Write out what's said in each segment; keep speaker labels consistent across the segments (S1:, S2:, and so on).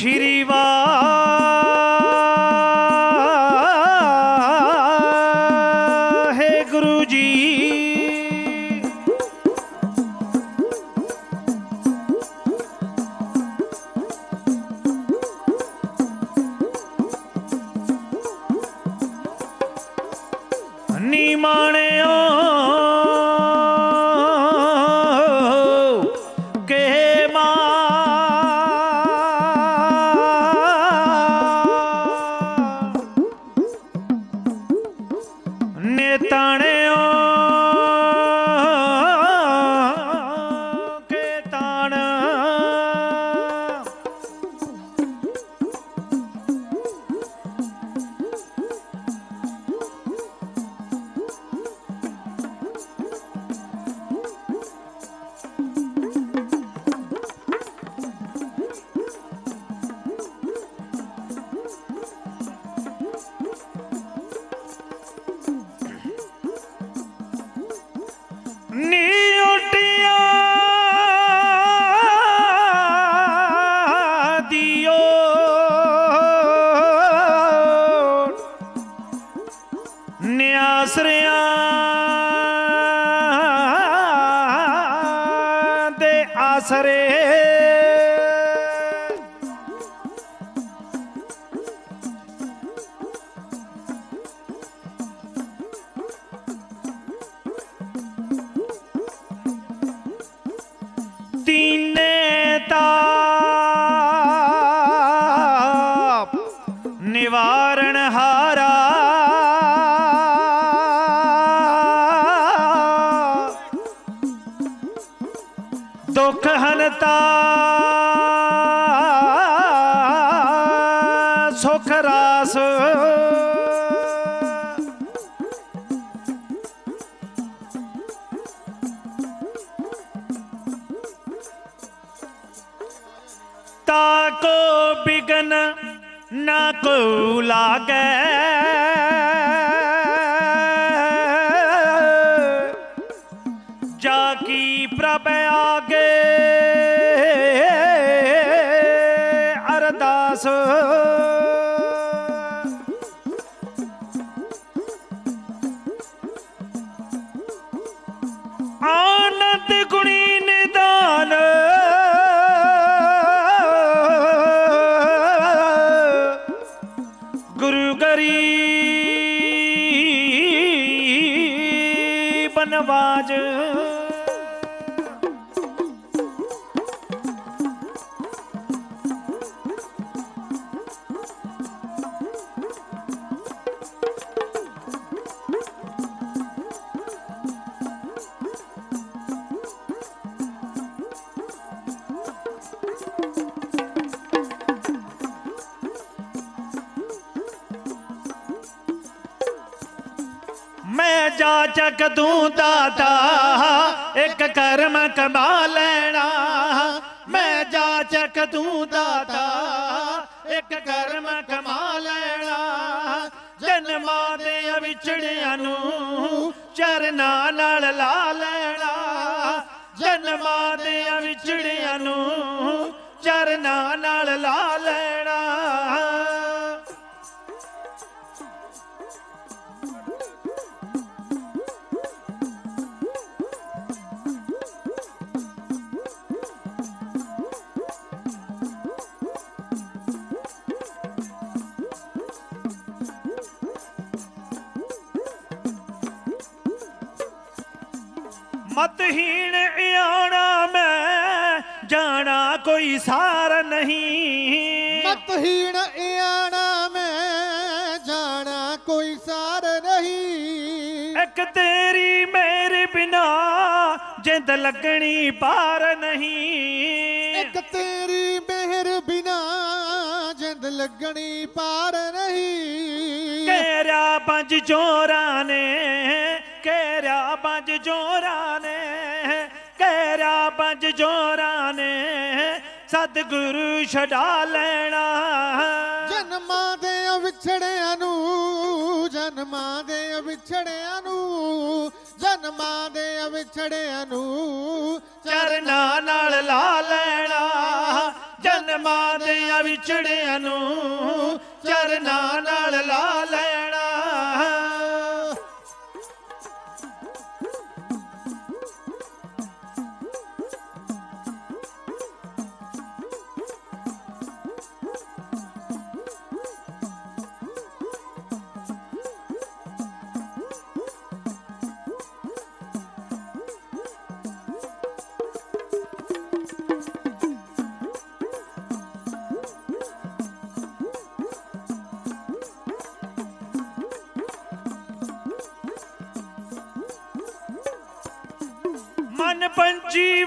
S1: ਸ਼੍ਰੀ ਮਤਹੀਣ ਇਆਣਾ ਮੈਂ ਜਾਣਾ ਕੋਈ ਸਾਰ ਨਹੀਂ।
S2: ਮਤਹੀਣ ਇਆਣਾ ਮੈਂ ਜਾਣਾ ਕੋਈ ਸਾਰ ਨਹੀਂ।
S1: ਇੱਕ ਤੇਰੀ ਮੇਰੇ ਬਿਨਾ ਜਿੰਦ ਲੱਗਣੀ ਪਾਰ ਨਹੀਂ।
S2: ਇੱਕ ਤੇਰੀ ਮਿਹਰ ਬਿਨਾ ਜਿੰਦ ਲੱਗਣੀ ਪਾਰ ਨਹੀਂ।
S1: ਕਹਿਰਿਆ ਪੰਜ ਚੋਰਾਂ ਨੇ ਸਤਿਗੁਰੂ ਛਡਾ ਲੈਣਾ।
S2: ਜਨਮਾਂ ਦੇ ਵਿਛੜਿਆਂ ਨੂੰ ਜਨਮਾਂ ਦੇ ਵਿਛੜਿਆਂ ਨੂੰ ਜਨਮਾਂ ਦੇ ਵਿਛੜਿਆਂ ਨੂੰ
S1: ਚਰਨਾਂ ਨਾਲ ਲਾ ਲੈਣਾ। ਜਨਮਾਂ ਦੇ ਵਿਛੜਿਆਂ ਨੂੰ ਚਰਨਾਂ ਨਾਲ ਲਾ ਲੈਣਾ।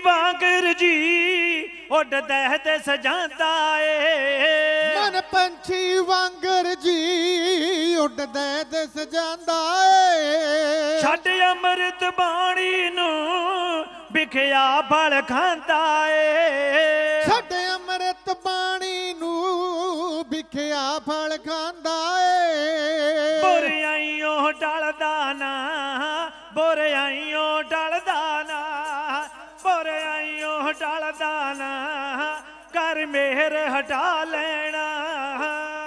S1: ਵਾਂਗਰ ਜੀ ਉੱਡਦਾ ਹੈ ਤੇ ਸਜਾਂਦਾ ਏ।
S2: ਮਨ ਪੰਛੀ ਵਾਂਗਰ ਜੀ ਉੱਡਦਾ ਤੇ ਸਜਾਂਦਾ ਏ।
S1: ਛੱਡ ਅੰਮ੍ਰਿਤ ਬਾਣੀ ਨੂੰ ਵਿਖਿਆ ਫਲ ਖਾਂਦਾ ਏ।
S2: ਛੱਡ ਅੰਮ੍ਰਿਤ ਬਾਣੀ ਨੂੰ ਵਿਖਿਆ ਫਲ ਖਾਂਦਾ ਏ।
S1: ਬੁਰਾਈਓ ਟਲਦਾ ਨਾ ਬੁਰਾਈਓ ਮਿਹਰ ਹਟਾ ਲੈਣਾ।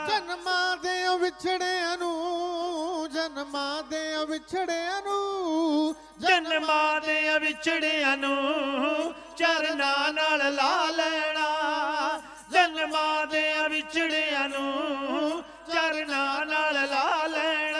S2: ਜਨਮਾਂ ਦੇ ਵਿਛੜਿਆਂ ਨੂੰ ਜਨਮਾਂ ਦੇ ਵਿਛੜਿਆਂ ਨੂੰ
S1: ਜਨਮਾਂ ਦੇ ਵਿਛੜਿਆਂ ਨੂੰ ਚਰਨਾਂ ਨਾਲ ਲਾ ਲੈਣਾ। ਜਨਮਾਂ ਦੇ ਵਿਛੜਿਆਂ ਨੂੰ ਚਰਨਾਂ ਨਾਲ ਲਾ ਲੈਣਾ।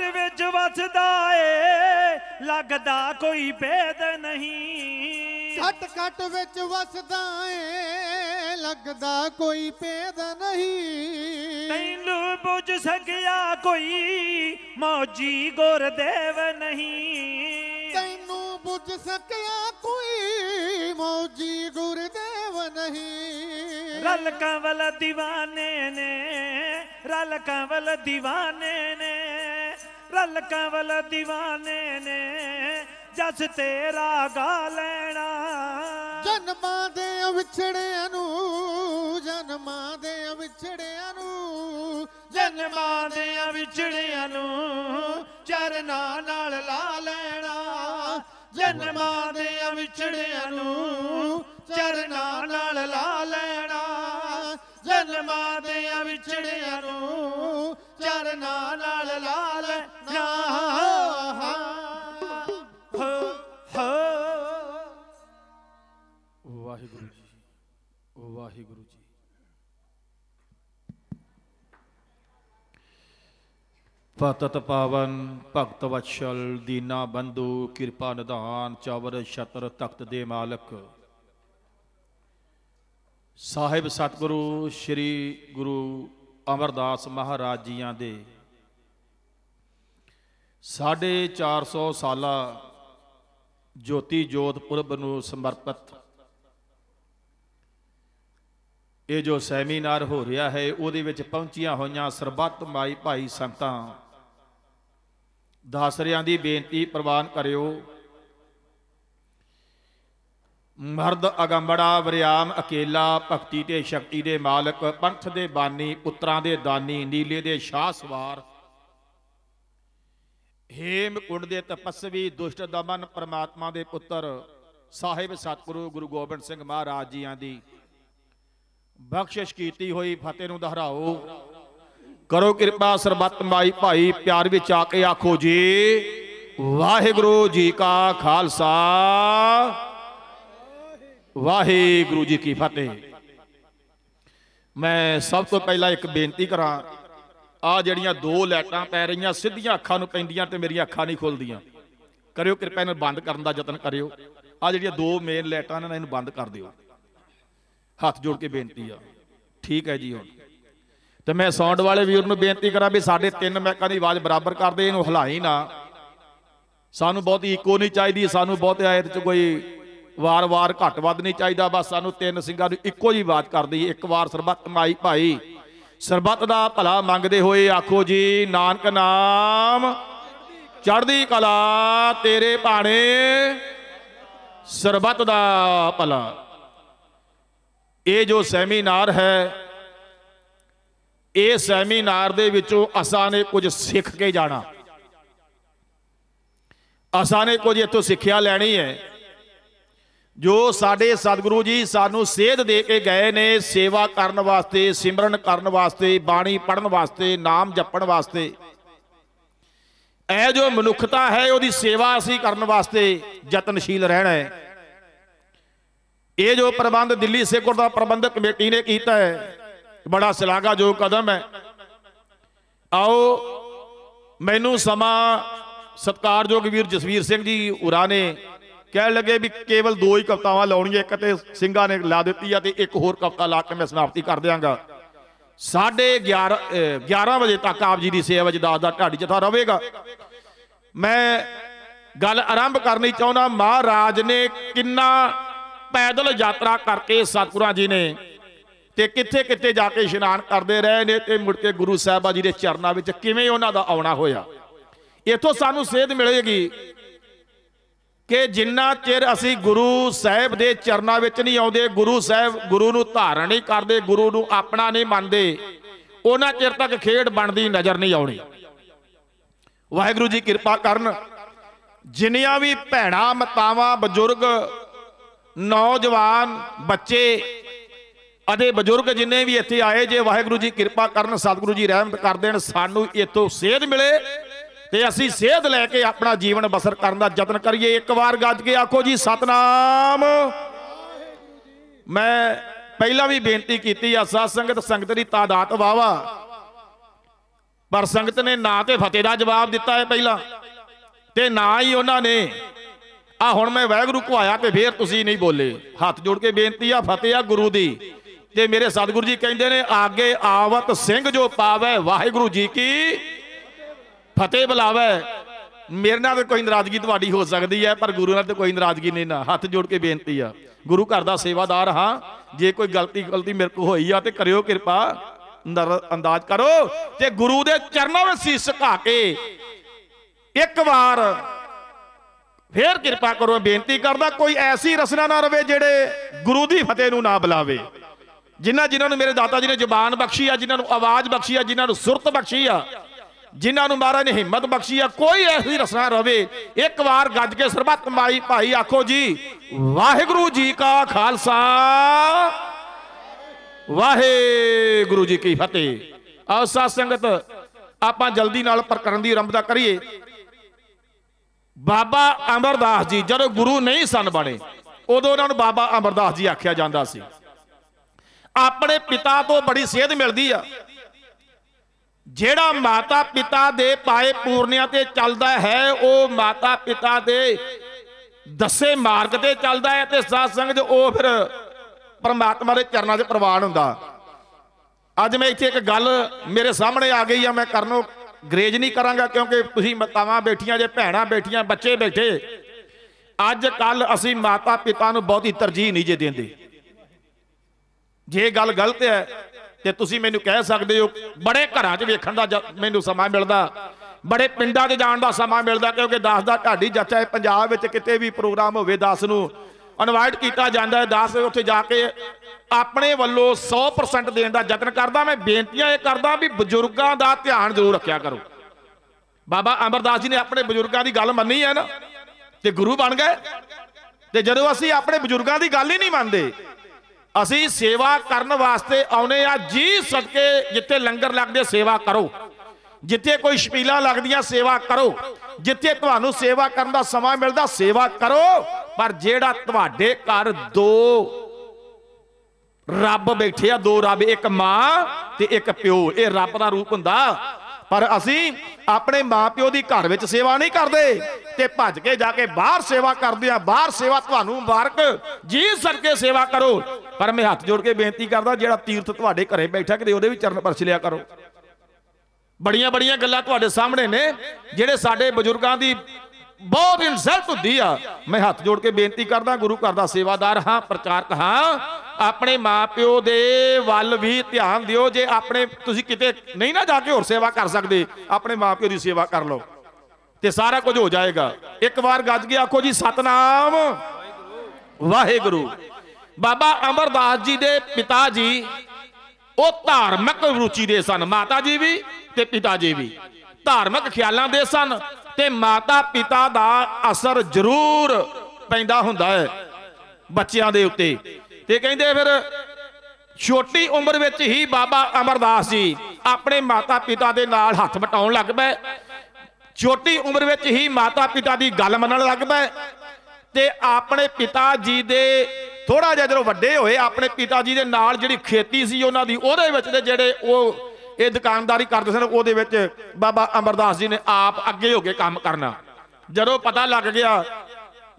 S1: ਘਟ ਵਿੱਚ ਵਸਦਾ ਏ ਲੱਗਦਾ ਕੋਈ ਭੇਦ ਨਹੀਂ।
S2: ਘਟ ਘਟ ਵਿੱਚ ਵਸਦਾ ਏ ਲੱਗਦਾ ਕੋਈ ਭੇਦ ਨਹੀਂ।
S1: ਤੈਨੂੰ ਬੁੱਝ ਸਕਿਆ ਕੋਈ ਮੌਜੀ ਗੁਰਦੇਵ ਨਹੀਂ।
S2: ਤੈਨੂੰ ਬੁੱਝ ਸਕਿਆ ਕੋਈ ਮੌਜੀ ਗੁਰਦੇਵ ਨਹੀਂ।
S1: ਰਲ ਕੰਵਲ ਦੀਵਾਨੇ ਨੇ ਰਲ ਕੰਵਲ ਦੀਵਾਨੇ ਨੇ। ਰਲ ਕਵਲ ਦੀਵਾਨੇ ਨੇ, ਜਸ ਤੇਰਾ ਗਾ ਲੈਣਾ।
S2: ਜਨਮਾਂ ਦੇ ਵਿਛੜਿਆਂ ਨੂੰ, ਜਨਮਾਂ ਦੇ ਵਿਛੜਿਆਂ ਨੂੰ,
S1: ਜਨਮਾਂ ਦੇ ਵਿਛੜਿਆਂ ਨੂੰ ਚਰਨਾਂ ਨਾਲ ਲਾ ਲੈਣਾ। ਜਨਮਾਂ ਦੇ ਵਿਛੜਿਆਂ ਨੂੰ, ਚਰਨਾਂ ਨਾਲ ਲਾ ਲੈਣਾ। ਜਨਮਾਂ ਦੇ ਵਿਛੜਿਆਂ ਨੂੰ ਚਰਨਾਂ ਨਾਲ ਲਾ ਲੈਣਾ ਹੋ। ਹੋ।
S3: ਵਾਹਿਗੁਰੂ ਜੀ ਵਾਹਿਗੁਰੂ ਜੀ। ਪਤਤ ਪਾਵਨ ਭਗਤ ਵਛਲ ਦੀਨਾ ਬੰਧੂ, ਕਿਰਪਾ ਨਿਧਾਨ, ਚਵਰ ਛਤਰ ਤਖਤ ਦੇ ਮਾਲਕ। ਸਾਹਿਬ ਸਤਿਗੁਰੂ, ਸ੍ਰੀ ਗੁਰੂ ਅਮਰਦਾਸ ਮਹਾਰਾਜ ਜੀਆਂ ਦੇ। ਸਾਢੇ 400 ਸਾਲਾ ਜੋਤੀ ਜੋਤ ਪੁਰਬ ਨੂੰ ਸਮਰਪਿਤ। ਇਹ ਜੋ ਸੈਮੀਨਾਰ ਹੋ ਰਿਹਾ ਹੈ, ਉਹਦੇ ਵਿੱਚ ਪਹੁੰਚੀਆਂ ਹੋਈਆਂ ਸਰਬੱਤ ਮਾਈ ਭਾਈ ਸੰਗਤਾਂ ਦਾਸਰਿਆਂ ਦੀ ਬੇਨਤੀ ਪ੍ਰਵਾਨ ਕਰਿਓ। ਮਰਦ ਅਗੰਬੜਾ ਵਰਿਆਮ ਅਕੇਲਾ, ਭਗਤੀ ਤੇ ਸ਼ਕਤੀ ਦੇ ਮਾਲਕ, ਪੰਥ ਦੇ ਬਾਨੀ, ਪੁੱਤਰਾਂ ਦੇ ਦਾਨੀ, ਨੀਲੇ ਦੇ ਸ਼ਾਹ ਸਵਾਰ ਹੇਮ ਦੇ ਤਪਸਵੀ ਦੁਸ਼ਟ ਦਮਨ ਪ੍ਰਮਾਤਮਾ ਦੇ ਪੁੱਤਰ, ਸਾਹਿਬ ਸਤਿਗੁਰੂ ਗੁਰੂ ਗੋਬਿੰਦ ਸਿੰਘ ਮਹਾਰਾਜ ਜੀਆਂ ਦੀ। ਬਖਸ਼ਿਸ਼ ਕੀਤੀ ਹੋਈ ਫਤਿਹ ਨੂੰ ਦੁਹਰਾਓ। ਕਰੋ ਕਿਰਪਾ ਸਰਬੱਤ ਮਾਈ ਭਾਈ, ਪਿਆਰ ਵਿੱਚ ਆ ਕੇ ਆਖੋ ਜੀ, ਵਾਹਿਗੁਰੂ ਜੀ ਕਾ ਖਾਲਸਾ। ਵਾਹਿਗੁਰੂ ਜੀ ਕੀ ਫਤਿਹ। ਮੈਂ ਸਭ ਤੋਂ ਪਹਿਲਾਂ ਇੱਕ ਬੇਨਤੀ ਕਰਾਂ ਆ ਜਿਹੜੀਆਂ ਦੋ ਲਾਈਟਾਂ ਪੈ ਰਹੀਆਂ, ਸਿੱਧੀਆਂ ਅੱਖਾਂ ਨੂੰ ਪੈਂਦੀਆਂ ਤੇ ਮੇਰੀਆਂ ਅੱਖਾਂ ਨਹੀਂ ਖੁੱਲਦੀਆਂ। ਕਰਿਓ ਕਿਰਪਾ, ਇਹਨਾਂ ਬੰਦ ਕਰਨ ਦਾ ਯਤਨ ਕਰਿਓ। ਆ ਜਿਹੜੀਆਂ ਦੋ ਮੇਨ ਲਾਈਟਾਂ ਨੇ ਇਹਨੂੰ ਬੰਦ ਕਰ ਦਿਓ। ਹੱਥ ਜੋੜ ਕੇ ਬੇਨਤੀ ਆ। ਠੀਕ ਹੈ ਜੀ ਹੁਣ। ਤੇ ਮੈਂ ਸਾਊਂਡ ਵਾਲੇ ਵੀਰ ਨੂੰ ਬੇਨਤੀ ਕਰਾਂ ਵੀ ਸਾਡੇ ਤਿੰਨ ਮੈਕਾਂ ਦੀ ਆਵਾਜ਼ ਬਰਾਬਰ ਕਰਦੇ, ਇਹਨੂੰ ਹਿਲਾਈ ਨਾ। ਸਾਨੂੰ ਬਹੁਤ ਈਕੋ ਨਹੀਂ ਚਾਹੀਦੀ, ਸਾਨੂੰ ਬਹੁਤ ਆਇਤ ਚ ਕੋਈ ਵਾਰ-ਵਾਰ ਘੱਟ ਵੱਧ ਨਹੀਂ ਚਾਹੀਦਾ। ਬਸ ਸਾਨੂੰ ਤਿੰਨ ਸਿੰਘਾਂ ਨੂੰ ਇੱਕੋ ਜੀ ਬਾਤ ਕਰਦੀ ਇੱਕ ਵਾਰ ਸਰਬੱਤ ਮਾਈ ਭਾਈ। ਸਰਬੱਤ ਦਾ ਭਲਾ ਮੰਗਦੇ ਹੋਏ ਆਖੋ ਜੀ, ਨਾਨਕ ਨਾਮ, ਚੜ੍ਹਦੀ ਕਲਾ ਤੇਰੇ ਭਾਣੇ, ਸਰਬੱਤ ਦਾ ਭਲਾ। ਇਹ ਜੋ ਸੈਮੀਨਾਰ ਹੈ, ਇਹ ਸੈਮੀਨਾਰ ਦੇ ਵਿੱਚੋਂ ਅਸਾਂ ਨੇ ਕੁਝ ਸਿੱਖ ਕੇ ਜਾਣਾ। ਅਸਾਂ ਨੇ ਕੁਝ ਇੱਥੋਂ ਸਿੱਖਿਆ ਲੈਣੀ ਹੈ। ਜੋ ਸਾਡੇ ਸਤਿਗੁਰੂ ਜੀ ਸਾਨੂੰ ਸੇਧ ਦੇ ਕੇ ਗਏ ਨੇ, ਸੇਵਾ ਕਰਨ ਵਾਸਤੇ, ਸਿਮਰਨ ਕਰਨ ਵਾਸਤੇ, ਬਾਣੀ ਪੜਨ ਵਾਸਤੇ, ਨਾਮ ਜਪਣ ਵਾਸਤੇ। ਇਹ ਜੋ ਮਨੁੱਖਤਾ ਹੈ, ਉਹਦੀ ਸੇਵਾ ਅਸੀਂ ਕਰਨ ਵਾਸਤੇ ਯਤਨਸ਼ੀਲ ਰਹਿਣਾ ਹੈ। ਇਹ ਜੋ ਪ੍ਰਬੰਧ ਦਿੱਲੀ ਸਿੱਖ ਗੁਰਦੁਆਰਾ ਪ੍ਰਬੰਧਕ ਕਮੇਟੀ ਨੇ ਕੀਤਾ ਹੈ, ਬੜਾ ਸ਼ਲਾਘਾਯੋਗ ਕਦਮ ਹੈ। ਆਓ, ਮੈਨੂੰ ਸਮਾਂ ਸਤਕਾਰਯੋਗ ਵੀਰ ਜਸਵੀਰ ਸਿੰਘ ਜੀ ਉਰਾ ਨੇ ਕਹਿਣ ਲੱਗੇ ਵੀ ਕੇਵਲ ਦੋ ਹੀ ਕਵਤਾਵਾਂ ਲਾਉਣੀਆਂ, ਇੱਕ ਤੇ ਸਿੰਘਾਂ ਨੇ ਲਾ ਦਿੱਤੀ ਆ ਤੇ ਇੱਕ ਹੋਰ ਕਵਤਾ ਲਾ ਕੇ ਮੈਂ ਸਮਾਪਤੀ ਕਰ ਦਿਆਂਗਾ। 11:30 11 ਵਜੇ ਤੱਕ ਆਪ ਜੀ ਦੀ ਸੇਵਾ ਵਿੱਚ ਦਾਸ ਦਾ ਢਾਡੀ ਜਥਾ ਰਹੇਗਾ। ਮੈਂ ਗੱਲ ਆਰੰਭ ਕਰਨੀ ਚਾਹੁੰਦਾ, ਮਹਾਰਾਜ ਨੇ ਕਿੰਨਾ ਪੈਦਲ ਯਾਤਰਾ ਕਰਕੇ ਸਤਿਗੁਰਾਂ ਜੀ ਨੇ ਤੇ ਕਿੱਥੇ ਕਿੱਥੇ ਜਾ ਕੇ ਇਸ਼ਨਾਨ ਕਰਦੇ ਰਹੇ ਨੇ ਤੇ ਮੁੜ ਕੇ ਗੁਰੂ ਸਾਹਿਬਾਂ ਜੀ ਦੇ ਚਰਨਾਂ ਵਿੱਚ ਕਿਵੇਂ ਉਹਨਾਂ ਦਾ ਆਉਣਾ ਹੋਇਆ। ਇਥੋਂ ਸਾਨੂੰ ਸੇਧ ਮਿਲੇਗੀ ਕਿ ਜਿੰਨਾ ਚਿਰ ਅਸੀਂ ਗੁਰੂ ਸਾਹਿਬ ਦੇ ਚਰਨਾਂ ਵਿੱਚ ਨਹੀਂ ਆਉਂਦੇ, ਗੁਰੂ ਸਾਹਿਬ ਗੁਰੂ ਨੂੰ ਧਾਰਨ ਨਹੀਂ ਕਰਦੇ, ਗੁਰੂ ਨੂੰ ਆਪਣਾ ਨਹੀਂ ਮੰਨਦੇ, ਉਹਨਾਂ ਚਿਰ ਤੱਕ ਖੇਡ ਬਣਦੀ ਨਜ਼ਰ ਨਹੀਂ ਆਉਣੀ। ਵਾਹਿਗੁਰੂ ਜੀ ਕਿਰਪਾ ਕਰਨ, ਜਿੰਨੀਆਂ ਵੀ ਭੈਣਾ, ਮਤਾਵਾਂ, ਬਜ਼ੁਰਗ, ਨੌਜਵਾਨ, ਬੱਚੇ, ਅਤੇ ਬਜ਼ੁਰਗ ਜਿੰਨੇ ਵੀ ਇੱਥੇ ਆਏ, ਜੇ ਵਾਹਿਗੁਰੂ ਜੀ ਕਿਰਪਾ ਕਰਨ, ਸਤਿਗੁਰੂ ਜੀ ਰਹਿਮਤ ਕਰ ਦੇਣ, ਸਾਨੂੰ ਇੱਥੋਂ ਸੇਧ ਮਿਲੇ। ਤੇ ਅਸੀਂ ਸੇਧ ਲੈ ਕੇ ਆਪਣਾ ਜੀਵਨ ਬਸਰ ਕਰਨ ਦਾ ਯਤਨ ਕਰੀਏ। ਇੱਕ ਵਾਰ ਗੱਜ ਕੇ ਆਖੋ ਜੀ, ਸਤਨਾਮ। ਮੈਂ ਪਹਿਲਾਂ ਵੀ ਬੇਨਤੀ ਕੀਤੀ ਆ ਸਾਧ ਸੰਗਤ ਸੰਗਤ ਦੀ ਤਾਦਾਦ ਵਾਵਾ ਪਰ ਸੰਗਤ ਨੇ ਨਾ ਤੇ ਫਤਿਹ ਦਾ ਜਵਾਬ ਦਿੱਤਾ ਹੈ ਪਹਿਲਾਂ। ਤੇ ਨਾ ਹੀ ਉਹਨਾਂ ਨੇ, ਆ ਹੁਣ ਮੈਂ ਵਾਹਿਗੁਰੂ ਕੋ ਆਇਆ ਤੇ ਫੇਰ ਤੁਸੀਂ ਨਹੀਂ ਬੋਲੇ। ਹੱਥ ਜੋੜ ਕੇ ਬੇਨਤੀ ਆ, ਫਤਿਹ ਆ ਗੁਰੂ ਦੀ। ਤੇ ਮੇਰੇ ਸਤਿਗੁਰੂ ਜੀ ਕਹਿੰਦੇ ਨੇ, ਆਗੇ ਆਵਤ ਸਿੰਘ ਜੋ ਪਾਵੇ, ਵਾਹਿਗੁਰੂ ਜੀ ਕੀ ਫਤਿਹ ਬੁਲਾਵੇ। ਮੇਰੇ ਨਾਲ ਤੇ ਕੋਈ ਨਾਰਾਜ਼ਗੀ ਤੁਹਾਡੀ ਹੋ ਸਕਦੀ ਹੈ, ਪਰ ਗੁਰੂ ਨਾਲ ਤੇ ਕੋਈ ਨਾਰਾਜ਼ਗੀ ਨਹੀਂ ਨਾ। ਹੱਥ ਜੋੜ ਕੇ ਬੇਨਤੀ ਆ। ਗੁਰੂ ਘਰ ਦਾ ਸੇਵਾਦਾਰ ਹਾਂ। ਜੇ ਕੋਈ ਗਲਤੀ ਗਲਤੀ ਮੇਰੇ ਕੋ ਹੋਈ ਆ ਤੇ ਕਰਿਓ ਕਿਰਪਾ। ਨਰ ਅੰਦਾਜ਼ ਕਰੋ। ਤੇ ਗੁਰੂ ਦੇ ਚਰਨਾਂ ਵਿੱਚ ਸੀਸ ਝੁਕਾ ਕੇ ਇੱਕ ਵਾਰ ਫੇਰ ਕਿਰਪਾ ਕਰੋ। ਬੇਨਤੀ ਕਰਦਾ, ਕੋਈ ਐਸੀ ਰਸਨਾ ਨਾ ਰਵੇ ਜਿਹੜੇ ਗੁਰੂ ਦੀ ਫਤਿਹ ਨੂੰ ਨਾ ਬੁਲਾਵੇ। ਜਿਨ੍ਹਾਂ ਜਿਨ੍ਹਾਂ ਨੂੰ ਮੇਰੇ ਦਾਤਾ ਜੀ ਨੇ ਜ਼ੁਬਾਨ ਬਖਸ਼ੀ ਆ, ਜਿਨ੍ਹਾਂ ਨੂੰ ਆਵਾਜ਼ ਬਖਸ਼ੀ ਆ, ਜਿਨ੍ਹਾਂ ਨੂੰ ਸੁਰਤ ਬਖਸ਼ੀ ਆ ਜਿਨ੍ਹਾਂ ਨੂੰ ਮਹਾਰਾਜ ਨੇ ਹਿੰਮਤ ਬਖਸ਼ੀ ਆ, ਕੋਈ ਐਸੀ ਰਸਨਾ ਰਵੇ। ਇੱਕ ਵਾਰ ਗੱਜ ਕੇ ਸਰਬੱਤ ਮਾਈ ਭਾਈ ਆਖੋ ਜੀ, ਵਾਹਿਗੁਰੂ ਜੀ ਕਾ ਖਾਲਸਾ। ਵਾਹਿਗੁਰੂ ਜੀ ਕੀ ਫਤਿਹ। ਆਓ ਸਾਧ ਸੰਗਤ, ਆਪਾਂ ਜਲਦੀ ਨਾਲ ਪ੍ਰਕਰਨ ਦੀ ਆਰੰਭਤਾ ਕਰੀਏ। ਬਾਬਾ ਅਮਰਦਾਸ ਜੀ, ਜਦੋਂ ਗੁਰੂ ਨਹੀਂ ਸਨ ਬਣੇ, ਉਦੋਂ ਉਹਨਾਂ ਨੂੰ ਬਾਬਾ ਅਮਰਦਾਸ ਜੀ ਆਖਿਆ ਜਾਂਦਾ ਸੀ। ਆਪਣੇ ਪਿਤਾ ਤੋਂ ਬੜੀ ਸੇਧ ਮਿਲਦੀ ਆ। ਜਿਹੜਾ ਮਾਤਾ ਪਿਤਾ ਦੇ ਪਾਏ ਪੂਰਨਿਆਂ ਤੇ ਚੱਲਦਾ ਹੈ, ਉਹ ਮਾਤਾ ਪਿਤਾ ਦੇ ਦੱਸੇ ਮਾਰਗ ਤੇ ਚੱਲਦਾ ਹੈ ਤੇ ਸਾਧ ਸੰਗਤ ਉਹ ਫਿਰ ਪਰਮਾਤਮਾ ਦੇ ਚਰਨਾਂ 'ਚ ਪ੍ਰਵਾਨ ਹੁੰਦਾ। ਅੱਜ ਮੈਂ ਇੱਥੇ ਇੱਕ ਗੱਲ ਮੇਰੇ ਸਾਹਮਣੇ ਆ ਗਈ ਆ, ਮੈਂ ਕਰਨੋਂ ਗਰੇਜ ਨਹੀਂ ਕਰਾਂਗਾ ਕਿਉਂਕਿ ਤੁਸੀਂ ਮਾਤਾਵਾਂ ਬੈਠੀਆਂ ਜੇ, ਭੈਣਾਂ ਬੈਠੀਆਂ, ਬੱਚੇ ਬੈਠੇ। ਅੱਜ ਕੱਲ ਅਸੀਂ ਮਾਤਾ ਪਿਤਾ ਨੂੰ ਬਹੁਤੀ ਤਰਜੀਹ ਨਹੀਂ ਜੇ ਦਿੰਦੇ। ਜੇ ਗੱਲ ਗਲਤ ਹੈ ਤੇ ਤੁਸੀਂ ਮੈਨੂੰ ਕਹਿ ਸਕਦੇ ਹੋ, ਬੜੇ ਘਰਾਂ 'ਚ ਵੇਖਣ ਦਾ ਜ- ਮੈਨੂੰ ਸਮਾਂ ਮਿਲਦਾ। ਬੜੇ ਪਿੰਡਾਂ 'ਚ ਜਾਣ ਦਾ ਸਮਾਂ ਮਿਲਦਾ, ਕਿਉਂਕਿ ਦਾਸ ਦਾ ਢਾਡੀ ਜੱਚਾ ਹੈ, ਪੰਜਾਬ ਵਿੱਚ ਕਿਤੇ ਵੀ ਪ੍ਰੋਗਰਾਮ ਹੋਵੇ ਦਾਸ ਨੂੰ ਇਨਵਾਈਟ ਕੀਤਾ ਜਾਂਦਾ ਹੈ। ਦਾਸ ਉੱਥੇ ਜਾ ਕੇ ਆਪਣੇ ਵੱਲੋਂ 100% ਦੇਣ ਦਾ ਯਤਨ ਕਰਦਾ। ਮੈਂ ਬੇਨਤੀਆਂ ਇਹ ਕਰਦਾ ਵੀ ਬਜ਼ੁਰਗਾਂ ਦਾ ਧਿਆਨ ਜ਼ਰੂਰ ਰੱਖਿਆ ਕਰੋ। ਬਾਬਾ ਅਮਰਦਾਸ ਜੀ ਨੇ ਆਪਣੇ ਬਜ਼ੁਰਗਾਂ ਦੀ ਗੱਲ ਮੰਨੀ ਹੈ ਨਾ, ਤੇ ਗੁਰੂ ਬਣ ਗਏ। ਤੇ ਜਦੋਂ ਅਸੀਂ ਆਪਣੇ ਬਜ਼ੁਰਗਾਂ ਦੀ ਗੱਲ ਹੀ ਨਹੀਂ ਮੰਨਦੇ ਅਸੀਂ ਸੇਵਾ ਕਰਨ ਵਾਸਤੇ ਆਉਨੇ ਆ, ਜੀ ਸਦਕੇ ਜਿੱਥੇ ਲੰਗਰ ਲੱਗਦੇ ਸੇਵਾ ਕਰੋ। ਜਿੱਥੇ ਕੋਈ ਸ਼ਪੀਲਾਂ ਲੱਗਦੀਆਂ ਸੇਵਾ ਕਰੋ। ਜਿੱਥੇ ਤੁਹਾਨੂੰ ਸੇਵਾ ਕਰਨ ਦਾ ਸਮਾਂ ਮਿਲਦਾ ਸੇਵਾ ਕਰੋ। ਪਰ ਜਿਹੜਾ ਤੁਹਾਡੇ ਘਰ ਦੋ ਰੱਬ ਬੈਠੇ ਆ, ਦੋ ਰੱਬ, ਇੱਕ ਮਾਂ ਤੇ ਇੱਕ ਪਿਓ, ਇਹ ਰੱਬ ਦਾ ਰੂਪ ਹੁੰਦਾ। ਪਰ ਅਸੀਂ ਆਪਣੇ ਮਾਪਿਓ ਦੀ ਘਰ ਵਿੱਚ ਸੇਵਾ ਨਹੀਂ ਕਰਦੇ ਤੇ ਭੱਜ ਕੇ ਜਾ ਕੇ ਬਾਹਰ ਸੇਵਾ ਕਰਦੇ ਆ ਬਾਹਰ ਸੇਵਾ ਤੁਹਾਨੂੰ ਮੁਬਾਰਕ। ਜੀ ਸਦਕੇ ਸੇਵਾ ਕਰੋ। ਪਰ ਮੈਂ ਹੱਥ ਜੋੜ ਕੇ ਬੇਨਤੀ ਕਰਦਾ, ਜਿਹੜਾ ਤੀਰਥ ਤੁਹਾਡੇ ਘਰੇ ਬੈਠਾ ਕਿਤੇ ਉਹਦੇ ਵੀ ਚਰਨ ਪਰਛ ਲਿਆ ਕਰੋ। ਬੜੀਆਂ ਬੜੀਆਂ ਗੱਲਾਂ ਤੁਹਾਡੇ ਸਾਹਮਣੇ ਨੇ, ਜਿਹੜੇ ਸਾਡੇ ਬਜ਼ੁਰਗਾਂ ਦੀ ਬਹੁਤ ਇਨਸਲਟ ਹੁੰਦੀ ਆ। ਮੈਂ ਹੱਥ ਜੋੜ ਕੇ ਬੇਨਤੀ ਕਰਦਾ, ਗੁਰੂ ਘਰ ਦਾ ਸੇਵਾਦਾਰ ਹਾਂ, ਪ੍ਰਚਾਰਕ ਹਾਂ। ਆਪਣੇ ਮਾਪਿਓ ਦੇ ਵੱਲ ਵੀ ਧਿਆਨ ਦਿਓ। ਜੇ ਆਪਣੇ, ਤੁਸੀਂ ਕਿਤੇ ਨਹੀਂ ਨਾ ਜਾ ਕੇ ਹੋਰ ਸੇਵਾ ਕਰ ਸਕਦੇ, ਆਪਣੇ ਮਾਪਿਓ ਦੀ ਸੇਵਾ ਕਰ ਲਓ। ਤੇ ਸਾਰਾ ਕੁਝ ਹੋ ਜਾਏਗਾ। ਇੱਕ ਵਾਰ ਗੱਜ ਕੇ ਆਖੋ ਜੀ, ਸਤਨਾਮ। ਵਾਹਿਗੁਰੂ। ਬਾਬਾ ਅਮਰਦਾਸ ਜੀ ਦੇ ਪਿਤਾ ਜੀ, ਉਹ ਧਾਰਮਿਕ ਰੁਚੀ ਦੇ ਸਨ। ਮਾਤਾ ਜੀ ਵੀ ਤੇ ਪਿਤਾ ਜੀ ਵੀ। ਧਾਰਮਿਕ ਖਿਆਲਾਂ ਦੇ ਸਨ। ਤੇ ਮਾਤਾ ਪਿਤਾ ਦਾ ਅਸਰ ਜ਼ਰੂਰ ਪੈਂਦਾ ਹੁੰਦਾ ਹੈ ਬੱਚਿਆਂ ਦੇ ਉੱਤੇ। ਤੇ ਕਹਿੰਦੇ ਫਿਰ ਛੋਟੀ ਉਮਰ ਵਿੱਚ ਹੀ ਬਾਬਾ ਅਮਰਦਾਸ ਜੀ ਆਪਣੇ ਮਾਤਾ ਪਿਤਾ ਦੇ ਨਾਲ ਹੱਥ ਵਟਾਉਣ ਲੱਗ ਪਏ। ਛੋਟੀ ਉਮਰ ਵਿੱਚ ਹੀ ਮਾਤਾ ਪਿਤਾ ਦੀ ਗੱਲ ਮੰਨਣ ਲੱਗ ਪਏ। ਤੇ ਆਪਣੇ ਪਿਤਾ ਜੀ ਦੇ ਥੋੜਾ ਜਿਹਾ ਜਦੋਂ ਵੱਡੇ ਹੋਏ, ਆਪਣੇ ਪਿਤਾ ਜੀ ਦੇ ਨਾਲ ਜਿਹੜੀ ਖੇਤੀ ਸੀ ਉਹਨਾਂ ਦੀ, ਉਹਦੇ ਵਿੱਚ ਦੇ ਜਿਹੜੇ ਉਹ ਇਹ ਦੁਕਾਨਦਾਰੀ ਕਰਦੇ ਸਨ, ਉਹਦੇ ਵਿੱਚ ਬਾਬਾ ਅਮਰਦਾਸ ਜੀ ਨੇ ਆਪ ਅੱਗੇ ਹੋ ਕੇ ਕੰਮ ਕਰਨਾ। ਜਦੋਂ ਪਤਾ ਲੱਗ ਗਿਆ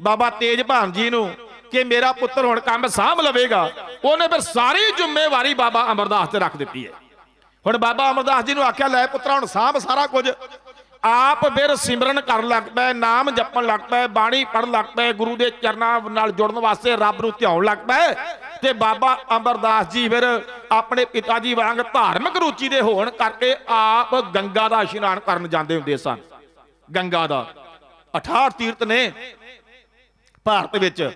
S3: ਬਾਬਾ ਤੇਜ ਭਾਨ ਜੀ ਨੂੰ ਕਿ ਮੇਰਾ ਪੁੱਤਰ ਹੁਣ ਕੰਮ ਸਾਂਭ ਲਵੇਗਾ, ਉਹਨੇ ਫਿਰ ਸਾਰੀ ਜ਼ਿੰਮੇਵਾਰੀ ਬਾਬਾ ਅਮਰਦਾਸ ਤੇ ਰੱਖ ਦਿੱਤੀ ਹੈ। ਹੁਣ ਬਾਬਾ ਅਮਰਦਾਸ ਜੀ ਨੂੰ ਆਖਿਆ, ਲੈ ਪੁੱਤਰਾ, ਹੁਣ ਸਾਂਭ ਸਾਰਾ ਕੁਝ। ਆਪ ਫਿਰ ਸਿਮਰਨ ਕਰਨ ਲੱਗ ਪਏ, ਨਾਮ ਜਪਣ ਲੱਗ ਪਏ, ਬਾਣੀ ਪੜਨ ਲੱਗ ਪਏ, ਗੁਰੂ ਦੇ ਚਰਨਾਂ ਨਾਲ ਜੁੜਨ ਵਾਸਤੇ ਰੱਬ ਨੂੰ ਧਿਆਉਣ ਲੱਗ ਪਏ ਤੇ ਬਾਬਾ ਅਮਰਦਾਸ ਜੀ ਫਿਰ ਆਪਣੇ ਪਿਤਾ ਜੀ ਵਾਂਗ ਧਾਰਮਿਕ ਰੁਚੀ ਦੇ ਹੋਣ ਕਰਕੇ ਆਪ ਗੰਗਾ ਦਾ ਇਸ਼ਨਾਨ ਕਰਨ ਜਾਂਦੇ ਹੁੰਦੇ ਸਨ। ਗੰਗਾ ਦਾ। 68 ਤੀਰਥ ਨੇ ਭਾਰਤ ਵਿੱਚ।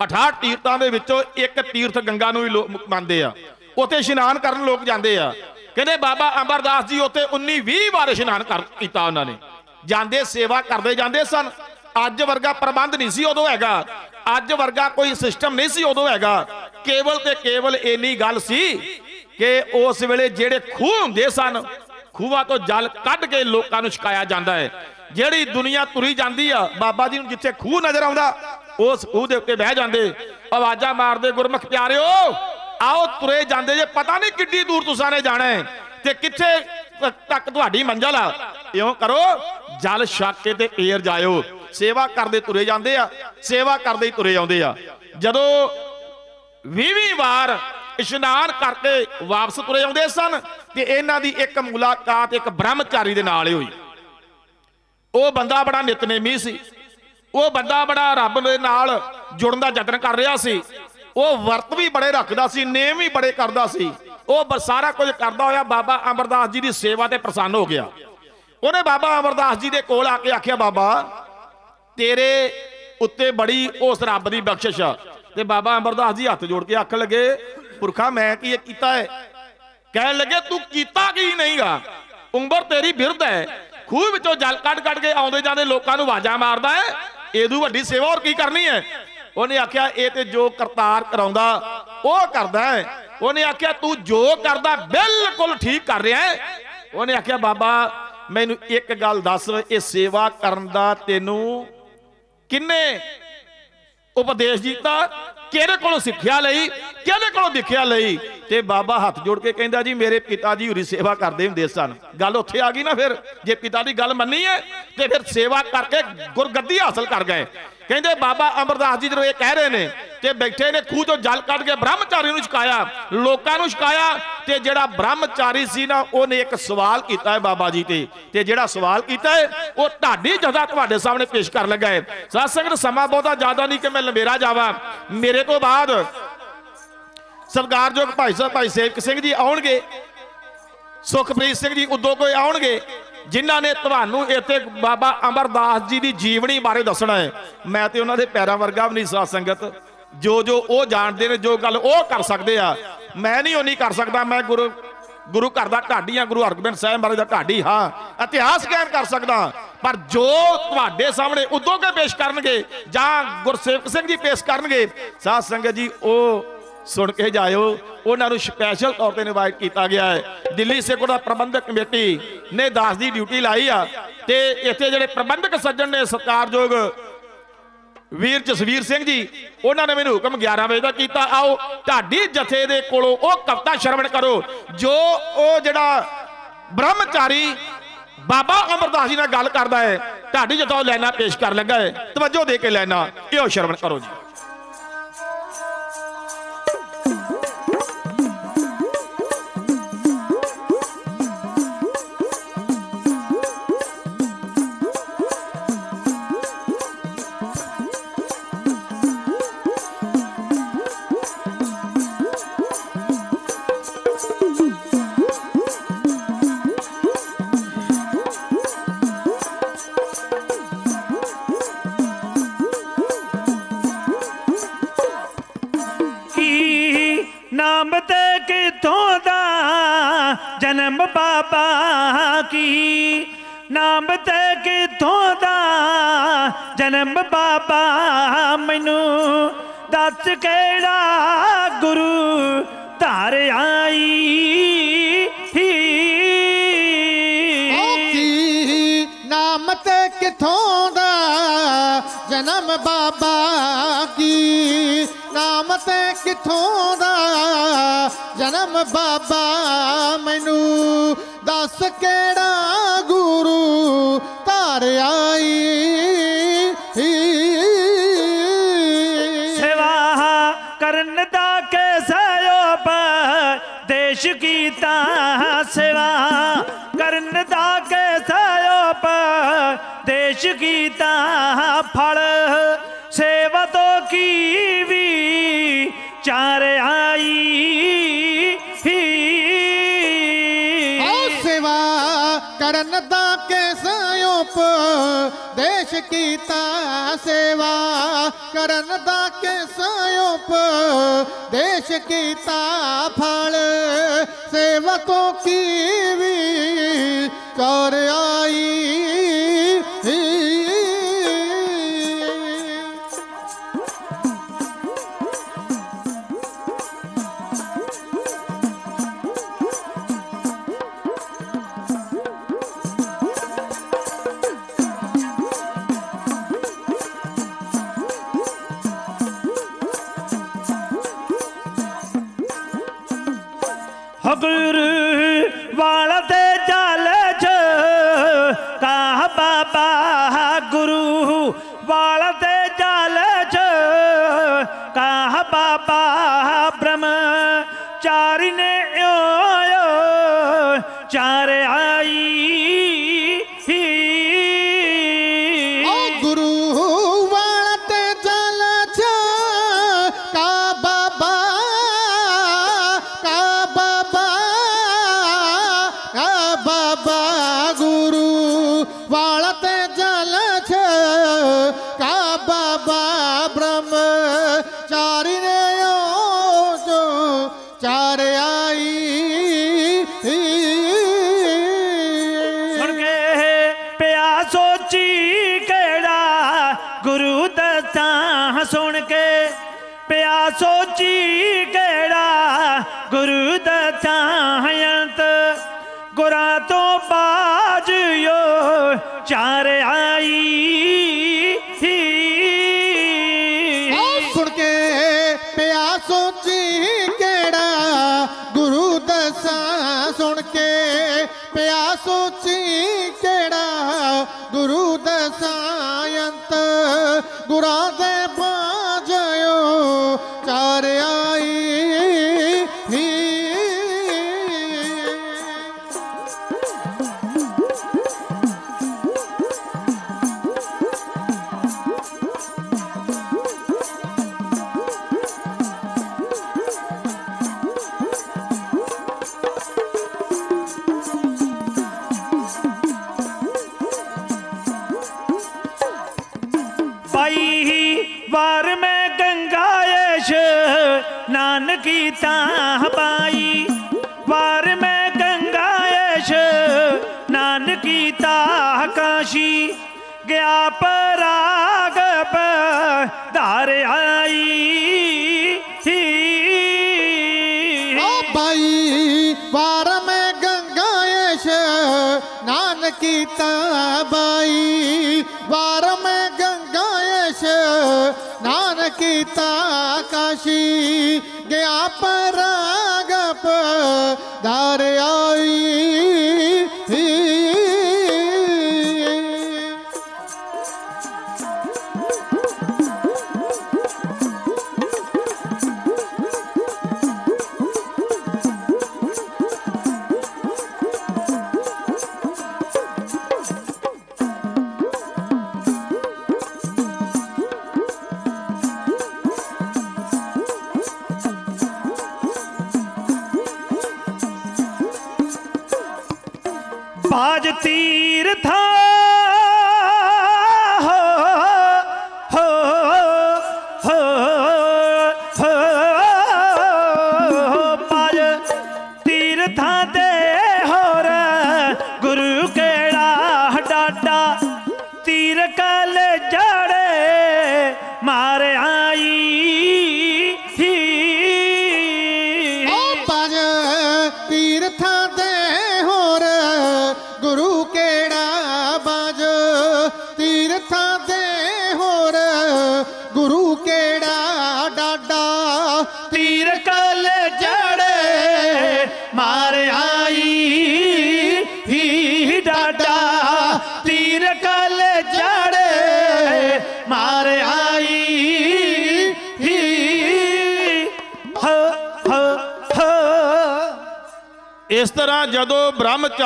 S3: 68 ਤੀਰਥਾਂ ਦੇ ਵਿੱਚੋਂ ਇੱਕ ਤੀਰਥ ਗੰਗਾ ਨੂੰ ਹੀ ਲੋਕ ਮੰਨਦੇ ਆ। ਉੱਥੇ ਇਸ਼ਨਾਨ ਕਰਨ ਲੋਕ ਜਾਂਦੇ ਆ। ਕਹਿੰਦੇ ਬਾਬਾ ਅਮਰਦਾਸ ਜੀ ਉੱਥੇ 19 20 ਵਾਰ ਇਸ਼ਨਾਨ ਕਰ ਕੀਤਾ ਉਹਨਾਂ ਨੇ। ਜਾਂਦੇ ਸੇਵਾ ਕਰਦੇ ਜਾਂਦੇ ਸਨ। ਅੱਜ ਵਰਗਾ ਪ੍ਰਬੰਧ ਨਹੀਂ ਸੀ ਉਦੋਂ ਹੈਗਾ। ਅੱਜ ਵਰਗਾ ਕੋਈ ਸਿਸਟਮ ਨਹੀਂ ਸੀ ਉਦੋਂ ਹੈਗਾ। ਕੇਵਲ ਤੇ ਕੇਵਲ ਇੰਨੀ ਗੱਲ ਸੀ ਕਿ ਉਸ ਵੇਲੇ ਜਿਹੜੇ ਖੂਹ ਹੁੰਦੇ ਸਨ, ਖੂਹਾਂ ਤੋਂ ਜਲ ਕੱਢ ਕੇ ਲੋਕਾਂ ਨੂੰ ਛਕਾਇਆ ਜਾਂਦਾ ਹੈ। ਜਿਹੜੀ ਦੁਨੀਆ ਤੁਰੀ ਜਾਂਦੀ ਆ, ਬਾਬਾ ਜੀ ਨੂੰ ਜਿੱਥੇ ਖੂਹ ਨਜ਼ਰ ਆਉਂਦਾ, ਉਸ ਖੂਹ ਦੇ ਉੱਤੇ ਬਹਿ ਜਾਂਦੇ। ਆਵਾਜ਼ਾਂ ਮਾਰਦੇ, ਗੁਰਮੁਖ ਪਿਆਰਿਓ ਆਓ ਤੁਰੇ ਜਾਂਦੇ ਜੇ, ਪਤਾ ਨਹੀਂ ਕਿੱਡੀ ਦੂਰ ਤੁਸਾਂ ਨੇ ਜਾਣਾ ਹੈ ਤੇ ਕਿੱਥੇ ਤੱਕ ਤੁਹਾਡੀ ਮੰਜ਼ਲ ਆ। ਇਉਂ ਕਰੋ, ਜਲ ਛਕ ਤੇ ਏਰ ਜਾਇਓ। ਸੇਵਾ ਕਰਦੇ ਤੁਰੇ ਜਾਂਦੇ ਆ, ਸੇਵਾ ਕਰਦੇ ਹੀ ਤੁਰੇ ਆਉਂਦੇ ਆ। ਜਦੋਂ 20 ਵਾਰ ਇਸ਼ਨਾਨ ਕਰਕੇ ਵਾਪਸ ਤੁਰੇ ਆਉਂਦੇ ਸਨ, ਤੇ ਇਹਨਾਂ ਦੀ ਇੱਕ ਮੁਲਾਕਾਤ ਇੱਕ ਬ੍ਰਹਮਚਾਰੀ ਦੇ ਨਾਲ ਹੀ ਹੋਈ। ਉਹ ਬੰਦਾ ਬੜਾ ਨਿਤਨੇਮੀ ਸੀ। ਉਹ ਬੰਦਾ ਬੜਾ ਰੱਬ ਦੇ ਨਾਲ ਜੁੜਨ ਦਾ ਯਤਨ ਕਰ ਰਿਹਾ ਸੀ। ਉਹ ਵਰਤ ਵੀ ਬੜੇ ਰੱਖਦਾ ਸੀ, ਨੇਮ ਵੀ ਬੜੇ ਕਰਦਾ ਸੀ। ਉਹ ਸਾਰਾ ਕੁਝ ਕਰਦਾ ਹੋਇਆ ਬਾਬਾ ਅਮਰਦਾਸ ਜੀ ਦੀ ਸੇਵਾ ਤੇ ਪ੍ਰਸੰਨ ਹੋ ਗਿਆ। ਉਹਨੇ ਬਾਬਾ ਅਮਰਦਾਸ ਜੀ ਦੇ ਕੋਲ ਆ ਕੇ ਆਖਿਆ, ਬਾਬਾ, ਤੇਰੇ ਉੱਤੇ ਬੜੀ ਉਸ ਰੱਬ ਦੀ ਬਖਸ਼ਿਸ਼ ਆ। ਤੇ ਬਾਬਾ ਅਮਰਦਾਸ ਜੀ ਹੱਥ ਜੋੜ ਕੇ ਆਖਣ ਲੱਗੇ, ਪੁਰਖਾ, ਮੈਂ ਕੀ ਇਹ ਕੀਤਾ ਹੈ? ਕਹਿਣ ਲੱਗੇ, ਤੂੰ ਕੀਤਾ ਕੀ ਨਹੀਂਗਾ? ਉਮਰ ਤੇਰੀ ਬਿਰਧ ਹੈ। ਖੂਹ ਵਿੱਚੋਂ ਜਲ ਕੱਢ ਕੱਢ ਕੇ ਆਉਂਦੇ ਜਾਂਦੇ ਲੋਕਾਂ ਨੂੰ ਆਵਾਜ਼ਾਂ ਮਾਰਦਾ ਹੈ। ਇਹਦੂ ਵੱਡੀ ਸੇਵਾ ਹੋਰ ਕੀ ਕਰਨੀ ਹੈ? ਉਹਨੇ ਆਖਿਆ, ਇਹ ਤੇ ਜੋ ਕਰਤਾਰ ਕਰਾਉਂਦਾ, ਉਹ ਕਰਦਾ ਹੈ। ਉਹਨੇ ਆਖਿਆ, ਤੂੰ ਜੋ ਕਰਦਾ, ਬਿਲਕੁਲ ਠੀਕ ਕਰ ਰਿਹਾ ਹੈ। ਉਹਨੇ ਆਖਿਆ, ਬਾਬਾ, ਮੈਨੂੰ ਇੱਕ ਗੱਲ ਦੱਸ, ਇਹ ਸੇਵਾ ਕਰਨ ਦਾ ਤੈਨੂੰ ਕਿੰਨੇ ਉਪਦੇਸ਼ ਦਿੱਤਾ? ਕਿਹਦੇ ਕੋਲੋਂ ਸਿੱਖਿਆ ਲਈ? ਕਿਹਦੇ ਕੋਲੋਂ ਦਿਖਿਆ ਲਈ? ਤੇ ਬਾਬਾ ਹੱਥ ਜੋੜ ਕੇ ਕਹਿੰਦਾ, ਜੀ, ਮੇਰੇ ਪਿਤਾ ਜੀ ਹੋਰੀ ਸੇਵਾ ਕਰਦੇ ਹੁੰਦੇ ਸਨ। ਗੱਲ ਉੱਥੇ ਆ ਗਈ ਨਾ ਫਿਰ, ਜੇ ਪਿਤਾ ਦੀ ਗੱਲ ਮੰਨੀ ਹੈ, ਤੇ ਫਿਰ ਸੇਵਾ ਕਰਕੇ ਗੁਰਗੱਦੀ ਹਾਸਲ ਕਰ ਗਏ। ਕਹਿੰਦੇ ਬਾਬਾ ਅਮਰਦਾਸ ਜੀ ਜਦੋਂ ਇਹ ਕਹਿ ਰਹੇ ਨੇ ਤੇ ਬੈਠੇ ਨੇ ਖੂਹ ਤੋਂ ਜਲ ਕੱਢ ਕੇ ਬ੍ਰਹਮਚਾਰੀ ਨੂੰ ਛਕਾਇਆ, ਲੋਕਾਂ ਨੂੰ ਛਕਾਇਆ, ਤੇ ਜਿਹੜਾ ਬ੍ਰਹਮਚਾਰੀ ਸੀ ਨਾ, ਉਹਨੇ ਇੱਕ ਸਵਾਲ ਕੀਤਾ ਹੈ ਬਾਬਾ ਜੀ ਤੇ ਤੇ ਜਿਹੜਾ ਸਵਾਲ ਕੀਤਾ ਹੈ, ਉਹ ਢਾਡੀ ਜਦਾ ਤੁਹਾਡੇ ਸਾਹਮਣੇ ਪੇਸ਼ ਕਰਨ ਲੱਗਾ ਹੈ। ਸਾਧ ਸੰਗਤ ਸਮਾਂ ਬਹੁਤਾ ਜ਼ਿਆਦਾ ਨਹੀਂ ਕਿ ਮੈਂ ਲੰਬੇਰਾ ਜਾਵਾਂ। ਮੇਰੇ ਤੋਂ ਬਾਅਦ ਸਰਦਾਰਯੋਗ ਭਾਈ ਸਾਹਿਬ, ਭਾਈ ਸੇਵਕ ਸਿੰਘ ਜੀ ਆਉਣਗੇ, ਸੁਖਪ੍ਰੀਤ ਸਿੰਘ ਜੀ ਉਦੋਂ ਕੋਈ ਆਉਣਗੇ ਜਿਨ੍ਹਾਂ ਨੇ ਤੁਹਾਨੂੰ ਇੱਥੇ ਬਾਬਾ ਅਮਰਦਾਸ ਜੀ ਦੀ ਜੀਵਨੀ ਬਾਰੇ ਦੱਸਣਾ ਹੈ। ਮੈਂ ਤੇ ਉਹਨਾਂ ਦੇ ਪੈਰਾਂ ਵਰਗਾ ਵੀ ਨਹੀਂ ਸਾਧ ਸੰਗਤ। ਜੋ ਜੋ ਉਹ ਜਾਣਦੇ ਨੇ, ਜੋ ਗੱਲ ਉਹ ਕਰ ਸਕਦੇ ਆ। ਮੈਂ ਨਹੀਂ ਉਹ ਨਹੀਂ ਕਰ ਸਕਦਾ, ਮੈਂ ਗੁਰੂ ਗੁਰੂ ਘਰ ਦਾ ਢਾਡੀ ਆ, ਗੁਰੂ ਹਰਗੋਬਿੰਦ ਸਾਹਿਬ ਮਹਾਰਾਜ ਦਾ ਢਾਡੀ ਹਾਂ। ਇਤਿਹਾਸ ਗਿਆਨ ਕਰ ਸਕਦਾ। ਪਰ ਜੋ ਤੁਹਾਡੇ ਸਾਹਮਣੇ ਉਦੋਂ ਕੇ ਪੇਸ਼ ਕਰਨਗੇ ਜਾਂ ਗੁਰਸੇਵਕ ਸਿੰਘ ਜੀ ਪੇਸ਼ ਕਰਨਗੇ, ਸਾਧ ਸੰਗਤ ਜੀ, ਉਹ ਸੁਣ ਕੇ ਜਾਇਓ। ਉਹਨਾਂ ਨੂੰ ਸਪੈਸ਼ਲ ਤੌਰ ਤੇ ਇਨਵਾਈਟ ਕੀਤਾ ਗਿਆ ਹੈ। ਦਿੱਲੀ ਸਿੱਖ ਗੁਰਦੁਆਰਾ ਪ੍ਰਬੰਧਕ ਕਮੇਟੀ ਨੇ ਦਾਸ ਦੀ ਡਿਊਟੀ ਲਾਈ ਆ ਤੇ ਇੱਥੇ ਜਿਹੜੇ ਪ੍ਰਬੰਧਕ ਸੱਜਣ ਨੇ ਸਤਿਕਾਰਯੋਗ ਵੀਰ ਜਸਵੀਰ ਸਿੰਘ ਜੀ, ਉਹਨਾਂ ਨੇ ਮੈਨੂੰ ਹੁਕਮ 11 ਵਜੇ ਦਾ ਕੀਤਾ। ਆਓ ਢਾਡੀ ਜਥੇ ਦੇ ਕੋਲੋਂ ਉਹ ਕਵਿਤਾ ਸ਼ਰਵਣ ਕਰੋ, ਜੋ ਉਹ ਜਿਹੜਾ ਬ੍ਰਹਮਚਾਰੀ ਬਾਬਾ ਅਮਰਦਾਸ ਜੀ ਨਾਲ ਗੱਲ ਕਰਦਾ ਹੈ ਢਾਡੀ ਜਥਾ ਉਹ ਲੈਣਾ ਪੇਸ਼ ਕਰ ਲੱਗਾ ਹੈ। ਤਵੱਜੋ ਦੇ ਕੇ ਲੈਣਾ, ਇਹੋ ਸ਼ਰਵਣ ਕਰੋ ਜੀ।
S1: ਜਨਮ ਬਾਬਾ ਮੈਨੂੰ ਦੱਸ ਕਿਹੜਾ ਗੁਰੂ ਧਾਰ ਆਈ
S2: ਹੀ ਨਾਮ ਤੇ ਕਿਥੋਂ ਦਾ ਜਨਮ ਬਾਬਾ? ਕੀ ਨਾਮ ਤੇ ਕਿਥੋਂ ਦਾ ਜਨਮ ਬਾਬਾ? ਮੈਨੂੰ ਦੱਸ ਕਿਹੜਾ ਗੁਰੂ ਧਾਰ ਆਈ
S1: की हसरा कर्ण दा के सयो देश गीता
S2: फल सेवतो की भी चार आ ਕੀਤਾ ਸੇਵਾ ਕਰਨ ਦਾ ਕਿਸ ਉਪ ਦੇਸ਼ ਕੀਤਾ ਫਲ? ਸੇਵਾ ਤੋਂ ਕੀ ਵੀ ਕਰ ਆਈ?
S1: struggle कोरा
S3: तो बाजो चारे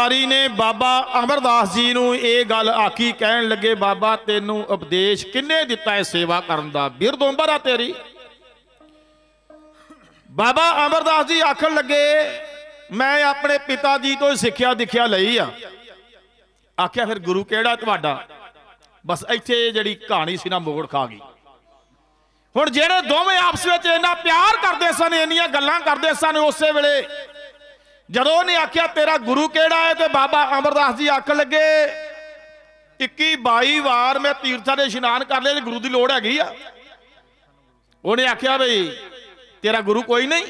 S3: ਬ੍ਰਹਮਚਾਰੀ ਨੇ ਬਾਬਾ ਅਮਰਦਾਸ ਜੀ ਨੂੰ ਇਹ ਗੱਲ ਆਖੀ, ਕਹਿਣ ਲੱਗੇ, ਬਾਬਾ, ਤੈਨੂੰ ਉਪਦੇਸ਼ ਕਿੰਨੇ ਦਿੱਤਾ ਹੈ ਸੇਵਾ ਕਰਨ ਦਾ? ਬਿਰਧ ਆ ਤੇਰੀ। ਬਾਬਾ ਅਮਰਦਾਸ ਜੀ ਆਖਣ ਲੱਗੇ, ਮੈਂ ਆਪਣੇ ਪਿਤਾ ਜੀ ਤੋਂ ਸਿੱਖਿਆ ਦਿਖਿਆ ਲਈ ਆ। ਆਖਿਆ, ਫਿਰ ਗੁਰੂ ਕਿਹੜਾ ਤੁਹਾਡਾ? ਬਸ ਇੱਥੇ ਜਿਹੜੀ ਕਹਾਣੀ ਸੀ ਨਾ, ਮੋੜ ਖਾ ਗਈ। ਹੁਣ ਜਿਹੜੇ ਦੋਵੇਂ ਆਪਸ ਵਿੱਚ ਇੰਨਾ ਪਿਆਰ ਕਰਦੇ ਸਨ, ਇੰਨੀਆਂ ਗੱਲਾਂ ਕਰਦੇ ਸਨ, ਉਸੇ ਵੇਲੇ ਜਦੋਂ ਉਹਨੇ ਆਖਿਆ, ਤੇਰਾ ਗੁਰੂ ਕਿਹੜਾ ਹੈ? ਤੇ ਬਾਬਾ ਅਮਰਦਾਸ ਜੀ ਆਖਣ ਲੱਗੇ 21 22 ਵਾਰ ਮੈਂ ਤੀਰਥਾਂ ਦੇ ਇਸ਼ਨਾਨ ਕਰ ਲਏ, ਗੁਰੂ ਦੀ ਲੋੜ ਹੈਗੀ ਆ। ਉਹਨੇ ਆਖਿਆ, ਬਈ, ਤੇਰਾ ਗੁਰੂ ਕੋਈ ਨਹੀਂ।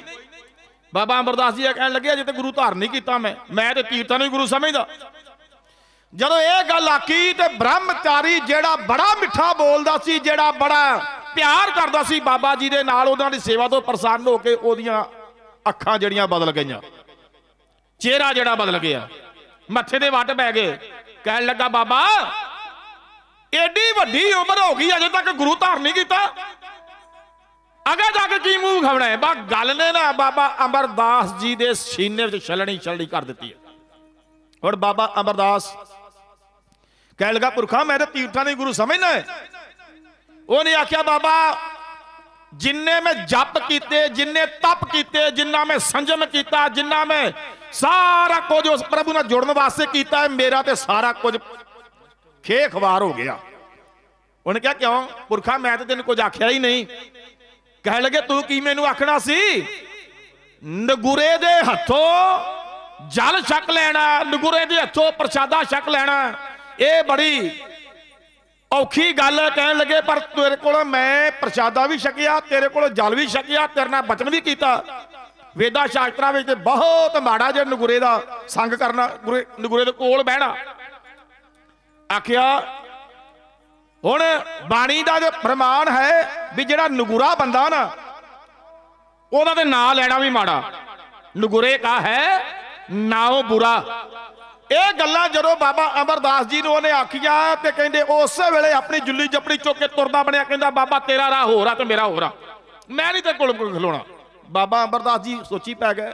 S3: ਬਾਬਾ ਅਮਰਦਾਸ ਜੀ ਇਹ ਕਹਿਣ ਲੱਗੇ, ਅਜੇ ਤੇ ਗੁਰੂ ਧਾਰਨ ਨਹੀਂ ਕੀਤਾ ਮੈਂ। ਮੈਂ ਤੇ ਤੀਰਥਾਂ ਨੂੰ ਹੀ ਗੁਰੂ ਸਮਝਦਾ। ਜਦੋਂ ਇਹ ਗੱਲ ਆਖੀ ਤੇ ਬ੍ਰਹਮਚਾਰੀ ਜਿਹੜਾ ਬੜਾ ਮਿੱਠਾ ਬੋਲਦਾ ਸੀ, ਜਿਹੜਾ ਬੜਾ ਪਿਆਰ ਕਰਦਾ ਸੀ, ਬਾਬਾ ਜੀ ਦੇ ਨਾਲ ਉਹਨਾਂ ਦੀ ਸੇਵਾ ਤੋਂ ਪ੍ਰਸੰਨ ਹੋ ਕੇ ਉਹਦੀਆਂ ਅੱਖਾਂ ਜਿਹੜੀਆਂ ਬਦਲ ਗਈਆਂ। ਚਿਹਰਾ ਜਿਹੜਾ ਬਦਲ ਗਿਆ। ਮੱਥੇ ਦੇ ਵੱਟ ਪੈ ਗਏ। ਕਹਿਣ ਲੱਗਾ, ਬਾਬਾ, ਏਡੀ ਵੱਡੀ ਉਮਰ ਹੋ ਗਈ, ਅਜੇ ਤੱਕ ਗੁਰੂ ਧਾਰਨ ਨਹੀਂ ਕੀਤਾ। ਅਗਾ ਜਾ ਕੇ ਕੀ ਮੂੰਹ ਖਵਣਾ ਹੈ? ਬਾ ਗੱਲ ਨੇ ਨਾ, ਬਾਬਾ ਅਮਰਦਾਸ ਜੀ ਦੇ ਸੀਨੇ ਵਿੱਚ ਛਲਣੀ ਛਲਣੀ ਕਰ ਦਿੱਤੀ ਹੈ। ਹੁਣ ਬਾਬਾ ਅਮਰਦਾਸ ਕਹਿਣ ਲੱਗਾ, ਪੁਰਖਾ, ਮੈਂ ਤਾਂ ਤੀਰਥਾਂ ਦੇ ਗੁਰੂ ਸਮਝਣਾ ਹੈ। ਉਹਨੇ ਆਖਿਆ, ਬਾਬਾ, ਜਿੰਨੇ ਮੈਂ ਜਪ ਕੀਤੇ, ਜਿੰਨੇ ਤਪ ਕੀਤੇ, ਜਿੰਨਾ ਮੈਂ ਸੰਜਮ ਕੀਤਾ, ਜਿੰਨਾ ਮੈਂ ਸਾਰਾ ਕੁਝ ਉਸ ਪ੍ਰਭੂ ਨਾਲ ਜੁੜਨ ਵਾਸਤੇ ਕੀਤਾ ਹੈ, ਮੇਰਾ ਤੇ ਸਾਰਾ ਕੁਝ ਖੇ ਖਵਾਰ ਹੋ ਗਿਆ। ਉਹਨੇ ਕਿਹਾ, ਕਿਉਂ? ਪੁਰਖਾ, ਮੈਂ ਤੇ ਤੈਨੂੰ ਕੁਝ ਆਖਿਆ ਹੀ ਨਹੀਂ। ਕਹਿਣ ਲੱਗੇ, ਤੂੰ ਕੀ ਮੈਨੂੰ ਆਖਣਾ ਸੀ? ਨਗੁਰੇ ਦੇ ਹੱਥੋਂ ਜਲ ਛਕ ਲੈਣਾ, ਨਗੁਰੇ ਦੇ ਹੱਥੋਂ ਪ੍ਰਸ਼ਾਦਾ ਛਕ ਲੈਣਾ, ਇਹ ਬੜੀ ਔਖੀ ਗੱਲ ਹੈ। ਕਹਿਣ ਲੱਗੇ, ਪਰ ਤੇਰੇ ਕੋਲ ਮੈਂ ਪ੍ਰਸ਼ਾਦਾ ਵੀ ਛਕਿਆ, ਤੇਰੇ ਕੋਲ ਜਲ ਵੀ ਛਕਿਆ, ਤੇਰੇ ਨਾਲ ਬਚਨ ਵੀ ਕੀਤਾ। ਵੇਦਾ ਸ਼ਾਸਤਰਾਂ ਵਿੱਚ ਤੇ ਬਹੁਤ ਮਾੜਾ ਜਿਹਾ ਨਗੁਰੇ ਦਾ ਸੰਗ ਕਰਨਾ, ਗੁਰੇ- ਨਗੁਰੇ ਦੇ ਕੋਲ ਬਹਿਣਾ। ਆਖਿਆ, ਹੁਣ ਬਾਣੀ ਦਾ ਜੋ ਪ੍ਰਮਾਣ ਹੈ ਵੀ ਜਿਹੜਾ ਨਗੁਰਾ ਬੰਦਾ ਨਾ ਉਹਨਾਂ ਦੇ ਨਾਂ ਲੈਣਾ ਵੀ ਮਾੜਾ। ਨਗੁਰੇ ਕਾ ਹੈ, ਨਾਉ ਬੁਰਾ। ਇਹ ਗੱਲਾਂ ਜਦੋਂ ਬਾਬਾ ਅਮਰਦਾਸ ਜੀ ਨੂੰ ਉਹਨੇ ਆਖੀਆਂ ਤੇ ਕਹਿੰਦੇ, ਉਸੇ ਵੇਲੇ ਆਪਣੀ ਜੁੱਲੀ ਜਪੜੀ ਚੁੱਕ ਕੇ ਤੁਰਦਾ ਬਣਿਆ, ਕਹਿੰਦਾ, ਬਾਬਾ, ਤੇਰਾ ਰਾਹ ਹੋਰ ਆ ਤੇ ਮੇਰਾ ਹੋਰ ਆ। ਮੈਂ ਨਹੀਂ ਤੇ ਕੋਲ ਕੋਲ ਖਲੋਣਾ ਬਾਬਾ ਅਮਰਦਾਸ ਜੀ ਸੋਚੀ ਪੈ ਗਏ।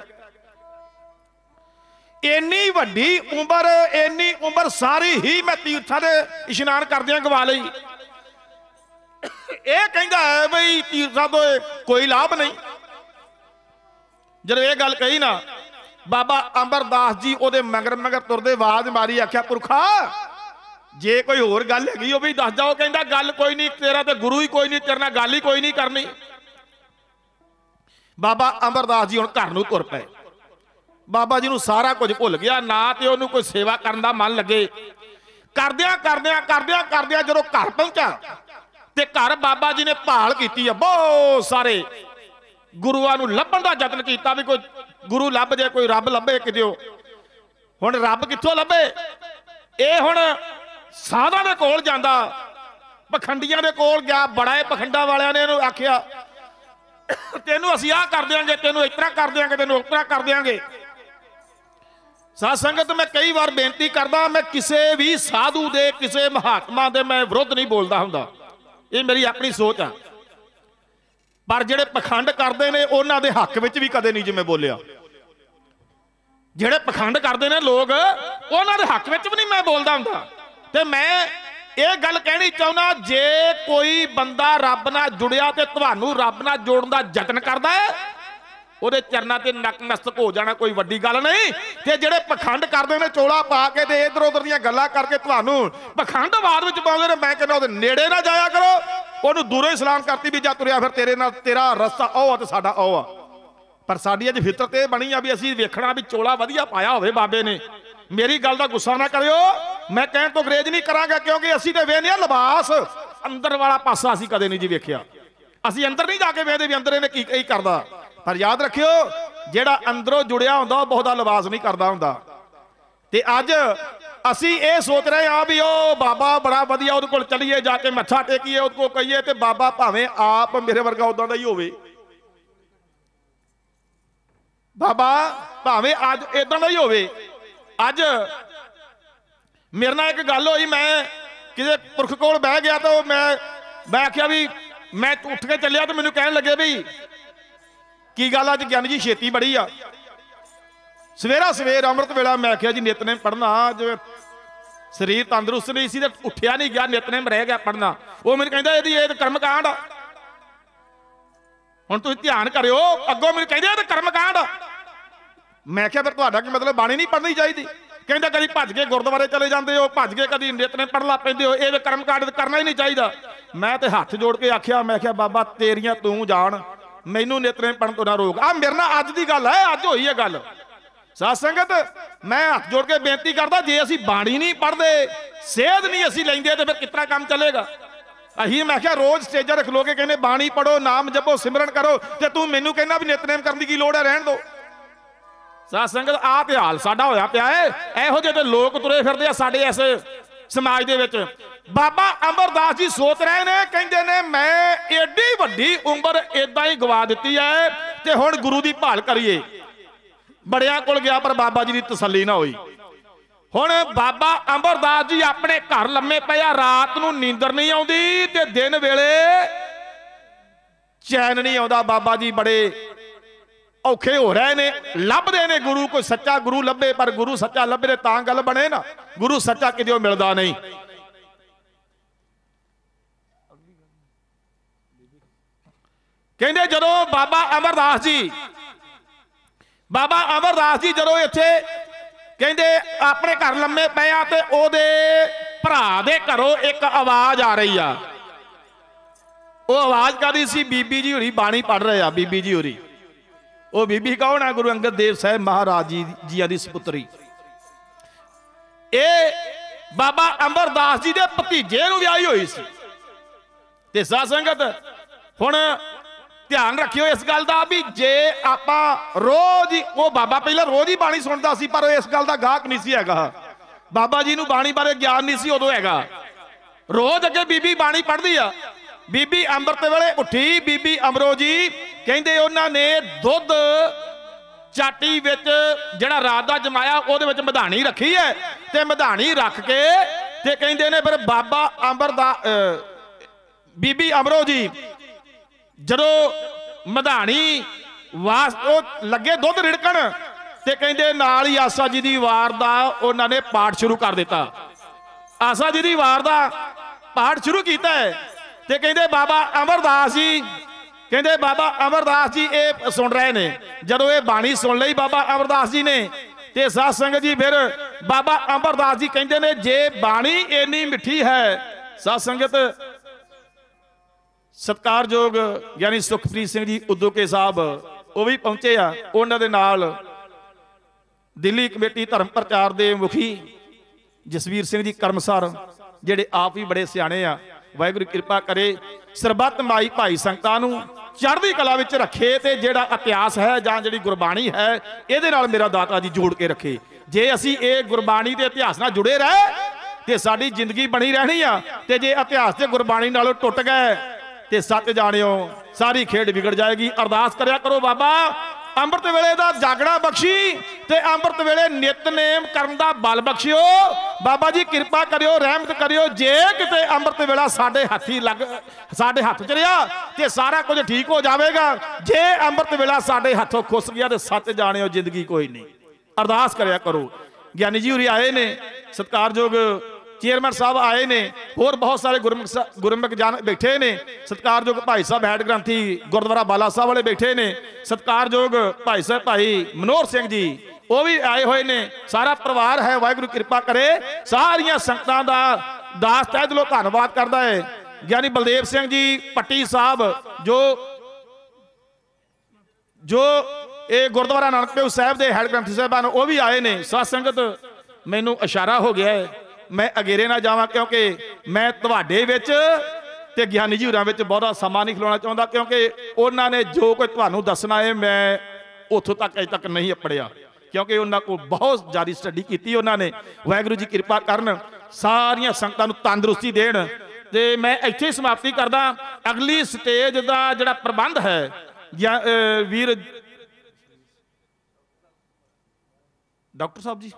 S3: ਇੰਨੀ ਵੱਡੀ ਉਮਰ, ਇੰਨੀ ਉਮਰ ਸਾਰੀ ਹੀ ਮੈਂ ਤੀਰਥਾਂ ਦੇ ਇਸ਼ਨਾਨ ਕਰਦਿਆਂ ਗਵਾ ਲਈ। ਇਹ ਕਹਿੰਦਾ ਹੈ ਬਈ ਤੀਰਥਾਂ ਤੋਂ ਕੋਈ ਲਾਭ ਨਹੀਂ। ਜਦੋਂ ਇਹ ਗੱਲ ਕਹੀ ਨਾ, ਬਾਬਾ ਅਮਰਦਾਸ ਜੀ ਉਹਦੇ ਮਗਰ ਮਗਰ ਤੁਰਦੇ ਆਵਾਜ਼ ਮਾਰੀ, ਆਖਿਆ, ਪੁਰਖਾ, ਜੇ ਕੋਈ ਹੋਰ ਗੱਲ ਹੈਗੀ ਉਹ ਵੀ ਦੱਸ ਜਾਓ ਕਹਿੰਦਾ, ਗੱਲ ਕੋਈ ਨਹੀਂ, ਤੇਰਾ ਤੇ ਗੁਰੂ ਹੀ ਕੋਈ ਨਹੀਂ, ਤੇਰੇ ਨਾਲ ਗੱਲ ਹੀ ਕੋਈ ਨਹੀਂ ਕਰਨੀ। ਬਾਬਾ ਅਮਰਦਾਸ ਜੀ ਹੁਣ ਘਰ ਨੂੰ ਤੁਰ ਪਏ। ਬਾਬਾ ਜੀ ਨੂੰ ਸਾਰਾ ਕੁਝ ਭੁੱਲ ਗਿਆ, ਨਾ ਤੇ ਉਹਨੂੰ ਕੋਈ ਸੇਵਾ ਕਰਨ ਦਾ ਮਨ ਲੱਗੇ। ਕਰਦਿਆਂ ਕਰਦਿਆਂ ਕਰਦਿਆਂ ਕਰਦਿਆਂ ਜਦੋਂ ਘਰ ਪਹੁੰਚਾ ਤੇ ਘਰ ਬਾਬਾ ਜੀ ਨੇ ਭਾਲ ਕੀਤੀ ਆ, ਬਹੁਤ ਸਾਰੇ ਗੁਰੂਆਂ ਨੂੰ ਲੱਭਣ ਦਾ ਯਤਨ ਕੀਤਾ ਵੀ ਕੋਈ ਗੁਰੂ ਲੱਭ ਜੇ, ਕੋਈ ਰੱਬ ਲੱਭੇ ਕਿਤੇ ਹੁਣ ਰੱਬ ਕਿੱਥੋਂ ਲੱਭੇ? ਇਹ ਹੁਣ ਸਾਧਾਂ ਦੇ ਕੋਲ ਜਾਂਦਾ, ਪਖੰਡੀਆਂ ਦੇ ਕੋਲ ਗਿਆ, ਬੜਾ ਇਹ ਪਖੰਡਾ ਵਾਲਿਆਂ ਨੇ ਇਹਨੂੰ ਆਖਿਆ ਤੈਨੂੰ ਅਸੀਂ ਆਹ ਕਰ ਦਿਆਂਗੇ, ਤੈਨੂੰ ਇਸ ਤਰ੍ਹਾਂ ਕਰ ਦਿਆਂਗੇ, ਤੈਨੂੰ ਉਸ ਤਰ੍ਹਾਂ ਕਰ ਦਿਆਂਗੇ। ਸਾਧ ਸੰਗਤ, ਮੈਂ ਕਈ ਵਾਰ ਬੇਨਤੀ ਕਰਦਾ, ਮੈਂ ਕਿਸੇ ਵੀ ਸਾਧੂ ਦੇ, ਕਿਸੇ ਮਹਾਤਮਾ ਦੇ ਮੈਂ ਵਿਰੁੱਧ ਨਹੀਂ ਬੋਲਦਾ ਹੁੰਦਾ। ਇਹ ਮੇਰੀ ਆਪਣੀ ਸੋਚ ਆ। ਪਰ ਜਿਹੜੇ ਪਖੰਡ ਕਰਦੇ ਨੇ, ਉਹਨਾਂ ਦੇ ਹੱਕ ਵਿੱਚ ਵੀ ਕਦੇ ਨਹੀਂ ਜਿਵੇਂ ਬੋਲਿਆ। ਜਿਹੜੇ ਪਖੰਡ ਕਰਦੇ ਨੇ ਲੋਕ, ਉਹਨਾਂ ਦੇ ਹੱਕ ਵਿੱਚ ਵੀ ਨਹੀਂ ਮੈਂ ਬੋਲਦਾ ਹੁੰਦਾ। ਤੇ ਮੈਂ ਇਹ ਗੱਲ ਕਹਿਣੀ ਚਾਹੁੰਦਾ, ਜੇ ਕੋਈ ਬੰਦਾ ਰੱਬ ਨਾਲ ਜੁੜਿਆ ਤੇ ਤੁਹਾਨੂੰ ਰੱਬ ਨਾਲ ਜੋੜਨ ਦਾ ਯਤਨ ਕਰਦਾ ਹੈ, ਉਹਦੇ ਚਰਨਾਂ ਤੇ ਨਕਮਸਤਕ ਹੋ ਜਾਣਾ ਕੋਈ ਵੱਡੀ ਗੱਲ ਨਹੀਂ। ਤੇ ਜਿਹੜੇ ਪਖੰਡ ਕਰਦੇ ਨੇ, ਚੋਲਾ ਪਾ ਕੇ ਤੇ ਇਧਰ ਉਧਰ ਦੀਆਂ ਗੱਲਾਂ ਕਰਕੇ ਤੁਹਾਨੂੰ ਪਖੰਡਵਾਦ ਵਿੱਚ ਪਾਉਂਦੇ ਨੇ, ਮੈਂ ਕਹਿੰਦਾ ਉਹਦੇ ਨੇੜੇ ਨਾ ਜਾਇਆ ਕਰੋ। ਉਹਨੂੰ ਦੂਰੋਂ ਹੀ ਸਲਾਮ ਕਰਤੀ ਵੀ ਜਾ ਤੁਰਿਆ ਫਿਰ ਤੇਰੇ ਨਾਲ, ਤੇਰਾ ਰਸਤਾ ਉਹ ਆ ਤੇ ਸਾਡਾ ਉਹ ਆ। ਪਰ ਸਾਡੀ ਅੱਜ ਫਿਤਰਤ ਇਹ ਬਣੀ ਆ ਵੀ ਅਸੀਂ ਵੇਖਣਾ ਵੀ ਚੋਲਾ ਵਧੀਆ ਪਾਇਆ ਹੋਵੇ ਬਾਬੇ ਨੇ। ਮੇਰੀ ਗੱਲ ਦਾ ਗੁੱਸਾ ਨਾ ਕਰਿਓ। ਮੈਂ ਕਹਿਣ ਤੋਂ ਗਰੇਜ ਨਹੀਂ ਕਰਾਂਗਾ ਕਿਉਂਕਿ ਅਸੀਂ ਤੇ ਵੇਖਦੇ ਆ ਲਿਬਾਸ। ਅੰਦਰ ਵਾਲਾ ਪਾਸਾ ਅਸੀਂ ਕਦੇ ਨਹੀਂ ਜੀ ਵੇਖਿਆ। ਅਸੀਂ ਅੰਦਰ ਨਹੀਂ ਜਾ ਕੇ ਵੇਖਦੇ ਵੀ ਅੰਦਰ ਇਹਨੇ ਕੀ ਕੀ ਕਰਦਾ। ਪਰ ਯਾਦ ਰੱਖਿਓ, ਜਿਹੜਾ ਅੰਦਰੋਂ ਜੁੜਿਆ ਹੁੰਦਾ, ਉਹ ਬਹੁਤਾ ਲਿਬਾਸ ਨਹੀਂ ਕਰਦਾ ਹੁੰਦਾ। ਤੇ ਅੱਜ ਅਸੀਂ ਇਹ ਸੋਚ ਰਹੇ ਆ ਵੀ ਉਹ ਬਾਬਾ ਬੜਾ ਵਧੀਆ, ਉਹਦੇ ਕੋਲ ਚਲੀਏ, ਜਾ ਕੇ ਮੱਥਾ ਟੇਕੀਏ, ਉਹਦੇ ਕੋਲ ਕਹੀਏ ਤੇ ਬਾਬਾ ਭਾਵੇਂ ਆਪ ਮੇਰੇ ਵਰਗਾ ਉਦਾਂ ਦਾ ਹੀ ਹੋਵੇ। ਬਾਬਾ ਭਾਵੇਂ ਅੱਜ ਇਦਾਂ ਦਾ ਹੀ ਹੋਵੇ। ਅੱਜ ਮੇਰੇ ਨਾਲ ਇੱਕ ਗੱਲ ਹੋਈ, ਮੈਂ ਕਿਤੇ ਪੁਰਖ ਕੋਲ ਬਹਿ ਗਿਆ ਤਾਂ ਮੈਂ ਮੈਂ ਆਖਿਆ ਵੀ ਮੈਂ ਉੱਠ ਕੇ ਚੱਲਿਆ ਤੇ ਮੈਨੂੰ ਕਹਿਣ ਲੱਗੇ ਵੀ, ਕੀ ਗੱਲ ਅੱਜ ਗਿਆਨੀ ਜੀ ਛੇਤੀ ਬੜੀ ਆ। ਸਵੇਰਾ ਸਵੇਰ ਅੰਮ੍ਰਿਤ ਵੇਲਾ ਮੈਂ ਆਖਿਆ ਜੀ ਨਿਤਨੇਮ ਪੜਨਾ ਜਿਵੇਂ ਸਰੀਰ ਤੰਦਰੁਸਤ ਨਹੀਂ ਸੀ ਤੇ ਉੱਠਿਆ ਨਹੀਂ ਗਿਆ ਨਿਤਨੇਮ ਰਹਿ ਗਿਆ ਪੜਨਾ ਉਹ ਮੈਨੂੰ ਕਹਿੰਦਾ, ਇਹਦੀ ਇਹ ਤਾਂ ਕਰਮ ਕਾਂਡ ਹੁਣ ਤੁਸੀਂ ਧਿਆਨ ਕਰਿਓ, ਅੱਗੋਂ ਮੈਨੂੰ ਕਹਿੰਦੇ ਇਹ ਤਾਂ ਕਰਮ ਕਾਂਡ ਮੈਂ ਕਿਹਾ ਫਿਰ ਤੁਹਾਡਾ ਕੀ ਮਤਲਬ? ਬਾਣੀ ਨਹੀਂ ਪੜ੍ਹਨੀ ਚਾਹੀਦੀ। ਕਹਿੰਦਾ ਕਦੀ ਭੱਜ ਕੇ ਗੁਰਦੁਆਰੇ ਚਲੇ ਜਾਂਦੇ ਹੋ, ਭੱਜ ਕੇ ਕਦੀ ਨਿਤਨੇਮ ਪੜਨ ਲੱਗ ਪੈਂਦੇ ਹੋ। ਇਹ ਕਰਮ ਕਾਂਡ ਕਰਨਾ ਹੀ ਨਹੀਂ ਚਾਹੀਦਾ। ਮੈਂ ਤੇ ਹੱਥ ਜੋੜ ਕੇ ਆਖਿਆ, ਮੈਂ ਕਿਹਾ, ਬਾਬਾ, ਤੇਰੀਆਂ ਤੂੰ ਜਾਣ। ਮੈਨੂੰ ਨਿਤਨੇਮ ਪੜਨ ਤੋਂ ਨਾ ਰੋਕ। ਆ ਮੇਰੇ ਨਾਲ ਅੱਜ ਦੀ ਗੱਲ ਹੈ, ਅੱਜ ਹੋਈ ਹੈ ਗੱਲ। ਸਾਧ ਸੰਗਤ, ਮੈਂ ਹੱਥ ਜੋੜ ਕੇ ਬੇਨਤੀ ਕਰਦਾ, ਜੇ ਅਸੀਂ ਬਾਣੀ ਨਹੀਂ ਪੜ੍ਹਦੇ, ਸੇਧ ਨਹੀਂ ਅਸੀਂ ਲੈਂਦੇ, ਤੇ ਫਿਰ ਕਿਤਨਾ ਕੰਮ ਚੱਲੇਗਾ? ਅਹੀਂ ਮੈਂ ਕਿਹਾ, ਰੋਜ਼ ਸਟੇਜਾਂ ਰੱਖ ਲੋਗੇ ਕਹਿੰਦੇ, ਬਾਣੀ ਪੜੋ ਨਾਮ ਜਪੋ, ਸਿਮਰਨ ਕਰੋ, ਤੇ ਤੂੰ ਮੈਨੂੰ ਕਹਿੰਦਾ ਵੀ ਨਿਤਨੇਮ ਕਰਨ ਦੀ ਕੀ ਲੋੜ ਹੈ, ਰਹਿਣ ਦੋ। ਸਾਧ ਸੰਗਤ, ਆਹ ਤੇ ਹਾਲ ਸਾਡਾ ਹੋਇਆ ਪਿਆ ਏ। ਇਹੋ ਜਿਹੇ ਤੇ ਲੋਕ ਤੁਰੇ ਫਿਰਦੇ ਆ ਸਾਡੇ ਇਸ ਸਮਾਜ ਦੇ ਵਿੱਚ। ਬਾਬਾ ਅਮਰਦਾਸ ਜੀ ਸੋਚ ਰਹੇ ਨੇ, ਕਹਿੰਦੇ ਨੇ, ਮੈਂ ਏਡੀ ਵੱਡੀ ਉਮਰ ਇਦਾਂ ਹੀ ਗਵਾ ਦਿੱਤੀ ਐ ਤੇ ਹੁਣ ਗੁਰੂ ਦੀ ਭਾਲ ਕਰੀਏ। ਬੜਿਆਂ ਕੋਲ ਗਿਆ ਪਰ ਬਾਬਾ ਜੀ ਦੀ ਤਸੱਲੀ ਨਾ ਹੋਈ। ਹੁਣ ਬਾਬਾ ਅਮਰਦਾਸ ਜੀ ਆਪਣੇ ਘਰ ਲੰਮੇ ਪਿਆ ਰਾਤ ਨੂੰ ਨੀਂਦਰ ਨਹੀਂ ਆਉਂਦੀ ਤੇ ਦਿਨ ਵੇਲੇ ਚੈਨ ਨਹੀਂ ਆਉਂਦਾ। ਬਾਬਾ ਜੀ ਬੜੇ ਔਖੇ ਹੋ ਰਹੇ ਨੇ, ਲੱਭਦੇ ਨੇ ਗੁਰੂ, ਕੋਈ ਸੱਚਾ ਗੁਰੂ ਲੱਭੇ, ਪਰ ਗੁਰੂ ਸੱਚਾ ਲੱਭੇ ਤਾਂ ਗੱਲ ਬਣੇ ਨਾ। ਗੁਰੂ ਸੱਚਾ ਕਿਤੇ ਮਿਲਦਾ ਨਹੀਂ। ਕਹਿੰਦੇ ਜਦੋਂ ਬਾਬਾ ਅਮਰਦਾਸ ਜੀ, ਬਾਬਾ ਅਮਰਦਾਸ ਜੀ ਜਦੋਂ ਇੱਥੇ ਕਹਿੰਦੇ ਆਪਣੇ ਘਰ ਲੰਮੇ ਪਏ ਆ ਤੇ ਉਹਦੇ ਭਰਾ ਦੇ ਘਰੋਂ ਇੱਕ ਆਵਾਜ਼ ਆ ਰਹੀ ਆ। ਉਹ ਆਵਾਜ਼ ਕਾਦੀ ਸੀ? ਬੀਬੀ ਜੀ ਹੋਰੀ ਬਾਣੀ ਪੜ ਰਹੇ ਆ, ਬੀਬੀ ਜੀ ਹੋਰੀ। ਉਹ ਬੀਬੀ ਕੌਣ ਆ? ਗੁਰੂ ਅੰਗਦ ਦੇਵ ਸਾਹਿਬ ਮਹਾਰਾਜ ਜੀ ਜੀਆਂ ਦੀ ਸੁਪੁੱਤਰੀ। ਇਹ ਬਾਬਾ ਅਮਰਦਾਸ ਜੀ ਦੇ ਭਤੀਜੇ ਨੂੰ ਵਿਆਹੀ ਹੋਈ ਸੀ। ਤੇ ਸਾਧ ਸੰਗਤ, ਹੁਣ ਧਿਆਨ ਰੱਖਿਓ ਇਸ ਗੱਲ ਦਾ ਵੀ ਜੇ ਆਪਾਂ ਰੋਜ਼ ਹੀ ਉਹ ਬਾਬਾ ਪਹਿਲਾਂ ਰੋਜ਼ ਹੀ ਬਾਣੀ ਸੁਣਦਾ ਸੀ, ਪਰ ਉਹ ਇਸ ਗੱਲ ਦਾ ਗਾਹਕ ਨਹੀਂ ਸੀ ਹੈਗਾ। ਬਾਬਾ ਜੀ ਨੂੰ ਬਾਣੀ ਬਾਰੇ ਗਿਆਨ ਨਹੀਂ ਸੀ, ਉਦੋਂ ਹੈਗਾ। ਰੋਜ਼ ਅੱਗੇ ਬੀਬੀ ਬਾਣੀ ਪੜ੍ਹਦੀ ਆ। ਬੀਬੀ ਅੰਮ੍ਰਿਤ ਵੇਲੇ ਉੱਠੀ ਬੀਬੀ ਅਮਰੋ ਜੀ। ਕਹਿੰਦੇ ਉਹਨਾਂ ਨੇ ਦੁੱਧ ਚਾਟੀ ਵਿੱਚ ਜਿਹੜਾ ਰਾਤ ਦਾ ਜਮਾਇਆ, ਉਹਦੇ ਵਿੱਚ ਮਧਾਣੀ ਰੱਖੀ ਹੈ ਤੇ ਮਧਾਣੀ ਰੱਖ ਕੇ ਤੇ ਕਹਿੰਦੇ ਨੇ ਫਿਰ ਬਾਬਾ ਅੰਬਰ ਦਾ ਬੀਬੀ ਅਮਰੋ ਜੀ, ਜਦੋਂ ਮਧਾਣੀ ਵਾਸ, ਉਹ ਲੱਗੇ ਦੁੱਧ ਰਿੜਕਣ ਤੇ ਕਹਿੰਦੇ ਨਾਲ ਹੀ ਆਸਾ ਜੀ ਦੀ ਵਾਰ ਦਾ ਉਹਨਾਂ ਨੇ ਪਾਠ ਸ਼ੁਰੂ ਕਰ ਦਿੱਤਾ। ਆਸਾ ਜੀ ਦੀ ਵਾਰ ਦਾ ਪਾਠ ਸ਼ੁਰੂ ਕੀਤਾ ਹੈ। ਤੇ ਕਹਿੰਦੇ ਬਾਬਾ ਅਮਰਦਾਸ ਜੀ, ਕਹਿੰਦੇ ਬਾਬਾ ਅਮਰਦਾਸ ਜੀ, ਇਹ ਸੁਣ ਰਹੇ ਨੇ। ਜਦੋਂ ਇਹ ਬਾਣੀ ਸੁਣ ਲਈ ਬਾਬਾ ਅਮਰਦਾਸ ਜੀ ਨੇ, ਤੇ ਸਾਧ ਸੰਗਤ ਜੀ ਫਿਰ ਬਾਬਾ ਅਮਰਦਾਸ ਜੀ ਕਹਿੰਦੇ ਨੇ, ਜੇ ਬਾਣੀ ਇੰਨੀ ਮਿੱਠੀ ਹੈ, ਸਾਧ ਸੰਗਤ ਸਤਕਾਰਯੋਗ ਯਾਨੀ ਸੁਖਪ੍ਰੀਤ ਸਿੰਘ ਜੀ ਉਦੋਕੇ ਸਾਹਿਬ, ਉਹ ਵੀ ਪਹੁੰਚੇ ਆ, ਉਹਨਾਂ ਦੇ ਨਾਲ ਦਿੱਲੀ ਕਮੇਟੀ ਧਰਮ ਪ੍ਰਚਾਰ ਦੇ ਮੁਖੀ ਜਸਵੀਰ ਸਿੰਘ ਜੀ ਕਰਮਸਰ, ਜਿਹੜੇ ਆਪ ਵੀ ਬੜੇ ਸਿਆਣੇ ਆ। ਵਾਹਿਗੁਰੂ ਕਿਰਪਾ ਕਰੇ, ਸਰਬੱਤ ਮਾਈ ਭਾਈ ਸੰਗਤਾਂ ਨੂੰ ਚੜ੍ਹਦੀ ਕਲਾ ਵਿੱਚ ਰੱਖੇ ਤੇ ਜਿਹੜਾ ਇਤਿਹਾਸ ਹੈ ਜਾਂ ਜਿਹੜੀ ਗੁਰਬਾਣੀ ਹੈ, ਇਹਦੇ ਨਾਲ ਮੇਰਾ ਦਾਤਾ ਜੀ ਜੋੜ ਕੇ ਰੱਖੇ। ਜੇ ਅਸੀਂ ਇਹ ਗੁਰਬਾਣੀ ਦੇ ਇਤਿਹਾਸ ਨਾਲ ਜੁੜੇ ਰਹੇ, ਤੇ ਸਾਡੀ ਜ਼ਿੰਦਗੀ ਬਣੀ ਰਹਿਣੀ ਆ, ਤੇ ਜੇ ਇਤਿਹਾਸ ਤੇ ਗੁਰਬਾਣੀ ਨਾਲੋਂ ਟੁੱਟ ਗਏ, ਤੇ ਸੱਚ ਜਾਣਿਓ, ਸਾਰੀ ਖੇਡ ਵਿਗੜ ਜਾਏਗੀ। ਅਰਦਾਸ ਕਰਿਆ ਕਰੋ ਬਾਬਾ। ਅੰਮ੍ਰਿਤ ਵੇਲੇ ਦਾ ਜਾਗਣਾ ਬਖਸ਼ੀ ਤੇ ਅੰਮ੍ਰਿਤ ਵੇਲੇ ਨਿਤਨੇਮ ਕਰਨ ਦਾ ਬਲ ਬਖਸ਼ਿਓ। ਬਾਬਾ ਜੀ, ਕਿਰਪਾ ਕਰਿਓ, ਰਹਿਮਤ ਕਰਿਓ। ਜੇ ਕਿਤੇ ਅੰਮ੍ਰਿਤ ਵੇਲਾ ਸਾਡੇ ਹੱਥੀ ਲੱਗ, ਸਾਡੇ ਹੱਥ ਚ ਰਿਹਾ ਤੇ ਸਾਰਾ ਕੁਝ ਠੀਕ ਹੋ ਜਾਵੇਗਾ। ਜੇ ਅੰਮ੍ਰਿਤ ਵੇਲਾ ਸਾਡੇ ਹੱਥੋਂ ਖੁੱਸ ਗਿਆ ਤੇ ਸੱਚ ਜਾਣਿਓ, ਜ਼ਿੰਦਗੀ ਕੋਈ ਨਹੀਂ। ਅਰਦਾਸ ਕਰਿਆ ਕਰੋ। ਗਿਆਨੀ ਜੀ ਉਰੀ ਆਏ ਨੇ, ਸਤਿਕਾਰਯੋਗ ਚੇਅਰਮੈਨ ਸਾਹਿਬ ਆਏ ਨੇ, ਹੋਰ ਬਹੁਤ ਸਾਰੇ ਗੁਰਮੁਖ ਸਾ- ਗੁਰਮੁਖ ਜਾਨ ਬੈਠੇ ਨੇ। ਸਤਿਕਾਰਯੋਗ ਭਾਈ ਸਾਹਿਬ ਹੈਡ ਗ੍ਰੰਥੀ ਗੁਰਦੁਆਰਾ ਬਾਲਾ ਸਾਹਿਬ ਵਾਲੇ ਬੈਠੇ ਨੇ। ਸਤਿਕਾਰਯੋਗ ਭਾਈ ਸਾਹਿਬ, ਭਾਈ ਮਨੋਹਰ ਸਿੰਘ ਜੀ, ਉਹ ਵੀ ਆਏ ਹੋਏ ਨੇ। ਸਾਰਾ ਪਰਿਵਾਰ ਹੈ, ਵਾਹਿਗੁਰੂ ਕਿਰਪਾ ਕਰੇ। ਸਾਰੀਆਂ ਸੰਗਤਾਂ ਦਾ ਦਾਸ ਤਹਿ ਦਿਲੋਂ ਧੰਨਵਾਦ ਕਰਦਾ ਹੈ। ਗਿਆਨੀ ਬਲਦੇਵ ਸਿੰਘ ਜੀ, ਪੱਟੀ ਸਾਹਿਬ, ਜੋ ਜੋ ਇਹ ਗੁਰਦੁਆਰਾ ਨਾਨਕ ਦੇਵ ਸਾਹਿਬ ਦੇ ਹੈਡ ਗ੍ਰੰਥੀ ਸਾਹਿਬਾਨ, ਉਹ ਵੀ ਆਏ ਨੇ। ਸਾਧ ਸੰਗਤ, ਮੈਨੂੰ ਇਸ਼ਾਰਾ ਹੋ ਗਿਆ ਹੈ। ਮੈਂ ਅਗੇਰੇ ਨਾ ਜਾਵਾਂ ਕਿਉਂਕਿ ਮੈਂ ਤੁਹਾਡੇ ਵਿੱਚ ਤੇ ਗਿਆਨੀ ਜੀ ਹੋਰਾਂ ਵਿੱਚ ਬਹੁਤਾ ਸਮਾਂ ਨਹੀਂ ਖਲੋਣਾ ਚਾਹੁੰਦਾ ਕਿਉਂਕਿ ਉਹਨਾਂ ਨੇ ਜੋ ਕੁਝ ਤੁਹਾਨੂੰ ਦੱਸਣਾ ਹੈ, ਮੈਂ ਉੱਥੋਂ ਤੱਕ ਅਜੇ ਤੱਕ ਨਹੀਂ ਅਪੜਿਆ। ਕਿਉਂਕਿ ਉਹਨਾਂ ਕੋਲ ਬਹੁਤ ਜ਼ਿਆਦਾ ਸਟੱਡੀ ਕੀਤੀ ਉਹਨਾਂ ਨੇ। ਵਾਹਿਗੁਰੂ ਜੀ ਕਿਰਪਾ ਕਰਨ, ਸਾਰੀਆਂ ਸੰਗਤਾਂ ਨੂੰ ਤੰਦਰੁਸਤੀ ਦੇਣ। ਤੇ ਮੈਂ ਇੱਥੇ ਸਮਾਪਤੀ ਕਰਦਾ। ਅਗਲੀ ਸਟੇਜ ਦਾ ਜਿਹੜਾ ਪ੍ਰਬੰਧ ਹੈ, ਜਾਂ ਵੀਰ ਡਾਕਟਰ ਸਾਹਿਬ ਜੀ।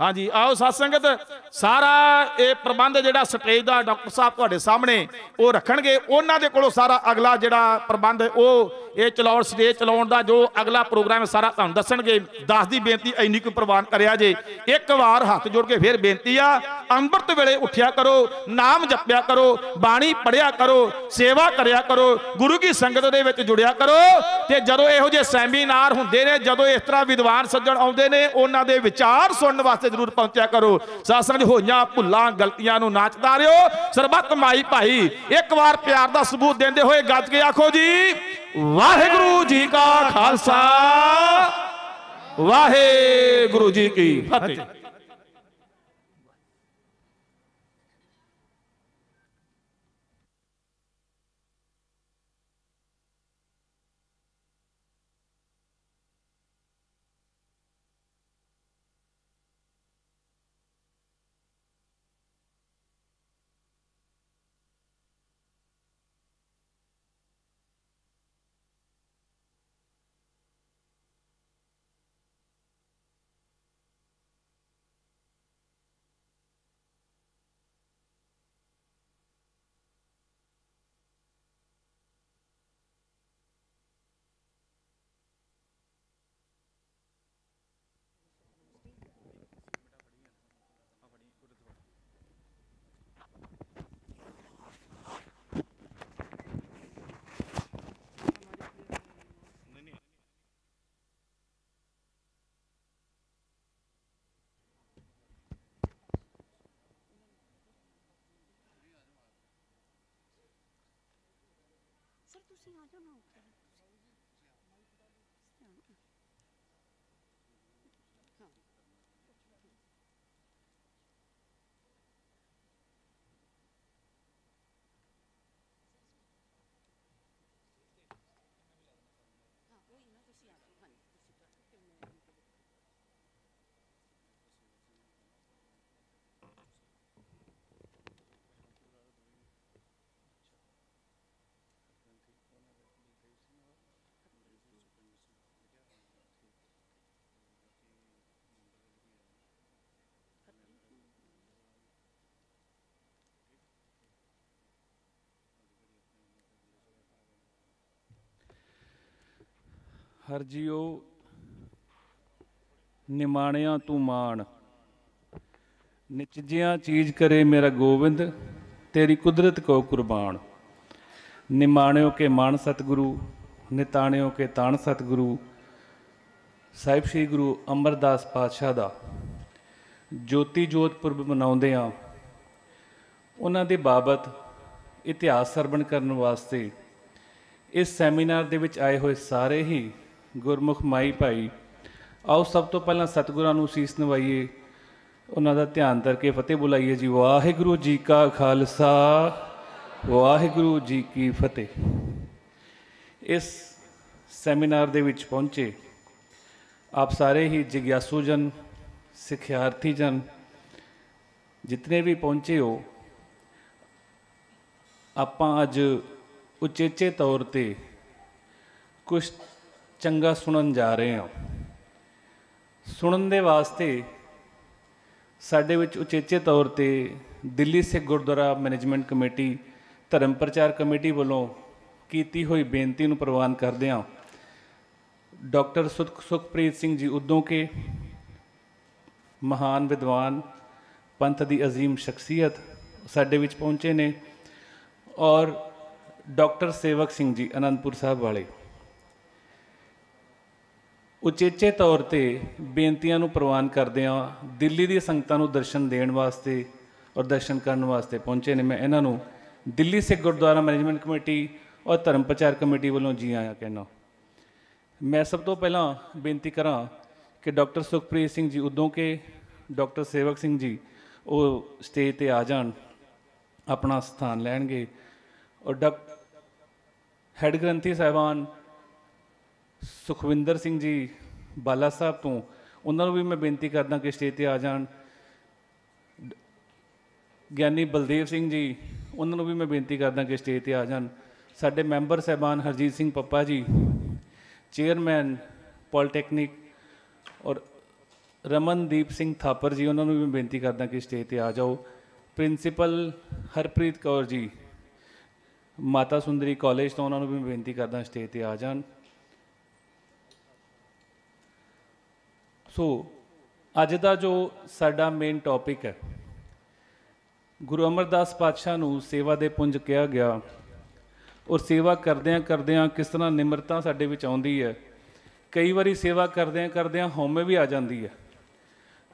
S3: ਹਾਂਜੀ, ਆਓ ਸਾਧ ਸੰਗਤ, ਸਾਰਾ ਇਹ ਪ੍ਰਬੰਧ ਜਿਹੜਾ ਸਟੇਜ ਦਾ ਡਾਕਟਰ ਸਾਹਿਬ ਤੁਹਾਡੇ ਸਾਹਮਣੇ, ਉਹ ਰੱਖਣਗੇ। ਉਹਨਾਂ ਦੇ ਕੋਲੋਂ ਸਾਰਾ ਅਗਲਾ ਜਿਹੜਾ ਪ੍ਰਬੰਧ, ਉਹ ਇਹ ਚਲਾਉਣ, ਸਟੇਜ ਚਲਾਉਣ ਦਾ ਜੋ ਅਗਲਾ ਪ੍ਰੋਗਰਾਮ ਸਾਰਾ ਤੁਹਾਨੂੰ ਦੱਸਣਗੇ। ਦਾਸ ਦੀ ਬੇਨਤੀ, ਇੰਨੀ ਕੁ ਪ੍ਰਵਾਨ ਕਰਿਆ ਜੇ। ਇੱਕ ਵਾਰ ਹੱਥ ਜੋੜ ਕੇ ਫੇਰ ਬੇਨਤੀ ਆ, ਅੰਮ੍ਰਿਤ ਵੇਲੇ ਉੱਠਿਆ ਕਰੋ, ਨਾਮ ਜਪਿਆ ਕਰੋ, ਬਾਣੀ ਪੜਿਆ ਕਰੋ, ਸੇਵਾ ਕਰਿਆ ਕਰੋ, ਗੁਰੂ ਕੀ ਸੰਗਤ ਦੇ ਵਿੱਚ ਜੁੜਿਆ ਕਰੋ। ਤੇ ਜਦੋਂ ਇਹੋ ਜਿਹੇ ਸੈਮੀਨਾਰ ਹੁੰਦੇ ਨੇ, ਜਦੋਂ ਇਸ ਤਰ੍ਹਾਂ ਵਿਦਵਾਨ ਸੱਜਣ ਆਉਂਦੇ ਨੇ, ਉਹਨਾਂ ਦੇ ਵਿਚਾਰ ਸੁਣਨ ਵਾਸਤੇ ਜ਼ਰੂਰ ਪਹੁੰਚਿਆ ਕਰੋ। ਸਾਸੰਗ ਹੋਈਆਂ ਭੁੱਲਾਂ, ਗਲਤੀਆਂ ਨੂੰ ਨਾਚਦਾ ਚਤਾਰਿਓ ਸਰਬੱਤ ਮਾਈ ਭਾਈ, ਇੱਕ ਵਾਰ ਪਿਆਰ ਦਾ ਸਬੂਤ ਦਿੰਦੇ ਹੋਏ ਗੱਜ ਕੇ ਆਖੋ ਜੀ, ਵਾਹਿਗੁਰੂ ਜੀ ਕਾ ਖਾਲਸਾ। ਵਾਹਿਗੁਰੂ ਜੀ ਕੀ ਫਤਿਹ।
S4: ਸਰ ਤੁਸੀਂ ਆ
S5: ਹਰ ਜੀਓ ਨਿਮਾਣਿਆਂ ਤੂੰ ਮਾਣ। ਨਿਚਜਿਆਂ ਚੀਜ਼ ਕਰੇ ਮੇਰਾ ਗੋਬਿੰਦ ਤੇਰੀ ਕੁਦਰਤ ਕੋ ਕੁਰਬਾਨ। ਨਿਮਾਣਿਓ ਕੇ ਮਾਨ ਸਤਿਗੁਰੂ, ਨਿਤਾਣਿਓ ਕੇ ਤਾਣ ਸਤਿਗੁਰੂ। ਸਾਹਿਬ ਸ੍ਰੀ ਗੁਰੂ ਅਮਰਦਾਸ ਪਾਤਸ਼ਾਹ ਦਾ ਜੋਤੀ ਜੋਤ ਪੁਰਬ ਮਨਾਉਂਦੇ ਆ ਉਹਨਾਂ ਦੇ ਬਾਬਤ ਇਤਿਹਾਸ ਸਰਵਣ ਕਰਨ ਵਾਸਤੇ ਇਸ ਸੈਮੀਨਾਰ ਦੇ ਵਿੱਚ ਆਏ ਹੋਏ ਸਾਰੇ ਹੀ ਗੁਰਮੁਖ ਮਾਈ ਭਾਈ, ਆਓ ਸਭ ਤੋਂ ਪਹਿਲਾਂ ਸਤਿਗੁਰਾਂ ਨੂੰ ਸੀਸ ਨਵਾਈਏ। ਉਹਨਾਂ ਦਾ ਧਿਆਨ ਕਰਕੇ ਫਤਿਹ ਬੁਲਾਈਏ ਜੀ। ਵਾਹਿਗੁਰੂ ਜੀ ਕਾ ਖਾਲਸਾ, ਵਾਹਿਗੁਰੂ ਜੀ ਕੀ ਫਤਿਹ। ਇਸ ਸੈਮੀਨਾਰ ਦੇ ਵਿੱਚ ਪਹੁੰਚੇ ਆਪ ਸਾਰੇ ਹੀ ਜਿਗਿਆਸੂ ਜਨ, ਸਿੱਖਿਆਰਥੀ ਜਨ, ਜਿਤਨੇ ਵੀ ਪਹੁੰਚੇ ਹੋ, ਆਪਾਂ ਅੱਜ ਉਚੇਚੇ ਤੌਰ ਤੇ ਕੁਝ ਚੰਗਾ ਸੁਣਨ ਜਾ ਰਹੇ ਹਾਂ। ਸੁਣਨ ਦੇ ਵਾਸਤੇ ਸਾਡੇ ਵਿੱਚ ਉਚੇਚੇ ਤੌਰ ਤੇ Delhi Sikh Gurdwara Management Committee, Dharam Prachar Committee ਵੱਲੋਂ ਕੀਤੀ ਹੋਈ ਬੇਨਤੀ ਨੂੰ ਪ੍ਰਵਾਨ ਕਰਦੇ ਹਾਂ। ਡਾਕਟਰ ਸੁਖ, ਸੁਖਪ੍ਰੀਤ ਸਿੰਘ ਜੀ ਉਦੋਂ ਕੇ ਮਹਾਨ ਵਿਦਵਾਨ, ਪੰਥ ਦੀ ਅਜ਼ੀਮ ਸ਼ਖਸੀਅਤ ਸਾਡੇ ਵਿੱਚ ਪਹੁੰਚੇ ਨੇ ਔਰ ਡਾਕਟਰ ਸੇਵਕ ਸਿੰਘ ਜੀ ਅਨੰਦਪੁਰ ਸਾਹਿਬ ਵਾਲੇ। ਉਚੇਚੇ ਤੌਰ ਤੇ ਬੇਨਤੀਆਂ ਨੂੰ ਪ੍ਰਵਾਨ ਕਰਦਿਆਂ ਦਿੱਲੀ ਦੀ ਸੰਗਤਾਂ ਨੂੰ ਦਰਸ਼ਨ ਦੇਣ ਵਾਸਤੇ ਔਰ ਦਰਸ਼ਨ ਕਰਨ ਵਾਸਤੇ ਪਹੁੰਚੇ ਨੇ। ਮੈਂ ਇਹਨਾਂ ਨੂੰ ਦਿੱਲੀ ਸਿੱਖ ਗੁਰਦੁਆਰਾ ਮੈਨੇਜਮੈਂਟ ਕਮੇਟੀ ਔਰ ਧਰਮ ਪ੍ਰਚਾਰ ਕਮੇਟੀ ਵੱਲੋਂ ਜੀ ਆਇਆਂ ਕਹਿਣਾ ਮੈਂ ਸਭ ਤੋਂ ਪਹਿਲਾਂ ਬੇਨਤੀ ਕਰਾਂ ਕਿ ਡਾਕਟਰ ਸੁਖਪ੍ਰੀਤ ਸਿੰਘ ਜੀ ਉਦੋਂ ਕੇ ਡਾਕਟਰ ਸੇਵਕ ਸਿੰਘ ਜੀ ਉਹ ਸਟੇਜ ਤੇ ਆ ਜਾਣ, ਆਪਣਾ ਸਥਾਨ ਲੈਣਗੇ ਔਰ ਡਾਕ ਹੈਡ ਗ੍ਰੰਥੀ ਸਾਹਿਬਾਨ ਸੁਖਵਿੰਦਰ ਸਿੰਘ ਜੀ ਬਾਲਾ ਸਾਹਿਬ ਤੋਂ, ਉਹਨਾਂ ਨੂੰ ਵੀ ਮੈਂ ਬੇਨਤੀ ਕਰਦਾ ਕਿ ਸਟੇਜ ਤੇ ਆ ਜਾਣ। ਗਿਆਨੀ ਬਲਦੇਵ ਸਿੰਘ ਜੀ, ਉਹਨਾਂ ਨੂੰ ਵੀ ਮੈਂ ਬੇਨਤੀ ਕਰਦਾ ਕਿ ਸਟੇਜ ਤੇ ਆ ਜਾਣ। ਸਾਡੇ ਮੈਂਬਰ ਸਹਿਬਾਨ ਹਰਜੀਤ ਸਿੰਘ ਪੱਪਾ ਜੀ, ਚੇਅਰਮੈਨ ਪੋਲੀਟੈਕਨਿਕ ਔਰ ਰਮਨਦੀਪ ਸਿੰਘ ਥਾਪਰ ਜੀ, ਉਹਨਾਂ ਨੂੰ ਵੀ ਮੈਂ ਬੇਨਤੀ ਕਰਦਾ ਕਿ ਸਟੇਜ ਤੇ ਆ ਜਾਓ। ਪ੍ਰਿੰਸੀਪਲ ਹਰਪ੍ਰੀਤ ਕੌਰ ਜੀ, ਮਾਤਾ ਸੁੰਦਰੀ ਕਾਲਜ ਤੋਂ ਉਹਨਾਂ ਨੂੰ ਵੀ ਮੈਂ ਬੇਨਤੀ ਕਰਦਾ ਸਟੇਜ ਤੇ ਆ ਜਾਣ। ਸੋ ਅੱਜ ਦਾ ਜੋ ਸਾਡਾ ਮੇਨ ਟੌਪਿਕ ਹੈ, ਗੁਰੂ ਅਮਰਦਾਸ ਪਾਤਸ਼ਾਹ ਨੂੰ ਸੇਵਾ ਦੇ ਪੁੰਜ ਕਿਹਾ ਗਿਆ। ਔਰ ਸੇਵਾ ਕਰਦਿਆਂ ਕਰਦਿਆਂ ਕਿਸ ਤਰ੍ਹਾਂ ਨਿਮਰਤਾ ਸਾਡੇ ਵਿੱਚ ਆਉਂਦੀ ਹੈ। ਕਈ ਵਾਰੀ ਸੇਵਾ ਕਰਦਿਆਂ ਕਰਦਿਆਂ ਹਉਮੈ ਵੀ ਆ ਜਾਂਦੀ ਹੈ।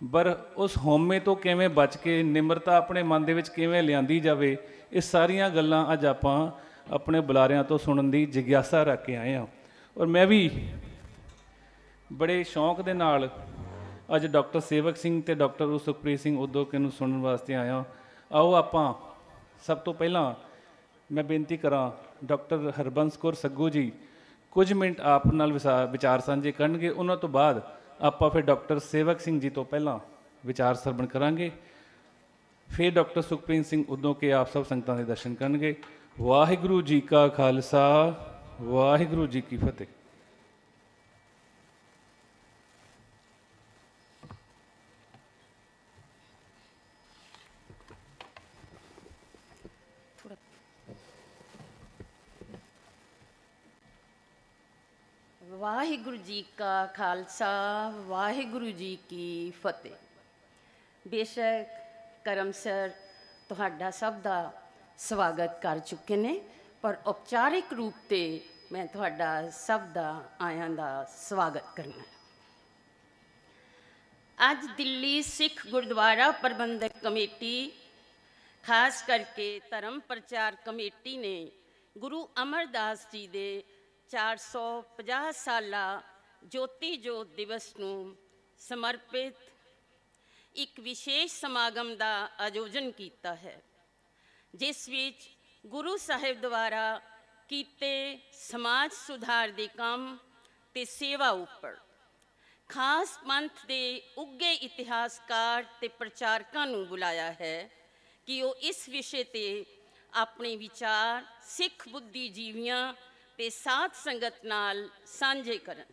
S5: ਪਰ ਉਸ ਹਉਮੈ ਤੋਂ ਕਿਵੇਂ ਬਚ ਕੇ ਨਿਮਰਤਾ ਆਪਣੇ ਮਨ ਦੇ ਵਿੱਚ ਕਿਵੇਂ ਲਿਆਂਦੀ ਜਾਵੇ, ਇਹ ਸਾਰੀਆਂ ਗੱਲਾਂ ਅੱਜ ਆਪਾਂ ਆਪਣੇ ਬੁਲਾਰਿਆਂ ਤੋਂ ਸੁਣਨ ਦੀ ਜਿਗਿਆਸਾ ਰੱਖ ਕੇ ਆਏ ਹਾਂ। ਔਰ ਮੈਂ ਵੀ ਬੜੇ ਸ਼ੌਂਕ ਦੇ ਨਾਲ ਅੱਜ ਡਾਕਟਰ ਸੇਵਕ ਸਿੰਘ ਤੇ ਡਾਕਟਰ ਸੁਖਪ੍ਰੀਤ ਸਿੰਘ ਉਦੋਕੇ ਨੂੰ ਸੁਣਨ ਵਾਸਤੇ ਆਇਆ ਆਓ ਆਪਾਂ ਸਭ ਤੋਂ ਪਹਿਲਾਂ ਮੈਂ ਬੇਨਤੀ ਕਰਾਂ ਡਾਕਟਰ ਹਰਬੰਸ ਕੌਰ ਸੱਗੂ ਜੀ, ਕੁਝ ਮਿੰਟ ਆਪ ਨਾਲ ਵਿਸਾ- ਵਿਚਾਰ ਸਾਂਝੇ ਕਰਨਗੇ। ਉਹਨਾਂ ਤੋਂ ਬਾਅਦ ਆਪਾਂ ਫਿਰ ਡਾਕਟਰ ਸੇਵਕ ਸਿੰਘ ਜੀ ਤੋਂ ਪਹਿਲਾਂ ਵਿਚਾਰ ਸਰਵਣ ਕਰਾਂਗੇ। ਫਿਰ ਡਾਕਟਰ ਸੁਖਪ੍ਰੀਤ ਸਿੰਘ ਉਦੋਂ ਕੇ ਆਪ ਸਭ ਸੰਗਤਾਂ ਦੇ ਦਰਸ਼ਨ ਕਰਨਗੇ। ਵਾਹਿਗੁਰੂ ਜੀ ਕਾ ਖਾਲਸਾ, ਵਾਹਿਗੁਰੂ ਜੀ ਕੀ ਫਤਿਹ।
S6: ਵਾਹਿਗੁਰੂ ਜੀ ਕਾ ਖਾਲਸਾ, ਵਾਹਿਗੁਰੂ ਜੀ ਕੀ ਫਤਿਹ। ਬੇਸ਼ੱਕ ਕਰਮ ਸਰ ਤੁਹਾਡਾ ਸਭ ਦਾ ਸਵਾਗਤ ਕਰ ਚੁੱਕੇ ਨੇ, ਪਰ ਔਪਚਾਰਿਕ ਰੂਪ ਤੇ ਮੈਂ ਤੁਹਾਡਾ ਸਭ ਦਾ ਆਇਆਂ ਦਾ ਸਵਾਗਤ ਕਰਨਾ ਅੱਜ ਦਿੱਲੀ ਸਿੱਖ ਗੁਰਦੁਆਰਾ ਪ੍ਰਬੰਧਕ ਕਮੇਟੀ, ਖਾਸ ਕਰਕੇ ਧਰਮ ਪ੍ਰਚਾਰ ਕਮੇਟੀ ਨੇ ਗੁਰੂ ਅਮਰਦਾਸ ਜੀ ਦੇ 450 ਸਾਲਾ ਜੋਤੀ ਜੋਤ ਦਿਵਸ ਨੂੰ ਸਮਰਪਿਤ ਇੱਕ ਵਿਸ਼ੇਸ਼ ਸਮਾਗਮ ਦਾ ਆਯੋਜਨ ਕੀਤਾ ਹੈ, ਜਿਸ ਵਿੱਚ ਗੁਰੂ ਸਾਹਿਬ ਦੁਆਰਾ ਕੀਤੇ ਸਮਾਜ ਸੁਧਾਰ ਦੇ ਕੰਮ ਤੇ ਸੇਵਾ ਉੱਪਰ, ਖਾਸ ਪੰਥ ਦੇ ਉੱਗੇ ਇਤਿਹਾਸਕਾਰ ਤੇ ਪ੍ਰਚਾਰਕਾਂ ਨੂੰ ਬੁਲਾਇਆ ਹੈ ਕਿ ਉਹ ਇਸ ਵਿਸ਼ੇ ਤੇ ਆਪਣੇ ਵਿਚਾਰ ਸਿੱਖ ਬੁੱਧੀਜੀਵੀਆਂ ਤੇ ਸਾਧ ਸੰਗਤ ਨਾਲ ਸਾਂਝੇ ਕਰਨ।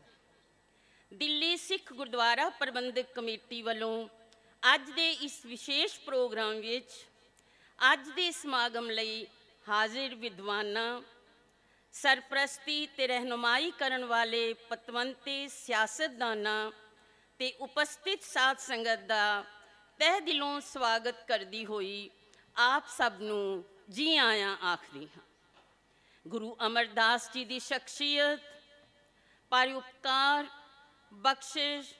S6: ਦਿੱਲੀ ਸਿੱਖ ਗੁਰਦੁਆਰਾ ਪ੍ਰਬੰਧਕ ਕਮੇਟੀ ਵੱਲੋਂ ਅੱਜ ਦੇ ਇਸ ਵਿਸ਼ੇਸ਼ ਪ੍ਰੋਗਰਾਮ ਵਿੱਚ ਅੱਜ ਦੇ ਸਮਾਗਮ ਲਈ ਹਾਜ਼ਰ ਵਿਦਵਾਨਾਂ, ਸਰਪ੍ਰਸਤੀ ਤੇ ਰਹਿਨੁਮਾਈ ਕਰਨ ਵਾਲੇ ਪਤਵੰਤੇ, ਸਿਆਸਤਦਾਨਾਂ ਤੇ ਉਪਸਥਿਤ ਸਾਧ ਸੰਗਤ ਦਾ ਤਹਿ ਦਿਲੋਂ ਸਵਾਗਤ ਕਰਦੀ ਹੋਈ ਆਪ ਸਭ ਨੂੰ ਜੀ ਆਇਆਂ ਆਖਦੀ ਹਾਂ। ਗੁਰੂ ਅਮਰਦਾਸ ਜੀ ਦੀ ਸ਼ਖਸੀਅਤ, ਪਰਉਪਕਾਰ, ਬਖਸ਼ਿਸ਼,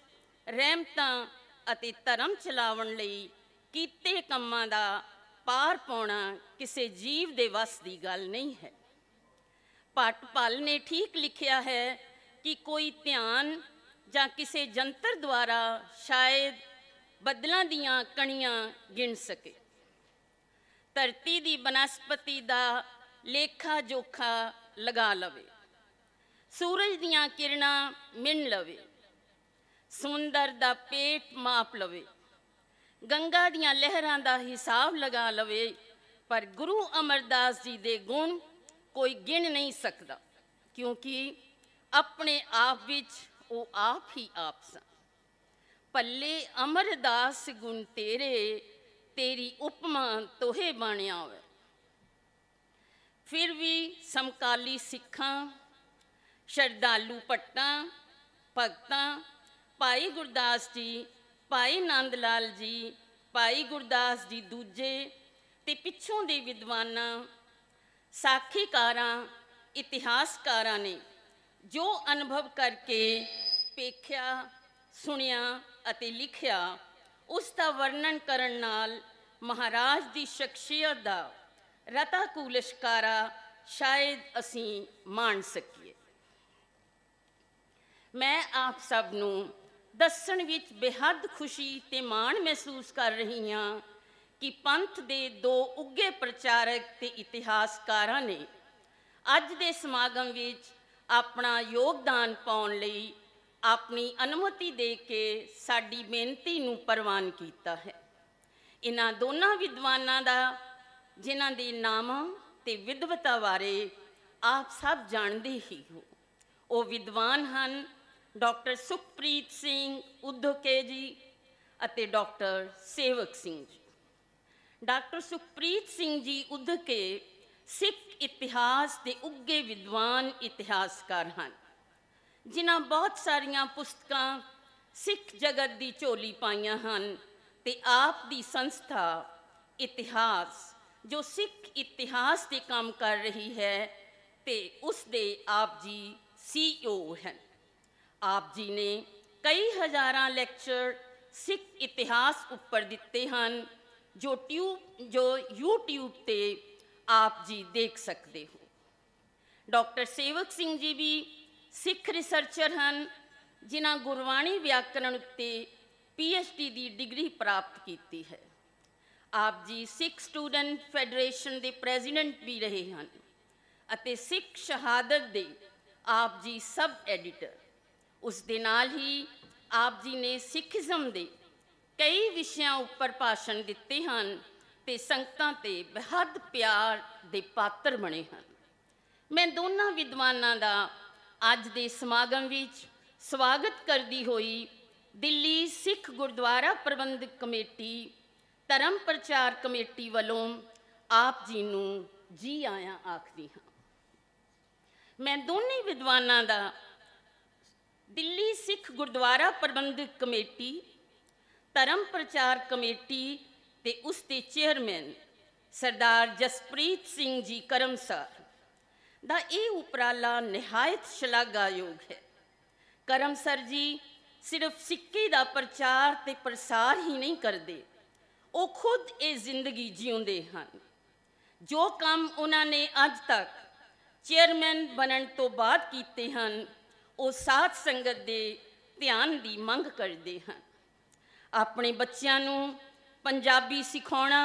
S6: ਰਹਿਮਤਾਂ ਅਤੇ ਧਰਮ ਚਲਾਉਣ ਲਈ ਕੀਤੇ ਕੰਮਾਂ ਦਾ ਪਾਰ ਪਾਉਣਾ ਕਿਸੇ ਜੀਵ ਦੇ ਵੱਸ ਦੀ ਗੱਲ ਨਹੀਂ ਹੈ। ਪਟਪਲ ਨੇ ਠੀਕ ਲਿਖਿਆ ਹੈ ਕਿ ਕੋਈ ਧਿਆਨ ਜਾਂ ਕਿਸੇ ਜੰਤਰ ਦੁਆਰਾ ਸ਼ਾਇਦ ਬੱਦਲਾਂ ਦੀਆਂ ਕਣੀਆਂ ਗਿਣ ਸਕੇ। ਧਰਤੀ ਦੀ ਬਨਸਪਤੀ ਦਾ ਲੇਖਾ ਜੋਖਾ ਲਗਾ ਲਵੇ। ਸੂਰਜ ਦੀਆਂ ਕਿਰਨਾਂ ਮਿਣ ਲਵੇ। ਸਮੁੰਦਰ ਦਾ ਪੇਟ ਮਾਪ ਲਵੇ। ਗੰਗਾ ਦੀਆਂ ਲਹਿਰਾਂ ਦਾ ਹਿਸਾਬ ਲਗਾ ਲਵੇ। ਪਰ ਗੁਰੂ ਅਮਰਦਾਸ ਜੀ ਦੇ ਗੁਣ ਕੋਈ ਗਿਣ ਨਹੀਂ ਸਕਦਾ, ਕਿਉਂਕਿ ਆਪਣੇ ਆਪ ਵਿੱਚ ਉਹ ਆਪ ਹੀ ਆਪ ਸਨ। ਪੱਲੇ ਅਮਰਦਾਸ ਗੁਣ ਤੇਰੇ, ਤੇਰੀ ਉਪਮਾ ਤੋਹੇ ਬਣਿਆ ਹੋਵੇ ਫਿਰ ਵੀ ਸਮਕਾਲੀ ਸਿੱਖਾਂ, ਸ਼ਰਧਾਲੂ ਪੱਟਾਂ ਭਗਤਾਂ, ਭਾਈ ਗੁਰਦਾਸ ਜੀ, ਭਾਈ ਨੰਦ ਲਾਲ ਜੀ, ਭਾਈ ਗੁਰਦਾਸ ਜੀ ਦੂਜੇ ਤੇ ਪਿੱਛੋਂ ਦੇ ਵਿਦਵਾਨਾਂ, ਸਾਖੀਕਾਰਾਂ, ਇਤਿਹਾਸਕਾਰਾਂ ਨੇ ਜੋ ਅਨੁਭਵ ਕਰਕੇ ਪੇਖਿਆ ਸੁਣਿਆ ਅਤੇ ਲਿਖਿਆ, ਉਸ ਦਾ ਵਰਣਨ ਕਰਨ ਨਾਲ ਮਹਾਰਾਜ ਦੀ ਸ਼ਖਸੀਅਤ ਦਾ ਰਤਾ ਕੂਲਸ਼ਕਾਰਾ ਸ਼ਾਇਦ ਅਸੀਂ ਮਾਣ ਸਕੀਏ। ਮੈਂ ਆਪ ਸਭ ਨੂੰ ਦੱਸਣ ਵਿੱਚ ਬੇਹੱਦ ਖੁਸ਼ੀ ਤੇ ਮਾਣ ਮਹਿਸੂਸ ਕਰ ਰਹੀ ਹਾਂ ਕਿ ਪੰਥ ਦੇ ਦੋ ਉੱਗੇ ਪ੍ਰਚਾਰਕ ਤੇ ਇਤਿਹਾਸਕਾਰਾਂ ਨੇ ਅੱਜ ਦੇ ਸਮਾਗਮ ਵਿੱਚ ਆਪਣਾ ਯੋਗਦਾਨ ਪਾਉਣ ਲਈ ਆਪਣੀ ਅਨੁਮਤੀ ਦੇ ਕੇ ਸਾਡੀ ਬੇਨਤੀ ਨੂੰ ਪ੍ਰਵਾਨ ਕੀਤਾ ਹੈ। ਇਹਨਾਂ ਦੋਨਾਂ ਵਿਦਵਾਨਾਂ ਦਾ ਜਿਨ੍ਹਾਂ ਦੇ ਨਾਮਾਂ ਤੇ ਵਿਦਵਤਾ ਬਾਰੇ ਆਪ ਸਭ ਜਾਣਦੇ ਹੀ ਹੋ। ਉਹ ਵਿਦਵਾਨ ਹਨ। ਡਾਕਟਰ ਸੁਖਪ੍ਰੀਤ ਸਿੰਘ ਉਦੋਕੇ ਜੀ ਅਤੇ ਡਾਕਟਰ ਸੇਵਕ ਸਿੰਘ ਜੀ। ਡਾਕਟਰ ਸੁਖਪ੍ਰੀਤ ਸਿੰਘ ਜੀ ਉਦਕੇ ਸਿੱਖ ਇਤਿਹਾਸ ਦੇ ਉੱਗੇ ਵਿਦਵਾਨ ਇਤਿਹਾਸਕਾਰ ਹਨ। ਜਿਨ੍ਹਾਂ ਬਹੁਤ ਸਾਰੀਆਂ ਪੁਸਤਕਾਂ ਸਿੱਖ ਜਗਤ ਦੀ ਝੋਲੀ ਪਾਈਆਂ ਹਨ ਤੇ ਆਪ ਦੀ ਸੰਸਥਾ ਇਤਿਹਾਸ ਜੋ ਸਿੱਖ ਇਤਿਹਾਸ ਤੇ ਕੰਮ ਕਰ ਰਹੀ ਹੈ ਤੇ ਉਸ ਦੇ ਆਪ ਜੀ ਸੀਈਓ ਹਨ। ਆਪ ਜੀ ਨੇ ਕਈ ਹਜ਼ਾਰਾਂ ਲੈਕਚਰ ਸਿੱਖ ਇਤਿਹਾਸ ਉੱਪਰ ਦਿੱਤੇ ਹਨ, ਜੋ ਟਿਊਬ, ਜੋ YouTube ਤੇ ਆਪ ਜੀ ਦੇਖ ਸਕਦੇ ਹੋ। ਡਾਕਟਰ ਸੇਵਕ ਸਿੰਘ ਜੀ ਵੀ ਸਿੱਖ ਰਿਸਰਚਰ ਹਨ, ਜਿਨ੍ਹਾਂ ਗੁਰਬਾਣੀ ਵਿਆਕਰਣ ਉੱਤੇ ਡੀ ਦੀ ਡਿਗਰੀ ਪ੍ਰਾਪਤ ਕੀਤੀ ਹੈ। ਆਪ ਜੀ ਸਿੱਖ ਸਟੂਡੈਂਟ ਫੈਡਰੇਸ਼ਨ ਦੇ ਪ੍ਰੈਜ਼ੀਡੈਂਟ ਵੀ ਰਹੇ ਹਨ ਅਤੇ ਸਿੱਖ ਸ਼ਹਾਦਤ ਦੇ ਆਪ ਜੀ ਸਬ ਐਡੀਟਰ। ਉਸ ਦੇ ਨਾਲ ਹੀ ਆਪ ਜੀ ਨੇ ਸਿੱਖੀਜ਼ਮ ਦੇ ਕਈ ਵਿਸ਼ਿਆਂ ਉੱਪਰ ਭਾਸ਼ਣ ਦਿੱਤੇ ਹਨ ਤੇ ਸੰਗਤਾਂ ਤੇ ਬੇਹੱਦ ਪਿਆਰ ਦੇ ਪਾਤਰ ਬਣੇ ਹਨ। ਮੈਂ ਦੋਨਾਂ ਵਿਦਵਾਨਾਂ ਦਾ ਅੱਜ ਦੇ ਸਮਾਗਮ ਵਿੱਚ ਸਵਾਗਤ ਕਰਦੀ ਹੋਈ ਦਿੱਲੀ ਸਿੱਖ ਗੁਰਦੁਆਰਾ ਪ੍ਰਬੰਧਕ ਕਮੇਟੀ ਧਰਮ ਪ੍ਰਚਾਰ ਕਮੇਟੀ ਵੱਲੋਂ ਆਪ ਜੀ ਨੂੰ ਜੀ ਆਇਆਂ ਆਖਦੀ ਹਾਂ। ਮੈਂ ਦੋਨੇ ਵਿਦਵਾਨਾਂ ਦਾ ਦਿੱਲੀ ਸਿੱਖ ਗੁਰਦੁਆਰਾ ਪ੍ਰਬੰਧਕ ਕਮੇਟੀ, ਧਰਮ ਪ੍ਰਚਾਰ ਕਮੇਟੀ ਤੇ ਉਸ ਦੇ ਚੇਅਰਮੈਨ ਸਰਦਾਰ ਜਸਪ੍ਰੀਤ ਸਿੰਘ ਜੀ ਕਰਮਸਾਰ ਦਾ ਇਹ ਉਪਰਾਲਾ ਨਿਹਾਇਤ ਸ਼ਲਾਘਾਯੋਗ ਹੈ। ਕਰਮਸਰ ਜੀ ਸਿਰਫ ਸਿੱਕੇ ਦਾ ਪ੍ਰਚਾਰ ਤੇ ਪ੍ਰਸਾਰ ਹੀ ਨਹੀਂ ਕਰਦੇ ਉਹ ਖੁਦ ਇਹ ਜ਼ਿੰਦਗੀ ਜਿਉਂਦੇ ਹਨ। ਜੋ ਕੰਮ ਉਹਨਾਂ ਨੇ ਅੱਜ ਤੱਕ ਚੇਅਰਮੈਨ ਬਣਨ ਤੋਂ ਬਾਅਦ ਕੀਤੇ ਹਨ, ਉਹ ਸਾਧ ਸੰਗਤ ਦੇ ਧਿਆਨ ਦੀ ਮੰਗ ਕਰਦੇ ਹਨ। ਆਪਣੇ ਬੱਚਿਆਂ ਨੂੰ ਪੰਜਾਬੀ ਸਿਖਾਉਣਾ,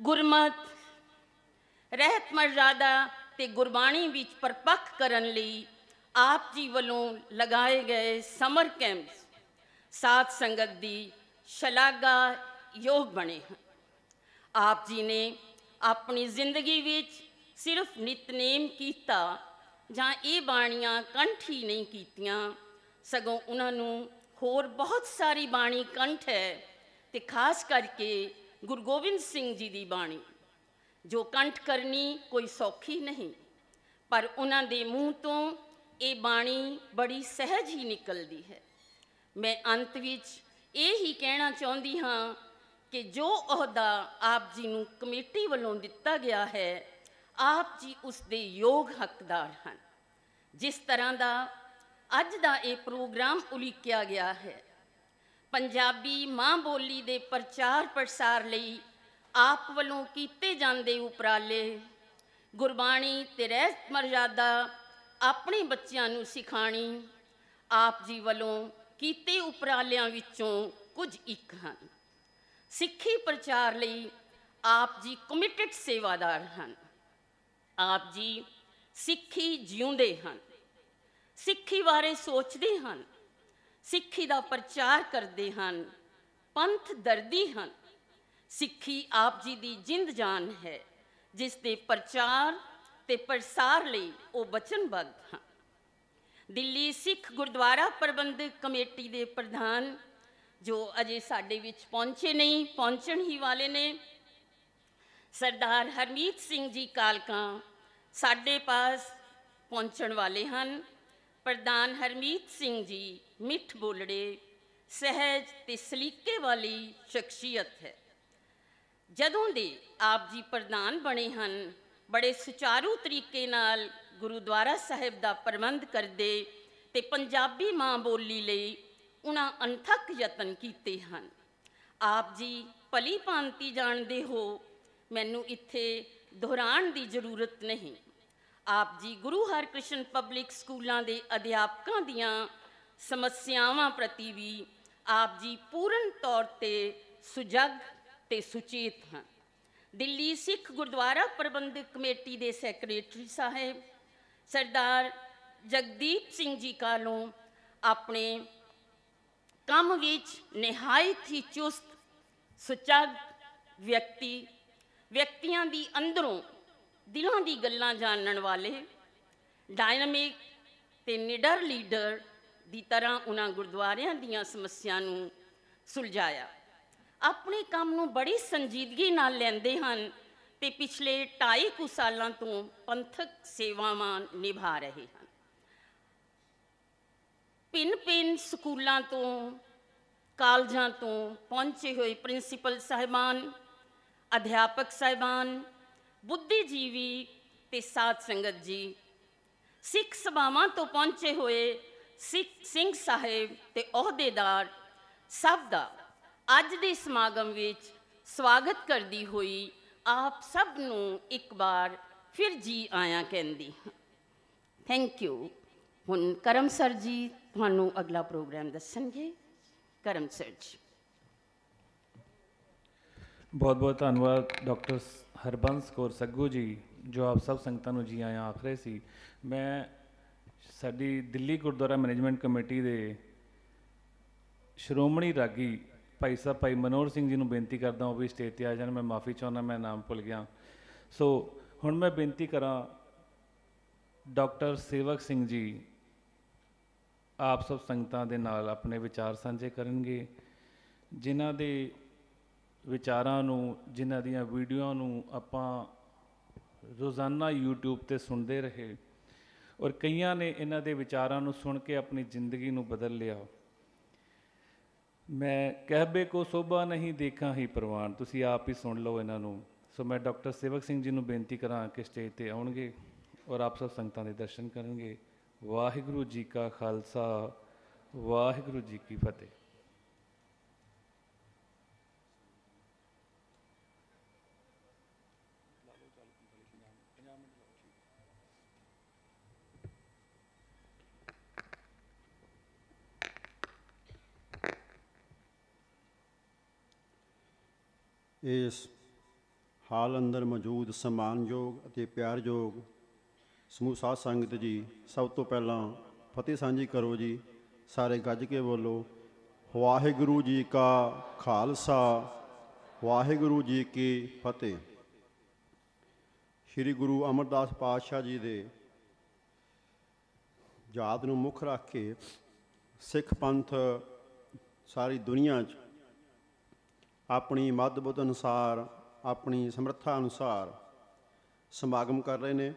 S6: ਗੁਰਮਤ ਰਹਿਤ ਮਰਜ਼ਾਦਾ ਤੇ ਗੁਰਬਾਣੀ ਵਿੱਚ ਪਰਪੱਕ ਕਰਨ ਲਈ ਆਪ ਜੀ ਵੱਲੋਂ ਲਗਾਏ ਗਏ ਸਮਰ ਕੈਂਪਸ ਸਾਥ ਸੰਗਤ ਦੀ ਸ਼ਲਾਘਾ ਯੋਗ ਬਣੇ ਹਨ। ਆਪ ਜੀ ਨੇ ਆਪਣੀ ਜ਼ਿੰਦਗੀ ਵਿੱਚ ਸਿਰਫ ਨਿਤਨੇਮ ਕੀਤਾ ਜਾਂ ਇਹ ਬਾਣੀਆਂ ਕੰਠ ਹੀ ਨਹੀਂ ਕੀਤੀਆਂ, ਸਗੋਂ ਉਹਨਾਂ ਨੂੰ ਹੋਰ ਬਹੁਤ ਸਾਰੀ ਬਾਣੀ ਕੰਠ ਹੈ ਤੇ ਖਾਸ ਕਰਕੇ ਗੁਰੂ ਗੋਬਿੰਦ ਸਿੰਘ ਜੀ ਦੀ ਬਾਣੀ, ਜੋ ਕੰਠ ਕਰਨੀ ਕੋਈ ਸੌਖੀ ਨਹੀਂ, ਪਰ ਉਹਨਾਂ ਦੇ ਮੂੰਹ ਤੋਂ ਇਹ ਬਾਣੀ ਬੜੀ ਸਹਿਜ ਹੀ ਨਿਕਲਦੀ ਹੈ। ਮੈਂ ਅੰਤ ਵਿੱਚ ਇਹ ਹੀ ਕਹਿਣਾ ਚਾਹੁੰਦੀ ਹਾਂ ਕਿ ਜੋ ਅਹੁਦਾ ਆਪ ਜੀ ਨੂੰ ਕਮੇਟੀ ਵੱਲੋਂ ਦਿੱਤਾ ਗਿਆ ਹੈ, ਆਪ ਜੀ ਉਸ ਦੇ ਯੋਗ ਹੱਕਦਾਰ ਹਨ। ਜਿਸ ਤਰ੍ਹਾਂ ਦਾ ਅੱਜ ਦਾ ਇਹ ਪ੍ਰੋਗਰਾਮ ਉਲੀਕਿਆ ਗਿਆ ਹੈ, ਪੰਜਾਬੀ ਮਾਂ ਬੋਲੀ ਦੇ ਪ੍ਰਚਾਰ ਪ੍ਰਸਾਰ ਲਈ ਆਪ ਵੱਲੋਂ ਕੀਤੇ ਜਾਂਦੇ ਉਪਰਾਲੇ, ਗੁਰਬਾਣੀ ਤੇ ਰਹਿਤ ਮਰਜ਼ਾਦਾ ਆਪਣੇ ਬੱਚਿਆਂ ਨੂੰ ਸਿਖਾਣੀ, ਆਪ ਜੀ ਵੱਲੋਂ ਕੀਤੇ ਉਪਰਾਲਿਆਂ ਵਿੱਚੋਂ ਕੁਝ ਇੱਕ ਹਨ। ਸਿੱਖੀ ਪ੍ਰਚਾਰ ਲਈ ਆਪ ਜੀ ਕਮਿਟਿਡ ਸੇਵਾਦਾਰ ਹਨ। ਆਪ ਜੀ ਸਿੱਖੀ ਜਿਉਂਦੇ ਹਨ। ਸਿੱਖੀ ਬਾਰੇ ਸੋਚਦੇ ਹਨ। ਸਿੱਖੀ ਦਾ ਪ੍ਰਚਾਰ ਕਰਦੇ ਹਨ। ਪੰਥ ਦਰਦੀ ਹਨ। ਸਿੱਖੀ ਆਪ ਜੀ ਦੀ ਜਿੰਦ ਜਾਨ ਹੈ, ਜਿਸ ਦੇ ਪ੍ਰਚਾਰ ਤੇ ਪ੍ਰਸਾਰ ਲਈ ਉਹ ਬਚਨਬੱਧ ਹਨ। ਦਿੱਲੀ ਸਿੱਖ ਗੁਰਦੁਆਰਾ ਪ੍ਰਬੰਧਕ ਕਮੇਟੀ ਦੇ ਪ੍ਰਧਾਨ ਜੋ ਅਜੇ ਸਾਡੇ ਵਿੱਚ ਪਹੁੰਚੇ ਨਹੀਂ, ਪਹੁੰਚਣ ਹੀ ਵਾਲੇ ਨੇ। ਸਰਦਾਰ ਹਰਮੀਤ ਸਿੰਘ ਜੀ ਕਾਲਕਾ ਸਾਡੇ ਪਾਸ ਪਹੁੰਚਣ ਵਾਲੇ ਹਨ। ਪ੍ਰਧਾਨ ਹਰਮੀਤ ਸਿੰਘ ਜੀ ਮਿੱਠ ਬੋਲੜੇ, ਸਹਿਜ ਤੇ ਸਲੀਕੇ ਵਾਲੀ ਸ਼ਖਸੀਅਤ ਹੈ। ਜਦੋਂ ਦੇ ਆਪ ਜੀ ਪ੍ਰਧਾਨ ਬਣੇ ਹਨ, ਬੜੇ ਸੁਚਾਰੂ ਤਰੀਕੇ ਨਾਲ ਗੁਰਦੁਆਰਾ ਸਾਹਿਬ ਦਾ ਪ੍ਰਬੰਧ ਕਰਦੇ ਤੇ ਪੰਜਾਬੀ ਮਾਂ ਬੋਲੀ ਲਈ ਉਹਨਾਂ ਅਣਥੱਕ ਯਤਨ ਕੀਤੇ ਹਨ। ਆਪ ਜੀ ਭਲੀ ਭਾਂਤੀ ਜਾਣਦੇ ਹੋ, ਮੈਨੂੰ ਇੱਥੇ ਦੁਹਰਾਉਣ ਦੀ ਜ਼ਰੂਰਤ ਨਹੀਂ। ਆਪ ਜੀ ਗੁਰੂ ਹਰਕ੍ਰਿਸ਼ਨ ਪਬਲਿਕ ਸਕੂਲਾਂ ਦੇ ਅਧਿਆਪਕਾਂ ਦੀਆਂ ਸਮੱਸਿਆਵਾਂ ਪ੍ਰਤੀ ਵੀ ਆਪ ਜੀ ਪੂਰਨ ਤੌਰ ਤੇ ਸੁਜਗ ਤੇ ਸੁਚੇਤ ਹਨ। ਦਿੱਲੀ ਸਿੱਖ ਗੁਰਦੁਆਰਾ ਪ੍ਰਬੰਧਕ ਕਮੇਟੀ ਦੇ ਸੈਕਟਰੀ ਸਾਹਿਬ ਸਰਦਾਰ ਜਗਦੀਪ ਸਿੰਘ ਜੀ ਕਾਲੋਂ ਆਪਣੇ ਕੰਮ ਵਿੱਚ ਨਿਹਾਇਤ ਹੀ ਚੁਸਤ, ਸੁਚੱਗ ਵਿਅਕਤੀ, ਵਿਅਕਤੀਆਂ ਦੀ ਅੰਦਰੋਂ ਦਿਲਾਂ ਦੀ ਗੱਲਾਂ ਜਾਣਨ ਵਾਲੇ ਡਾਇਨਾਮਿਕ ਤੇ ਨਿਡਰ ਲੀਡਰ ਦੀ ਤਰ੍ਹਾਂ ਉਹਨਾਂ ਗੁਰਦੁਆਰਿਆਂ ਦੀਆਂ ਸਮੱਸਿਆ ਨੂੰ ਸੁਲਝਾਇਆ। ਆਪਣੇ ਕੰਮ ਨੂੰ ਬੜੀ ਸੰਜੀਦਗੀ ਨਾਲ ਲੈਂਦੇ ਹਨ ਤੇ ਪਿਛਲੇ 2.5 ਕੁ ਸਾਲਾਂ ਤੋਂ ਪੰਥਕ ਸੇਵਾਵਾਂ ਨਿਭਾ ਰਹੇ ਹਨ। ਪਿੰਨ ਪਿੰਨ ਸਕੂਲਾਂ ਤੋਂ, ਕਾਲਜਾਂ ਤੋਂ ਪਹੁੰਚੇ ਹੋਏ ਪ੍ਰਿੰਸੀਪਲ ਸਾਹਿਬਾਨ, ਅਧਿਆਪਕ ਸਾਹਿਬਾਨ, ਬੁੱਧੀਜੀਵੀ ਤੇ ਸਾਧ ਸੰਗਤ ਜੀ, ਸਿੱਖ ਸਭਾਵਾਂ ਤੋਂ ਪਹੁੰਚੇ ਹੋਏ ਸਿੱਖ ਸਿੰਘ ਸਾਹਿਬ ਤੇ ਅਹੁਦੇਦਾਰ ਸਭ ਦਾ ਅੱਜ ਦੇ ਸਮਾਗਮ ਵਿੱਚ ਸਵਾਗਤ ਕਰਦੀ ਹੋਈ ਆਪ ਸਭ ਨੂੰ ਇੱਕ ਵਾਰ ਫਿਰ ਜੀ ਆਇਆਂ ਕਹਿੰਦੀ ਹਾਂ। ਥੈਂਕ ਯੂ ਹੁਣ ਕਰਮ ਸਰ ਜੀ ਤੁਹਾਨੂੰ ਅਗਲਾ ਪ੍ਰੋਗਰਾਮ ਦੱਸਣਗੇ ਕਰਮ ਸਰ ਜੀ
S5: ਬਹੁਤ ਬਹੁਤ ਧੰਨਵਾਦ ਡਾਕਟਰ ਹਰਬੰਸ ਕੌਰ ਸੱਗੂ ਜੀ, ਜੋ ਆਪ ਸਭ ਸੰਗਤਾਂ ਨੂੰ ਜੀ ਆਇਆਂ ਆਖ ਰਹੇ ਸੀ। ਮੈਂ ਸਾਡੀ ਦਿੱਲੀ ਗੁਰਦੁਆਰਾ ਮੈਨੇਜਮੈਂਟ ਕਮੇਟੀ ਦੇ ਸ਼੍ਰੋਮਣੀ ਰਾਗੀ ਭਾਈ ਸਾਹਿਬ ਭਾਈ ਮਨੋਹਰ ਸਿੰਘ ਜੀ ਨੂੰ ਬੇਨਤੀ ਕਰਦਾ ਉਹ ਵੀ ਸਟੇਜ ਤੇ ਆ ਜਾਣ, ਮੈਂ ਮਾਫੀ ਚਾਹੁੰਦਾ, ਮੈਂ ਨਾਮ ਭੁੱਲ ਗਿਆ। ਸੋ ਹੁਣ ਮੈਂ ਬੇਨਤੀ ਕਰਾਂ ਡਾਕਟਰ ਸੇਵਕ ਸਿੰਘ ਜੀ ਆਪ ਸਭ ਸੰਗਤਾਂ ਦੇ ਨਾਲ ਆਪਣੇ ਵਿਚਾਰ ਸਾਂਝੇ ਕਰਨਗੇ, ਜਿਨ੍ਹਾਂ ਦੇ ਵਿਚਾਰਾਂ ਨੂੰ, ਜਿਨ੍ਹਾਂ ਦੀਆਂ ਵੀਡੀਓਆਂ ਨੂੰ ਆਪਾਂ ਰੋਜ਼ਾਨਾ YouTube ਤੇ ਸੁਣਦੇ ਰਹੇ ਔਰ ਕਈਆਂ ਨੇ ਇਹਨਾਂ ਦੇ ਵਿਚਾਰਾਂ ਨੂੰ ਸੁਣ ਕੇ ਆਪਣੀ ਜ਼ਿੰਦਗੀ ਨੂੰ ਬਦਲ ਲਿਆ। ਮੈਂ ਕਹਿਬੇ ਕੋ ਸੋਭਾ ਨਹੀਂ ਦੇਖਾਂ ਹੀ ਪ੍ਰਵਾਨ, ਤੁਸੀਂ ਆਪ ਹੀ ਸੁਣ ਲਓ ਇਹਨਾਂ ਨੂੰ। ਸੋ ਮੈਂ ਡਾਕਟਰ ਸੇਵਕ ਸਿੰਘ ਜੀ ਨੂੰ ਬੇਨਤੀ ਕਰਾਂ ਕਿ ਸਟੇਜ ਤੇ ਆਉਣਗੇ ਔਰ ਆਪ ਸਭ ਸੰਗਤਾਂ ਦੇ ਦਰਸ਼ਨ ਕਰਨਗੇ। ਵਾਹਿਗੁਰੂ ਜੀ ਕਾ ਖਾਲਸਾ, ਵਾਹਿਗੁਰੂ ਜੀ ਕੀ ਫਤਿਹ।
S7: ਇਸ ਹਾਲ ਅੰਦਰ ਮੌਜੂਦ ਸਨਮਾਨਯੋਗ ਅਤੇ ਪਿਆਰਯੋਗ ਸਮੂਹ ਸਾਧ ਸੰਗਤ ਜੀ, ਸਭ ਤੋਂ ਪਹਿਲਾਂ ਫਤਿਹ ਸਾਂਝੀ ਕਰੋ ਜੀ। ਸਾਰੇ ਗੱਜ ਕੇ ਬੋਲੋ, ਵਾਹਿਗੁਰੂ ਜੀ ਕਾ ਖਾਲਸਾ, ਵਾਹਿਗੁਰੂ ਜੀ ਕੀ ਫਤਿਹ। ਸ੍ਰੀ ਗੁਰੂ ਅਮਰਦਾਸ ਪਾਤਸ਼ਾਹ ਜੀ ਦੇ ਯਾਦ ਨੂੰ ਮੁੱਖ ਰੱਖ ਕੇ ਸਿੱਖ ਪੰਥ ਸਾਰੀ ਦੁਨੀਆ 'ਚ ਆਪਣੀ ਮੱਧ ਬੁੱਧ ਅਨੁਸਾਰ, ਆਪਣੀ ਸਮਰੱਥਾ ਅਨੁਸਾਰ ਸਮਾਗਮ ਕਰ ਰਹੇ ਨੇ।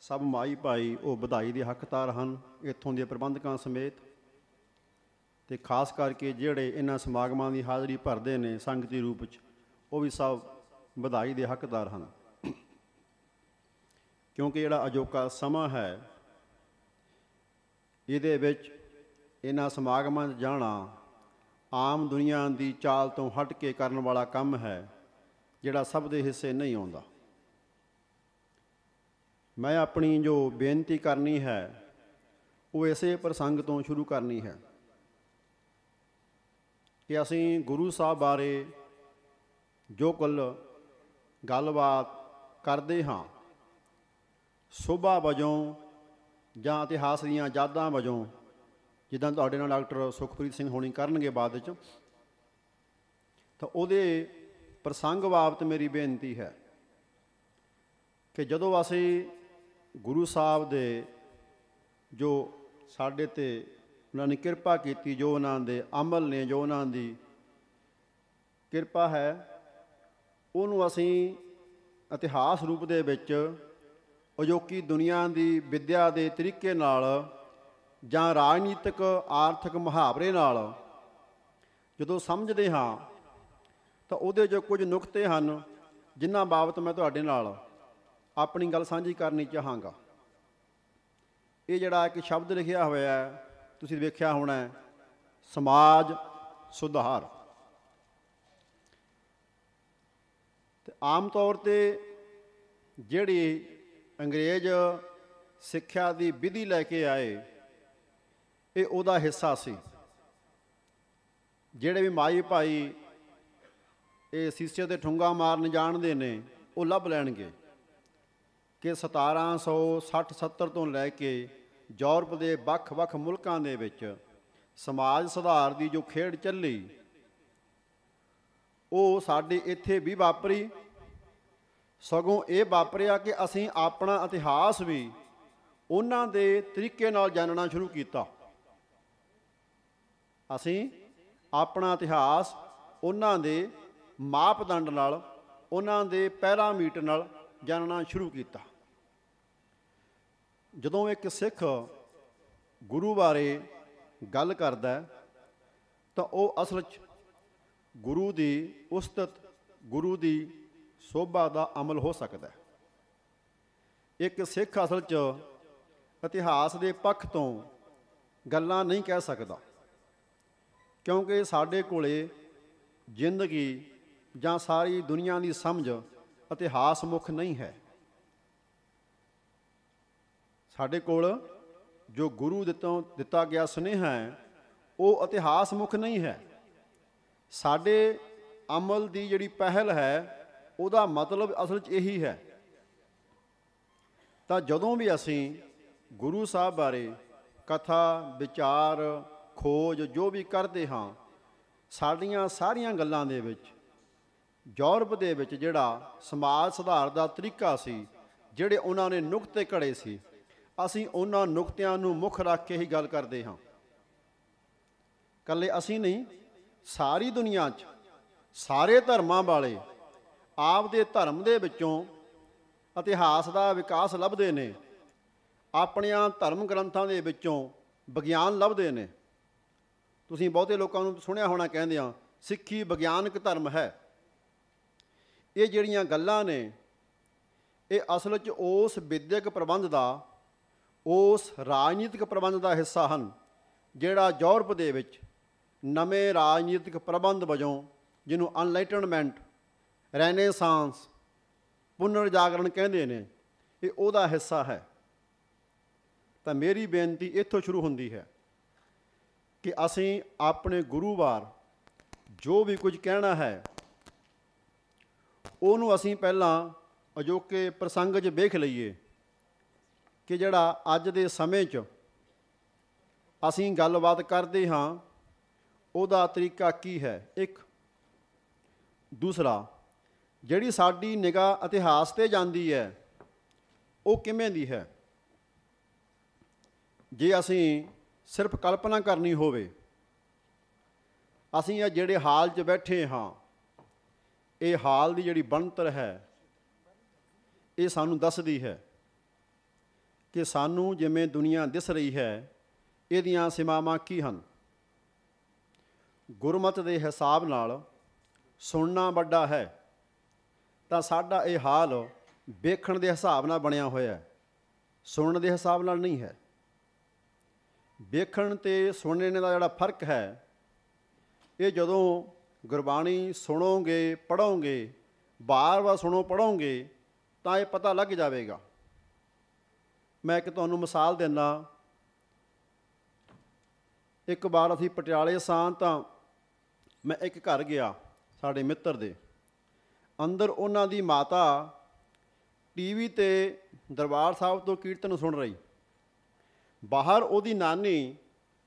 S7: ਸਭ ਮਾਈ ਭਾਈ ਉਹ ਵਧਾਈ ਦੇ ਹੱਕਦਾਰ ਹਨ, ਇੱਥੋਂ ਦੇ ਪ੍ਰਬੰਧਕਾਂ ਸਮੇਤ। ਤੇ ਖਾਸ ਕਰਕੇ ਜਿਹੜੇ ਇਹਨਾਂ ਸਮਾਗਮਾਂ ਦੀ ਹਾਜ਼ਰੀ ਭਰਦੇ ਨੇ ਸੰਗਤੀ ਰੂਪ 'ਚ, ਉਹ ਵੀ ਸਭ ਵਧਾਈ ਦੇ ਹੱਕਦਾਰ ਹਨ। ਕਿਉਂਕਿ ਜਿਹੜਾ ਅਜੋਕਾ ਸਮਾਂ ਹੈ, ਇਹਦੇ ਵਿੱਚ ਇਹਨਾਂ ਸਮਾਗਮਾਂ 'ਚ ਜਾਣਾ ਆਮ ਦੁਨੀਆ ਦੀ ਚਾਲ ਤੋਂ ਹਟ ਕੇ ਕਰਨ ਵਾਲਾ ਕੰਮ ਹੈ, ਜਿਹੜਾ ਸਭ ਦੇ ਹਿੱਸੇ ਨਹੀਂ ਆਉਂਦਾ। ਮੈਂ ਆਪਣੀ ਜੋ ਬੇਨਤੀ ਕਰਨੀ ਹੈ, ਉਹ ਇਸੇ ਪ੍ਰਸੰਗ ਤੋਂ ਸ਼ੁਰੂ ਕਰਨੀ ਹੈ ਕਿ ਅਸੀਂ ਗੁਰੂ ਸਾਹਿਬ ਬਾਰੇ ਜੋ ਕੁੱਲ ਗੱਲਬਾਤ ਕਰਦੇ ਹਾਂ, ਸ਼ੋਭਾ ਵਜੋਂ ਜਾਂ ਇਤਿਹਾਸ ਦੀਆਂ ਯਾਦਾਂ ਵਜੋਂ, ਜਿੱਦਾਂ ਤੁਹਾਡੇ ਨਾਲ ਡਾਕਟਰ ਸੁਖਪ੍ਰੀਤ ਸਿੰਘ ਹੋਣੀ ਕਰਨਗੇ ਬਾਅਦ ਵਿੱਚ, ਤਾਂ ਉਹਦੇ ਪ੍ਰਸੰਗ ਬਾਬਤ ਮੇਰੀ ਬੇਨਤੀ ਹੈ ਕਿ ਜਦੋਂ ਅਸੀਂ ਗੁਰੂ ਸਾਹਿਬ ਦੇ ਜੋ ਸਾਡੇ ਤੇ ਉਹਨਾਂ ਨੇ ਕਿਰਪਾ ਕੀਤੀ, ਜੋ ਉਹਨਾਂ ਦੇ ਅਮਲ ਨੇ, ਜੋ ਉਹਨਾਂ ਦੀ ਕਿਰਪਾ ਹੈ, ਉਹਨੂੰ ਅਸੀਂ ਇਤਿਹਾਸ ਰੂਪ ਦੇ ਵਿੱਚ ਅਜੋਕੀ ਦੁਨੀਆ ਦੀ ਵਿਦਿਆ ਦੇ ਤਰੀਕੇ ਨਾਲ ਜਾਂ ਰਾਜਨੀਤਿਕ ਆਰਥਿਕ ਮੁਹਾਵਰੇ ਨਾਲ ਜਦੋਂ ਸਮਝਦੇ ਹਾਂ ਤਾਂ ਉਹਦੇ ਜੋ ਕੁਝ ਨੁਕਤੇ ਹਨ, ਜਿਨ੍ਹਾਂ ਬਾਬਤ ਮੈਂ ਤੁਹਾਡੇ ਨਾਲ ਆਪਣੀ ਗੱਲ ਸਾਂਝੀ ਕਰਨੀ ਚਾਹਾਂਗਾ। ਇਹ ਜਿਹੜਾ ਇੱਕ ਸ਼ਬਦ ਲਿਖਿਆ ਹੋਇਆ ਹੈ, ਤੁਸੀਂ ਵੇਖਿਆ ਹੋਣਾ ਸਮਾਜ ਸੁਧਾਰ। ਤੇ ਆਮ ਤੌਰ ਤੇ ਜਿਹੜੀ ਅੰਗਰੇਜ਼ ਸਿੱਖਿਆ ਦੀ ਵਿਧੀ ਲੈ ਕੇ ਆਏ, ਇਹ ਉਹਦਾ ਹਿੱਸਾ ਸੀ। ਜਿਹੜੇ ਵੀ ਮਾਈ ਭਾਈ ਇਹ ਸੀਸੇ ਤੇ ਠੁੰਗਾ ਮਾਰਨ ਜਾਣਦੇ ਨੇ, ਉਹ ਲੱਭ ਲੈਣਗੇ। ਕਿ 1760-70 ਤੋਂ ਲੈ ਕੇ ਯੂਰਪ ਦੇ ਵੱਖ-ਵੱਖ ਮੁਲਕਾਂ ਦੇ ਵਿੱਚ ਸਮਾਜ ਸੁਧਾਰ ਦੀ ਜੋ ਖੇਡ ਚੱਲੀ, ਉਹ ਸਾਡੇ ਇੱਥੇ ਵੀ ਵਾਪਰੀ। ਸਗੋਂ ਇਹ ਵਾਪਰਿਆ ਕਿ ਅਸੀਂ ਆਪਣਾ ਇਤਿਹਾਸ ਵੀ ਉਹਨਾਂ ਦੇ ਤਰੀਕੇ ਨਾਲ ਜਾਣਨਾ ਸ਼ੁਰੂ ਕੀਤਾ। ਅਸੀਂ ਆਪਣਾ ਇਤਿਹਾਸ ਉਹਨਾਂ ਦੇ ਮਾਪਦੰਡ ਨਾਲ, ਉਹਨਾਂ ਦੇ ਪੈਰਾਮੀਟਰ ਨਾਲ ਜਾਣਨਾ ਸ਼ੁਰੂ ਕੀਤਾ। ਜਦੋਂ ਇੱਕ ਸਿੱਖ ਗੁਰੂ ਬਾਰੇ ਗੱਲ ਕਰਦਾ ਹੈ, ਤਾਂ ਉਹ ਅਸਲ 'ਚ ਗੁਰੂ ਦੀ ਉਸਤਤ ਗੁਰੂ ਦੀ ਸੋਭਾ ਦਾ ਅਮਲ ਹੋ ਸਕਦਾ ਹੈ। ਇੱਕ ਸਿੱਖ ਅਸਲ 'ਚ ਇਤਿਹਾਸ ਦੇ ਪੱਖ ਤੋਂ ਗੱਲਾਂ ਨਹੀਂ ਕਹਿ ਸਕਦਾ ਕਿਉਂਕਿ ਸਾਡੇ ਕੋਲੇ ਜ਼ਿੰਦਗੀ ਜਾਂ ਸਾਰੀ ਦੁਨੀਆ ਦੀ ਸਮਝ ਇਤਿਹਾਸ ਮੁਖ ਨਹੀਂ ਹੈ। ਸਾਡੇ ਕੋਲ ਜੋ ਗੁਰੂ ਦਿੱਤੋਂ ਦਿੱਤਾ ਗਿਆ ਸੁਨੇਹਾ ਹੈ, ਉਹ ਇਤਿਹਾਸ ਮੁਖ ਨਹੀਂ ਹੈ। ਸਾਡੇ ਅਮਲ ਦੀ ਜਿਹੜੀ ਪਹਿਲ ਹੈ, ਉਹਦਾ ਮਤਲਬ ਅਸਲ 'ਚ ਇਹੀ ਹੈ। ਤਾਂ ਜਦੋਂ ਵੀ ਅਸੀਂ ਗੁਰੂ ਸਾਹਿਬ ਬਾਰੇ ਕਥਾ, ਵਿਚਾਰ, ਖੋਜ, ਜੋ ਵੀ ਕਰਦੇ ਹਾਂ, ਸਾਡੀਆਂ ਸਾਰੀਆਂ ਗੱਲਾਂ ਦੇ ਵਿੱਚ, ਯੂਰਪ ਦੇ ਵਿੱਚ ਜਿਹੜਾ ਸਮਾਜ ਸੁਧਾਰ ਦਾ ਤਰੀਕਾ ਸੀ, ਜਿਹੜੇ ਉਹਨਾਂ ਨੇ ਨੁਕਤੇ ਘੜੇ ਸੀ ਅਸੀਂ ਉਹਨਾਂ ਨੁਕਤਿਆਂ ਨੂੰ ਮੁੱਖ ਰੱਖ ਕੇ ਹੀ ਗੱਲ ਕਰਦੇ ਹਾਂ। ਕੱਲੇ ਅਸੀਂ ਨਹੀਂ, ਸਾਰੀ ਦੁਨੀਆ 'ਚ, ਸਾਰੇ ਧਰਮਾਂ ਵਾਲੇ ਆਪ ਦੇ ਧਰਮ ਦੇ ਵਿੱਚੋਂ ਇਤਿਹਾਸ ਦਾ ਵਿਕਾਸ ਲੱਭਦੇ ਨੇ, ਆਪਣੀਆਂ ਧਰਮ ਗ੍ਰੰਥਾਂ ਦੇ ਵਿੱਚੋਂ ਵਿਗਿਆਨ ਲੱਭਦੇ ਨੇ। ਤੁਸੀਂ ਬਹੁਤੇ ਲੋਕਾਂ ਨੂੰ ਸੁਣਿਆ ਹੋਣਾ ਕਹਿੰਦੇ ਆ, ਸਿੱਖੀ ਵਿਗਿਆਨਕ ਧਰਮ ਹੈ। ਇਹ ਜਿਹੜੀਆਂ ਗੱਲਾਂ ਨੇ, ਇਹ ਅਸਲ 'ਚ ਉਸ ਵਿਦਿਅਕ ਪ੍ਰਬੰਧ ਦਾ ਉਸ ਰਾਜਨੀਤਿਕ ਪ੍ਰਬੰਧ ਦਾ ਹਿੱਸਾ ਹਨ, ਜਿਹੜਾ ਯੂਰਪ ਦੇ ਵਿੱਚ ਨਵੇਂ ਰਾਜਨੀਤਿਕ ਪ੍ਰਬੰਧ ਵਜੋਂ ਜਿਹਨੂੰ ਅਨਲਾਈਟਨਮੈਂਟ ਰੈਨੇਸਾਂਸ ਪੁਨਰ ਜਾਗਰਣ ਕਹਿੰਦੇ ਨੇ, ਇਹ ਉਹਦਾ ਹਿੱਸਾ ਹੈ। ਤਾਂ ਮੇਰੀ ਬੇਨਤੀ ਇੱਥੋਂ ਸ਼ੁਰੂ ਹੁੰਦੀ ਹੈ ਕਿ ਅਸੀਂ ਆਪਣੇ ਗੁਰੂ ਬਾਰ ਜੋ ਵੀ ਕੁਝ ਕਹਿਣਾ ਹੈ, ਉਹਨੂੰ ਅਸੀਂ ਪਹਿਲਾਂ ਅਜੋਕੇ ਪ੍ਰਸੰਗ 'ਚ ਵੇਖ ਲਈਏ। ਕਿ ਜਿਹੜਾ ਅੱਜ ਦੇ ਸਮੇਂ 'ਚ ਅਸੀਂ ਗੱਲਬਾਤ ਕਰਦੇ ਹਾਂ, ਉਹਦਾ ਤਰੀਕਾ ਕੀ ਹੈ? ਇੱਕ। ਦੂਸਰਾ, ਜਿਹੜੀ ਸਾਡੀ ਨਿਗਾਹ ਇਤਿਹਾਸ ਤੇ ਜਾਂਦੀ ਹੈ, ਉਹ ਕਿਵੇਂ ਦੀ ਹੈ? ਜੇ ਅਸੀਂ ਸਿਰਫ ਕਲਪਨਾ ਕਰਨੀ ਹੋਵੇ, ਅਸੀਂ ਇਹ ਜਿਹੜੇ ਹਾਲ 'ਚ ਬੈਠੇ ਹਾਂ, ਇਹ ਹਾਲ ਦੀ ਜਿਹੜੀ ਬਣਤਰ ਹੈ, ਇਹ ਸਾਨੂੰ ਦੱਸਦੀ ਹੈ ਕਿ ਸਾਨੂੰ ਜਿਵੇਂ ਦੁਨੀਆ ਦਿਸ ਰਹੀ ਹੈ, ਇਹਦੀਆਂ ਸੀਮਾਵਾਂ ਕੀ ਹਨ? ਗੁਰਮਤ ਦੇ ਹਿਸਾਬ ਨਾਲ ਸੁਣਨਾ ਵੱਡਾ ਹੈ, ਤਾਂ ਸਾਡਾ ਇਹ ਹਾਲ ਵੇਖਣ ਦੇ ਹਿਸਾਬ ਨਾਲ ਬਣਿਆ ਹੋਇਆ ਹੈ, ਸੁਣਨ ਦੇ ਹਿਸਾਬ ਨਾਲ ਨਹੀਂ ਹੈ। ਵੇਖਣ ਤੇ ਸੁਣਨ ਦਾ ਜਿਹੜਾ ਫ਼ਰਕ ਹੈ, ਇਹ ਜਦੋਂ ਗੁਰਬਾਣੀ ਸੁਣੋਗੇ ਪੜੋਗੇ ਬਾਰ-ਬਾਰ ਸੁਣੋ ਪੜੋਗੇ ਤਾਂ ਇਹ ਪਤਾ ਲੱਗ ਜਾਵੇਗਾ। ਮੈਂ ਇੱਕ ਤੁਹਾਨੂੰ ਮਿਸਾਲ ਦਿੰਦਾ। ਇੱਕ ਵਾਰ ਅਸੀਂ ਪਟਿਆਲੇ ਸਾਂ ਤਾਂ ਮੈਂ ਇੱਕ ਘਰ ਗਿਆ ਸਾਡੇ ਮਿੱਤਰ ਦੇ। ਅੰਦਰ ਉਹਨਾਂ ਦੀ ਮਾਤਾ ਟੀਵੀ ਤੇ ਦਰਬਾਰ ਸਾਹਿਬ ਤੋਂ ਕੀਰਤਨ ਸੁਣ ਰਹੀ। ਬਾਹਰ ਉਹਦੀ ਨਾਨੀ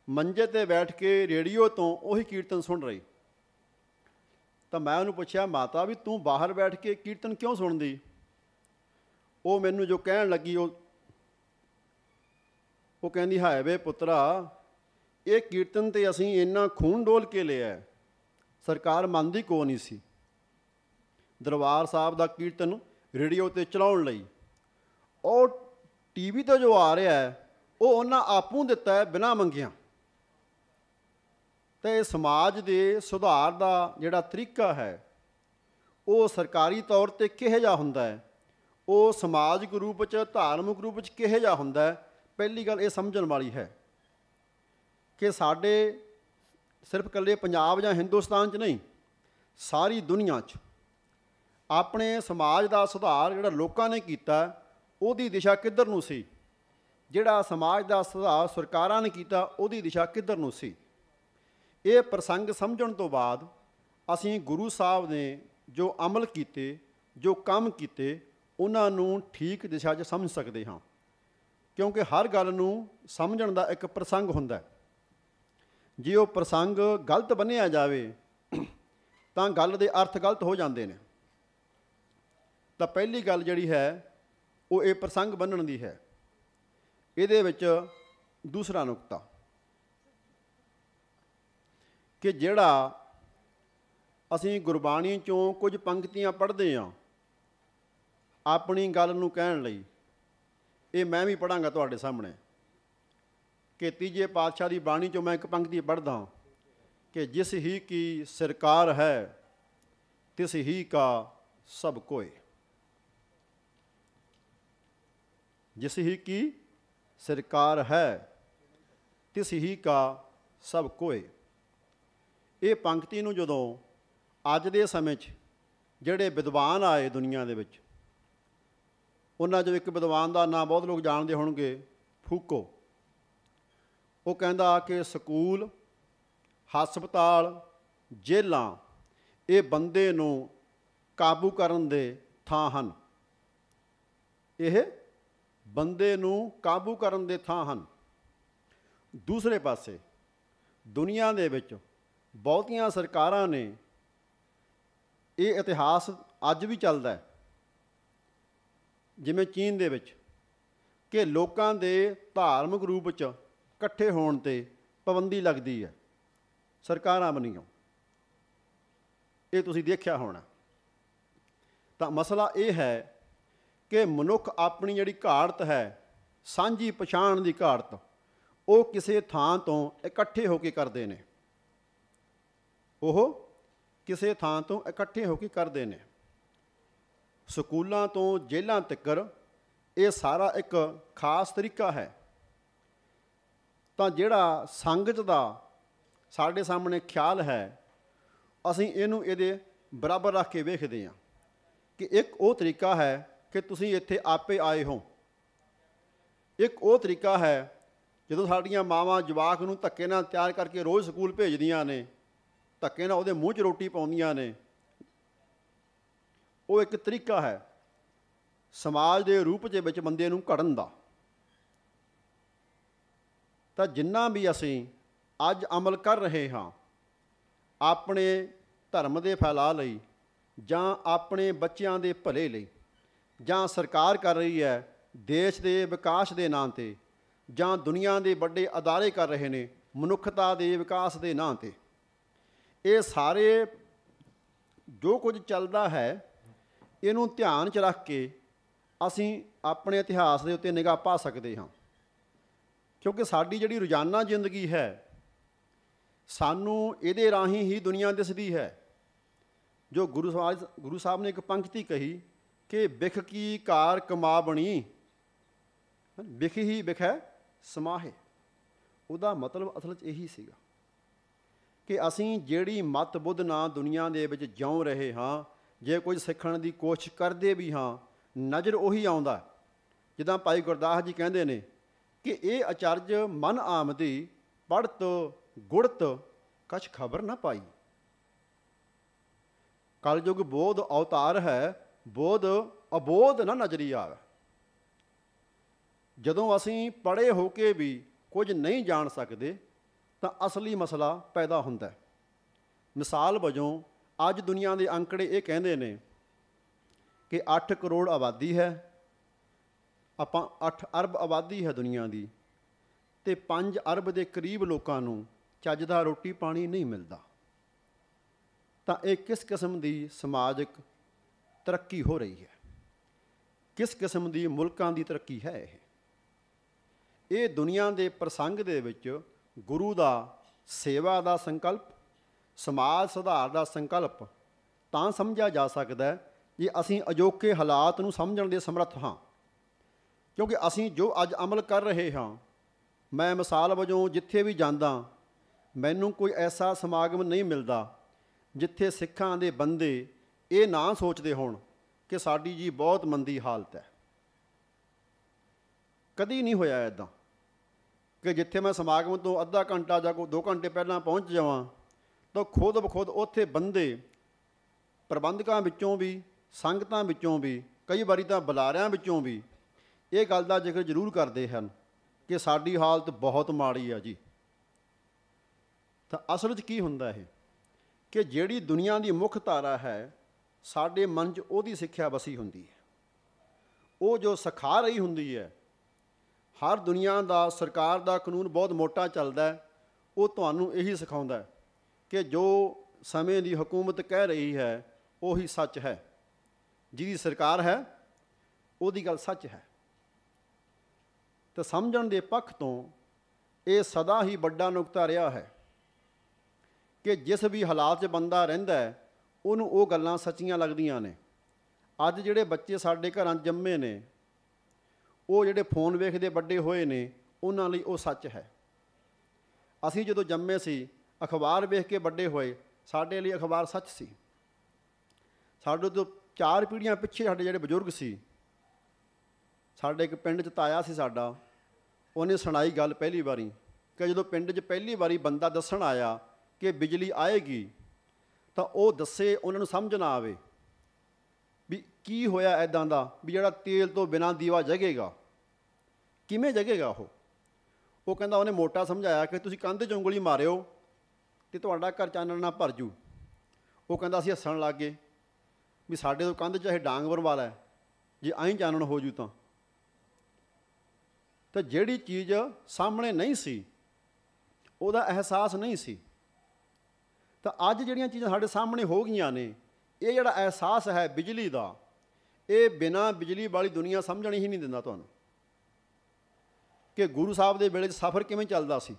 S7: ਮੰਜੇ ਤੇ ਬੈਠ ਕੇ ਰੇਡੀਓ ਤੋਂ ਉਹੀ ਕੀਰਤਨ ਸੁਣ ਰਹੀ। ਤਾਂ ਮੈਂ ਉਹਨੂੰ ਪੁੱਛਿਆ, ਮਾਤਾ ਵੀ ਤੂੰ ਬਾਹਰ ਬੈਠ ਕੇ ਕੀਰਤਨ ਕਿਉਂ ਸੁਣਦੀ? ਉਹ ਮੈਨੂੰ ਜੋ ਕਹਿਣ ਲੱਗੀ, ਉਹ ਉਹ ਕਹਿੰਦੀ, ਹਾਏ ਵੇ ਪੁੱਤਰਾ, ਇਹ ਕੀਰਤਨ ਤੇ ਅਸੀਂ ਇੰਨਾ ਖੂਨ ਡੋਲ ਕੇ ਲਿਆ ਸਰਕਾਰ ਮੰਨਦੀ ਕੋ ਨਹੀਂ ਸੀ। ਦਰਬਾਰ ਸਾਹਿਬ ਦਾ ਕੀਰਤਨ ਰੇਡੀਓ ਤੇ ਚਲਾਉਣ ਲਈ। ਉਹ ਟੀਵੀ ਤੇ ਜੋ ਆ ਰਿਹਾ ਹੈ, ਉਹ ਉਹਨਾਂ ਆਪੂ ਦਿੱਤਾ ਹੈ ਬਿਨਾਂ ਮੰਗਿਆਂ। ਤੇ ਸਮਾਜ ਦੇ ਸੁਧਾਰ ਦਾ ਜਿਹੜਾ ਤਰੀਕਾ ਹੈ, ਉਹ ਸਰਕਾਰੀ ਤੌਰ ਤੇ ਕਿਹੋ ਜਿਹਾ ਹੁੰਦਾ ਹੈ? ਉਹ ਸਮਾਜਿਕ ਰੂਪ ਚ, ਧਾਰਮਿਕ ਰੂਪ ਚ ਕਿਹੋ ਜਿਹਾ ਹੁੰਦਾ ਹੈ? ਪਹਿਲੀ ਗੱਲ ਇਹ ਸਮਝਣ ਵਾਲੀ ਹੈ ਕਿ ਸਾਡੇ ਸਿਰਫ ਇਕੱਲੇ ਪੰਜਾਬ ਜਾਂ ਹਿੰਦੁਸਤਾਨ 'ਚ ਨਹੀਂ, ਸਾਰੀ ਦੁਨੀਆ 'ਚ ਆਪਣੇ ਸਮਾਜ ਦਾ ਸੁਧਾਰ ਜਿਹੜਾ ਲੋਕਾਂ ਨੇ ਕੀਤਾ, ਉਹਦੀ ਦਿਸ਼ਾ ਕਿੱਧਰ ਨੂੰ ਸੀ? ਜਿਹੜਾ ਸਮਾਜ ਦਾ ਸੁਧਾਰ ਸਰਕਾਰਾਂ ਨੇ ਕੀਤਾ, ਉਹਦੀ ਦਿਸ਼ਾ ਕਿੱਧਰ ਨੂੰ ਸੀ? ਇਹ ਪ੍ਰਸੰਗ ਸਮਝਣ ਤੋਂ ਬਾਅਦ ਅਸੀਂ ਗੁਰੂ ਸਾਹਿਬ ਨੇ ਜੋ ਅਮਲ ਕੀਤੇ, ਜੋ ਕੰਮ ਕੀਤੇ, ਉਹਨਾਂ ਨੂੰ ਠੀਕ ਦਿਸ਼ਾ 'ਚ ਸਮਝ ਸਕਦੇ ਹਾਂ। ਕਿਉਂਕਿ ਹਰ ਗੱਲ ਨੂੰ ਸਮਝਣ ਦਾ ਇੱਕ ਪ੍ਰਸੰਗ ਹੁੰਦਾ ਹੈ। ਜੇ ਉਹ ਪ੍ਰਸੰਗ ਗਲਤ ਬੰਨਿਆ ਜਾਵੇ, ਤਾਂ ਗੱਲ ਦੇ ਅਰਥ ਗਲਤ ਹੋ ਜਾਂਦੇ ਨੇ। ਤਾਂ ਪਹਿਲੀ ਗੱਲ ਜਿਹੜੀ ਹੈ, ਉਹ ਇਹ ਪ੍ਰਸੰਗ ਬੰਨਣ ਦੀ ਹੈ। ਇਹਦੇ ਵਿੱਚ ਦੂਸਰਾ ਨੁਕਤਾ ਕਿ ਜਿਹੜਾ ਅਸੀਂ ਗੁਰਬਾਣੀ ਚੋਂ ਕੁਝ ਪੰਕਤੀਆਂ ਪੜ੍ਹਦੇ ਹਾਂ, ਆਪਣੀ ਗੱਲ ਨੂੰ ਕਹਿਣ ਲਈ ਇਹ ਮੈਂ ਵੀ ਪੜਾਂਗਾ ਤੁਹਾਡੇ ਸਾਹਮਣੇ। ਕਿ ਤੀਜੇ ਪਾਤਸ਼ਾਹ ਦੀ ਬਾਣੀ ਚੋਂ ਮੈਂ ਇੱਕ ਪੰਕਤੀ ਪੜ੍ਹਦਾ ਹਾਂ ਕਿ ਜਿਸ ਹੀ ਕੀ ਸਰਕਾਰ ਹੈ, ਤਿਸ ਹੀ ਕਾ ਸਭ ਕੋਏ। ਜਿਸ ਹੀ ਕੀ ਸਰਕਾਰ ਹੈ, ਤਿਸ ਹੀ ਕਾ ਸਭ ਕੋਏ। ਇਹ ਪੰਕਤੀ ਨੂੰ ਜਦੋਂ ਅੱਜ ਦੇ ਸਮੇਂ 'ਚ ਜਿਹੜੇ ਵਿਦਵਾਨ ਆਏ ਦੁਨੀਆ ਦੇ ਵਿੱਚ ਉਹਨਾਂ 'ਚੋਂ ਇੱਕ ਵਿਦਵਾਨ ਦਾ ਨਾਂ ਬਹੁਤ ਲੋਕ ਜਾਣਦੇ ਹੋਣਗੇ, ਫੂਕੋ। ਉਹ ਕਹਿੰਦਾ ਕਿ ਸਕੂਲ, ਹਸਪਤਾਲ, ਜੇਲ੍ਹਾਂ, ਇਹ ਬੰਦੇ ਨੂੰ ਕਾਬੂ ਕਰਨ ਦੇ ਥਾਂ ਹਨ। ਇਹ ਬੰਦੇ ਨੂੰ ਕਾਬੂ ਕਰਨ ਦੇ ਥਾਂ ਹਨ। ਦੂਸਰੇ ਪਾਸੇ, ਦੁਨੀਆ ਦੇ ਵਿੱਚ ਬਹੁਤੀਆਂ ਸਰਕਾਰਾਂ ਨੇ ਇਹ ਇਤਿਹਾਸ ਅੱਜ ਵੀ ਚੱਲਦਾ ਹੈ। ਜਿਵੇਂ ਚੀਨ ਦੇ ਵਿੱਚ, ਕਿ ਲੋਕਾਂ ਦੇ ਧਾਰਮਿਕ ਰੂਪ ਚ ਇਕੱਠੇ ਹੋਣ ਤੇ ਪਾਬੰਦੀ ਲੱਗਦੀ ਹੈ। ਸਰਕਾਰਾਂ ਬਣੀਆਂ। ਇਹ ਤੁਸੀਂ ਦੇਖਿਆ ਹੋਣਾ। ਤਾਂ ਮਸਲਾ ਇਹ ਹੈ ਕਿ ਮਨੁੱਖ ਆਪਣੀ ਜਿਹੜੀ ਘਾੜਤ ਹੈ, ਸਾਂਝੀ ਪਛਾਣ ਦੀ ਘਾੜਤ, ਉਹ ਕਿਸੇ ਥਾਂ ਤੋਂ ਇਕੱਠੇ ਹੋ ਕੇ ਕਰਦੇ ਨੇ। ਉਹ ਕਿਸੇ ਥਾਂ ਤੋਂ ਇਕੱਠੇ ਹੋ ਕੇ ਕਰਦੇ ਨੇ। ਸਕੂਲਾਂ ਤੋਂ ਜੇਲ੍ਹਾਂ ਤੱਕਰ ਇਹ ਸਾਰਾ ਇੱਕ ਖਾਸ ਤਰੀਕਾ ਹੈ। ਤਾਂ ਜਿਹੜਾ ਸੰਗਤ ਦਾ ਸਾਡੇ ਸਾਹਮਣੇ ਖਿਆਲ ਹੈ, ਅਸੀਂ ਇਹਨੂੰ ਇਹਦੇ ਬਰਾਬਰ ਰੱਖ ਕੇ ਵੇਖਦੇ ਹਾਂ ਕਿ ਇੱਕ ਉਹ ਤਰੀਕਾ ਹੈ ਕਿ ਤੁਸੀਂ ਇੱਥੇ ਆਪੇ ਆਏ ਹੋ। ਇੱਕ ਉਹ ਤਰੀਕਾ ਹੈ, ਜਦੋਂ ਸਾਡੀਆਂ ਮਾਵਾਂ ਜਵਾਕ ਨੂੰ ਧੱਕੇ ਨਾਲ ਤਿਆਰ ਕਰਕੇ ਰੋਜ਼ ਸਕੂਲ ਭੇਜਦੀਆਂ ਨੇ, ਧੱਕੇ ਨਾਲ ਉਹਦੇ ਮੂੰਹ 'ਚ ਰੋਟੀ ਪਾਉਂਦੀਆਂ ਨੇ ਉਹ ਇੱਕ ਤਰੀਕਾ ਹੈ ਸਮਾਜ ਦੇ ਰੂਪ ਦੇ ਵਿੱਚ ਬੰਦੇ ਨੂੰ ਘੜਨ ਦਾ। ਤਾਂ ਜਿੰਨਾ ਵੀ ਅਸੀਂ ਅੱਜ ਅਮਲ ਕਰ ਰਹੇ ਹਾਂ, ਆਪਣੇ ਧਰਮ ਦੇ ਫੈਲਾਅ ਲਈ ਜਾਂ ਆਪਣੇ ਬੱਚਿਆਂ ਦੇ ਭਲੇ ਲਈ ਜਾਂ ਸਰਕਾਰ ਕਰ ਰਹੀ ਹੈ ਦੇਸ਼ ਦੇ ਵਿਕਾਸ ਦੇ ਨਾਂ ਤੇ ਜਾਂ ਦੁਨੀਆ ਦੇ ਵੱਡੇ ਅਦਾਰੇ ਕਰ ਰਹੇ ਨੇ ਮਨੁੱਖਤਾ ਦੇ ਵਿਕਾਸ ਦੇ ਨਾਂ ਤੇ, ਇਹ ਸਾਰੇ ਜੋ ਕੁਝ ਚੱਲਦਾ ਹੈ ਇਹਨੂੰ ਧਿਆਨ 'ਚ ਰੱਖ ਕੇ ਅਸੀਂ ਆਪਣੇ ਇਤਿਹਾਸ ਦੇ ਉੱਤੇ ਨਿਗਾਹ ਪਾ ਸਕਦੇ ਹਾਂ। ਕਿਉਂਕਿ ਸਾਡੀ ਜਿਹੜੀ ਰੋਜ਼ਾਨਾ ਜ਼ਿੰਦਗੀ ਹੈ, ਸਾਨੂੰ ਇਹਦੇ ਰਾਹੀਂ ਹੀ ਦੁਨੀਆ ਦਿਸਦੀ ਹੈ। ਜੋ ਗੁਰੂ ਸਾਹਿਬ ਗੁਰੂ ਸਾਹਿਬ ਨੇ ਇੱਕ ਪੰਕਤੀ ਕਹੀ ਕਿ ਬਿਖ ਕੀ ਕਾਰ ਕਮਾ ਬਣੀ, ਬਿਖ ਹੀ ਬਿਖ ਹੈ ਸਮਾਹੇ। ਉਹਦਾ ਮਤਲਬ ਅਸਲ 'ਚ ਇਹੀ ਸੀਗਾ ਕਿ ਅਸੀਂ ਜਿਹੜੀ ਮਤ ਬੁੱਧ ਨਾਲ ਦੁਨੀਆ ਦੇ ਵਿੱਚ ਜਿਉਂ ਰਹੇ ਹਾਂ ਜੇ ਕੁਝ ਸਿੱਖਣ ਦੀ ਕੋਸ਼ਿਸ਼ ਕਰਦੇ ਵੀ ਹਾਂ, ਨਜ਼ਰ ਉਹੀ ਆਉਂਦਾ ਜਿੱਦਾਂ ਭਾਈ ਗੁਰਦਾਸ ਜੀ ਕਹਿੰਦੇ ਨੇ ਕਿ ਇਹ ਅਚਰਜ ਮਨ ਆਮਦੀ ਪੜਤ ਗੁੜਤ, ਕਛ ਖਬਰ ਨਾ ਪਾਈ। ਕਲਯੁਗ ਬੋਧ ਅਵਤਾਰ ਹੈ, ਬੋਧ ਅਬੋਧ ਨਾ ਨਜ਼ਰੀ ਆਵੇ। ਜਦੋਂ ਅਸੀਂ ਪੜੇ ਹੋ ਕੇ ਵੀ ਕੁਝ ਨਹੀਂ ਜਾਣ ਸਕਦੇ, ਤਾਂ ਅਸਲੀ ਮਸਲਾ ਪੈਦਾ ਹੁੰਦਾ ਮਿਸਾਲ ਵਜੋਂ ਅੱਜ ਦੁਨੀਆ ਦੇ ਅੰਕੜੇ ਇਹ ਕਹਿੰਦੇ ਨੇ ਕਿ 8 ਕਰੋੜ ਆਬਾਦੀ ਹੈ। ਆਪਾਂ 8 ਅਰਬ ਆਬਾਦੀ ਹੈ ਦੁਨੀਆ ਦੀ ਤੇ 5 ਅਰਬ ਦੇ ਕਰੀਬ ਲੋਕਾਂ ਨੂੰ ਚੱਜ ਦਾ ਰੋਟੀ ਪਾਣੀ ਨਹੀਂ ਮਿਲਦਾ। ਤਾਂ ਇਹ ਕਿਸ ਕਿਸਮ ਦੀ ਸਮਾਜਿਕ ਤਰੱਕੀ ਹੋ ਰਹੀ ਹੈ? ਕਿਸ ਕਿਸਮ ਦੀ ਮੁਲਕਾਂ ਦੀ ਤਰੱਕੀ ਹੈ ਇਹ? ਇਹ ਦੁਨੀਆ ਦੇ ਪ੍ਰਸੰਗ ਦੇ ਵਿੱਚ ਗੁਰੂ ਦਾ ਸੇਵਾ ਦਾ ਸੰਕਲਪ ਸਮਾਜ ਸੁਧਾਰ ਦਾ ਸੰਕਲਪ, ਤਾਂ ਸਮਝਿਆ ਜਾ ਸਕਦਾ ਹੈ ਜੇ ਅਸੀਂ ਅਜੋਕੇ ਹਾਲਾਤ ਨੂੰ ਸਮਝਣ ਦੇ ਸਮਰੱਥ ਹਾਂ। ਕਿਉਂਕਿ ਅਸੀਂ ਜੋ ਅੱਜ ਅਮਲ ਕਰ ਰਹੇ ਹਾਂ, ਮੈਂ ਮਿਸਾਲ ਵਜੋਂ ਜਿੱਥੇ ਵੀ ਜਾਂਦਾ, ਮੈਨੂੰ ਕੋਈ ਐਸਾ ਸਮਾਗਮ ਨਹੀਂ ਮਿਲਦਾ ਜਿੱਥੇ ਸਿੱਖਾਂ ਦੇ ਬੰਦੇ ਇਹ ਨਾ ਸੋਚਦੇ ਹੋਣ ਕਿ ਸਾਡੀ ਜੀ ਬਹੁਤ ਮੰਦੀ ਹਾਲਤ ਹੈ। ਕਦੀ ਨਹੀਂ ਹੋਇਆ ਇਦਾਂ ਕਿ ਜਿੱਥੇ ਮੈਂ ਸਮਾਗਮ ਤੋਂ ਅੱਧਾ ਘੰਟਾ ਜਾਂ ਕੋਈ 2 ਘੰਟੇ ਪਹਿਲਾਂ ਪਹੁੰਚ ਜਾਵਾਂ ਤਾਂ ਖੁਦ ਬਖੁਦ ਉੱਥੇ ਬੰਦੇ ਪ੍ਰਬੰਧਕਾਂ ਵਿੱਚੋਂ ਵੀ, ਸੰਗਤਾਂ ਵਿੱਚੋਂ ਵੀ, ਕਈ ਵਾਰੀ ਤਾਂ ਬੁਲਾਰਿਆਂ ਵਿੱਚੋਂ ਵੀ ਇਹ ਗੱਲ ਦਾ ਜ਼ਿਕਰ ਜ਼ਰੂਰ ਕਰਦੇ ਹਨ ਕਿ ਸਾਡੀ ਹਾਲਤ ਬਹੁਤ ਮਾੜੀ ਆ ਜੀ। ਤਾਂ ਅਸਲ ਵਿੱਚ ਕੀ ਹੁੰਦਾ ਇਹ? ਕਿ ਜਿਹੜੀ ਦੁਨੀਆ ਦੀ ਮੁੱਖ ਧਾਰਾ ਹੈ, ਸਾਡੇ ਮਨ 'ਚ ਉਹਦੀ ਸਿੱਖਿਆ ਵਸੀ ਹੁੰਦੀ ਹੈ। ਉਹ ਜੋ ਸਿਖਾ ਰਹੀ ਹੁੰਦੀ ਹੈ, ਹਰ ਦੁਨੀਆ ਦਾ, ਸਰਕਾਰ ਦਾ ਕਾਨੂੰਨ ਬਹੁਤ ਮੋਟਾ ਚੱਲਦਾ ਉਹ ਤੁਹਾਨੂੰ ਇਹੀ ਸਿਖਾਉਂਦਾ ਹੈ ਕਿ ਜੋ ਸਮੇਂ ਦੀ ਹਕੂਮਤ ਕਹਿ ਰਹੀ ਹੈ, ਉਹੀ ਸੱਚ ਹੈ। ਜਿਹਦੀ ਸਰਕਾਰ ਹੈ, ਉਹਦੀ ਗੱਲ ਸੱਚ ਹੈ। ਤਾਂ ਸਮਝਣ ਦੇ ਪੱਖ ਤੋਂ ਇਹ ਸਦਾ ਹੀ ਵੱਡਾ ਨੁਕਤਾ ਰਿਹਾ ਹੈ ਕਿ ਜਿਸ ਵੀ ਹਾਲਾਤ 'ਚ ਬੰਦਾ ਰਹਿੰਦਾ ਹੈ, ਉਹਨੂੰ ਉਹ ਗੱਲਾਂ ਸੱਚੀਆਂ ਲੱਗਦੀਆਂ ਨੇ। ਅੱਜ ਜਿਹੜੇ ਬੱਚੇ ਸਾਡੇ ਘਰਾਂ 'ਚ ਜੰਮੇ ਨੇ, ਉਹ ਜਿਹੜੇ ਫੋਨ ਵੇਖਦੇ ਵੱਡੇ ਹੋਏ ਨੇ, ਉਹਨਾਂ ਲਈ ਉਹ ਸੱਚ ਹੈ। ਅਸੀਂ ਜਦੋਂ ਜੰਮੇ ਸੀ ਅਖਬਾਰ ਵੇਖ ਕੇ ਵੱਡੇ ਹੋਏ, ਸਾਡੇ ਲਈ ਅਖਬਾਰ ਸੱਚ ਸੀ। ਸਾਡੇ ਤੋਂ ਚਾਰ ਪੀੜ੍ਹੀਆਂ ਪਿੱਛੇ ਸਾਡੇ ਜਿਹੜੇ ਬਜ਼ੁਰਗ ਸੀ, ਸਾਡੇ ਇੱਕ ਪਿੰਡ 'ਚ ਤਾਇਆ ਸੀ ਸਾਡਾ, ਉਹਨੇ ਸੁਣਾਈ ਗੱਲ ਪਹਿਲੀ ਵਾਰੀ ਕਿ ਜਦੋਂ ਪਿੰਡ 'ਚ ਪਹਿਲੀ ਵਾਰੀ ਬੰਦਾ ਦੱਸਣ ਆਇਆ ਕਿ ਬਿਜਲੀ ਆਏਗੀ, ਤਾਂ ਉਹ ਦੱਸੇ ਉਹਨਾਂ ਨੂੰ ਸਮਝ ਨਾ ਆਵੇ ਵੀ ਕੀ ਹੋਇਆ ਐਦਾਂ ਦਾ, ਵੀ ਜਿਹੜਾ ਤੇਲ ਤੋਂ ਬਿਨਾਂ ਦੀਵਾ ਜਗੇਗਾ। ਕਿਵੇਂ ਜਗੇਗਾ ਉਹ? ਉਹ ਕਹਿੰਦਾ ਉਹਨੇ ਮੋਟਾ ਸਮਝਾਇਆ ਕਿ ਤੁਸੀਂ ਕੰਧ 'ਚ ਉਂਗਲੀ ਮਾਰਿਓ ਤੇ ਤੁਹਾਡਾ ਘਰ ਚਾਨਣ ਨਾਲ ਭਰ ਜੂ। ਉਹ ਕਹਿੰਦਾ ਅਸੀਂ ਹੱਸਣ ਲੱਗ ਗਏ ਵੀ ਸਾਡੇ ਤੋਂ ਕੰਧ ਚਾਹੇ ਇਹ ਡਾਂਗ ਬਣਵਾ ਲੈ ਜੇ ਐਂ ਚਾਨਣ ਹੋ ਜੂ ਤਾਂ। ਤਾਂ ਜਿਹੜੀ ਚੀਜ਼ ਸਾਹਮਣੇ ਨਹੀਂ ਸੀ, ਉਹਦਾ ਅਹਿਸਾਸ ਨਹੀਂ ਸੀ। ਤਾਂ ਅੱਜ ਜਿਹੜੀਆਂ ਚੀਜ਼ਾਂ ਸਾਡੇ ਸਾਹਮਣੇ ਹੋ ਗਈਆਂ ਨੇ, ਇਹ ਜਿਹੜਾ ਅਹਿਸਾਸ ਹੈ ਬਿਜਲੀ ਦਾ, ਇਹ ਬਿਨਾਂ ਬਿਜਲੀ ਵਾਲੀ ਦੁਨੀਆ ਸਮਝਣੀ ਹੀ ਨਹੀਂ ਦਿੰਦਾ ਤੁਹਾਨੂੰ। ਕਿ ਗੁਰੂ ਸਾਹਿਬ ਦੇ ਵੇਲੇ ਸਫ਼ਰ ਕਿਵੇਂ ਚੱਲਦਾ ਸੀ?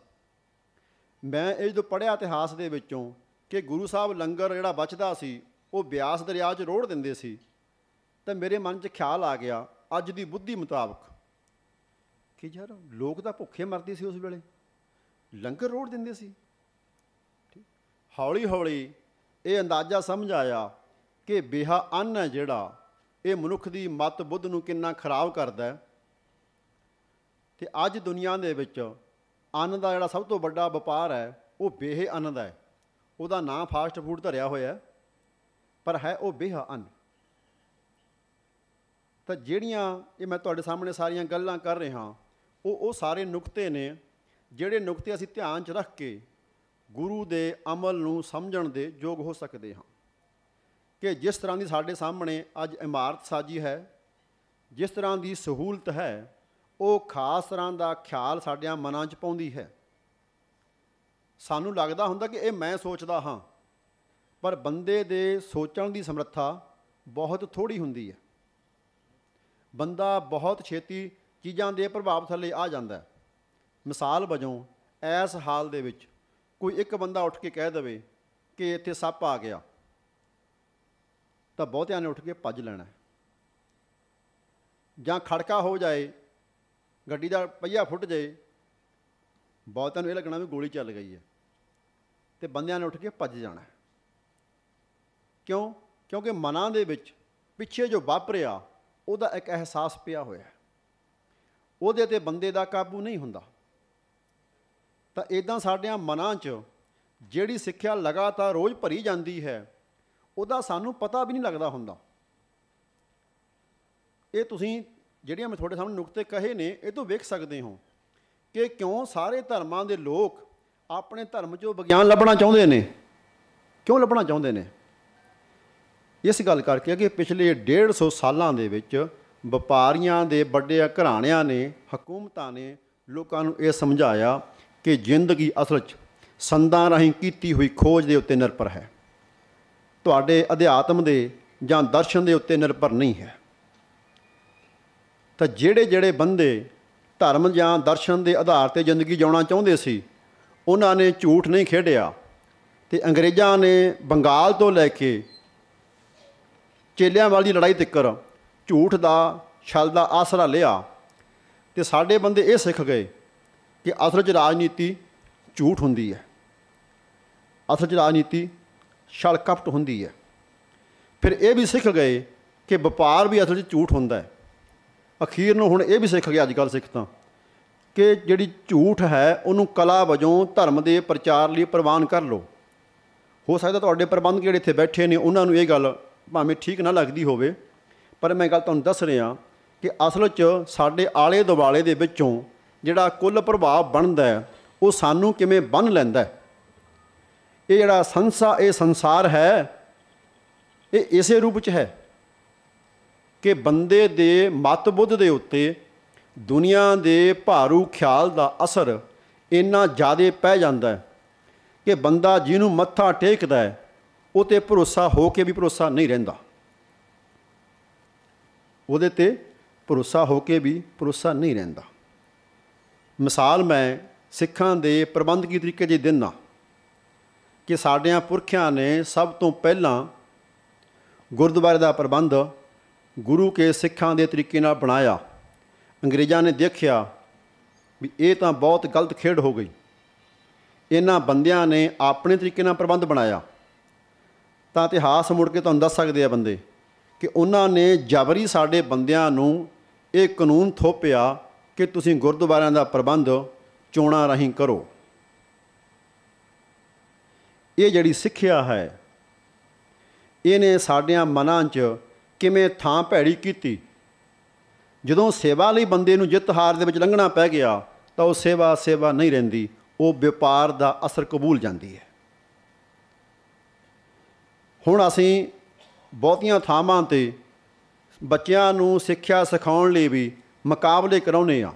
S7: ਮੈਂ ਇਹ ਜਦੋਂ ਪੜ੍ਹਿਆ ਇਤਿਹਾਸ ਦੇ ਵਿੱਚੋਂ ਕਿ ਗੁਰੂ ਸਾਹਿਬ ਲੰਗਰ ਜਿਹੜਾ ਬਚਦਾ ਸੀ, ਉਹ ਬਿਆਸ ਦਰਿਆ 'ਚ ਰੋੜ ਦਿੰਦੇ ਸੀ, ਤਾਂ ਮੇਰੇ ਮਨ 'ਚ ਖਿਆਲ ਆ ਗਿਆ ਅੱਜ ਦੀ ਬੁੱਧੀ ਮੁਤਾਬਕ। ਕਿ ਯਾਰ ਲੋਕ ਤਾਂ ਭੁੱਖੇ ਮਰਦੇ ਸੀ ਉਸ ਵੇਲੇ। ਲੰਗਰ ਰੋੜ ਦਿੰਦੇ ਸੀ। ਹੌਲੀ ਹੌਲੀ ਇਹ ਅੰਦਾਜ਼ਾ ਸਮਝ ਆਇਆ ਕਿ ਬਿਹਾ ਅੰਨ ਹੈ ਜਿਹੜਾ, ਇਹ ਮਨੁੱਖ ਦੀ ਮਤ ਬੁੱਧ ਨੂੰ ਕਿੰਨਾ ਖਰਾਬ ਕਰਦਾ ਹੈ। ਤੇ ਅੱਜ ਦੁਨੀਆ ਦੇ ਵਿੱਚ ਅੰਨ ਦਾ ਜਿਹੜਾ ਸਭ ਤੋਂ ਵੱਡਾ ਵਪਾਰ ਹੈ, ਉਹ ਬੇਹ ਅੰਨ ਦਾ ਹੈ। ਉਹਦਾ ਨਾਂ ਫਾਸਟ ਫੂਡ ਧਰਿਆ ਹੋਇਆ ਪਰ ਹੈ ਉਹ ਬੇਹਾ ਅੰਨ। ਤਾਂ ਜਿਹੜੀਆਂ ਇਹ ਮੈਂ ਤੁਹਾਡੇ ਸਾਹਮਣੇ ਸਾਰੀਆਂ ਗੱਲਾਂ ਕਰ ਰਿਹਾ, ਉਹ ਉਹ ਸਾਰੇ ਨੁਕਤੇ ਨੇ, ਜਿਹੜੇ ਨੁਕਤੇ ਅਸੀਂ ਧਿਆਨ 'ਚ ਰੱਖ ਕੇ ਗੁਰੂ ਦੇ ਅਮਲ ਨੂੰ ਸਮਝਣ ਦੇ ਯੋਗ ਹੋ ਸਕਦੇ ਹਾਂ। ਕਿ ਜਿਸ ਤਰ੍ਹਾਂ ਦੀ ਸਾਡੇ ਸਾਹਮਣੇ ਅੱਜ ਇਮਾਰਤ ਸਾਜੀ ਹੈ, ਜਿਸ ਤਰ੍ਹਾਂ ਦੀ ਸਹੂਲਤ ਹੈ ਉਹ ਖਾਸ ਤਰ੍ਹਾਂ ਦਾ ਖਿਆਲ ਸਾਡਿਆਂ ਮਨਾਂ 'ਚ ਪਾਉਂਦੀ ਹੈ। ਸਾਨੂੰ ਲੱਗਦਾ ਹੁੰਦਾ ਕਿ ਇਹ ਮੈਂ ਸੋਚਦਾ ਹਾਂ, ਪਰ ਬੰਦੇ ਦੇ ਸੋਚਣ ਦੀ ਸਮਰੱਥਾ ਬਹੁਤ ਥੋੜੀ ਹੁੰਦੀ ਹੈ। ਬੰਦਾ ਬਹੁਤ ਛੇਤੀ ਚੀਜ਼ਾਂ ਦੇ ਪ੍ਰਭਾਵ ਥੱਲੇ ਆ ਜਾਂਦਾ ਹੈ। ਮਿਸਾਲ ਵਜੋਂ ਐਸ ਹਾਲ ਦੇ ਵਿੱਚ ਕੋਈ ਇੱਕ ਬੰਦਾ ਉੱਠ ਕੇ ਕਹਿ ਦੇਵੇ ਕਿ ਇੱਥੇ ਸੱਪ ਆ ਗਿਆ, ਤਾਂ ਬਹੁਤਿਆਂ ਨੇ ਉੱਠ ਕੇ ਭੱਜ ਲੈਣਾ ਜਾਂ ਖੜਕਾ ਹੋ ਜਾਏ ਗੱਡੀ ਦਾ ਪਹੀਆ ਫੁੱਟ ਜਾਏ ਬਹੁਤਿਆਂ ਨੂੰ ਇਹ ਲੱਗਣਾ ਵੀ ਗੋਲੀ ਚੱਲ ਗਈ ਹੈ ਤੇ ਬੰਦਿਆਂ ਨੇ ਉੱਠ ਕੇ ਭੱਜ ਜਾਣਾ। ਕਿਉਂ? ਕਿਉਂਕਿ ਮਨਾਂ ਦੇ ਵਿੱਚ ਪਿੱਛੇ ਜੋ ਵਾਪਰਿਆ ਉਹਦਾ ਇੱਕ ਅਹਿਸਾਸ ਪਿਆ ਹੋਇਆ। ਉਹਦੇ ਤੇ ਬੰਦੇ ਦਾ ਕਾਬੂ ਨਹੀਂ ਹੁੰਦਾ। ਤਾਂ ਇਦਾਂ ਸਾਡਿਆਂ ਮਨਾਂ 'ਚ ਜਿਹੜੀ ਸਿੱਖਿਆ ਲਗਾਤਾਰ ਰੋਜ਼ ਭਰੀ ਜਾਂਦੀ ਹੈ, ਉਹਦਾ ਸਾਨੂੰ ਪਤਾ ਵੀ ਨਹੀਂ ਲੱਗਦਾ ਹੁੰਦਾ। ਇਹ ਤੁਸੀਂ ਜਿਹੜੀਆਂ ਮੈਂ ਤੁਹਾਡੇ ਸਾਹਮਣੇ ਨੁਕਤੇ ਕਹੇ ਨੇ, ਇਹ ਤੋਂ ਵੇਖ ਸਕਦੇ ਹੋ ਕਿ ਕਿਉਂ ਸਾਰੇ ਧਰਮਾਂ ਦੇ ਲੋਕ ਆਪਣੇ ਧਰਮ 'ਚੋਂ ਵਿਗਿਆਨ ਲੱਭਣਾ ਚਾਹੁੰਦੇ ਨੇ? ਕਿਉਂ ਲੱਭਣਾ ਚਾਹੁੰਦੇ ਨੇ? ਇਸ ਗੱਲ ਕਰਕੇ ਕਿ ਪਿਛਲੇ 150 ਸਾਲਾਂ ਦੇ ਵਿੱਚ ਵਪਾਰੀਆਂ ਦੇ ਵੱਡੇ ਘਰਾਣਿਆਂ ਨੇ, ਹਕੂਮਤਾਂ ਨੇ ਲੋਕਾਂ ਨੂੰ ਇਹ ਸਮਝਾਇਆ ਕਿ ਜ਼ਿੰਦਗੀ ਅਸਲ 'ਚ ਸੰਦਾਂ ਰਾਹੀਂ ਕੀਤੀ ਹੋਈ ਖੋਜ ਦੇ ਉੱਤੇ ਨਿਰਭਰ ਹੈ। ਤੁਹਾਡੇ ਅਧਿਆਤਮ ਦੇ ਜਾਂ ਦਰਸ਼ਨ ਦੇ ਉੱਤੇ ਨਿਰਭਰ ਨਹੀਂ ਹੈ। ਤਾਂ ਜਿਹੜੇ ਜਿਹੜੇ ਬੰਦੇ ਧਰਮ ਜਾਂ ਦਰਸ਼ਨ ਦੇ ਆਧਾਰ ਤੇ ਜ਼ਿੰਦਗੀ ਜਿਉਣਾ ਚਾਹੁੰਦੇ ਸੀ, ਉਹਨਾਂ ਨੇ ਝੂਠ ਨਹੀਂ ਖੇਡਿਆ ਤੇ ਅੰਗਰੇਜ਼ਾਂ ਨੇ ਬੰਗਾਲ ਤੋਂ ਲੈ ਕੇ ਚੇਲਿਆਂ ਵਾਲੀ ਲੜਾਈ ਤਿੱਕਰ ਝੂਠ ਦਾ, ਛਲ ਦਾ ਆਸਰਾ ਲਿਆ ਤੇ ਸਾਡੇ ਬੰਦੇ ਇਹ ਸਿੱਖ ਗਏ ਕਿ ਅਸਲ 'ਚ ਰਾਜਨੀਤੀ ਝੂਠ ਹੁੰਦੀ ਹੈ। ਅਸਲ 'ਚ ਰਾਜਨੀਤੀ ਛਲ ਕਪਟ ਹੁੰਦੀ ਹੈ। ਫਿਰ ਇਹ ਵੀ ਸਿੱਖ ਗਏ ਕਿ ਵਪਾਰ ਵੀ ਅਸਲ 'ਚ ਝੂਠ ਹੁੰਦਾ ਹੈ। ਅਖੀਰ ਨੂੰ ਹੁਣ ਇਹ ਵੀ ਸਿੱਖ ਗਿਆ ਅੱਜ ਕੱਲ੍ਹ ਸਿੱਖ ਤਾਂ, ਕਿ ਜਿਹੜੀ ਝੂਠ ਹੈ, ਉਹਨੂੰ ਕਲਾ ਵਜੋਂ ਧਰਮ ਦੇ ਪ੍ਰਚਾਰ ਲਈ ਪ੍ਰਵਾਨ ਕਰ ਲਓ। ਹੋ ਸਕਦਾ ਤੁਹਾਡੇ ਪ੍ਰਬੰਧਕ ਜਿਹੜੇ ਇੱਥੇ ਬੈਠੇ ਨੇ, ਉਹਨਾਂ ਨੂੰ ਇਹ ਗੱਲ ਭਾਵੇਂ ਠੀਕ ਨਾ ਲੱਗਦੀ ਹੋਵੇ, ਪਰ ਮੈਂ ਗੱਲ ਤੁਹਾਨੂੰ ਦੱਸ ਰਿਹਾ ਕਿ ਅਸਲ 'ਚ ਸਾਡੇ ਆਲੇ ਦੁਆਲੇ ਦੇ ਵਿੱਚੋਂ ਜਿਹੜਾ ਕੁੱਲ ਪ੍ਰਭਾਵ ਬਣਦਾ ਹੈ, ਉਹ ਸਾਨੂੰ ਕਿਵੇਂ ਬੰਨ ਲੈਂਦਾ ਹੈ? ਇਹ ਜਿਹੜਾ ਸੰਸਾ, ਇਹ ਸੰਸਾਰ ਹੈ, ਇਹ ਇਸੇ ਰੂਪ 'ਚ ਹੈ। ਕਿ ਬੰਦੇ ਦੇ ਮਤ ਬੁੱਧ ਦੇ ਉੱਤੇ ਦੁਨੀਆ ਦੇ ਭਾਰੂ ਖਿਆਲ ਦਾ ਅਸਰ ਇੰਨਾ ਜ਼ਿਆਦਾ ਪੈ ਜਾਂਦਾ ਹੈ ਕਿ ਬੰਦਾ ਜਿਹਨੂੰ ਮੱਥਾ ਟੇਕਦਾ ਹੈ, ਉਹ ਤੇ ਭਰੋਸਾ ਹੋ ਕੇ ਵੀ ਭਰੋਸਾ ਨਹੀਂ ਰਹਿੰਦਾ। ਉਹਦੇ ਤੇ ਭਰੋਸਾ ਹੋ ਕੇ ਵੀ ਭਰੋਸਾ ਨਹੀਂ ਰਹਿੰਦਾ। ਮਿਸਾਲ ਮੈਂ ਸਿੱਖਾਂ ਦੇ ਪ੍ਰਬੰਧਕੀ ਤਰੀਕੇ ਦੀ ਦਿੰਨਾ ਕਿ ਸਾਡਿਆਂ ਪੁਰਖਿਆਂ ਨੇ ਸਭ ਤੋਂ ਪਹਿਲਾਂ ਗੁਰਦੁਆਰੇ ਦਾ ਪ੍ਰਬੰਧ ਗੁਰੂ ਕੇ ਸਿੱਖਾਂ ਦੇ ਤਰੀਕੇ ਨਾਲ ਬਣਾਇਆ। ਅੰਗਰੇਜ਼ਾਂ ਨੇ ਦੇਖਿਆ ਵੀ ਇਹ ਤਾਂ ਬਹੁਤ ਗਲਤ ਖੇਡ ਹੋ ਗਈ। ਇਹਨਾਂ ਬੰਦਿਆਂ ਨੇ ਆਪਣੇ ਤਰੀਕੇ ਨਾਲ ਪ੍ਰਬੰਧ ਬਣਾਇਆ। ਤਾਂ ਇਤਿਹਾਸ ਮੁੜ ਕੇ ਤੁਹਾਨੂੰ ਦੱਸ ਸਕਦੇ ਆ ਬੰਦੇ ਕਿ ਉਹਨਾਂ ਨੇ ਜਬਰੀ ਸਾਡੇ ਬੰਦਿਆਂ ਨੂੰ ਇਹ ਕਾਨੂੰਨ ਥੋਪਿਆ ਕਿ ਤੁਸੀਂ ਗੁਰਦੁਆਰਿਆਂ ਦਾ ਪ੍ਰਬੰਧ ਚੋਣਾਂ ਰਾਹੀਂ ਕਰੋ। ਇਹ ਜਿਹੜੀ ਸਿੱਖਿਆ ਹੈ, ਇਹਨੇ ਸਾਡਿਆਂ ਮਨਾਂ 'ਚ ਕਿਵੇਂ ਥਾਂ ਭੈੜੀ ਕੀਤੀ? ਜਦੋਂ ਸੇਵਾ ਲਈ ਬੰਦੇ ਨੂੰ ਜਿੱਤ ਹਾਰ ਦੇ ਵਿੱਚ ਲੰਘਣਾ ਪੈ ਗਿਆ, ਤਾਂ ਉਹ ਸੇਵਾ ਸੇਵਾ ਨਹੀਂ ਰਹਿੰਦੀ, ਉਹ ਵਪਾਰ ਦਾ ਅਸਰ ਕਬੂਲ ਜਾਂਦੀ ਹੈ। ਹੁਣ ਅਸੀਂ ਬਹੁਤੀਆਂ ਥਾਵਾਂ ਤੇ ਬੱਚਿਆਂ ਨੂੰ ਸਿੱਖਿਆ ਸਿਖਾਉਣ ਲਈ ਵੀ ਮੁਕਾਬਲੇ ਕਰਾਉਨੇ ਆ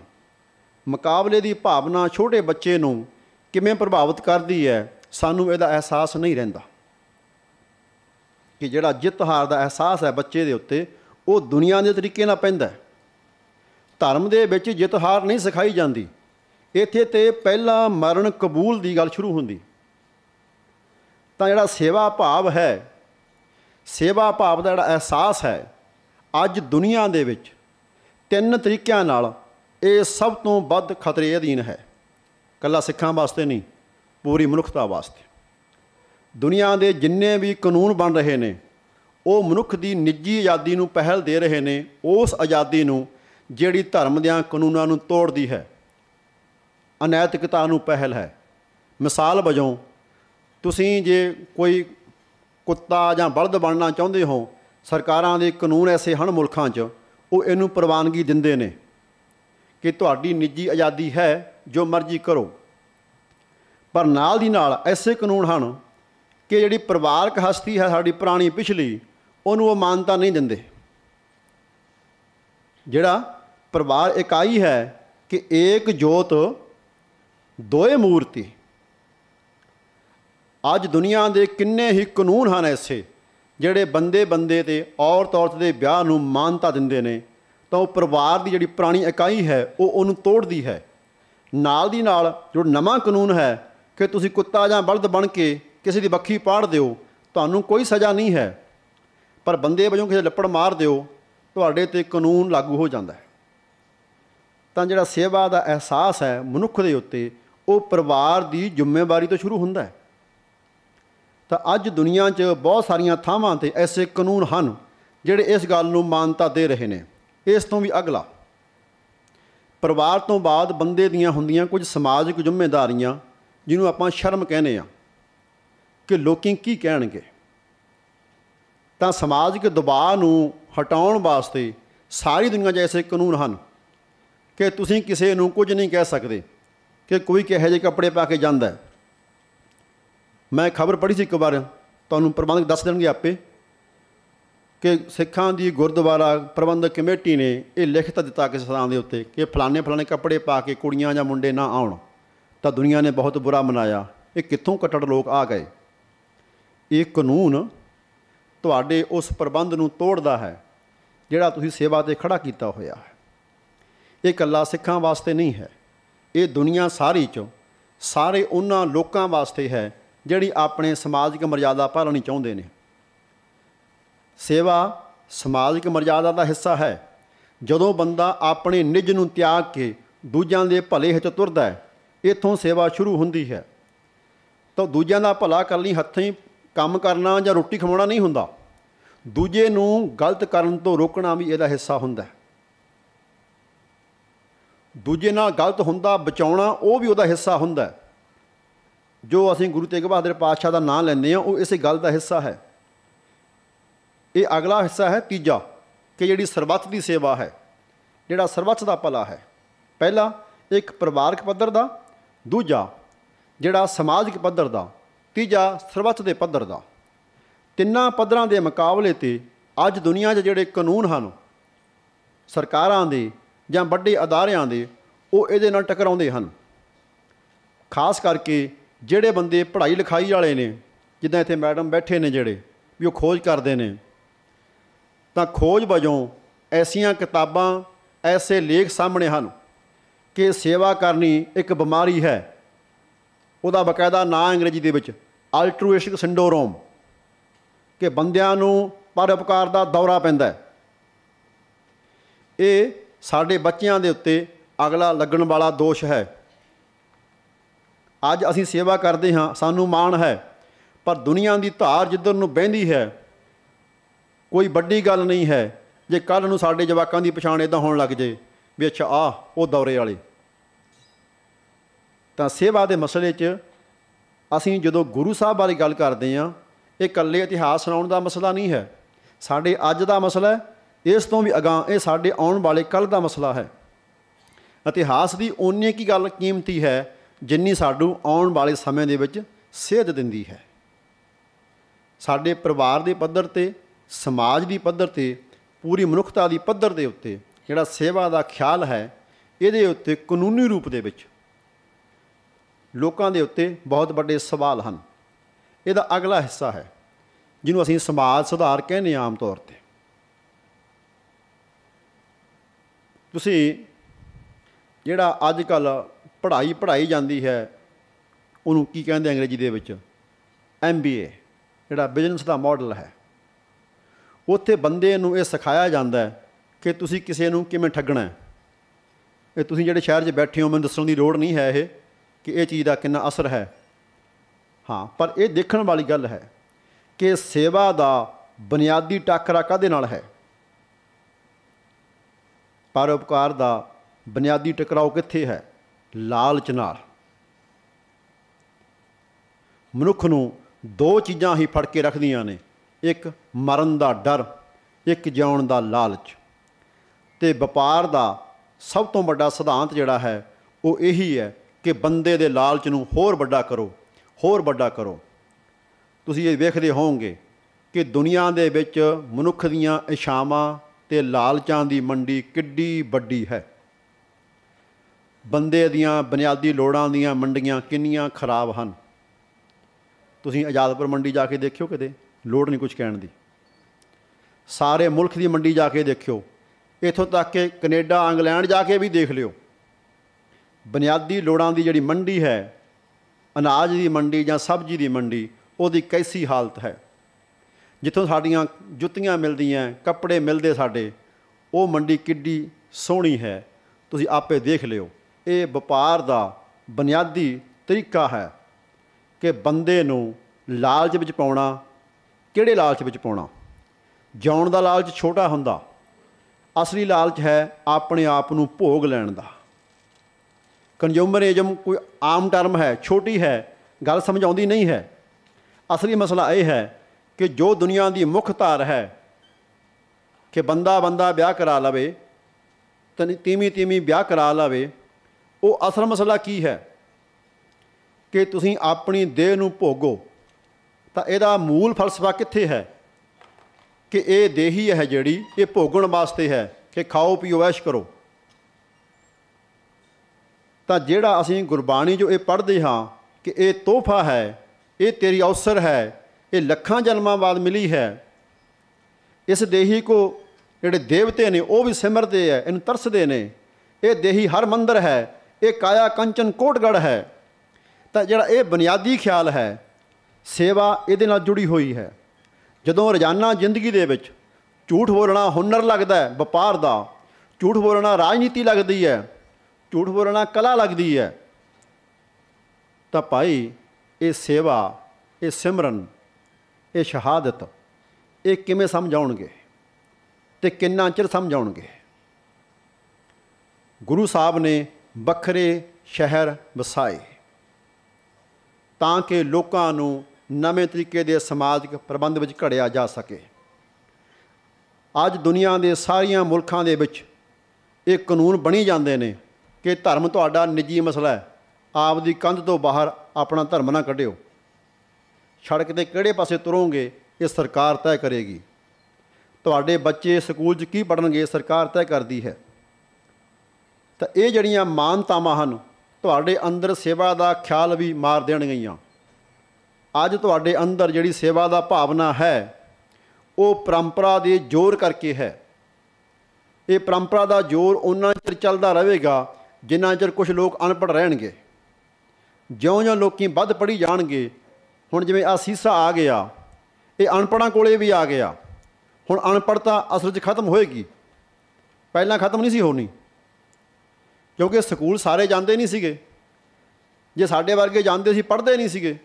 S7: ਮੁਕਾਬਲੇ ਦੀ ਭਾਵਨਾ ਛੋਟੇ ਬੱਚੇ ਨੂੰ ਕਿਵੇਂ ਪ੍ਰਭਾਵਿਤ ਕਰਦੀ ਹੈ, ਸਾਨੂੰ ਇਹਦਾ ਅਹਿਸਾਸ ਨਹੀਂ ਰਹਿੰਦਾ। ਕਿ ਜਿਹੜਾ ਜਿੱਤ ਹਾਰ ਦਾ ਅਹਿਸਾਸ ਹੈ ਬੱਚੇ ਦੇ ਉੱਤੇ, ਉਹ ਦੁਨੀਆ ਦੇ ਤਰੀਕੇ ਨਾਲ ਪੈਂਦਾ ਧਰਮ ਦੇ ਵਿੱਚ ਜਿੱਤ ਹਾਰ ਨਹੀਂ ਸਿਖਾਈ ਜਾਂਦੀ। ਇੱਥੇ ਤੇ ਪਹਿਲਾ ਮਰਨ ਕਬੂਲ ਦੀ ਗੱਲ ਸ਼ੁਰੂ ਹੁੰਦੀ। ਤਾਂ ਜਿਹੜਾ ਸੇਵਾ ਭਾਵ ਹੈ, ਸੇਵਾ ਭਾਵ ਦਾ ਜਿਹੜਾ ਅਹਿਸਾਸ ਹੈ, ਅੱਜ ਦੁਨੀਆ ਦੇ ਵਿੱਚ ਤਿੰਨ ਤਰੀਕਿਆਂ ਨਾਲ ਇਹ ਸਭ ਤੋਂ ਵੱਧ ਖਤਰੇ ਅਧੀਨ ਹੈ। ਕੱਲਾ ਸਿੱਖਾਂ ਵਾਸਤੇ ਨਹੀਂ, ਪੂਰੀ ਮਨੁੱਖਤਾ ਵਾਸਤੇ। ਦੁਨੀਆ ਦੇ ਜਿੰਨੇ ਵੀ ਕਾਨੂੰਨ ਬਣ ਰਹੇ ਨੇ, ਉਹ ਮਨੁੱਖ ਦੀ ਨਿੱਜੀ ਆਜ਼ਾਦੀ ਨੂੰ ਪਹਿਲ ਦੇ ਰਹੇ ਨੇ, ਉਸ ਆਜ਼ਾਦੀ ਨੂੰ ਜਿਹੜੀ ਧਰਮ ਦਿਆਂ ਕਾਨੂੰਨਾਂ ਨੂੰ ਤੋੜਦੀ ਹੈ। ਅਨੈਤਿਕਤਾ ਨੂੰ ਪਹਿਲ ਹੈ। ਮਿਸਾਲ ਵਜੋਂ, ਤੁਸੀਂ ਜੇ ਕੋਈ ਕੁੱਤਾ ਜਾਂ ਬਲਦ ਬਣਨਾ ਚਾਹੁੰਦੇ ਹੋ, ਸਰਕਾਰਾਂ ਦੇ ਕਾਨੂੰਨ ਐਸੇ ਹਨ ਮੁਲਕਾਂ 'ਚ, ਉਹ ਇਹਨੂੰ ਪ੍ਰਵਾਨਗੀ ਦਿੰਦੇ ਨੇ ਕਿ ਤੁਹਾਡੀ ਨਿੱਜੀ ਆਜ਼ਾਦੀ ਹੈ ਜੋ ਮਰਜ਼ੀ ਕਰੋ। ਪਰ ਨਾਲ ਦੀ ਨਾਲ ਐਸੇ ਕਾਨੂੰਨ ਹਨ ਕਿ ਜਿਹੜੀ ਪਰਿਵਾਰਕ ਹਸਤੀ ਹੈ ਸਾਡੀ ਪੁਰਾਣੀ ਪਿਛਲੀ, ਉਹਨੂੰ ਉਹ ਮਾਨਤਾ ਨਹੀਂ ਦਿੰਦੇ। ਜਿਹੜਾ ਪਰਿਵਾਰ ਇਕਾਈ ਹੈ ਕਿ ਏਕ ਜੋਤ ਦੋਏ ਮੂਰਤੀ। ਅੱਜ ਦੁਨੀਆ ਦੇ ਕਿੰਨੇ ਹੀ ਕਾਨੂੰਨ ਹਨ ਐਸੇ, ਜਿਹੜੇ ਬੰਦੇ ਬੰਦੇ ਤੇ ਔਰਤ ਔਰਤ ਦੇ ਵਿਆਹ ਨੂੰ ਮਾਨਤਾ ਦਿੰਦੇ ਨੇ, ਤਾਂ ਉਹ ਪਰਿਵਾਰ ਦੀ ਜਿਹੜੀ ਪੁਰਾਣੀ ਇਕਾਈ ਹੈ, ਉਹ ਉਹਨੂੰ ਤੋੜਦੀ ਹੈ। ਨਾਲ ਦੀ ਨਾਲ ਜੋ ਨਵਾਂ ਕਾਨੂੰਨ ਹੈ ਕਿ ਤੁਸੀਂ ਕੁੱਤਾ ਜਾਂ ਬਲਦ ਬਣ ਕੇ ਕਿਸੇ ਦੀ ਬੱਖੀ ਪਾੜ ਦਿਓ, ਤੁਹਾਨੂੰ ਕੋਈ ਸਜ਼ਾ ਨਹੀਂ ਹੈ। ਪਰ ਬੰਦੇ ਵਜੋਂ ਕਿਸੇ ਲੱਪੜ ਮਾਰ ਦਿਓ, ਤੁਹਾਡੇ ਤੇ ਕਾਨੂੰਨ ਲਾਗੂ ਹੋ ਜਾਂਦਾ ਹੈ। ਤਾਂ ਜਿਹੜਾ ਸੇਵਾ ਦਾ ਅਹਿਸਾਸ ਹੈ ਮਨੁੱਖ ਦੇ ਉੱਤੇ, ਉਹ ਪਰਿਵਾਰ ਦੀ ਜ਼ਿੰਮੇਵਾਰੀ ਤੋਂ ਸ਼ੁਰੂ ਹੁੰਦਾ ਹੈ। ਤਾਂ ਅੱਜ ਦੁਨੀਆ 'ਚ ਬਹੁਤ ਸਾਰੀਆਂ ਥਾਵਾਂ ਤੇ ਐਸੇ ਕਾਨੂੰਨ ਹਨ, ਜਿਹੜੇ ਇਸ ਗੱਲ ਨੂੰ ਮਾਨਤਾ ਦੇ ਰਹੇ ਨੇ। ਇਸ ਤੋਂ ਵੀ ਅਗਲਾ, ਪਰਿਵਾਰ ਤੋਂ ਬਾਅਦ ਬੰਦੇ ਦੀਆਂ ਹੁੰਦੀਆਂ ਕੁਝ ਸਮਾਜਿਕ ਜ਼ਿੰਮੇਵਾਰੀਆਂ ਜਿਹਨੂੰ ਆਪਾਂ ਸ਼ਰਮ ਕਹਿੰਦੇ ਆ ਕਿ ਲੋਕੀ ਕੀ ਕਹਿਣਗੇ? ਤਾਂ ਸਮਾਜਿਕ ਦਬਾਅ ਨੂੰ ਹਟਾਉਣ ਵਾਸਤੇ ਸਾਰੀ ਦੁਨੀਆ 'ਚ ਐਸੇ ਕਾਨੂੰਨ ਹਨ ਕਿ ਤੁਸੀਂ ਕਿਸੇ ਨੂੰ ਕੁਝ ਨਹੀਂ ਕਹਿ ਸਕਦੇ ਕਿ ਕੋਈ ਕਿਹੋ ਜਿਹੇ ਕੱਪੜੇ ਪਾ ਕੇ ਜਾਂਦਾ ਮੈਂ ਖਬਰ ਪੜ੍ਹੀ ਸੀ ਇੱਕ ਵਾਰ, ਤੁਹਾਨੂੰ ਪ੍ਰਬੰਧਕ ਦੱਸ ਦੇਣਗੇ ਆਪੇ ਕਿ ਸਿੱਖਾਂ ਦੀ ਗੁਰਦੁਆਰਾ ਪ੍ਰਬੰਧਕ ਕਮੇਟੀ ਨੇ ਇਹ ਲਿਖਤ ਦਿੱਤਾ ਕਿਸੇ ਥਾਂ ਦੇ ਉੱਤੇ ਕਿ ਫਲਾਣੇ ਫਲਾਣੇ ਕੱਪੜੇ ਪਾ ਕੇ ਕੁੜੀਆਂ ਜਾਂ ਮੁੰਡੇ ਨਾ ਆਉਣ। ਤਾਂ ਦੁਨੀਆ ਨੇ ਬਹੁਤ ਬੁਰਾ ਮਨਾਇਆ। ਇਹ ਕਿੱਥੋਂ ਕੱਟੜ ਲੋਕ ਆ ਗਏ? ਇਹ ਕਾਨੂੰਨ ਤੁਹਾਡੇ ਉਸ ਪ੍ਰਬੰਧ ਨੂੰ ਤੋੜਦਾ ਹੈ, ਜਿਹੜਾ ਤੁਸੀਂ ਸੇਵਾ ਤੇ ਖੜਾ ਕੀਤਾ ਹੋਇਆ ਹੈ। ਇਹ ਇਕੱਲਾ ਸਿੱਖਾਂ ਵਾਸਤੇ ਨਹੀਂ ਹੈ। ਇਹ ਦੁਨੀਆ ਸਾਰੀ 'ਚੋਂ ਸਾਰੇ ਉਹਨਾਂ ਲੋਕਾਂ ਵਾਸਤੇ ਹੈ, ਜਿਹੜੀ ਆਪਣੇ ਸਮਾਜਿਕ ਮਰਜ਼ਾਦਾ ਪਾਲਣੀ ਚਾਹੁੰਦੇ ਨੇ। ਸੇਵਾ ਸਮਾਜਿਕ ਮਰਜ਼ਾਦਾ ਦਾ ਹਿੱਸਾ ਹੈ। ਜਦੋਂ ਬੰਦਾ ਆਪਣੇ ਨਿੱਜ ਨੂੰ ਤਿਆਗ ਕੇ ਦੂਜਿਆਂ ਦੇ ਭਲੇ ਹਿੱਤ ਤੁਰਦਾ ਹੈ, ਇਥੋਂ ਸੇਵਾ ਸ਼ੁਰੂ ਹੁੰਦੀ ਹੈ। ਤਾਂ ਦੂਜਿਆਂ ਦਾ ਭਲਾ ਕਰਨ ਲਈ ਹੱਥੀਂ ਕੰਮ ਕਰਨਾ ਜਾਂ ਰੋਟੀ ਖਵਾਉਣਾ ਨਹੀਂ ਹੁੰਦਾ। ਦੂਜੇ ਨੂੰ ਗਲਤ ਕਰਨ ਤੋਂ ਰੋਕਣਾ ਵੀ ਇਹਦਾ ਹਿੱਸਾ ਹੁੰਦਾ ਹੈ। ਦੂਜੇ ਨਾਲ ਗਲਤ ਹੁੰਦਾ, ਬਚਾਉਣਾ ਉਹ ਵੀ ਉਹਦਾ ਹਿੱਸਾ ਹੁੰਦਾ ਜੋ ਅਸੀਂ ਗੁਰੂ ਤੇਗ ਬਹਾਦਰ ਪਾਤਸ਼ਾਹ ਦਾ ਨਾਮ ਲੈਂਦੇ ਹਾਂ, ਉਹ ਇਸੇ ਗੱਲ ਦਾ ਹਿੱਸਾ ਹੈ। ਇਹ ਅਗਲਾ ਹਿੱਸਾ ਹੈ, ਤੀਜਾ, ਕਿ ਜਿਹੜੀ ਸਰਬੱਤ ਦੀ ਸੇਵਾ ਹੈ, ਜਿਹੜਾ ਸਰਬੱਤ ਦਾ ਭਲਾ ਹੈ। ਪਹਿਲਾ, ਇੱਕ ਪਰਿਵਾਰਕ ਪੱਧਰ ਦਾ, ਦੂਜਾ, ਜਿਹੜਾ ਸਮਾਜਿਕ ਪੱਧਰ ਦਾ। ਤੀਜਾ ਸਰਬੱਤ ਦੇ ਪੱਧਰ ਦਾ। ਤਿੰਨਾਂ ਪੱਧਰਾਂ ਦੇ ਮੁਕਾਬਲੇ ਤੇ ਅੱਜ ਦੁਨੀਆ 'ਚ ਜਿਹੜੇ ਕਾਨੂੰਨ ਹਨ, ਸਰਕਾਰਾਂ ਦੇ ਜਾਂ ਵੱਡੇ ਅਦਾਰਿਆਂ ਦੇ, ਉਹ ਇਹਦੇ ਨਾਲ ਟਕਰਾਉਂਦੇ ਹਨ। ਖਾਸ ਕਰਕੇ ਜਿਹੜੇ ਬੰਦੇ ਪੜ੍ਹਾਈ ਲਿਖਾਈ ਵਾਲੇ ਨੇ, ਜਿੱਦਾਂ ਇੱਥੇ ਮੈਡਮ ਬੈਠੇ ਨੇ ਜਿਹੜੇ, ਵੀ ਉਹ ਖੋਜ ਕਰਦੇ ਨੇ, ਤਾਂ ਖੋਜ ਵਜੋਂ ਐਸੀਆਂ ਕਿਤਾਬਾਂ, ਐਸੇ ਲੇਖ ਸਾਹਮਣੇ ਹਨ ਕਿ ਸੇਵਾ ਕਰਨੀ ਇੱਕ ਬਿਮਾਰੀ ਹੈ। ਉਹਦਾ ਬਕਾਇਦਾ ਨਾਂ ਅੰਗਰੇਜ਼ੀ ਦੇ ਵਿੱਚ ਅਲਟਰੂਇਸਟਿਕ ਸਿੰਡਰੋਮ ਕਿ ਬੰਦਿਆਂ ਨੂੰ ਪਰਉਪਕਾਰ ਦਾ ਦੌਰਾ ਪੈਂਦਾ ਹੈ। ਇਹ ਸਾਡੇ ਬੱਚਿਆਂ ਦੇ ਉੱਤੇ ਅਗਲਾ ਲੱਗਣ ਵਾਲਾ ਦੋਸ਼ ਹੈ। ਅੱਜ ਅਸੀਂ ਸੇਵਾ ਕਰਦੇ ਹਾਂ, ਸਾਨੂੰ ਮਾਣ ਹੈ, ਪਰ ਦੁਨੀਆ ਦੀ ਧਾਰ ਜਿੱਧਰ ਨੂੰ ਬਹਿੰਦੀ ਹੈ, ਕੋਈ ਵੱਡੀ ਗੱਲ ਨਹੀਂ ਹੈ, ਜੇ ਕੱਲ ਨੂੰ ਸਾਡੇ ਜਵਾਕਾਂ ਦੀ ਪਛਾਣ ਇਦਾਂ ਹੋਣ ਲੱਗ ਜੇ, ਵੀ ਅੱਛਾ ਆ ਉਹ ਦੌਰੇ ਵਾਲੇ। ਤਾਂ ਸੇਵਾ ਦੇ ਮਸਲੇ 'ਚ ਅਸੀਂ ਜਦੋਂ ਗੁਰੂ ਸਾਹਿਬ ਬਾਰੇ ਗੱਲ ਕਰਦੇ ਹਾਂ, ਇਹ ਇਕੱਲੇ ਇਤਿਹਾਸ ਸੁਣਾਉਣ ਦਾ ਮਸਲਾ ਨਹੀਂ ਹੈ। ਸਾਡੇ ਅੱਜ ਦਾ ਮਸਲਾ ਹੈ, ਇਸ ਤੋਂ ਵੀ ਅਗਾਂਹ ਇਹ ਸਾਡੇ ਆਉਣ ਵਾਲੇ ਕੱਲ ਦਾ ਮਸਲਾ ਹੈ। ਇਤਿਹਾਸ ਦੀ ਓਨੀ ਕੀ ਗੱਲ ਕੀਮਤੀ ਹੈ, ਜਿੰਨੀ ਸਾਨੂੰ ਆਉਣ ਵਾਲੇ ਸਮੇਂ ਦੇ ਵਿੱਚ ਸੇਧ ਦਿੰਦੀ ਹੈ। ਸਾਡੇ ਪਰਿਵਾਰ ਦੇ ਪੱਧਰ ਤੇ, ਸਮਾਜ ਦੀ ਪੱਧਰ ਤੇ, ਪੂਰੀ ਮਨੁੱਖਤਾ ਦੀ ਪੱਧਰ ਦੇ ਉੱਤੇ ਜਿਹੜਾ ਸੇਵਾ ਦਾ ਖਿਆਲ ਹੈ, ਇਹਦੇ ਉੱਤੇ ਕਾਨੂੰਨੀ ਰੂਪ ਦੇ ਵਿੱਚ ਲੋਕਾਂ ਦੇ ਉੱਤੇ ਬਹੁਤ ਵੱਡੇ ਸਵਾਲ ਹਨ। ਇਹਦਾ ਅਗਲਾ ਹਿੱਸਾ ਹੈ, ਜਿਹਨੂੰ ਅਸੀਂ ਸਮਾਜ ਸੁਧਾਰ ਕਹਿੰਦੇ ਹਾਂ ਆਮ ਤੌਰ ਤੇ। ਤੁਸੀਂ ਜਿਹੜਾ ਅੱਜ ਕੱਲ ਪੜ੍ਹਾਈ ਪੜ੍ਹਾਈ ਜਾਂਦੀ ਹੈ, ਉਹਨੂੰ ਕੀ ਕਹਿੰਦੇ ਅੰਗਰੇਜ਼ੀ ਦੇ ਵਿੱਚ? ਐਮਬੀਏ ਜਿਹੜਾ ਬਿਜ਼ਨਸ ਦਾ ਮਾਡਲ ਹੈ। ਉੱਥੇ ਬੰਦੇ ਨੂੰ ਇਹ ਸਿਖਾਇਆ ਜਾਂਦਾ ਹੈ ਕਿ ਤੁਸੀਂ ਕਿਸੇ ਨੂੰ ਕਿਵੇਂ ਠੱਗਣਾ ਹੈ। ਇਹ ਤੁਸੀਂ ਜਿਹੜੇ ਸ਼ਹਿਰ 'ਚ ਬੈਠੇ ਹੋ, ਮੈਨੂੰ ਦੱਸਣ ਦੀ ਲੋੜ ਨਹੀਂ ਹੈ ਇਹ। ਕਿ ਇਹ ਚੀਜ਼ ਦਾ ਕਿੰਨਾ ਅਸਰ ਹੈ। ਹਾਂ, ਪਰ ਇਹ ਦੇਖਣ ਵਾਲੀ ਗੱਲ ਹੈ ਕਿ ਸੇਵਾ ਦਾ ਬੁਨਿਆਦੀ ਟਾਕਰਾ ਕਾਹਦੇ ਨਾਲ ਹੈ? ਪਰਉਪਕਾਰ ਦਾ ਬੁਨਿਆਦੀ ਟਕਰਾਓ ਕਿੱਥੇ ਹੈ? ਲਾਲਚ ਨਾਲ। ਮਨੁੱਖ ਨੂੰ ਦੋ ਚੀਜ਼ਾਂ ਹੀ ਫੜ ਕੇ ਰੱਖਦੀਆਂ ਨੇ। ਇੱਕ ਮਰਨ ਦਾ ਡਰ, ਇੱਕ ਜਿਉਣ ਦਾ ਲਾਲਚ। ਤੇ ਵਪਾਰ ਦਾ ਸਭ ਤੋਂ ਵੱਡਾ ਸਿਧਾਂਤ ਜਿਹੜਾ ਹੈ, ਉਹ ਇਹੀ ਹੈ ਕਿ ਬੰਦੇ ਦੇ ਲਾਲਚ ਨੂੰ ਹੋਰ ਵੱਡਾ ਕਰੋ, ਹੋਰ ਵੱਡਾ ਕਰੋ। ਤੁਸੀਂ ਇਹ ਵੇਖਦੇ ਹੋਵੋਗੇ ਕਿ ਦੁਨੀਆ ਦੇ ਵਿੱਚ ਮਨੁੱਖ ਦੀਆਂ ਇਛਾਵਾਂ ਤੇ ਲਾਲਚਾਂ ਦੀ ਮੰਡੀ ਕਿੱਡੀ ਵੱਡੀ ਹੈ। ਬੰਦੇ ਦੀਆਂ ਬੁਨਿਆਦੀ ਲੋੜਾਂ ਦੀਆਂ ਮੰਡੀਆਂ ਕਿੰਨੀਆਂ ਖਰਾਬ ਹਨ। ਤੁਸੀਂ ਆਜ਼ਾਦਪੁਰ ਮੰਡੀ ਜਾ ਕੇ ਦੇਖਿਓ ਕਿਤੇ, ਲੋੜ ਨਹੀਂ ਕੁਝ ਕਹਿਣ ਦੀ। ਸਾਰੇ ਮੁਲਕ ਦੀ ਮੰਡੀ ਜਾ ਕੇ ਦੇਖਿਓ। ਇੱਥੋਂ ਤੱਕ ਕਿ ਕੈਨੇਡਾ, ਇੰਗਲੈਂਡ ਜਾ ਕੇ ਵੀ ਦੇਖ ਲਿਓ। ਬੁਨਿਆਦੀ ਲੋੜਾਂ ਦੀ ਜਿਹੜੀ ਮੰਡੀ ਹੈ, ਅਨਾਜ ਦੀ ਮੰਡੀ ਜਾਂ ਸਬਜ਼ੀ ਦੀ ਮੰਡੀ, ਉਹਦੀ ਕੈਸੀ ਹਾਲਤ ਹੈ? ਜਿੱਥੋਂ ਸਾਡੀਆਂ ਜੁੱਤੀਆਂ ਮਿਲਦੀਆਂ, ਕੱਪੜੇ ਮਿਲਦੇ ਸਾਡੇ, ਉਹ ਮੰਡੀ ਕਿੱਡੀ ਸੋਹਣੀ ਹੈ? ਤੁਸੀਂ ਆਪੇ ਦੇਖ ਲਿਓ। ਇਹ ਵਪਾਰ ਦਾ ਬੁਨਿਆਦੀ ਤਰੀਕਾ ਹੈ ਕਿ ਬੰਦੇ ਨੂੰ ਲਾਲਚ ਵਿੱਚ ਪਾਉਣਾ, ਕਿਹੜੇ ਲਾਲਚ ਵਿੱਚ ਪਾਉਣਾ? ਜਿਉਣ ਦਾ ਲਾਲਚ ਛੋਟਾ ਹੁੰਦਾ। ਅਸਲੀ ਲਾਲਚ ਹੈ ਆਪਣੇ ਆਪ ਨੂੰ ਭੋਗ ਲੈਣ ਦਾ। ਕੰਜ਼ਿਊਮਰਿਜ਼ਮ ਕੋਈ ਆਮ ਟਰਮ ਹੈ, ਛੋਟੀ ਹੈ, ਗੱਲ ਸਮਝ ਆਉਂਦੀ ਨਹੀਂ ਹੈ। ਅਸਲੀ ਮਸਲਾ ਇਹ ਹੈ ਕਿ ਜੋ ਦੁਨੀਆ ਦੀ ਮੁੱਖ ਧਾਰ ਹੈ ਕਿ ਬੰਦਾ ਬੰਦਾ ਵਿਆਹ ਕਰਾ ਲਵੇ, ਤਨੀ ਤੀਵੀਂ ਤੀਵੀਂ ਵਿਆਹ ਕਰਾ ਲਵੇ, ਉਹ ਅਸਲ ਮਸਲਾ ਕੀ ਹੈ? ਕਿ ਤੁਸੀਂ ਆਪਣੀ ਦੇਹ ਨੂੰ ਭੋਗੋ, ਤਾਂ ਇਹਦਾ ਮੂਲ ਫਲਸਫਾ ਕਿੱਥੇ ਹੈ? ਕਿ ਇਹ ਦੇਹੀ ਹੈ ਜਿਹੜੀ, ਇਹ ਭੋਗਣ ਵਾਸਤੇ ਹੈ, ਕਿ ਖਾਓ ਪੀਓ ਐਸ਼ ਕਰੋ। ਤਾਂ ਜਿਹੜਾ ਅਸੀਂ ਗੁਰਬਾਣੀ ਜੋ ਇਹ ਪੜ੍ਹਦੇ ਹਾਂ ਕਿ ਇਹ ਤੋਹਫਾ ਹੈ, ਇਹ ਤੇਰੀ ਅਵਸਰ ਹੈ, ਇਹ ਲੱਖਾਂ ਜਨਮਾਂ ਬਾਅਦ ਮਿਲੀ ਹੈ, ਇਸ ਦੇਹੀ ਕੋ ਜਿਹੜੇ ਦੇਵਤੇ ਨੇ ਉਹ ਵੀ ਸਿਮਰਦੇ ਹੈ ਇਹਨੂੰ ਤਰਸਦੇ ਨੇ, ਇਹ ਦੇਹੀ ਹਰ ਮੰਦਰ ਹੈ, ਇਹ ਕਾਇਆ ਕੰਚਨ ਕੋਟਗੜ ਹੈ, ਤਾਂ ਜਿਹੜਾ ਇਹ ਬੁਨਿਆਦੀ ਖਿਆਲ ਹੈ, ਸੇਵਾ ਇਹਦੇ ਨਾਲ ਜੁੜੀ ਹੋਈ ਹੈ। ਜਦੋਂ ਰੋਜ਼ਾਨਾ ਜ਼ਿੰਦਗੀ ਦੇ ਵਿੱਚ ਝੂਠ ਬੋਲਣਾ ਹੁਨਰ ਲੱਗਦਾ ਹੈ, ਵਪਾਰ ਦਾ, ਝੂਠ ਬੋਲਣਾ ਰਾਜਨੀਤੀ ਲੱਗਦੀ ਹੈ ਝੂਠ ਬੋਲਣਾ ਕਲਾ ਲੱਗਦੀ ਹੈ। ਤਾਂ ਭਾਈ, ਇਹ ਸੇਵਾ, ਇਹ ਸਿਮਰਨ, ਇਹ ਸ਼ਹਾਦਤ, ਇਹ ਕਿਵੇਂ ਸਮਝਾਉਣਗੇ ਤੇ ਕਿੰਨਾ ਚਿਰ ਸਮਝਾਉਣਗੇ? ਗੁਰੂ ਸਾਹਿਬ ਨੇ ਵੱਖਰੇ ਸ਼ਹਿਰ ਵਸਾਏ ਤਾਂ ਕਿ ਲੋਕਾਂ ਨੂੰ ਨਵੇਂ ਤਰੀਕੇ ਦੇ ਸਮਾਜਿਕ ਪ੍ਰਬੰਧ ਵਿੱਚ ਘੜਿਆ ਜਾ ਸਕੇ। ਅੱਜ ਦੁਨੀਆ ਦੇ ਸਾਰੀਆਂ ਮੁਲਕਾਂ ਦੇ ਵਿੱਚ ਇਹ ਕਾਨੂੰਨ ਬਣੀ ਜਾਂਦੇ ਨੇ। ਕਿ ਧਰਮ ਤੁਹਾਡਾ ਨਿੱਜੀ ਮਸਲਾ ਹੈ। ਆਪ ਦੀ ਕੰਧ ਤੋਂ ਬਾਹਰ ਆਪਣਾ ਧਰਮ ਨਾ ਕੱਢਿਓ। ਸੜਕ ਤੇ ਕਿਹੜੇ ਪਾਸੇ ਤੁਰੋਗੇ, ਇਹ ਸਰਕਾਰ ਤੈਅ ਕਰੇਗੀ। ਤੁਹਾਡੇ ਬੱਚੇ ਸਕੂਲ 'ਚ ਕੀ ਪੜ੍ਹਨਗੇ ਸਰਕਾਰ ਤੈਅ ਕਰਦੀ ਹੈ। ਤਾਂ ਇਹ ਜਿਹੜੀਆਂ ਮਾਨਤਾਵਾਂ ਹਨ, ਤੁਹਾਡੇ ਅੰਦਰ ਸੇਵਾ ਦਾ ਖਿਆਲ ਵੀ ਮਾਰ ਦੇਣਗੀਆਂ। ਅੱਜ ਤੁਹਾਡੇ ਅੰਦਰ ਜਿਹੜੀ ਸੇਵਾ ਦਾ ਭਾਵਨਾ ਹੈ, ਉਹ ਪਰੰਪਰਾ ਦੇ ਜ਼ੋਰ ਕਰਕੇ ਹੈ। ਇਹ ਪਰੰਪਰਾ ਦਾ ਜ਼ੋਰ ਉਹਨਾਂ ਚਿਰ ਚੱਲਦਾ ਰਹੇਗਾ ਜਿੰਨਾ ਚਿਰ ਕੁਝ ਲੋਕ ਅਨਪੜ੍ਹ ਰਹਿਣਗੇ, ਜਿਉਂ-ਜਿਉਂ ਲੋਕੀ ਵੱਧ ਪੜ੍ਹੀ ਜਾਣਗੇ, ਹੁਣ ਜਿਵੇਂ ਆ ਸੀਸਾ ਆ ਗਿਆ, ਇਹ ਅਨਪੜ੍ਹਾਂ ਕੋਲੇ ਵੀ ਆ ਗਿਆ, ਹੁਣ ਅਨਪੜ੍ਹਤਾ ਅਸਲ 'ਚ ਖਤਮ ਹੋਏਗੀ। ਪਹਿਲਾਂ ਖਤਮ ਨਹੀਂ ਸੀ ਹੋਣੀ, ਕਿਉਂਕਿ ਸਕੂਲ ਸਾਰੇ ਜਾਂਦੇ ਨਹੀਂ ਸੀਗੇ। ਜੇ ਸਾਡੇ ਵਰਗੇ ਜਾਂਦੇ ਸੀ, ਪੜ੍ਹਦੇ ਨਹੀਂ ਸੀਗੇ।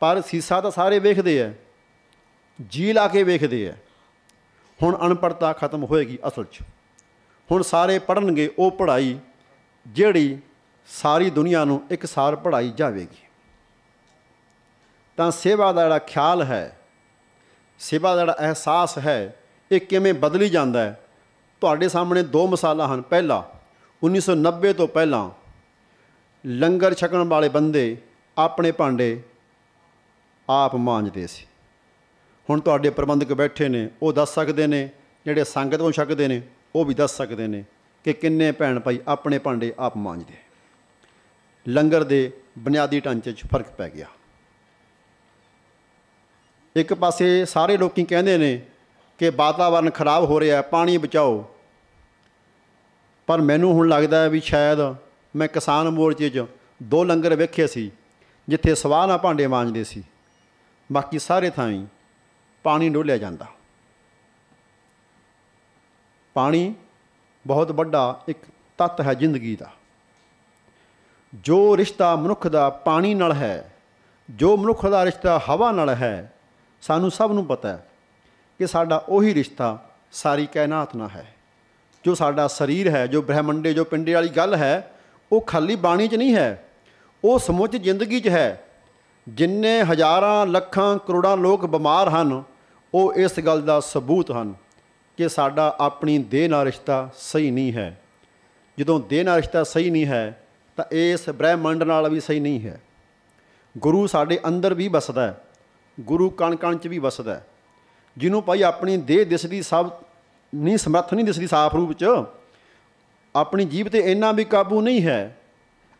S7: ਪਰ ਸੀਸਾ ਤਾਂ ਸਾਰੇ ਵੇਖਦੇ ਆ ਜੀ ਲਾ ਕੇ ਵੇਖਦੇ ਆ ਹੁਣ ਅਨਪੜ੍ਹਤਾ ਖਤਮ ਹੋਏਗੀ ਅਸਲ 'ਚ। ਹੁਣ ਸਾਰੇ ਪੜ੍ਹਨਗੇ ਉਹ ਪੜ੍ਹਾਈ ਜਿਹੜੀ ਸਾਰੀ ਦੁਨੀਆ ਨੂੰ ਇੱਕ ਸਾਰ ਪੜ੍ਹਾਈ ਜਾਵੇਗੀ। ਤਾਂ ਸੇਵਾ ਦਾ ਜਿਹੜਾ ਖਿਆਲ ਹੈ, ਸੇਵਾ ਦਾ ਜਿਹੜਾ ਅਹਿਸਾਸ ਹੈ, ਇਹ ਕਿਵੇਂ ਬਦਲੀ ਜਾਂਦਾ ਹੈ? ਤੁਹਾਡੇ ਸਾਹਮਣੇ ਦੋ ਮਿਸਾਲਾਂ ਹਨ। ਪਹਿਲਾ 1990 ਤੋਂ ਪਹਿਲਾਂ ਲੰਗਰ ਛਕਣ ਵਾਲੇ ਬੰਦੇ ਆਪਣੇ ਭਾਂਡੇ ਆਪ ਮਾਂਜਦੇ ਸੀ। ਹੁਣ ਤੁਹਾਡੇ ਪ੍ਰਬੰਧਕ ਬੈਠੇ ਨੇ, ਉਹ ਦੱਸ ਸਕਦੇ ਨੇ, ਜਿਹੜੇ ਸੰਗਤ ਨੂੰ ਛਕਦੇ ਨੇ ਉਹ ਵੀ ਦੱਸ ਸਕਦੇ ਨੇ ਕਿ ਕਿੰਨੇ ਭੈਣ ਭਾਈ ਆਪਣੇ ਭਾਂਡੇ ਆਪ ਮਾਂਜਦੇ ਲੰਗਰ ਦੇ ਬੁਨਿਆਦੀ ਢਾਂਚੇ 'ਚ ਫ਼ਰਕ ਪੈ ਗਿਆ। ਇੱਕ ਪਾਸੇ ਸਾਰੇ ਲੋਕੀ ਕਹਿੰਦੇ ਨੇ ਕਿ ਵਾਤਾਵਰਨ ਖਰਾਬ ਹੋ ਰਿਹਾ ਹੈ ਪਾਣੀ ਬਚਾਓ। ਪਰ ਮੈਨੂੰ ਹੁਣ ਲੱਗਦਾ ਹੈ ਵੀ ਸ਼ਾਇਦ ਮੈਂ ਕਿਸਾਨ ਮੋਰਚੇ 'ਚ ਦੋ ਲੰਗਰ ਵੇਖੇ ਸੀ, ਜਿੱਥੇ ਸਵਾਹ ਨਾਲ ਭਾਂਡੇ ਮਾਂਜਦੇ ਸੀ। ਬਾਕੀ ਸਾਰੇ ਥਾਂ ਹੀ ਪਾਣੀ ਡੋਲਿਆ ਜਾਂਦਾ। ਪਾਣੀ ਬਹੁਤ ਵੱਡਾ ਇੱਕ ਤੱਤ ਹੈ ਜ਼ਿੰਦਗੀ ਦਾ। ਜੋ ਰਿਸ਼ਤਾ ਮਨੁੱਖ ਦਾ ਪਾਣੀ ਨਾਲ ਹੈ, ਜੋ ਮਨੁੱਖ ਦਾ ਰਿਸ਼ਤਾ ਹਵਾ ਨਾਲ ਹੈ, ਸਾਨੂੰ ਸਭ ਨੂੰ ਪਤਾ ਹੈ ਕਿ ਸਾਡਾ ਉਹੀ ਰਿਸ਼ਤਾ ਸਾਰੀ ਕਾਇਨਾਤ ਨਾਲ ਹੈ। ਜੋ ਸਾਡਾ ਸਰੀਰ ਹੈ, ਜੋ ਬ੍ਰਹਿਮੰਡੇ, ਜੋ ਪਿੰਡੇ ਵਾਲੀ ਗੱਲ ਹੈ, ਉਹ ਖਾਲੀ ਬਾਣੀ 'ਚ ਨਹੀਂ ਹੈ। ਉਹ ਸਮੁੱਚ ਜ਼ਿੰਦਗੀ 'ਚ ਹੈ। ਜਿੰਨੇ ਹਜ਼ਾਰਾਂ, ਲੱਖਾਂ, ਕਰੋੜਾਂ ਲੋਕ ਬਿਮਾਰ ਹਨ, ਉਹ ਇਸ ਗੱਲ ਦਾ ਸਬੂਤ ਹਨ। ਕਿ ਸਾਡਾ ਆਪਣੀ ਦੇਹ ਨਾਲ ਰਿਸ਼ਤਾ ਸਹੀ ਨਹੀਂ ਹੈ। ਜਦੋਂ ਦੇਹ ਨਾਲ ਰਿਸ਼ਤਾ ਸਹੀ ਨਹੀਂ ਹੈ, ਤਾਂ ਇਸ ਬ੍ਰਹਿਮੰਡ ਨਾਲ ਵੀ ਸਹੀ ਨਹੀਂ ਹੈ। ਗੁਰੂ ਸਾਡੇ ਅੰਦਰ ਵੀ ਵਸਦਾ ਹੈ, ਗੁਰੂ ਕਣ ਕਣ ਚ ਵੀ ਵਸਦਾ ਹੈ। ਜਿਹਨੂੰ ਭਾਈ ਆਪਣੀ ਦੇਹ ਦਿਸਦੀ ਸਭ ਨਹੀਂ, ਸਮਰੱਥ ਨਹੀਂ ਦਿਸਦੀ ਸਾਫ਼ ਰੂਪ ਚ, ਆਪਣੀ ਜੀਭ ਤੇ ਇੰਨਾ ਵੀ ਕਾਬੂ ਨਹੀਂ ਹੈ,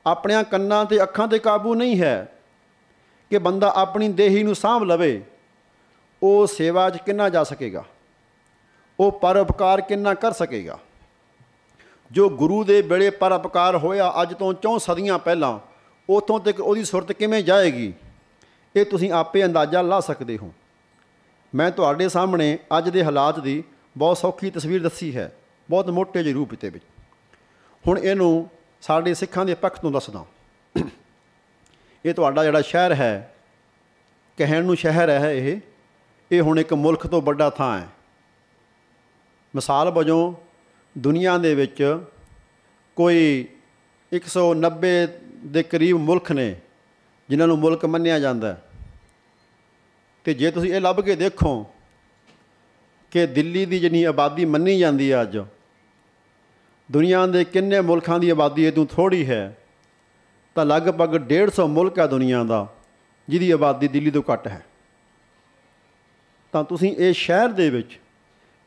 S7: ਆਪਣਿਆਂ ਕੰਨਾਂ ਤੇ ਅੱਖਾਂ ਤੇ ਕਾਬੂ ਨਹੀਂ ਹੈ ਕਿ ਬੰਦਾ ਆਪਣੀ ਦੇਹੀ ਨੂੰ ਸਾਂਭ ਲਵੇ, ਉਹ ਸੇਵਾ 'ਚ ਕਿੰਨਾ ਜਾ ਸਕੇਗਾ? ਉਹ ਪਰਉਪਕਾਰ ਕਿੰਨਾ ਕਰ ਸਕੇਗਾ? ਜੋ ਗੁਰੂ ਦੇ ਵੇਲੇ ਪਰਉਪਕਾਰ ਹੋਇਆ, ਅੱਜ ਤੋਂ ਚੌਂ ਸਦੀਆਂ ਪਹਿਲਾਂ, ਉਥੋਂ ਤੱਕ ਉਹਦੀ ਸੁਰਤ ਕਿਵੇਂ ਜਾਏਗੀ? ਇਹ ਤੁਸੀਂ ਆਪੇ ਅੰਦਾਜ਼ਾ ਲਾ ਸਕਦੇ ਹੋ। ਮੈਂ ਤੁਹਾਡੇ ਸਾਹਮਣੇ ਅੱਜ ਦੇ ਹਾਲਾਤ ਦੀ ਬਹੁਤ ਸੌਖੀ ਤਸਵੀਰ ਦੱਸੀ ਹੈ, ਬਹੁਤ ਮੋਟੇ ਜਿਹੇ ਰੂਪ 'ਤੇ ਵਿੱਚ। ਹੁਣ ਇਹਨੂੰ ਸਾਡੇ ਸਿੱਖਾਂ ਦੇ ਪੱਖ ਤੋਂ ਦੱਸਦਾ ਇਹ ਤੁਹਾਡਾ ਜਿਹੜਾ ਸ਼ਹਿਰ ਹੈ, ਕਹਿਣ ਨੂੰ ਸ਼ਹਿਰ ਹੈ ਇਹ ਇਹ ਹੁਣ ਇੱਕ ਮੁਲਕ ਤੋਂ ਵੱਡਾ ਥਾਂ ਹੈ। ਮਿਸਾਲ ਵਜੋਂ ਦੁਨੀਆ ਦੇ ਵਿੱਚ ਕੋਈ 190 ਦੇ ਕਰੀਬ ਮੁਲਕ ਨੇ ਜਿਨ੍ਹਾਂ ਨੂੰ ਮੁਲਕ ਮੰਨਿਆ ਜਾਂਦਾ ਹੈ। ਤੇ ਜੇ ਤੁਸੀਂ ਇਹ ਲੱਭ ਕੇ ਦੇਖੋ ਕਿ ਦਿੱਲੀ ਦੀ ਜਿੰਨੀ ਆਬਾਦੀ ਮੰਨੀ ਜਾਂਦੀ ਹੈ ਅੱਜ, ਦੁਨੀਆ ਦੇ ਕਿੰਨੇ ਮੁਲਕਾਂ ਦੀ ਆਬਾਦੀ ਇਹ ਤੋਂ ਥੋੜੀ ਹੈ, ਤਾਂ ਲਗਭਗ 150 ਮੁਲਕ ਹੈ ਦੁਨੀਆ ਦਾ ਜਿਹਦੀ ਆਬਾਦੀ ਦਿੱਲੀ ਤੋਂ ਘੱਟ ਹੈ। ਤਾਂ ਤੁਸੀਂ ਇਹ ਸ਼ਹਿਰ ਦੇ ਵਿੱਚ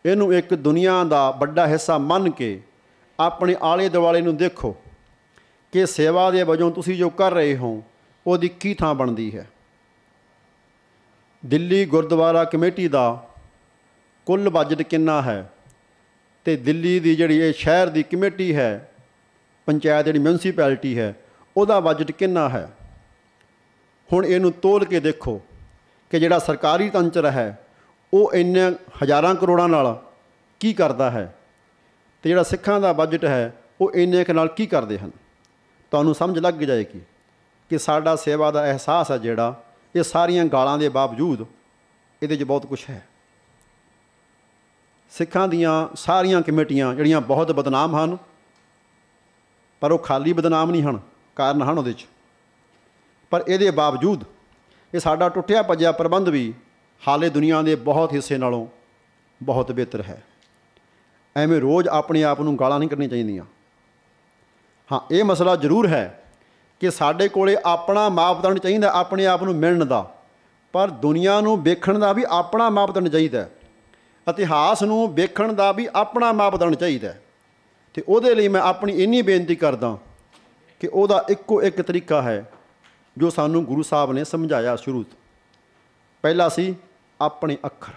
S7: ਇਹਨੂੰ ਇੱਕ ਦੁਨੀਆ ਦਾ ਵੱਡਾ ਹਿੱਸਾ ਮੰਨ ਕੇ ਆਪਣੇ ਆਲੇ ਦੁਆਲੇ ਨੂੰ ਦੇਖੋ ਕਿ ਸੇਵਾ ਦੇ ਵਜੋਂ ਤੁਸੀਂ ਜੋ ਕਰ ਰਹੇ ਹੋ, ਉਹਦੀ ਕੀ ਥਾਂ ਬਣਦੀ ਹੈ। ਦਿੱਲੀ ਗੁਰਦੁਆਰਾ ਕਮੇਟੀ ਦਾ ਕੁੱਲ ਬਜਟ ਕਿੰਨਾ ਹੈ? ਤੇ ਦਿੱਲੀ ਦੀ ਜਿਹੜੀ ਇਹ ਸ਼ਹਿਰ ਦੀ ਕਮੇਟੀ ਹੈ, ਪੰਚਾਇਤ ਜਿਹੜੀ ਮਿਊਨਿਸਪੈਲਿਟੀ ਹੈ, ਉਹਦਾ ਬਜਟ ਕਿੰਨਾ ਹੈ? ਹੁਣ ਇਹਨੂੰ ਤੋਲ ਕੇ ਦੇਖੋ ਕਿ ਜਿਹੜਾ ਸਰਕਾਰੀ ਤੰਤਰ ਹੈ ਉਹ ਇੰਨੇ ਹਜ਼ਾਰਾਂ ਕਰੋੜਾਂ ਨਾਲ ਕੀ ਕਰਦਾ ਹੈ ਤੇ ਜਿਹੜਾ ਸਿੱਖਾਂ ਦਾ ਬਜਟ ਹੈ, ਉਹ ਇੰਨੇ ਕੁ ਨਾਲ ਕੀ ਕਰਦੇ ਹਨ? ਤੁਹਾਨੂੰ ਸਮਝ ਲੱਗ ਜਾਏਗੀ ਕਿ ਸਾਡਾ ਸੇਵਾ ਦਾ ਅਹਿਸਾਸ ਹੈ ਜਿਹੜਾ, ਇਹ ਸਾਰੀਆਂ ਗਾਲਾਂ ਦੇ ਬਾਵਜੂਦ ਇਹਦੇ 'ਚ ਬਹੁਤ ਕੁਝ ਹੈ। ਸਿੱਖਾਂ ਦੀਆਂ ਸਾਰੀਆਂ ਕਮੇਟੀਆਂ ਜਿਹੜੀਆਂ ਬਹੁਤ ਬਦਨਾਮ ਹਨ, ਪਰ ਉਹ ਖਾਲੀ ਬਦਨਾਮ ਨਹੀਂ ਹਨ, ਕਾਰਨ ਹਨ ਉਹਦੇ 'ਚ। ਪਰ ਇਹਦੇ ਬਾਵਜੂਦ ਇਹ ਸਾਡਾ ਟੁੱਟਿਆ ਭੱਜਿਆ ਪ੍ਰਬੰਧ ਵੀ ਹਾਲੇ ਦੁਨੀਆ ਦੇ ਬਹੁਤ ਹਿੱਸੇ ਨਾਲੋਂ ਬਹੁਤ ਬਿਹਤਰ ਹੈ। ਐਵੇਂ ਰੋਜ਼ ਆਪਣੇ ਆਪ ਨੂੰ ਗਾਲਾਂ ਨਹੀਂ ਕਰਨੀਆਂ ਚਾਹੀਦੀਆਂ। ਹਾਂ, ਇਹ ਮਸਲਾ ਜ਼ਰੂਰ ਹੈ ਕਿ ਸਾਡੇ ਕੋਲੇ ਆਪਣਾ ਮਾਪਦੰਡ ਚਾਹੀਦਾ ਆਪਣੇ ਆਪ ਨੂੰ ਮਿਲਣ ਦਾ, ਪਰ ਦੁਨੀਆ ਨੂੰ ਵੇਖਣ ਦਾ ਵੀ ਆਪਣਾ ਮਾਪਦੰਡ ਚਾਹੀਦਾ ਇਤਿਹਾਸ ਨੂੰ ਵੇਖਣ ਦਾ ਵੀ ਆਪਣਾ ਮਾਪਦੰਡ ਚਾਹੀਦਾ ਹੈ। ਤੇ ਉਹਦੇ ਲਈ ਮੈਂ ਆਪਣੀ ਇੰਨੀ ਬੇਨਤੀ ਕਰਦਾ ਕਿ ਉਹਦਾ ਇੱਕੋ ਇੱਕ ਤਰੀਕਾ ਹੈ ਜੋ ਸਾਨੂੰ ਗੁਰੂ ਸਾਹਿਬ ਨੇ ਸਮਝਾਇਆ ਸ਼ੁਰੂ ਤੋਂ। ਪਹਿਲਾ ਸੀ ਆਪਣੇ ਅੱਖਰ।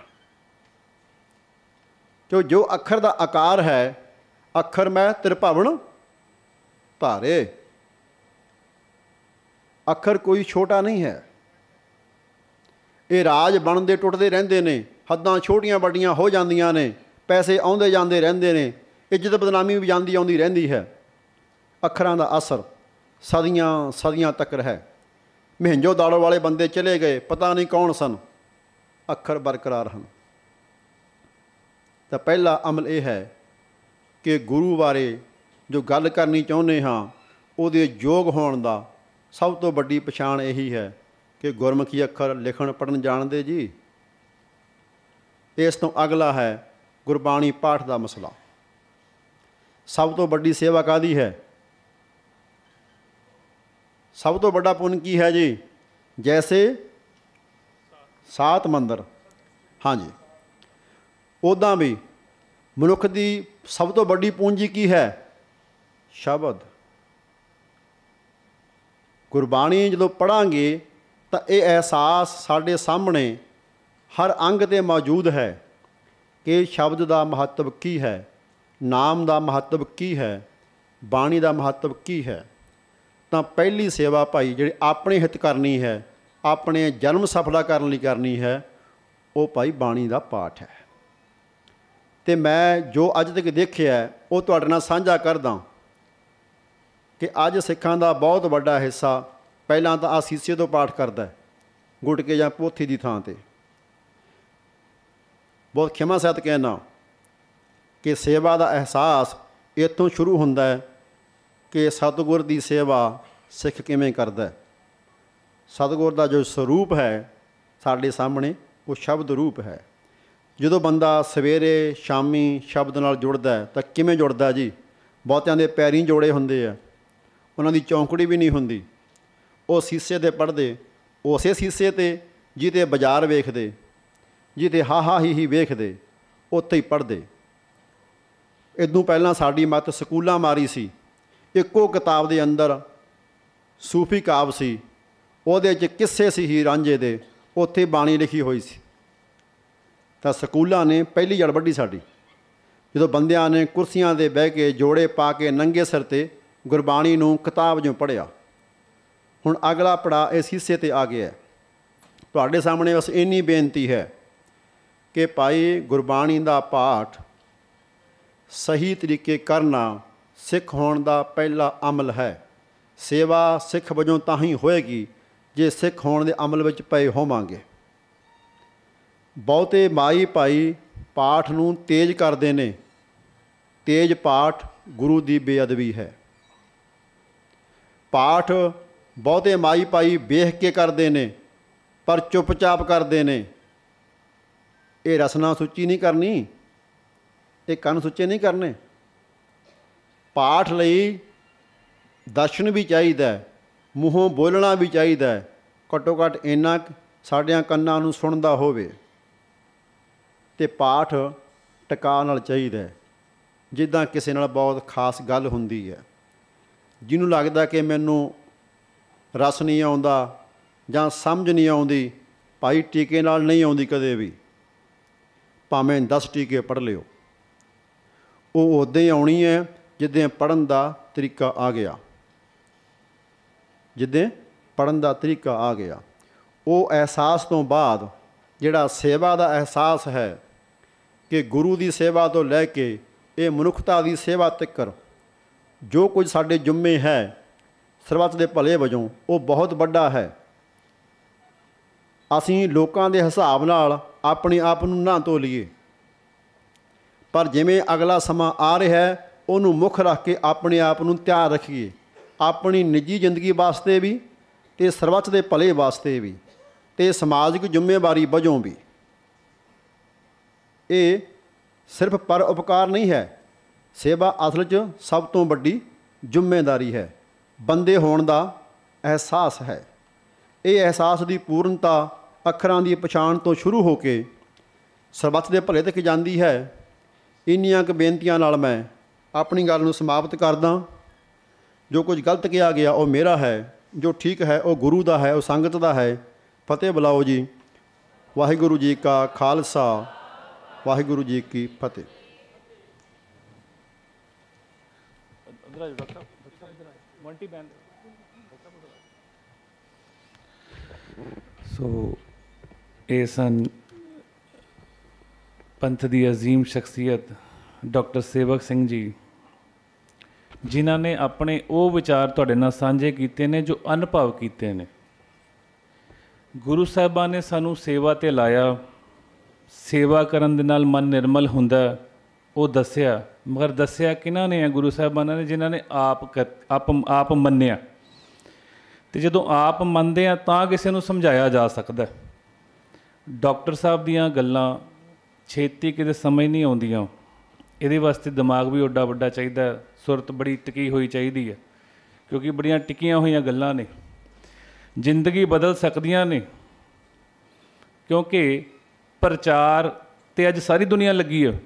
S7: ਕਿ ਜੋ ਅੱਖਰ ਦਾ ਆਕਾਰ ਹੈ, ਅੱਖਰ ਮੈਂ ਤ੍ਰਿਭਵਨ ਧਾਰੇ। ਅੱਖਰ ਕੋਈ ਛੋਟਾ ਨਹੀਂ ਹੈ। ਇਹ ਰਾਜ ਬਣਦੇ ਟੁੱਟਦੇ ਰਹਿੰਦੇ ਨੇ, ਹੱਦਾਂ ਛੋਟੀਆਂ ਵੱਡੀਆਂ ਹੋ ਜਾਂਦੀਆਂ ਨੇ, ਪੈਸੇ ਆਉਂਦੇ ਜਾਂਦੇ ਰਹਿੰਦੇ ਨੇ, ਇੱਜ਼ਤ ਬਦਨਾਮੀ ਵੀ ਜਾਂਦੀ ਆਉਂਦੀ ਰਹਿੰਦੀ ਹੈ। ਅੱਖਰਾਂ ਦਾ ਅਸਰ ਸਦੀਆਂ ਸਦੀਆਂ ਤੱਕ ਹੈ ਮਹਿੰਜੋ ਦਾੜੋ ਵਾਲੇ ਬੰਦੇ ਚਲੇ ਗਏ, ਪਤਾ ਨਹੀਂ ਕੌਣ ਸਨ। ਅੱਖਰ ਬਰਕਰਾਰ ਹਨ। ਤਾਂ ਪਹਿਲਾ ਅਮਲ ਇਹ ਹੈ ਕਿ ਗੁਰੂ ਬਾਰੇ ਜੋ ਗੱਲ ਕਰਨੀ ਚਾਹੁੰਦੇ ਹਾਂ, ਉਹਦੇ ਯੋਗ ਹੋਣ ਦਾ ਸਭ ਤੋਂ ਵੱਡੀ ਪਛਾਣ ਇਹੀ ਹੈ ਕਿ ਗੁਰਮੁਖੀ ਅੱਖਰ ਲਿਖਣ ਪੜਨ ਜਾਣਦੇ ਜੀ। ਇਸ ਤੋਂ ਅਗਲਾ ਹੈ ਗੁਰਬਾਣੀ ਪਾਠ ਦਾ ਮਸਲਾ। ਸਭ ਤੋਂ ਵੱਡੀ ਸੇਵਾ ਕਾਦੀ ਹੈ? ਸਭ ਤੋਂ ਵੱਡਾ ਪੁੰਨ ਕੀ ਹੈ ਜੀ? ਜੈਸੇ ਸਾਤ ਮੰਦਰ। ਹਾਂਜੀ। ਉਦਾਂ ਵੀ ਮਨੁੱਖ ਦੀ ਸਭ ਤੋਂ ਵੱਡੀ ਪੂੰਜੀ ਕੀ ਹੈ? ਸ਼ਬਦ। ਗੁਰਬਾਣੀ ਜਦੋਂ ਪੜਾਂਗੇ ਤਾਂ ਇਹ ਅਹਿਸਾਸ ਸਾਡੇ ਸਾਹਮਣੇ ਹਰ ਅੰਗ ਤੇ ਮੌਜੂਦ ਹੈ ਕਿ ਸ਼ਬਦ ਦਾ ਮਹੱਤਵ ਕੀ ਹੈ, ਨਾਮ ਦਾ ਮਹੱਤਵ ਕੀ ਹੈ, ਬਾਣੀ ਦਾ ਮਹੱਤਵ ਕੀ ਹੈ। ਤਾਂ ਪਹਿਲੀ ਸੇਵਾ ਭਾਈ ਜਿਹੜੀ ਆਪਣੇ ਹਿੱਤ ਕਰਨੀ ਹੈ ਆਪਣੇ ਜਨਮ ਸਫਲਾ ਕਰਨ ਲਈ ਕਰਨੀ ਹੈ, ਉਹ ਭਾਈ ਬਾਣੀ ਦਾ ਪਾਠ ਹੈ। ਤੇ ਮੈਂ ਜੋ ਅੱਜ ਤੱਕ ਦੇਖਿਆ, ਉਹ ਤੁਹਾਡੇ ਨਾਲ ਸਾਂਝਾ ਕਰਦਾ ਕਿ ਅੱਜ ਸਿੱਖਾਂ ਦਾ ਬਹੁਤ ਵੱਡਾ ਹਿੱਸਾ ਪਹਿਲਾਂ ਤਾਂ ਆ ਸੀਸੇ ਤੋਂ ਪਾਠ ਕਰਦਾ ਹੈ, ਗੁਟਕੇ ਜਾਂ ਪੋਥੀ ਦੀ ਥਾਂ ਤੇ। ਬਹੁਤ ਖਿਮਾ ਸਹਿਤ ਕਹਿਣਾ ਕਿ ਸੇਵਾ ਦਾ ਅਹਿਸਾਸ ਇੱਥੋਂ ਸ਼ੁਰੂ ਹੁੰਦਾ ਹੈ ਕਿ ਸਤਿਗੁਰ ਦੀ ਸੇਵਾ ਸਿੱਖ ਕਿਵੇਂ ਕਰਦਾ ਹੈ। ਸਤਿਗੁਰ ਦਾ ਜੋ ਸਰੂਪ ਹੈ, ਸਾਡੇ ਸਾਹਮਣੇ ਉਹ ਸ਼ਬਦ ਰੂਪ ਹੈ। ਜਦੋਂ ਬੰਦਾ ਸਵੇਰੇ, ਸ਼ਾਮੀ ਸ਼ਬਦ ਨਾਲ ਜੁੜਦਾ ਹੈ, ਤਾਂ ਕਿਵੇਂ ਜੁੜਦਾ ਜੀ? ਬਹੁਤਿਆਂ ਦੇ ਪੈਰੀਂ ਜੋੜੇ ਹੁੰਦੇ ਆ। ਉਹਨਾਂ ਦੀ ਚੌਂਕੜੀ ਵੀ ਨਹੀਂ ਹੁੰਦੀ। ਉਹ ਸੀਸੇ ਤੇ ਪੜਦੇ ਉਸੇ ਸੀਸੇ ਤੇ ਜਿਹਦੇ ਬਾਜ਼ਾਰ ਵੇਖਦੇ, ਜਿਹਦੇ ਹਾ ਹਾ ਹੀ ਹੀ ਵੇਖਦੇ, ਉੱਥੇ ਹੀ ਪੜਦੇ ਇਦੋਂ ਪਹਿਲਾਂ ਸਾਡੀ ਮੱਤ ਸਕੂਲਾਂ ਮਾਰੀ ਸੀ। ਇੱਕੋ ਕਿਤਾਬ ਦੇ ਅੰਦਰ ਸੂਫੀ ਕਾਵ ਸੀ। ਉਹਦੇ 'ਚ ਕਿੱਸੇ ਸੀ ਹੀ ਰਾਂਝੇ ਦੇ? ਉੱਥੇ ਬਾਣੀ ਲਿਖੀ ਹੋਈ ਸੀ। ਤਾਂ ਸਕੂਲਾਂ ਨੇ ਪਹਿਲੀ ਜੜ ਵੱਢੀ ਸਾਡੀ। ਜਦੋਂ ਬੰਦਿਆਂ ਨੇ ਕੁਰਸੀਆਂ ਦੇ ਬਹਿ ਕੇ ਜੋੜੇ ਪਾ ਕੇ ਨੰਗੇ ਸਿਰ ਤੇ ਗੁਰਬਾਣੀ ਨੂੰ ਕਿਤਾਬ ਜੋ ਪੜਿਆ ਹੁਣ ਅਗਲਾ ਪੜਾ ਇਸ ਹਿੱਸੇ ਤੇ ਆ ਗਿਆ ਤੁਹਾਡੇ ਸਾਹਮਣੇ ਬਸ ਇੰਨੀ ਬੇਨਤੀ ਹੈ ਕਿ ਭਾਈ ਗੁਰਬਾਣੀ ਦਾ ਪਾਠ ਸਹੀ ਤਰੀਕੇ ਕਰਨਾ ਸਿੱਖ ਹੋਣ ਦਾ ਪਹਿਲਾ ਅਮਲ ਹੈ। ਸੇਵਾ ਸਿੱਖ ਵਜੋਂ ਤਾਂ ਹੀ ਹੋਏਗੀ ਜੇ ਸਿੱਖ ਹੋਣ ਦੇ ਅਮਲ ਵਿੱਚ ਪਏ ਹੋਵਾਂਗੇ। ਬਹੁਤੇ ਮਾਈ ਭਾਈ ਪਾਠ ਨੂੰ ਤੇਜ਼ ਕਰਦੇ ਨੇ। ਤੇਜ਼ ਪਾਠ ਗੁਰੂ ਦੀ ਬੇਅਦਬੀ ਹੈ। ਪਾਠ ਬਹੁਤੇ ਮਾਈ ਭਾਈ ਵੇਖ ਕੇ ਕਰਦੇ ਨੇ, ਪਰ ਚੁੱਪਚਾਪ ਕਰਦੇ ਨੇ। ਇਹ ਰਸਨਾ ਸੁੱਚੀ ਨਹੀਂ ਕਰਨੀ। ਇਹ ਕੰਨ ਸੁੱਚੇ ਨਹੀਂ ਕਰਨੇ। ਪਾਠ ਲਈ ਦਰਸ਼ਨ ਵੀ ਚਾਹੀਦਾ ਮੂੰਹੋਂ ਬੋਲਣਾ ਵੀ ਚਾਹੀਦਾ ਹੈ। ਘੱਟੋ ਘੱਟ ਇੰਨਾ ਸਾਡਿਆਂ ਕੰਨਾਂ ਨੂੰ ਸੁਣਦਾ ਹੋਵੇ ਤੇ ਪਾਠ ਟਿਕਾ ਨਾਲ ਚਾਹੀਦਾ ਹੈ। ਜਿੱਦਾਂ ਕਿਸੇ ਨਾਲ ਬਹੁਤ ਖਾਸ ਗੱਲ ਹੁੰਦੀ ਹੈ ਜਿਹਨੂੰ ਲੱਗਦਾ ਕਿ ਮੈਨੂੰ ਰਸ ਨਹੀਂ ਆਉਂਦਾ ਜਾਂ ਸਮਝ ਨਹੀਂ ਆਉਂਦੀ, ਭਾਈ ਟੀਕੇ ਨਾਲ ਨਹੀਂ ਆਉਂਦੀ ਕਦੇ ਵੀ, ਭਾਵੇਂ 10 ਟੀਕੇ ਪੜ੍ਹ ਲਿਓ ਉਹ ਉਦੋਂ ਹੀ ਆਉਣੀ ਹੈ, ਜਿੱਦਾਂ ਪੜਨ ਦਾ ਤਰੀਕਾ ਆ ਗਿਆ ਜਿੱਦਾਂ ਪੜਨ ਦਾ ਤਰੀਕਾ ਆ ਗਿਆ। ਉਹ ਅਹਿਸਾਸ ਤੋਂ ਬਾਅਦ ਜਿਹੜਾ ਸੇਵਾ ਦਾ ਅਹਿਸਾਸ ਹੈ ਕਿ ਗੁਰੂ ਦੀ ਸੇਵਾ ਤੋਂ ਲੈ ਕੇ ਇਹ ਮਨੁੱਖਤਾ ਦੀ ਸੇਵਾ ਤੱਕ ਜੋ ਕੁਝ ਸਾਡੇ ਜੁੰਮੇ ਹੈ, ਸਰਬੱਤ ਦੇ ਭਲੇ ਵਜੋਂ ਉਹ ਬਹੁਤ ਵੱਡਾ ਹੈ। ਅਸੀਂ ਲੋਕਾਂ ਦੇ ਹਿਸਾਬ ਨਾਲ ਆਪਣੇ ਆਪ ਨੂੰ ਨਾ ਤੋਲੀਏ। ਪਰ ਜਿਵੇਂ ਅਗਲਾ ਸਮਾਂ ਆ ਰਿਹਾ ਹੈ, ਉਹਨੂੰ ਮੁੱਖ ਰੱਖ ਕੇ ਆਪਣੇ ਆਪ ਨੂੰ ਤਿਆਰ ਰੱਖੀਏ। ਆਪਣੀ ਨਿੱਜੀ ਜ਼ਿੰਦਗੀ ਵਾਸਤੇ ਵੀ ਤੇ ਸਰਬੱਤ ਦੇ ਭਲੇ ਵਾਸਤੇ ਵੀ ਤੇ ਸਮਾਜਿਕ ਜ਼ਿੰਮੇਵਾਰੀ ਵਜੋਂ ਵੀ। ਇਹ ਸਿਰਫ ਪਰ ਉਪਕਾਰ ਨਹੀਂ ਹੈ। ਸੇਵਾ ਅਸਲ 'ਚ ਸਭ ਤੋਂ ਵੱਡੀ ਜ਼ਿੰਮੇਵਾਰੀ ਹੈ। ਬੰਦੇ ਹੋਣ ਦਾ ਅਹਿਸਾਸ ਹੈ। ਇਹ ਅਹਿਸਾਸ ਦੀ ਪੂਰਨਤਾ ਅੱਖਰਾਂ ਦੀ ਪਛਾਣ ਤੋਂ ਸ਼ੁਰੂ ਹੋ ਕੇ ਸਰਬੱਤ ਦੇ ਭਲੇ ਤੱਕ ਜਾਂਦੀ ਹੈ। ਇੰਨੀਆਂ ਕੁ ਬੇਨਤੀਆਂ ਨਾਲ ਮੈਂ ਆਪਣੀ ਗੱਲ ਨੂੰ ਸਮਾਪਤ ਕਰਦਾ। ਜੋ ਕੁਝ ਗਲਤ ਕਿਹਾ ਗਿਆ ਉਹ ਮੇਰਾ ਹੈ ਜੋ ਠੀਕ ਹੈ ਉਹ ਗੁਰੂ ਦਾ ਹੈ ਉਹ ਸੰਗਤ ਦਾ ਹੈ। ਫਤਿਹ ਬੁਲਾਓ ਜੀ। ਵਾਹਿਗੁਰੂ ਜੀ ਕਾ ਖਾਲਸਾ ਵਾਹਿਗੁਰੂ ਜੀ ਕੀ ਫਤਿਹ।
S5: ਸੋ ਇਹ ਸਨ ਪੰਥ ਦੀ ਅਜ਼ੀਮ ਸ਼ਖਸੀਅਤ ਡਾਕਟਰ ਸੇਵਕ ਸਿੰਘ ਜੀ। ਜਿਨ੍ਹਾਂ ਨੇ ਆਪਣੇ ਉਹ ਵਿਚਾਰ ਤੁਹਾਡੇ ਨਾਲ ਸਾਂਝੇ ਕੀਤੇ ਨੇ ਜੋ ਅਨੁਭਵ ਕੀਤੇ ਨੇ। ਗੁਰੂ ਸਾਹਿਬਾਂ ਨੇ ਸਾਨੂੰ ਸੇਵਾ ਤੇ ਲਾਇਆ। ਸੇਵਾ ਕਰਨ ਦੇ ਨਾਲ ਮਨ ਨਿਰਮਲ ਹੁੰਦਾ। ਉਹ ਦੱਸਿਆ, ਮਗਰ ਦੱਸਿਆ ਕਿਹਨਾਂ ਨੇ ਆ ਗੁਰੂ ਸਾਹਿਬਾਨਾਂ ਨੇ, ਜਿਨ੍ਹਾਂ ਨੇ ਆਪ ਕਰ- ਆਪ ਆਪ ਮੰਨਿਆ। ਤੇ ਜਦੋਂ ਆਪ ਮੰਨਦੇ ਆ ਤਾਂ ਕਿਸੇ ਨੂੰ ਸਮਝਾਇਆ ਜਾ ਸਕਦਾ। ਡਾਕਟਰ ਸਾਹਿਬ ਦੀਆਂ ਗੱਲਾਂ ਛੇਤੀ ਕਿਤੇ ਸਮਝ ਨਹੀਂ ਆਉਂਦੀਆਂ। ਇਹਦੇ ਵਾਸਤੇ ਦਿਮਾਗ ਵੀ ਓਡਾ ਵੱਡਾ ਚਾਹੀਦਾ। ਸੁਰਤ ਬੜੀ ਟਿਕੀ ਹੋਈ ਚਾਹੀਦੀ ਹੈ, ਕਿਉਂਕਿ ਬੜੀਆਂ ਟਿਕੀਆਂ ਹੋਈਆਂ ਗੱਲਾਂ ਨੇ। ਜ਼ਿੰਦਗੀ ਬਦਲ ਸਕਦੀਆਂ ਨੇ, ਕਿਉਂਕਿ ਪ੍ਰਚਾਰ ਤੇ ਅੱਜ ਸਾਰੀ ਦੁਨੀਆ ਲੱਗੀ ਹੈ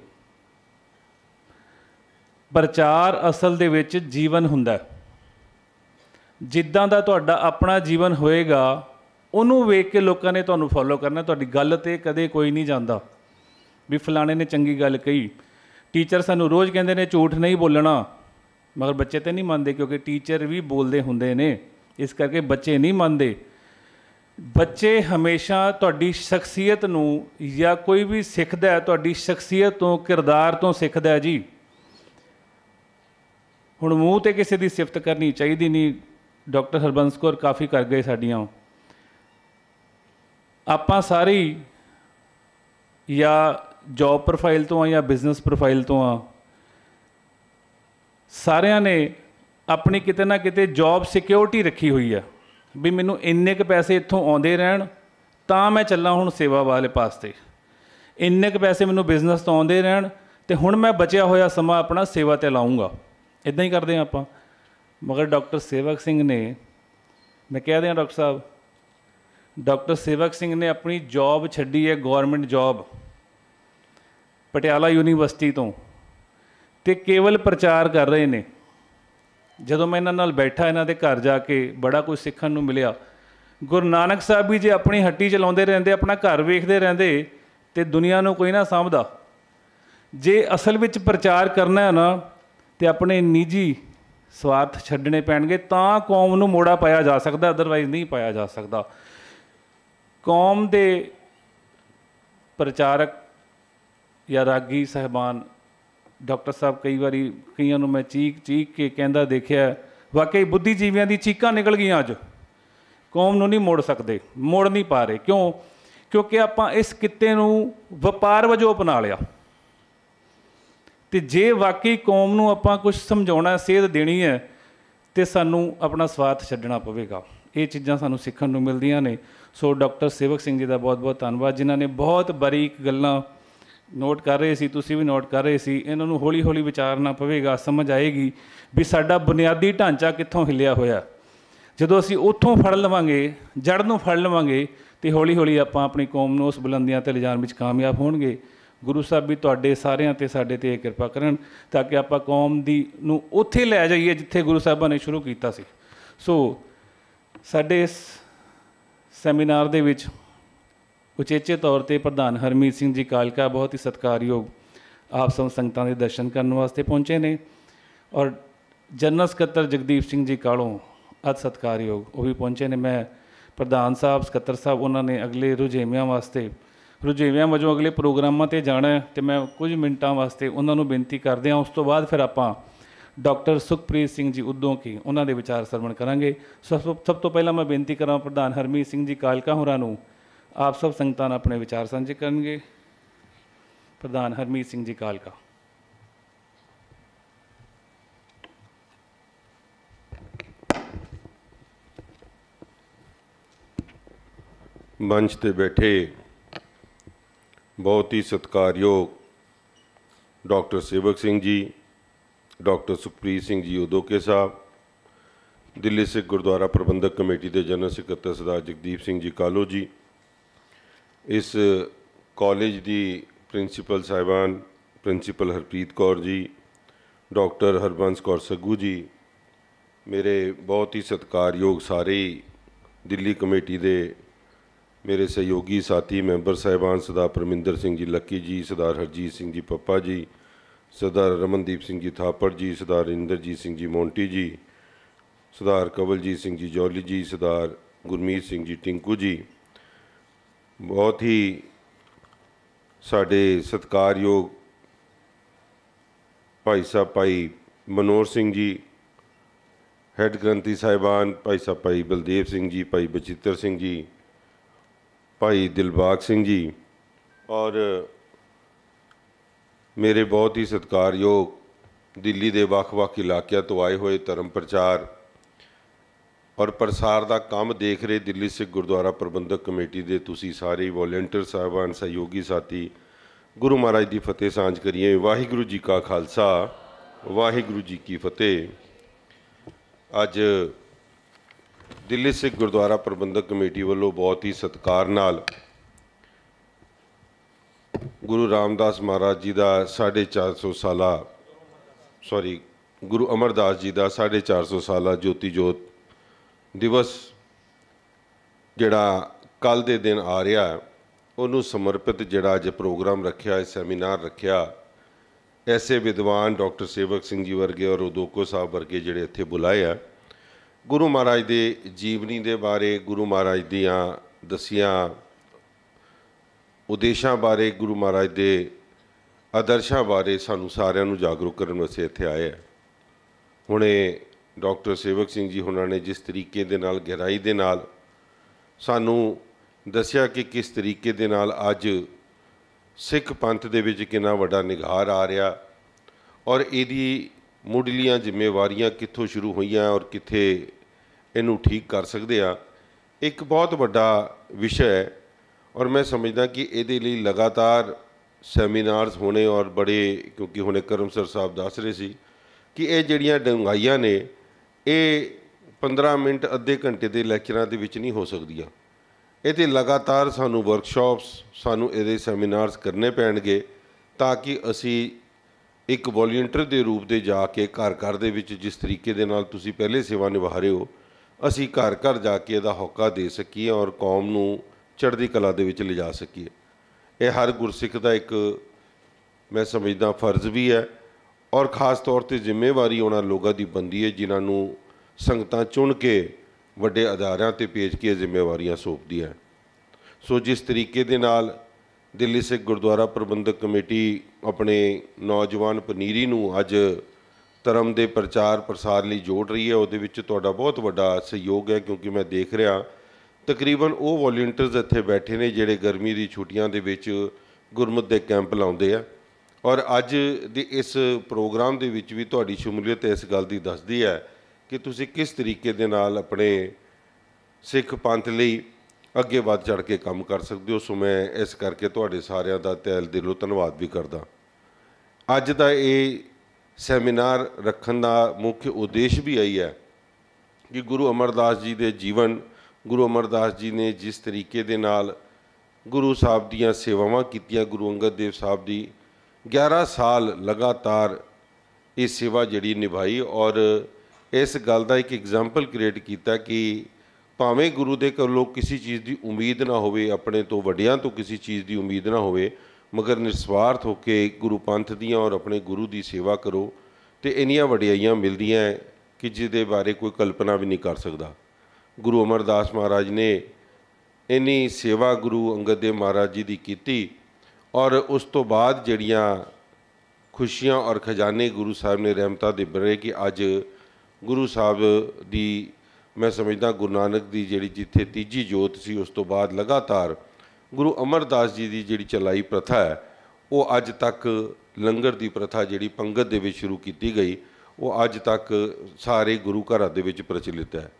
S5: ਪ੍ਰਚਾਰ ਅਸਲ ਦੇ ਵਿੱਚ ਜੀਵਨ ਹੁੰਦਾ ਜਿੱਦਾਂ ਦਾ ਤੁਹਾਡਾ ਆਪਣਾ ਜੀਵਨ ਹੋਏਗਾ, ਉਹਨੂੰ ਵੇਖ ਕੇ ਲੋਕਾਂ ਨੇ ਤੁਹਾਨੂੰ ਫੋਲੋ ਕਰਨਾ। ਤੁਹਾਡੀ ਗੱਲ ਤੇ ਕਦੇ ਕੋਈ ਨਹੀਂ ਜਾਂਦਾ। ਵੀ ਫਲਾਣੇ ਨੇ ਚੰਗੀ ਗੱਲ ਕਹੀ। ਟੀਚਰ ਸਾਨੂੰ ਰੋਜ਼ ਕਹਿੰਦੇ ਨੇ ਝੂਠ ਨਹੀਂ ਬੋਲਣਾ। ਮਗਰ ਬੱਚੇ ਤੇ ਨਹੀਂ ਮੰਨਦੇ ਕਿਉਂਕਿ ਟੀਚਰ ਵੀ ਬੋਲਦੇ ਹੁੰਦੇ ਨੇ। ਇਸ ਕਰਕੇ ਬੱਚੇ ਨਹੀਂ ਮੰਨਦੇ। ਬੱਚੇ ਹਮੇਸ਼ਾ ਤੁਹਾਡੀ ਸ਼ਖਸੀਅਤ ਨੂੰ ਜਾਂ ਕੋਈ ਵੀ ਸਿੱਖਦਾ ਹੈ, ਤੁਹਾਡੀ ਸ਼ਖਸੀਅਤ ਤੋਂ, ਕਿਰਦਾਰ ਤੋਂ ਸਿੱਖਦਾ ਹੈ ਜੀ। ਹੁਣ ਮੂੰਹ ਤੇ ਕਿਸੇ ਦੀ ਸਿਫਤ ਕਰਨੀ ਚਾਹੀਦੀ ਨਹੀਂ। ਡਾਕਟਰ ਹਰਬੰਸ ਕੌਰ ਕਾਫੀ ਕਰ ਗਏ ਸਾਡੀਆਂ। ਆਪਾਂ ਸਾਰੀ ਜਾਂ ਜੌਬ ਪ੍ਰੋਫਾਈਲ ਤੋਂ ਆ ਜਾਂ ਬਿਜ਼ਨਸ ਪ੍ਰੋਫਾਈਲ ਤੋਂ ਆ ਸਾਰਿਆਂ ਨੇ ਆਪਣੀ ਕਿਤੇ ਨਾ ਕਿਤੇ ਜੌਬ ਸਿਕਿਉਰਿਟੀ ਰੱਖੀ ਹੋਈ ਆ, ਵੀ ਮੈਨੂੰ ਇੰਨੇ ਕੁ ਪੈਸੇ ਇੱਥੋਂ ਆਉਂਦੇ ਰਹਿਣ, ਤਾਂ ਮੈਂ ਚੱਲਾਂ ਹੁਣ ਸੇਵਾ ਵਾਲੇ ਪਾਸੇ ਇੰਨੇ ਕੁ ਪੈਸੇ ਮੈਨੂੰ ਬਿਜ਼ਨਸ ਤੋਂ ਆਉਂਦੇ ਰਹਿਣ, ਤੇ ਹੁਣ ਮੈਂ ਬਚਿਆ ਹੋਇਆ ਸਮਾਂ ਆਪਣਾ ਸੇਵਾ ਤੇ ਲਾਉਂਗਾ ਇਦਾਂ ਹੀ ਕਰਦੇ ਹਾਂ ਆਪਾਂ। ਮਗਰ ਡਾਕਟਰ ਸੇਵਕ ਸਿੰਘ ਨੇ, ਮੈਂ ਕਹਿ ਦਿਆਂ ਡਾਕਟਰ ਸਾਹਿਬ, ਡਾਕਟਰ ਸੇਵਕ ਸਿੰਘ ਨੇ ਆਪਣੀ ਜੌਬ ਛੱਡੀ ਹੈ ਗਵਰਨਮੈਂਟ ਜੌਬ ਪਟਿਆਲਾ ਯੂਨੀਵਰਸਿਟੀ ਤੋਂ। ਤੇ ਕੇਵਲ ਪ੍ਰਚਾਰ ਕਰ ਰਹੇ ਨੇ। ਜਦੋਂ ਮੈਂ ਇਹਨਾਂ ਨਾਲ ਬੈਠਾ, ਇਹਨਾਂ ਦੇ ਘਰ ਜਾ ਕੇ ਬੜਾ ਕੁਝ ਸਿੱਖਣ ਨੂੰ ਮਿਲਿਆ। ਗੁਰੂ ਨਾਨਕ ਸਾਹਿਬ ਵੀ ਜੇ ਆਪਣੀ ਹੱਟੀ ਚਲਾਉਂਦੇ ਰਹਿੰਦੇ, ਆਪਣਾ ਘਰ ਵੇਖਦੇ ਰਹਿੰਦੇ, ਤੇ ਦੁਨੀਆ ਨੂੰ ਕੋਈ ਨਾ ਸਮਝਦਾ ਜੇ ਅਸਲ ਵਿੱਚ ਪ੍ਰਚਾਰ ਕਰਨਾ ਹੈ ਨਾ, ਤੇ ਆਪਣੇ ਨਿੱਜੀ ਸਵਾਰਥ ਛੱਡਣੇ ਪੈਣਗੇ, ਤਾਂ ਕੌਮ ਨੂੰ ਮੋੜਾ ਪਾਇਆ ਜਾ ਸਕਦਾ ਅਦਰਵਾਈਜ਼ ਨਹੀਂ ਪਾਇਆ ਜਾ ਸਕਦਾ। ਕੌਮ ਦੇ ਪ੍ਰਚਾਰਕ ਜਾਂ ਰਾਗੀ ਸਹਿਬਾਨ ਡਾਕਟਰ ਸਾਹਿਬ ਕਈ ਵਾਰੀ ਕਈਆਂ ਨੂੰ ਮੈਂ ਚੀਕ ਚੀਕ ਕੇ ਕਹਿੰਦਾ ਦੇਖਿਆ, ਵਾਕਈ ਬੁੱਧੀਜੀਵੀਆਂ ਦੀ ਚੀਕਾਂ ਨਿਕਲ ਗਈਆਂ ਅੱਜ। ਕੌਮ ਨੂੰ ਨਹੀਂ ਮੋੜ ਸਕਦੇ, ਮੋੜ ਨਹੀਂ ਪਾ ਰਹੇ। ਕਿਉਂ? ਕਿਉਂਕਿ ਆਪਾਂ ਇਸ ਕਿੱਤੇ ਨੂੰ ਵਪਾਰ ਵਜੋਂ ਅਪਣਾ ਲਿਆ। ਤੇ ਜੇ ਵਾਕਈ ਕੌਮ ਨੂੰ ਆਪਾਂ ਕੁਝ ਸਮਝਾਉਣਾ, ਸੇਧ ਦੇਣੀ ਹੈ, ਤੇ ਸਾਨੂੰ ਆਪਣਾ ਸਵਾਰਥ ਛੱਡਣਾ ਪਵੇਗਾ। ਇਹ ਚੀਜ਼ਾਂ ਸਾਨੂੰ ਸਿੱਖਣ ਨੂੰ ਮਿਲਦੀਆਂ ਨੇ। ਸੋ ਡਾਕਟਰ ਸੇਵਕ ਸਿੰਘ ਜੀ ਦਾ ਬਹੁਤ-ਬਹੁਤ ਧੰਨਵਾਦ, ਜਿਨ੍ਹਾਂ ਨੇ ਬਹੁਤ ਬਰੀਕ ਗੱਲਾਂ ਨੋਟ ਕਰ ਰਹੇ ਸੀ, ਤੁਸੀਂ ਵੀ ਨੋਟ ਕਰ ਰਹੇ ਸੀ, ਇਹਨਾਂ ਨੂੰ ਹੌਲੀ-ਹੌਲੀ ਵਿਚਾਰਨਾ ਪਵੇਗਾ, ਸਮਝ ਆਏਗੀ ਵੀ ਸਾਡਾ ਬੁਨਿਆਦੀ ਢਾਂਚਾ ਕਿੱਥੋਂ ਹਿੱਲਿਆ ਹੋਇਆ। ਜਦੋਂ ਅਸੀਂ ਉੱਥੋਂ ਫੜ ਲਵਾਂਗੇ ਜੜ ਨੂੰ ਫੜ ਲਵਾਂਗੇ, ਤੇ ਹੌਲੀ-ਹੌਲੀ ਆਪਾਂ ਆਪਣੀ ਕੌਮ ਨੂੰ ਉਸ ਬੁਲੰਦੀਆਂ ਤੇ ਲਿਜਾਣ ਵਿੱਚ ਕਾਮਯਾਬ ਹੋਣਗੇ। ਗੁਰੂ ਸਾਹਿਬ ਵੀ ਤੁਹਾਡੇ ਸਾਰਿਆਂ ਤੇ ਸਾਡੇ ਤੇ ਇਹ ਕਿਰਪਾ ਕਰਨ, ਤਾਂ ਕਿ ਆਪਾਂ ਕੌਮ ਦੀ ਨੂੰ ਉੱਥੇ ਲੈ ਜਾਈਏ ਜਿੱਥੇ ਗੁਰੂ ਸਾਹਿਬਾਂ ਨੇ ਸ਼ੁਰੂ ਕੀਤਾ ਸੀ। ਸੋ, ਸਾਡੇ ਇਸ ਸੈਮੀਨਾਰ ਦੇ ਵਿੱਚ ਉਚੇਚੇ ਤੌਰ ਤੇ ਪ੍ਰਧਾਨ ਹਰਮੀਤ ਸਿੰਘ ਜੀ ਕਾਲਕਾ ਬਹੁਤ ਹੀ ਸਤਿਕਾਰਯੋਗ ਆਪ ਸਭ ਸੰਗਤਾਂ ਦੇ ਦਰਸ਼ਨ ਕਰਨ ਵਾਸਤੇ ਪਹੁੰਚੇ ਨੇ ਔਰ ਜਨਰਲ ਸਕੱਤਰ ਜਗਦੀਪ ਸਿੰਘ ਜੀ ਕਾਲੋਂ ਅਤ ਸਤਿਕਾਰਯੋਗ ਉਹ ਵੀ ਪਹੁੰਚੇ ਨੇ। ਮੈਂ ਪ੍ਰਧਾਨ ਸਾਹਿਬ, ਸਕੱਤਰ ਸਾਹਿਬ, ਉਹਨਾਂ ਨੇ ਅਗਲੇ ਰੁਝੇਵਿਆਂ ਵਾਸਤੇ, ਰੁਝੇਵਿਆਂ ਵਜੋਂ ਅਗਲੇ ਪ੍ਰੋਗਰਾਮਾਂ ਤੇ ਜਾਣਾ ਹੈ ਤੇ ਮੈਂ ਕੁਝ ਮਿੰਟਾਂ ਵਾਸਤੇ ਉਹਨਾਂ ਨੂੰ ਬੇਨਤੀ ਕਰਦੇ ਹਾਂ। ਉਸ ਤੋਂ ਬਾਅਦ ਫਿਰ ਆਪਾਂ ਡਾਕਟਰ ਸੁਖਪ੍ਰੀਤ ਸਿੰਘ ਜੀ ਉਦੋਂ ਕੀ ਉਹਨਾਂ ਦੇ ਵਿਚਾਰ ਸਰਵਣ ਕਰਾਂਗੇ। ਸਭ ਸਭ ਤੋਂ ਪਹਿਲਾਂ ਮੈਂ ਬੇਨਤੀ ਕਰਾਂ ਪ੍ਰਧਾਨ ਹਰਮੀਤ ਸਿੰਘ ਜੀ ਕਾਲਕਾ ਹੋਰਾਂ ਨੂੰ ਆਪ ਸਭ ਸੰਗਤਾਂ ਨਾਲ ਆਪਣੇ ਵਿਚਾਰ ਸਾਂਝੇ ਕਰਨਗੇ। ਪ੍ਰਧਾਨ ਹਰਮੀਤ ਸਿੰਘ ਜੀ ਕਾਲਕਾ।
S8: ਮੰਚ ਤੇ ਬੈਠੇ ਬਹੁਤ ਹੀ ਸਤਿਕਾਰਯੋਗ ਡਾਕਟਰ ਸੇਵਕ ਸਿੰਘ ਜੀ, ਡਾਕਟਰ ਸੁਖਪ੍ਰੀਤ ਸਿੰਘ ਜੀ ਉਦੋਕੇ ਸਾਹਿਬ, ਦਿੱਲੀ ਸਿੱਖ ਗੁਰਦੁਆਰਾ ਪ੍ਰਬੰਧਕ ਕਮੇਟੀ ਦੇ ਜਨਰਲ ਸਕੱਤਰ ਸਰਦਾਰ ਜਗਦੀਪ ਸਿੰਘ ਜੀ ਕਾਲੋ ਜੀ ਇਸ ਕਾਲਜ ਦੀ ਪ੍ਰਿੰਸੀਪਲ ਸਾਹਿਬਾਨ ਪ੍ਰਿੰਸੀਪਲ ਹਰਪ੍ਰੀਤ ਕੌਰ ਜੀ, ਡਾਕਟਰ ਹਰਬੰਸ ਕੌਰ ਸੱਗੂ ਜੀ, ਮੇਰੇ ਬਹੁਤ ਹੀ ਸਤਿਕਾਰਯੋਗ ਸਾਰੇ ਦਿੱਲੀ ਕਮੇਟੀ ਦੇ ਮੇਰੇ ਸਹਿਯੋਗੀ ਸਾਥੀ, ਮੈਂਬਰ ਸਾਹਿਬਾਨ ਸਰਦਾਰ ਪਰਮਿੰਦਰ ਸਿੰਘ ਜੀ, ਲੱਕੀ ਜੀ, ਸਰਦਾਰ ਹਰਜੀਤ ਸਿੰਘ ਜੀ, ਪੱਪਾ ਜੀ, ਸਰਦਾਰ ਰਮਨਦੀਪ ਸਿੰਘ ਜੀ ਥਾਪੜ ਜੀ, ਸਰਦਾਰ ਇੰਦਰਜੀਤ ਸਿੰਘ ਜੀ ਮੌਂਟੀ ਜੀ, ਸਰਦਾਰ ਕਵਲਜੀਤ ਸਿੰਘ ਜੀ ਜੌਲੀ ਜੀ, ਸਰਦਾਰ ਗੁਰਮੀਤ ਸਿੰਘ ਜੀ ਟਿੰਕੂ ਜੀ ਬਹੁਤ ਹੀ ਸਾਡੇ ਸਤਿਕਾਰਯੋਗ ਭਾਈ ਸਾਹਿਬ, ਭਾਈ ਮਨੋਹਰ ਸਿੰਘ ਜੀ, ਹੈੱਡ ਗ੍ਰੰਥੀ ਸਾਹਿਬਾਨ, ਭਾਈ ਸਾਹਿਬ, ਭਾਈ ਬਲਦੇਵ ਸਿੰਘ ਜੀ, ਭਾਈ ਬਚਿੱਤਰ ਸਿੰਘ ਜੀ, ਭਾਈ ਦਿਲਬਾਗ ਸਿੰਘ ਜੀ ਔਰ ਮੇਰੇ ਬਹੁਤ ਹੀ ਸਤਿਕਾਰਯੋਗ ਦਿੱਲੀ ਦੇ ਵੱਖ-ਵੱਖ ਇਲਾਕਿਆਂ ਤੋਂ ਆਏ ਹੋਏ ਧਰਮ ਪ੍ਰਚਾਰ ਔਰ ਪ੍ਰਸਾਰ ਦਾ ਕੰਮ ਦੇਖ ਰਹੇ ਦਿੱਲੀ ਸਿੱਖ ਗੁਰਦੁਆਰਾ ਪ੍ਰਬੰਧਕ ਕਮੇਟੀ ਦੇ ਤੁਸੀਂ ਸਾਰੇ ਵੋਲੰਟੀਅਰ ਸਾਹਿਬਾਨ, ਸਹਿਯੋਗੀ ਸਾਥੀ, ਗੁਰੂ ਮਹਾਰਾਜ ਦੀ ਫਤਿਹ ਸਾਂਝ ਕਰੀਏ। ਵਾਹਿਗੁਰੂ ਜੀ ਕਾ ਖਾਲਸਾ। ਵਾਹਿਗੁਰੂ ਜੀ ਕੀ ਫਤਿਹ। ਅੱਜ ਦਿੱਲੀ ਸਿੱਖ ਗੁਰਦੁਆਰਾ ਪ੍ਰਬੰਧਕ ਕਮੇਟੀ ਵੱਲੋਂ ਬਹੁਤ ਹੀ ਸਤਿਕਾਰ ਨਾਲ ਗੁਰੂ ਰਾਮਦਾਸ ਮਹਾਰਾਜ ਜੀ ਦਾ 450 ਸਾਲਾ ਸੌਰੀ ਗੁਰੂ ਅਮਰਦਾਸ ਜੀ ਦਾ 450 ਸਾਲਾ ਜੋਤੀ ਜੋਤ ਦਿਵਸ ਜਿਹੜਾ ਕੱਲ ਦੇ ਦਿਨ ਆ ਰਿਹਾ ਉਹਨੂੰ ਸਮਰਪਿਤ ਜਿਹੜਾ ਅੱਜ ਪ੍ਰੋਗਰਾਮ ਰੱਖਿਆ ਹੈ ਸੈਮੀਨਾਰ ਰੱਖਿਆ, ਐਸੇ ਵਿਦਵਾਨ ਡਾਕਟਰ ਸੇਵਕ ਸਿੰਘ ਜੀ ਵਰਗੇ ਔਰ ਉਦੋਕੋ ਸਾਹਿਬ ਵਰਗੇ ਜਿਹੜੇ ਇੱਥੇ ਬੁਲਾਏ ਆ, ਗੁਰੂ ਮਹਾਰਾਜ ਦੇ ਜੀਵਨੀ ਦੇ ਬਾਰੇ, ਗੁਰੂ ਮਹਾਰਾਜ ਦੀਆਂ ਦਸੀਆਂ ਉਦੇਸ਼ਾਂ ਬਾਰੇ, ਗੁਰੂ ਮਹਾਰਾਜ ਦੇ ਆਦਰਸ਼ਾਂ ਬਾਰੇ ਸਾਨੂੰ ਸਾਰਿਆਂ ਨੂੰ ਜਾਗਰੂਕ ਕਰਨ ਵਾਸਤੇ ਇੱਥੇ ਆਏ ਆ। ਹੁਣੇ ਡਾਕਟਰ ਸੇਵਕ ਸਿੰਘ ਜੀ ਉਹਨਾਂ ਨੇ ਜਿਸ ਤਰੀਕੇ ਦੇ ਨਾਲ, ਗਹਿਰਾਈ ਦੇ ਨਾਲ ਸਾਨੂੰ ਦੱਸਿਆ ਕਿ ਕਿਸ ਤਰੀਕੇ ਦੇ ਨਾਲ ਅੱਜ ਸਿੱਖ ਪੰਥ ਦੇ ਵਿੱਚ ਕਿੰਨਾ ਵੱਡਾ ਨਿਘਾਰ ਆ ਰਿਹਾ ਔਰ ਇਹਦੀ ਮੁੱਢਲੀਆਂ ਜ਼ਿੰਮੇਵਾਰੀਆਂ ਕਿੱਥੋਂ ਸ਼ੁਰੂ ਹੋਈਆਂ ਔਰ ਕਿੱਥੇ ਇਹਨੂੰ ਠੀਕ ਕਰ ਸਕਦੇ ਆ, ਇੱਕ ਬਹੁਤ ਵੱਡਾ ਵਿਸ਼ਾ ਹੈ ਔਰ ਮੈਂ ਸਮਝਦਾ ਕਿ ਇਹਦੇ ਲਈ ਲਗਾਤਾਰ ਸੈਮੀਨਾਰਸ ਹੋਣੇ ਔਰ ਬੜੇ, ਕਿਉਂਕਿ ਹੁਣੇ ਕਰਮਸਰ ਸਾਹਿਬ ਦੱਸ ਰਹੇ ਸੀ ਕਿ ਇਹ ਜਿਹੜੀਆਂ ਡੰਗਾਈਆਂ ਨੇ ਇਹ 15 ਮਿੰਟ ਅੱਧੇ ਘੰਟੇ ਦੇ ਲੈਕਚਰਾਂ ਦੇ ਵਿੱਚ ਨਹੀਂ ਹੋ ਸਕਦੀਆਂ। ਇਹਦੇ ਲਗਾਤਾਰ ਸਾਨੂੰ ਵਰਕਸ਼ਾਪਸ ਸਾਨੂੰ ਇਹਦੇ ਸੈਮੀਨਾਰਸ ਕਰਨੇ ਪੈਣਗੇ ਤਾਂ ਕਿ ਅਸੀਂ ਇੱਕ ਵੋਲੰਟੀਅਰ ਦੇ ਰੂਪ ਦੇ ਜਾ ਕੇ ਘਰ ਘਰ ਦੇ ਵਿੱਚ ਜਿਸ ਤਰੀਕੇ ਦੇ ਨਾਲ ਤੁਸੀਂ ਪਹਿਲੇ ਸੇਵਾ ਨਿਭਾ ਰਹੇ ਹੋ, ਅਸੀਂ ਘਰ ਘਰ ਜਾ ਕੇ ਇਹਦਾ ਹੋਕਾ ਦੇ ਸਕੀਏ ਔਰ ਕੌਮ ਨੂੰ ਚੜ੍ਹਦੀ ਕਲਾ ਦੇ ਵਿੱਚ ਲਿਜਾ ਸਕੀਏ। ਇਹ ਹਰ ਗੁਰਸਿੱਖ ਦਾ ਇੱਕ ਮੈਂ ਸਮਝਦਾ ਫਰਜ਼ ਵੀ ਹੈ। ਔਰ ਖਾਸ ਤੌਰ ਤੇ ਜ਼ਿੰਮੇਵਾਰੀ ਉਹਨਾਂ ਲੋਕਾਂ ਦੀ ਬੰਦੀ ਹੈ, ਜਿਨ੍ਹਾਂ ਨੂੰ ਸੰਗਤਾਂ ਚੁਣ ਕੇ ਵੱਡੇ ਅਦਾਰਿਆਂ ਤੇ ਭੇਜ ਕੇ ਇਹ ਜ਼ਿੰਮੇਵਾਰੀਆਂ ਸੌਂਪਦੀਆਂ ਸੋ ਜਿਸ ਤਰੀਕੇ ਦੇ ਨਾਲ ਦਿੱਲੀ ਸਿੱਖ ਗੁਰਦੁਆਰਾ ਪ੍ਰਬੰਧਕ ਕਮੇਟੀ ਆਪਣੇ ਨੌਜਵਾਨ ਪਨੀਰੀ ਨੂੰ ਅੱਜ ਧਰਮ ਦੇ ਪ੍ਰਚਾਰ ਪ੍ਰਸਾਰ ਲਈ ਜੋੜ ਰਹੀ ਹੈ, ਉਹਦੇ ਵਿੱਚ ਤੁਹਾਡਾ ਬਹੁਤ ਵੱਡਾ ਸਹਿਯੋਗ ਹੈ, ਕਿਉਂਕਿ ਮੈਂ ਦੇਖ ਰਿਹਾ ਤਕਰੀਬਨ ਉਹ ਵੋਲੰਟੀਅਰਸ ਇੱਥੇ ਬੈਠੇ ਨੇ ਜਿਹੜੇ ਗਰਮੀ ਦੀ ਛੁੱਟੀਆਂ ਦੇ ਵਿੱਚ ਗੁਰਮਤ ਦੇ ਕੈਂਪ ਲਾਉਂਦੇ ਆ। ਔਰ ਅੱਜ ਦੇ ਇਸ ਪ੍ਰੋਗਰਾਮ ਦੇ ਵਿੱਚ ਵੀ ਤੁਹਾਡੀ ਸ਼ਮੂਲੀਅਤ ਇਸ ਗੱਲ ਦੀ ਦੱਸਦੀ ਹੈ ਕਿ ਤੁਸੀਂ ਕਿਸ ਤਰੀਕੇ ਦੇ ਨਾਲ ਆਪਣੇ ਸਿੱਖ ਪੰਥ ਲਈ ਅੱਗੇ ਵੱਧ ਚੜ ਕੇ ਕੰਮ ਕਰ ਸਕਦੇ ਹੋ। ਸੋ ਮੈਂ ਇਸ ਕਰਕੇ ਤੁਹਾਡੇ ਸਾਰਿਆਂ ਦਾ ਤਹਿ ਦਿਲੋਂ ਧੰਨਵਾਦ ਵੀ ਕਰਦਾ। ਅੱਜ ਦਾ ਇਹ ਸੈਮੀਨਾਰ ਰੱਖਣ ਦਾ ਮੁੱਖ ਉਦੇਸ਼ ਵੀ ਆਈ ਹੈ ਕਿ ਗੁਰੂ ਅਮਰਦਾਸ ਜੀ ਦੇ ਜੀਵਨ, ਗੁਰੂ ਅਮਰਦਾਸ ਜੀ ਨੇ ਜਿਸ ਤਰੀਕੇ ਦੇ ਨਾਲ ਗੁਰੂ ਸਾਹਿਬ ਦੀਆਂ ਸੇਵਾਵਾਂ ਕੀਤੀਆਂ, ਗੁਰੂ ਅੰਗਦ ਦੇਵ ਸਾਹਿਬ ਦੀ 11 ਸਾਲ ਲਗਾਤਾਰ ਇਹ ਸੇਵਾ ਜਿਹੜੀ ਨਿਭਾਈ ਔਰ ਇਸ ਗੱਲ ਦਾ ਇੱਕ ਐਗਜ਼ਾਮਪਲ ਕ੍ਰੀਏਟ ਕੀਤਾ ਕਿ ਭਾਵੇਂ ਗੁਰੂ ਦੇ ਕੋਲੋਂ ਕਿਸੇ ਚੀਜ਼ ਦੀ ਉਮੀਦ ਨਾ ਹੋਵੇ, ਆਪਣੇ ਤੋਂ ਵੱਡਿਆਂ ਤੋਂ ਕਿਸੇ ਚੀਜ਼ ਦੀ ਉਮੀਦ ਨਾ ਹੋਵੇ, ਮਗਰ ਨਿਸਵਾਰਥ ਹੋ ਕੇ ਗੁਰੂ ਪੰਥ ਦੀਆਂ ਔਰ ਆਪਣੇ ਗੁਰੂ ਦੀ ਸੇਵਾ ਕਰੋ ਤੇ ਇੰਨੀਆਂ ਵਡਿਆਈਆਂ ਮਿਲਦੀਆਂ ਹੈ ਕਿ ਜਿਹਦੇ ਬਾਰੇ ਕੋਈ ਕਲਪਨਾ ਵੀ ਨਹੀਂ ਕਰ ਸਕਦਾ। ਗੁਰੂ ਅਮਰਦਾਸ ਮਹਾਰਾਜ ਨੇ ਇੰਨੀ ਸੇਵਾ ਗੁਰੂ ਅੰਗਦ ਦੇਵ ਮਹਾਰਾਜ ਜੀ ਦੀ ਕੀਤੀ ਔਰ ਉਸ ਤੋਂ ਬਾਅਦ ਜਿਹੜੀਆਂ ਖੁਸ਼ੀਆਂ ਔਰ ਖਜ਼ਾਨੇ ਗੁਰੂ ਸਾਹਿਬ ਨੇ ਰਹਿਮਤਾਂ ਦੇ ਬਰੇ ਕਿ ਅੱਜ ਗੁਰੂ ਸਾਹਿਬ ਦੀ, ਮੈਂ ਸਮਝਦਾ ਗੁਰੂ ਨਾਨਕ ਦੀ ਜਿਹੜੀ ਜਿੱਥੇ ਤੀਜੀ ਜੋਤ ਸੀ, ਉਸ ਤੋਂ ਬਾਅਦ ਲਗਾਤਾਰ ਗੁਰੂ ਅਮਰਦਾਸ ਜੀ ਦੀ ਜਿਹੜੀ ਚਲਾਈ ਪ੍ਰਥਾ ਹੈ, ਉਹ ਅੱਜ ਤੱਕ ਲੰਗਰ ਦੀ ਪ੍ਰਥਾ ਜਿਹੜੀ ਪੰਗਤ ਦੇ ਵਿੱਚ ਸ਼ੁਰੂ ਕੀਤੀ ਗਈ, ਉਹ ਅੱਜ ਤੱਕ ਸਾਰੇ ਗੁਰੂ ਘਰਾਂ ਦੇ ਵਿੱਚ ਪ੍ਰਚਲਿਤ ਹੈ।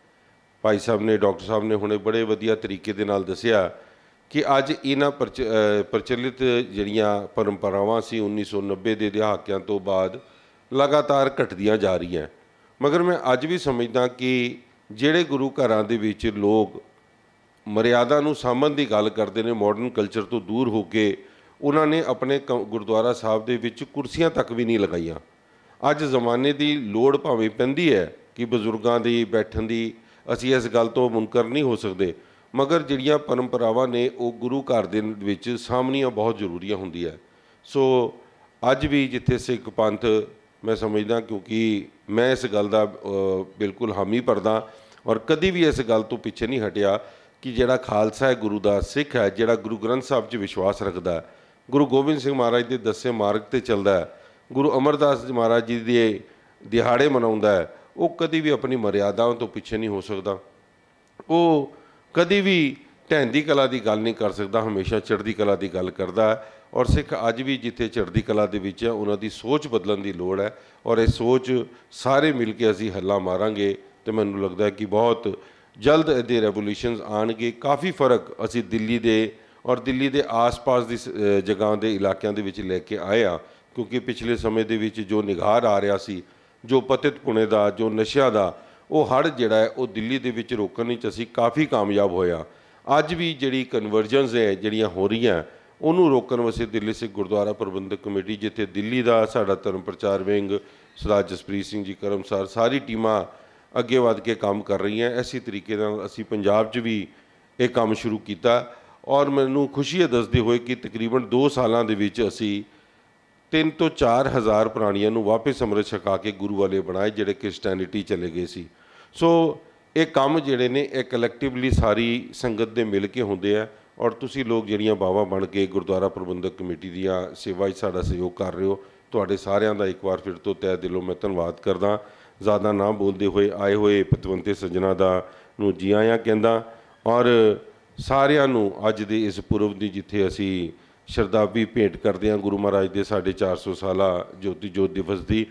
S8: ਭਾਈ ਸਾਹਿਬ ਨੇ, ਡਾਕਟਰ ਸਾਹਿਬ ਨੇ ਹੁਣੇ ਬੜੇ ਵਧੀਆ ਤਰੀਕੇ ਦੇ ਨਾਲ ਦੱਸਿਆ ਕਿ ਅੱਜ ਇਹਨਾਂ ਪ੍ਰਚ- ਪ੍ਰਚਲਿਤ ਜਿਹੜੀਆਂ ਪਰੰਪਰਾਵਾਂ ਸੀ 1990 ਦੇ ਦਹਾਕਿਆਂ ਤੋਂ ਬਾਅਦ ਲਗਾਤਾਰ ਘਟਦੀਆਂ ਜਾ ਰਹੀਆਂ। ਮਗਰ ਮੈਂ ਅੱਜ ਵੀ ਸਮਝਦਾ ਕਿ ਜਿਹੜੇ ਗੁਰੂ ਘਰਾਂ ਦੇ ਵਿੱਚ ਲੋਕ ਮਰਿਆਦਾ ਨੂੰ ਸਾਂਭਣ ਦੀ ਗੱਲ ਕਰਦੇ ਨੇ ਮਾਡਰਨ ਕਲਚਰ ਤੋਂ ਦੂਰ ਹੋ ਕੇ, ਉਹਨਾਂ ਨੇ ਆਪਣੇ ਕ- ਗੁਰਦੁਆਰਾ ਸਾਹਿਬ ਦੇ ਵਿੱਚ ਕੁਰਸੀਆਂ ਤੱਕ ਵੀ ਨਹੀਂ ਲਗਾਈਆਂ। ਅੱਜ ਜ਼ਮਾਨੇ ਦੀ ਲੋੜ ਭਾਵੇਂ ਪੈਂਦੀ ਹੈ ਕਿ ਬਜ਼ੁਰਗਾਂ ਦੀ ਬੈਠਣ ਦੀ ਅਸੀਂ ਇਸ ਗੱਲ ਤੋਂ ਮੁਨਕਰ ਨਹੀਂ ਹੋ ਸਕਦੇ। ਮਗਰ ਜਿਹੜੀਆਂ ਪਰੰਪਰਾਵਾਂ ਨੇ ਉਹ ਗੁਰੂ ਘਰ ਦੇ ਵਿੱਚ ਸਾਹਮਣੀਆਂ ਬਹੁਤ ਜ਼ਰੂਰੀਆਂ ਹੁੰਦੀਆਂ। ਸੋ ਅੱਜ ਵੀ ਜਿੱਥੇ ਸਿੱਖ ਪੰਥ, ਮੈਂ ਸਮਝਦਾ ਕਿਉਂਕਿ ਮੈਂ ਇਸ ਗੱਲ ਦਾ ਬਿਲਕੁਲ ਹਾਮੀ ਭਰਦਾ ਔਰ ਕਦੀ ਵੀ ਇਸ ਗੱਲ ਤੋਂ ਪਿੱਛੇ ਨਹੀਂ ਹਟਿਆ ਕਿ ਜਿਹੜਾ ਖਾਲਸਾ ਹੈ, ਗੁਰੂ ਦਾ ਸਿੱਖ ਹੈ, ਜਿਹੜਾ ਗੁਰੂ ਗ੍ਰੰਥ ਸਾਹਿਬ 'ਚ ਵਿਸ਼ਵਾਸ ਰੱਖਦਾ ਗੁਰੂ ਗੋਬਿੰਦ ਸਿੰਘ ਮਹਾਰਾਜ ਦੇ ਦੱਸੇ ਮਾਰਗ ਤੇ ਚੱਲਦਾ ਹੈ। ਗੁਰੂ ਅਮਰਦਾਸ ਜੀ ਮਹਾਰਾਜ ਜੀ ਦੇ ਦਿਹਾੜੇ ਮਨਾਉਂਦਾ ਹੈ। ਉਹ ਕਦੀ ਵੀ ਆਪਣੀ ਮਰਿਆਦਾਵਾਂ ਤੋਂ ਪਿੱਛੇ ਨਹੀਂ ਹੋ ਸਕਦਾ। ਉਹ ਕਦੀ ਵੀ ਢਹਿੰਦੀ ਕਲਾ ਦੀ ਗੱਲ ਨਹੀਂ ਕਰ ਸਕਦਾ, ਹਮੇਸ਼ਾ ਚੜ੍ਹਦੀ ਕਲਾ ਦੀ ਗੱਲ ਕਰਦਾ ਹੈ ਔਰ ਸਿੱਖ ਅੱਜ ਵੀ ਜਿੱਥੇ ਚੜ੍ਹਦੀ ਕਲਾ ਦੇ ਵਿੱਚ ਹੈ, ਉਹਨਾਂ ਦੀ ਸੋਚ ਬਦਲਣ ਦੀ ਲੋੜ ਹੈ ਔਰ ਇਹ ਸੋਚ ਸਾਰੇ ਮਿਲ ਕੇ ਅਸੀਂ ਹੱਲਾ ਮਾਰਾਂਗੇ ਤੇ ਮੈਨੂੰ ਲੱਗਦਾ ਕਿ ਬਹੁਤ ਜਲਦ ਇਹਦੇ ਰੈਵੋਲੂਸ਼ਨਸ ਆਣਗੇ ਕਾਫੀ ਫ਼ਰਕ ਅਸੀਂ ਦਿੱਲੀ ਦੇ ਔਰ ਦਿੱਲੀ ਦੇ ਆਸ-ਪਾਸ ਦੀ ਸ- ਜਗ੍ਹਾ ਦੇ ਇਲਾਕਿਆਂ ਦੇ ਵਿੱਚ ਲੈ ਕੇ ਆਏ ਆ ਕਿਉਂਕਿ ਪਿਛਲੇ ਸਮੇਂ ਦੇ ਵਿੱਚ ਜੋ ਨਿਗਾਰ ਆ ਰਿਹਾ ਸੀ, ਜੋ ਪਤਿਤ ਪੁਣੇ ਦਾ, ਜੋ ਨਸ਼ਿਆਂ ਦਾ ਉਹ ਹੜ ਜਿਹੜਾ ਹੈ, ਉਹ ਦਿੱਲੀ ਦੇ ਵਿੱਚ ਰੋਕਣ ਵਿੱਚ ਅਸੀਂ ਕਾਫੀ ਕਾਮਯਾਬ ਹੋਇਆ ਅੱਜ ਵੀ ਜਿਹੜੀ ਕਨਵਰਜਨਸ ਹੈ, ਜਿਹੜੀਆਂ ਹੋ ਰਹੀਆਂ, ਉਹਨੂੰ ਰੋਕਣ ਵਾਸਤੇ ਦਿੱਲੀ ਸਿੱਖ ਗੁਰਦੁਆਰਾ ਪ੍ਰਬੰਧਕ ਕਮੇਟੀ, ਜਿੱਥੇ ਦਿੱਲੀ ਦਾ ਸਾਡਾ ਧਰਮ ਪ੍ਰਚਾਰ ਵਿੰਗ, ਸਰਦਾਰ ਜਸਪ੍ਰੀਤ ਸਿੰਘ ਜੀ ਕਰਮਸਾਰ, ਸਾਰੀ ਟੀਮਾਂ ਅੱਗੇ ਵੱਧ ਕੇ ਕੰਮ ਕਰ ਰਹੀਆਂ। ਐਸੀ ਤਰੀਕੇ ਨਾਲ ਅਸੀਂ ਪੰਜਾਬ 'ਚ ਵੀ ਇਹ ਕੰਮ ਸ਼ੁਰੂ ਕੀਤਾ। ਔਰ ਮੈਨੂੰ ਖੁਸ਼ੀ ਹੈ ਦੱਸਦੇ ਹੋਏ ਕਿ ਤਕਰੀਬਨ 2 ਸਾਲਾਂ ਦੇ ਵਿੱਚ ਅਸੀਂ ਤਿੰਨ ਤੋਂ 4000 ਪ੍ਰਾਣੀਆਂ ਨੂੰ ਵਾਪਸ ਅੰਮ੍ਰਿਤ ਛਕਾ ਕੇ ਗੁਰੂ ਵਾਲੇ ਬਣਾਏ, ਜਿਹੜੇ ਕ੍ਰਿਸਚੀਅਨਿਟੀ ਚਲੇ ਗਏ ਸੀ। ਸੋ ਇਹ ਕੰਮ ਜਿਹੜੇ ਨੇ, ਇਹ ਕਲੈਕਟਿਵਲੀ ਸਾਰੀ ਸੰਗਤ ਦੇ ਮਿਲ ਕੇ ਹੁੰਦੇ ਆ ਔਰ ਤੁਸੀਂ ਲੋਕ ਜਿਹੜੀਆਂ ਬਾਵਾ ਬਣ ਕੇ ਗੁਰਦੁਆਰਾ ਪ੍ਰਬੰਧਕ ਕਮੇਟੀ ਦੀਆਂ ਸੇਵਾ 'ਚ ਸਾਡਾ ਸਹਿਯੋਗ ਕਰ ਰਹੇ ਹੋ, ਤੁਹਾਡੇ ਸਾਰਿਆਂ ਦਾ ਇੱਕ ਵਾਰ ਫਿਰ ਤੋਂ ਤਹਿ ਦਿਲੋਂ ਮੈਂ ਧੰਨਵਾਦ ਕਰਦਾ। ਜ਼ਿਆਦਾ ਨਾ ਬੋਲਦੇ ਹੋਏ ਆਏ ਹੋਏ ਪਤਵੰਤੇ ਸੱਜਣਾ ਦਾ ਨੂੰ ਜੀ ਆਇਆਂ ਕਹਿੰਦਾ ਔਰ ਸਾਰਿਆਂ ਨੂੰ ਅੱਜ ਦੇ ਇਸ ਪੁਰਬ ਦੀ ਜਿੱਥੇ ਅਸੀਂ ਸ਼ਰਧਾਵੀ ਭੇਂਟ ਕਰਦੇ ਹਾਂ ਗੁਰੂ ਮਹਾਰਾਜ ਦੇ ਸਾਡੇ 400 ਸਾਲਾ ਜੋਤੀ ਜੋਤ ਦਿਵਸ ਦੀ।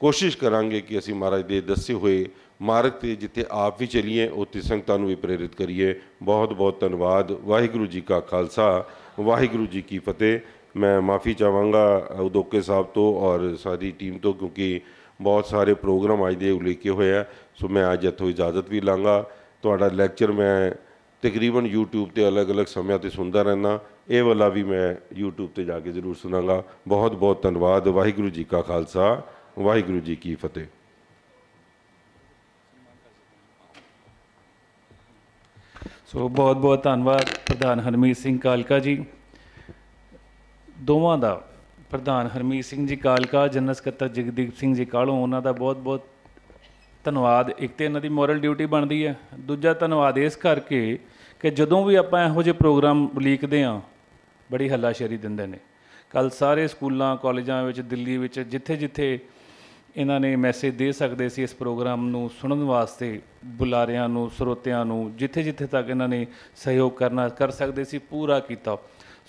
S8: ਕੋਸ਼ਿਸ਼ ਕਰਾਂਗੇ ਕਿ ਅਸੀਂ ਮਹਾਰਾਜ ਦੇ ਦੱਸੇ ਹੋਏ ਮਾਰਗ ਤੇ ਜਿੱਥੇ ਆਪ ਵੀ ਚਲੀਏ, ਉੱਥੇ ਸੰਗਤਾਂ ਨੂੰ ਵੀ ਪ੍ਰੇਰਿਤ ਕਰੀਏ। ਬਹੁਤ ਬਹੁਤ ਧੰਨਵਾਦ। ਵਾਹਿਗੁਰੂ ਜੀ ਕਾ ਖਾਲਸਾ। ਵਾਹਿਗੁਰੂ ਜੀ ਕੀ ਫਤਿਹ। ਮੈਂ ਮਾਫੀ ਚਾਹਾਂਗਾ ਉਦੋਕੇ ਸਾਹਿਬ ਤੋਂ ਔਰ ਸਾਰੀ ਟੀਮ ਤੋਂ ਕਿਉਂਕਿ ਬਹੁਤ ਸਾਰੇ ਪ੍ਰੋਗਰਾਮ ਅੱਜ ਦੇ ਉਲੀਕੇ ਹੋਏ ਆ। ਸੋ ਮੈਂ ਅੱਜ ਇੱਥੋਂ ਇਜਾਜ਼ਤ ਵੀ ਲਾਂਗਾ। ਤੁਹਾਡਾ ਲੈਕਚਰ ਮੈਂ ਤਕਰੀਬਨ YouTube ਤੇ ਅਲੱਗ-ਅਲੱਗ ਸਮਿਆਂ ਤੇ ਸੁਣਦਾ ਰਹਿਣਾ ਇਹ ਵਾਲਾ ਵੀ ਮੈਂ YouTube ਤੇ ਜਾ ਕੇ ਜ਼ਰੂਰ ਸੁਣਾਂਗਾ। ਬਹੁਤ ਬਹੁਤ ਧੰਨਵਾਦ। ਵਾਹਿਗੁਰੂ ਜੀ ਕਾ ਖਾਲਸਾ। ਵਾਹਿਗੁਰੂ ਜੀ ਕੀ ਫਤਿਹ।
S5: ਸੋ ਬਹੁਤ ਬਹੁਤ ਧੰਨਵਾਦ ਪ੍ਰਧਾਨ ਹਰਮੀਤ ਸਿੰਘ ਕਾਲਕਾ ਜੀ। ਦੋਵਾਂ ਦਾ ਪ੍ਰਧਾਨ ਹਰਮੀਤ ਸਿੰਘ ਜੀ ਕਾਲਕਾ, ਜਨਰਲ ਸਕੱਤਰ ਜਗਦੀਪ ਸਿੰਘ ਜੀ ਕਾਲੋਂ ਉਹਨਾਂ ਦਾ ਬਹੁਤ ਬਹੁਤ ਧੰਨਵਾਦ। ਇੱਕ ਤੇ ਇਹਨਾਂ ਦੀ ਮੋਰਲ ਡਿਊਟੀ ਬਣਦੀ ਹੈ। ਦੂਜਾ ਧੰਨਵਾਦ ਇਸ ਕਰਕੇ ਕਿ ਜਦੋਂ ਵੀ ਆਪਾਂ ਇਹੋ ਜਿਹੇ ਪ੍ਰੋਗਰਾਮ ਉਲੀਕਦੇ ਹਾਂ ਬੜੀ ਹੱਲਾਸ਼ੇਰੀ ਦਿੰਦੇ ਨੇ। ਕੱਲ ਸਾਰੇ ਸਕੂਲਾਂ, ਕਾਲਜਾਂ ਵਿੱਚ, ਦਿੱਲੀ ਵਿੱਚ ਜਿੱਥੇ ਜਿੱਥੇ ਇਹਨਾਂ ਨੇ ਮੈਸੇਜ ਦੇ ਸਕਦੇ ਸੀ ਇਸ ਪ੍ਰੋਗਰਾਮ ਨੂੰ ਸੁਣਨ ਵਾਸਤੇ, ਬੁਲਾਰਿਆਂ ਨੂੰ, ਸਰੋਤਿਆਂ ਨੂੰ ਜਿੱਥੇ ਜਿੱਥੇ ਤੱਕ ਇਹਨਾਂ ਨੇ ਸਹਿਯੋਗ ਕਰਨਾ, ਕਰ ਸਕਦੇ ਸੀ, ਪੂਰਾ ਕੀਤਾ।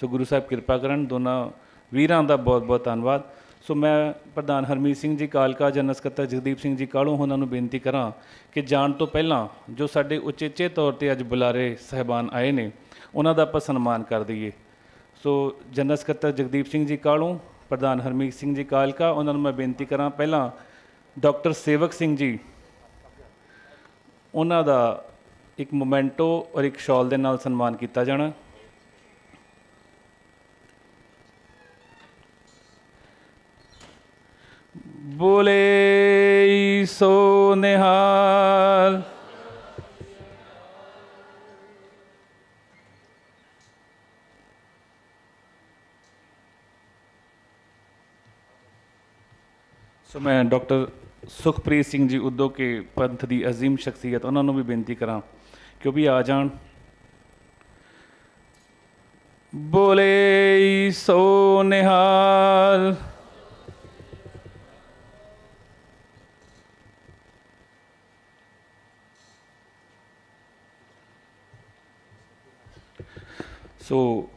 S5: ਸੋ ਗੁਰੂ ਸਾਹਿਬ ਕਿਰਪਾ ਕਰਨ, ਦੋਨਾਂ ਵੀਰਾਂ ਦਾ ਬਹੁਤ ਬਹੁਤ ਧੰਨਵਾਦ। ਸੋ ਮੈਂ ਪ੍ਰਧਾਨ ਹਰਮੀਤ ਸਿੰਘ ਜੀ, ਕਾਲਕਾ ਜਨਰਲ ਸਕੱਤਰ ਜਗਦੀਪ ਸਿੰਘ ਜੀ ਕਾਲੋਂ ਉਹਨਾਂ ਨੂੰ ਬੇਨਤੀ ਕਰਾਂ ਕਿ ਜਾਣ ਤੋਂ ਪਹਿਲਾਂ ਜੋ ਸਾਡੇ ਉਚੇਚੇ ਤੌਰ ਤੇ ਅੱਜ ਬੁਲਾਰੇ ਸਹਿਬਾਨ ਆਏ ਨੇ, ਉਹਨਾਂ ਦਾ ਆਪਾਂ ਸਨਮਾਨ ਕਰ ਦਈਏ। ਸੋ ਜਨਰਲ ਸਕੱਤਰ ਜਗਦੀਪ ਸਿੰਘ ਜੀ ਕਾਲੋਂ ਪ੍ਰਧਾਨ ਹਰਮੀਤ ਸਿੰਘ ਜੀ ਕਾਲਕਾ, ਉਹਨਾਂ ਨੂੰ ਮੈਂ ਬੇਨਤੀ ਕਰਾਂ ਪਹਿਲਾਂ, ਡਾਕਟਰ ਸੇਵਕ ਸਿੰਘ ਜੀ, ਉਹਨਾਂ ਦਾ ਇੱਕ ਮੋਮੈਂਟੋ ਔਰ ਇੱਕ ਸ਼ਾਲ ਦੇ ਨਾਲ ਸਨਮਾਨ ਕੀਤਾ ਜਾਣਾ। ਬੋਲੇ ਸੋ ਨਿਹਾਲ ਸੋ ਮੈਂ ਡਾਕਟਰ ਸੁਖਪ੍ਰੀਤ ਸਿੰਘ ਜੀ ਉਦੋਂ ਕੇ ਪੰਥ ਦੀ ਅਜ਼ੀਮ ਸ਼ਖਸੀਅਤ ਉਹਨਾਂ ਨੂੰ ਵੀ ਬੇਨਤੀ ਕਰਾਂ ਕਿ ਉਹ ਵੀ ਆ ਜਾਣ। ਬੋਲੇ ਸੋ ਨਿਹਾਲ। ਸੋ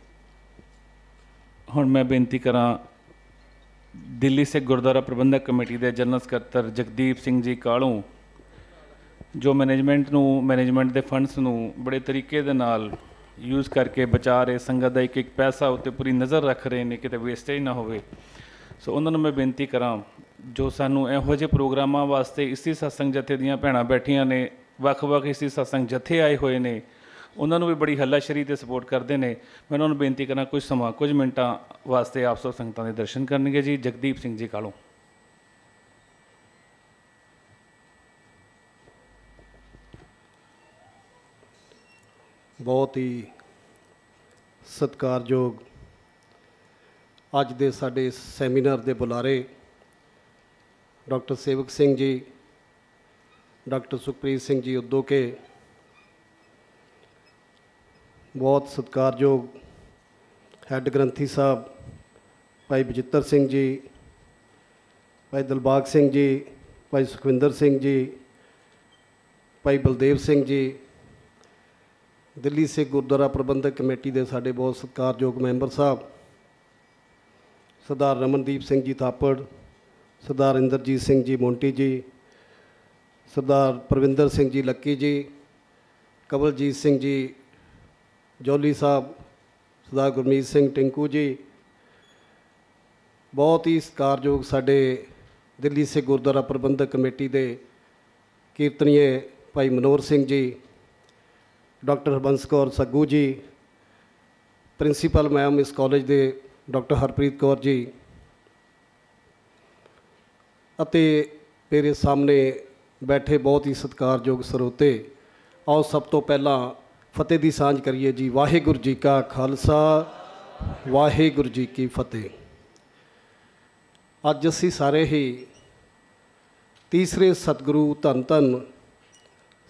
S5: ਹੁਣ ਮੈਂ ਬੇਨਤੀ ਕਰਾਂ ਦਿੱਲੀ ਸਿੱਖ ਗੁਰਦੁਆਰਾ ਪ੍ਰਬੰਧਕ ਕਮੇਟੀ ਦੇ ਜਨਰਲ ਸਕੱਤਰ ਜਗਦੀਪ ਸਿੰਘ ਜੀ ਕਾਲੋਂ, ਜੋ ਮੈਨੇਜਮੈਂਟ ਨੂੰ, ਮੈਨੇਜਮੈਂਟ ਦੇ ਫੰਡਸ ਨੂੰ ਬੜੇ ਤਰੀਕੇ ਦੇ ਨਾਲ ਯੂਜ਼ ਕਰਕੇ ਬਚਾ ਰਹੇ, ਸੰਗਤ ਦਾ ਇੱਕ ਇੱਕ ਪੈਸਾ ਉੱਤੇ ਪੂਰੀ ਨਜ਼ਰ ਰੱਖ ਰਹੇ ਨੇ, ਕਿਤੇ ਵੇਸਟੇਜ ਨਾ ਹੋਵੇ। ਸੋ ਉਹਨਾਂ ਨੂੰ ਮੈਂ ਬੇਨਤੀ ਕਰਾਂ, ਜੋ ਸਾਨੂੰ ਇਹੋ ਜਿਹੇ ਪ੍ਰੋਗਰਾਮਾਂ ਵਾਸਤੇ ਇਸੀ ਸਤਸੰਗ ਜਥੇ ਦੀਆਂ ਭੈਣਾਂ ਬੈਠੀਆਂ ਨੇ, ਵੱਖ-ਵੱਖ ਇਸੀ ਸਤਸੰਗ ਜਥੇ ਆਏ ਹੋਏ ਨੇ ਉਹਨਾਂ ਨੂੰ ਵੀ ਬੜੀ ਹੱਲਾਸ਼ਰੀ ਤੇ ਸਪੋਰਟ ਕਰਦੇ ਨੇ। ਮੈਂ ਉਹਨਾਂ ਨੂੰ ਬੇਨਤੀ ਕਰਾਂ ਕੁਝ ਸਮਾਂ, ਕੁਝ ਮਿੰਟਾਂ ਵਾਸਤੇ ਆਪ ਸਭ ਸੰਗਤਾਂ ਦੇ ਦਰਸ਼ਨ ਕਰਨਗੇ ਜੀ। ਜਗਦੀਪ ਸਿੰਘ ਜੀ ਕਾਲੋਂ
S7: ਬਹੁਤ ਹੀ ਸਤਿਕਾਰਯੋਗ ਅੱਜ ਦੇ ਸਾਡੇ ਇਸ ਸੈਮੀਨਾਰ ਦੇ ਬੁਲਾਰੇ ਡਾਕਟਰ ਸੇਵਕ ਸਿੰਘ ਜੀ, ਡਾਕਟਰ ਸੁਖਪ੍ਰੀਤ ਸਿੰਘ ਜੀ ਉਦੋਕੇ ਬਹੁਤ ਸਤਿਕਾਰਯੋਗ ਹੈੱਡ ਗ੍ਰੰਥੀ ਸਾਹਿਬ, ਭਾਈ ਬਜਿੱਤਰ ਸਿੰਘ ਜੀ, ਭਾਈ ਦਿਲਬਾਗ ਸਿੰਘ ਜੀ, ਭਾਈ ਸੁਖਵਿੰਦਰ ਸਿੰਘ ਜੀ, ਭਾਈ ਬਲਦੇਵ ਸਿੰਘ ਜੀ, ਦਿੱਲੀ ਸਿੱਖ ਗੁਰਦੁਆਰਾ ਪ੍ਰਬੰਧਕ ਕਮੇਟੀ ਦੇ ਸਾਡੇ ਬਹੁਤ ਸਤਿਕਾਰਯੋਗ ਮੈਂਬਰ ਸਾਹਿਬ, ਸਰਦਾਰ ਰਮਨਦੀਪ ਸਿੰਘ ਜੀ ਥਾਪੜ, ਸਰਦਾਰ ਇੰਦਰਜੀਤ ਸਿੰਘ ਜੀ ਮੋਂਟੀ ਜੀ, ਸਰਦਾਰ ਪ੍ਰਵਿੰਦਰ ਸਿੰਘ ਜੀ ਲੱਕੀ ਜੀ, ਕਵਲਜੀਤ ਸਿੰਘ ਜੀ ਜੌਲੀ ਸਾਹਿਬ, ਸਰਦਾਰ ਗੁਰਮੀਤ ਸਿੰਘ ਟਿੰਕੂ ਜੀ, ਬਹੁਤ ਹੀ ਸਤਿਕਾਰਯੋਗ ਸਾਡੇ ਦਿੱਲੀ ਸਿੱਖ ਗੁਰਦੁਆਰਾ ਪ੍ਰਬੰਧਕ ਕਮੇਟੀ ਦੇ ਕੀਰਤਨੀਏ ਭਾਈ Manohar Singh ji, doctor Harbans Kaur Saggu ji, principal ma'am ਇਸ ਕਾਲਜ ਦੇ ਡਾਕਟਰ ਹਰਪ੍ਰੀਤ ਕੌਰ ਜੀ ਅਤੇ ਮੇਰੇ ਸਾਹਮਣੇ ਬੈਠੇ ਬਹੁਤ ਹੀ ਸਤਿਕਾਰਯੋਗ ਸਰੋਤੇ। ਆਓ ਸਭ ਤੋਂ ਪਹਿਲਾਂ ਫਤਿਹ ਦੀ ਸਾਂਝ ਕਰੀਏ ਜੀ। ਵਾਹਿਗੁਰੂ ਜੀ ਕਾ ਖਾਲਸਾ, ਵਾਹਿਗੁਰੂ ਜੀ ਕੀ ਫਤਿਹ। ਅੱਜ ਅਸੀਂ ਸਾਰੇ ਹੀ ਤੀਸਰੇ ਸਤਿਗੁਰੂ ਧੰਨ ਧੰਨ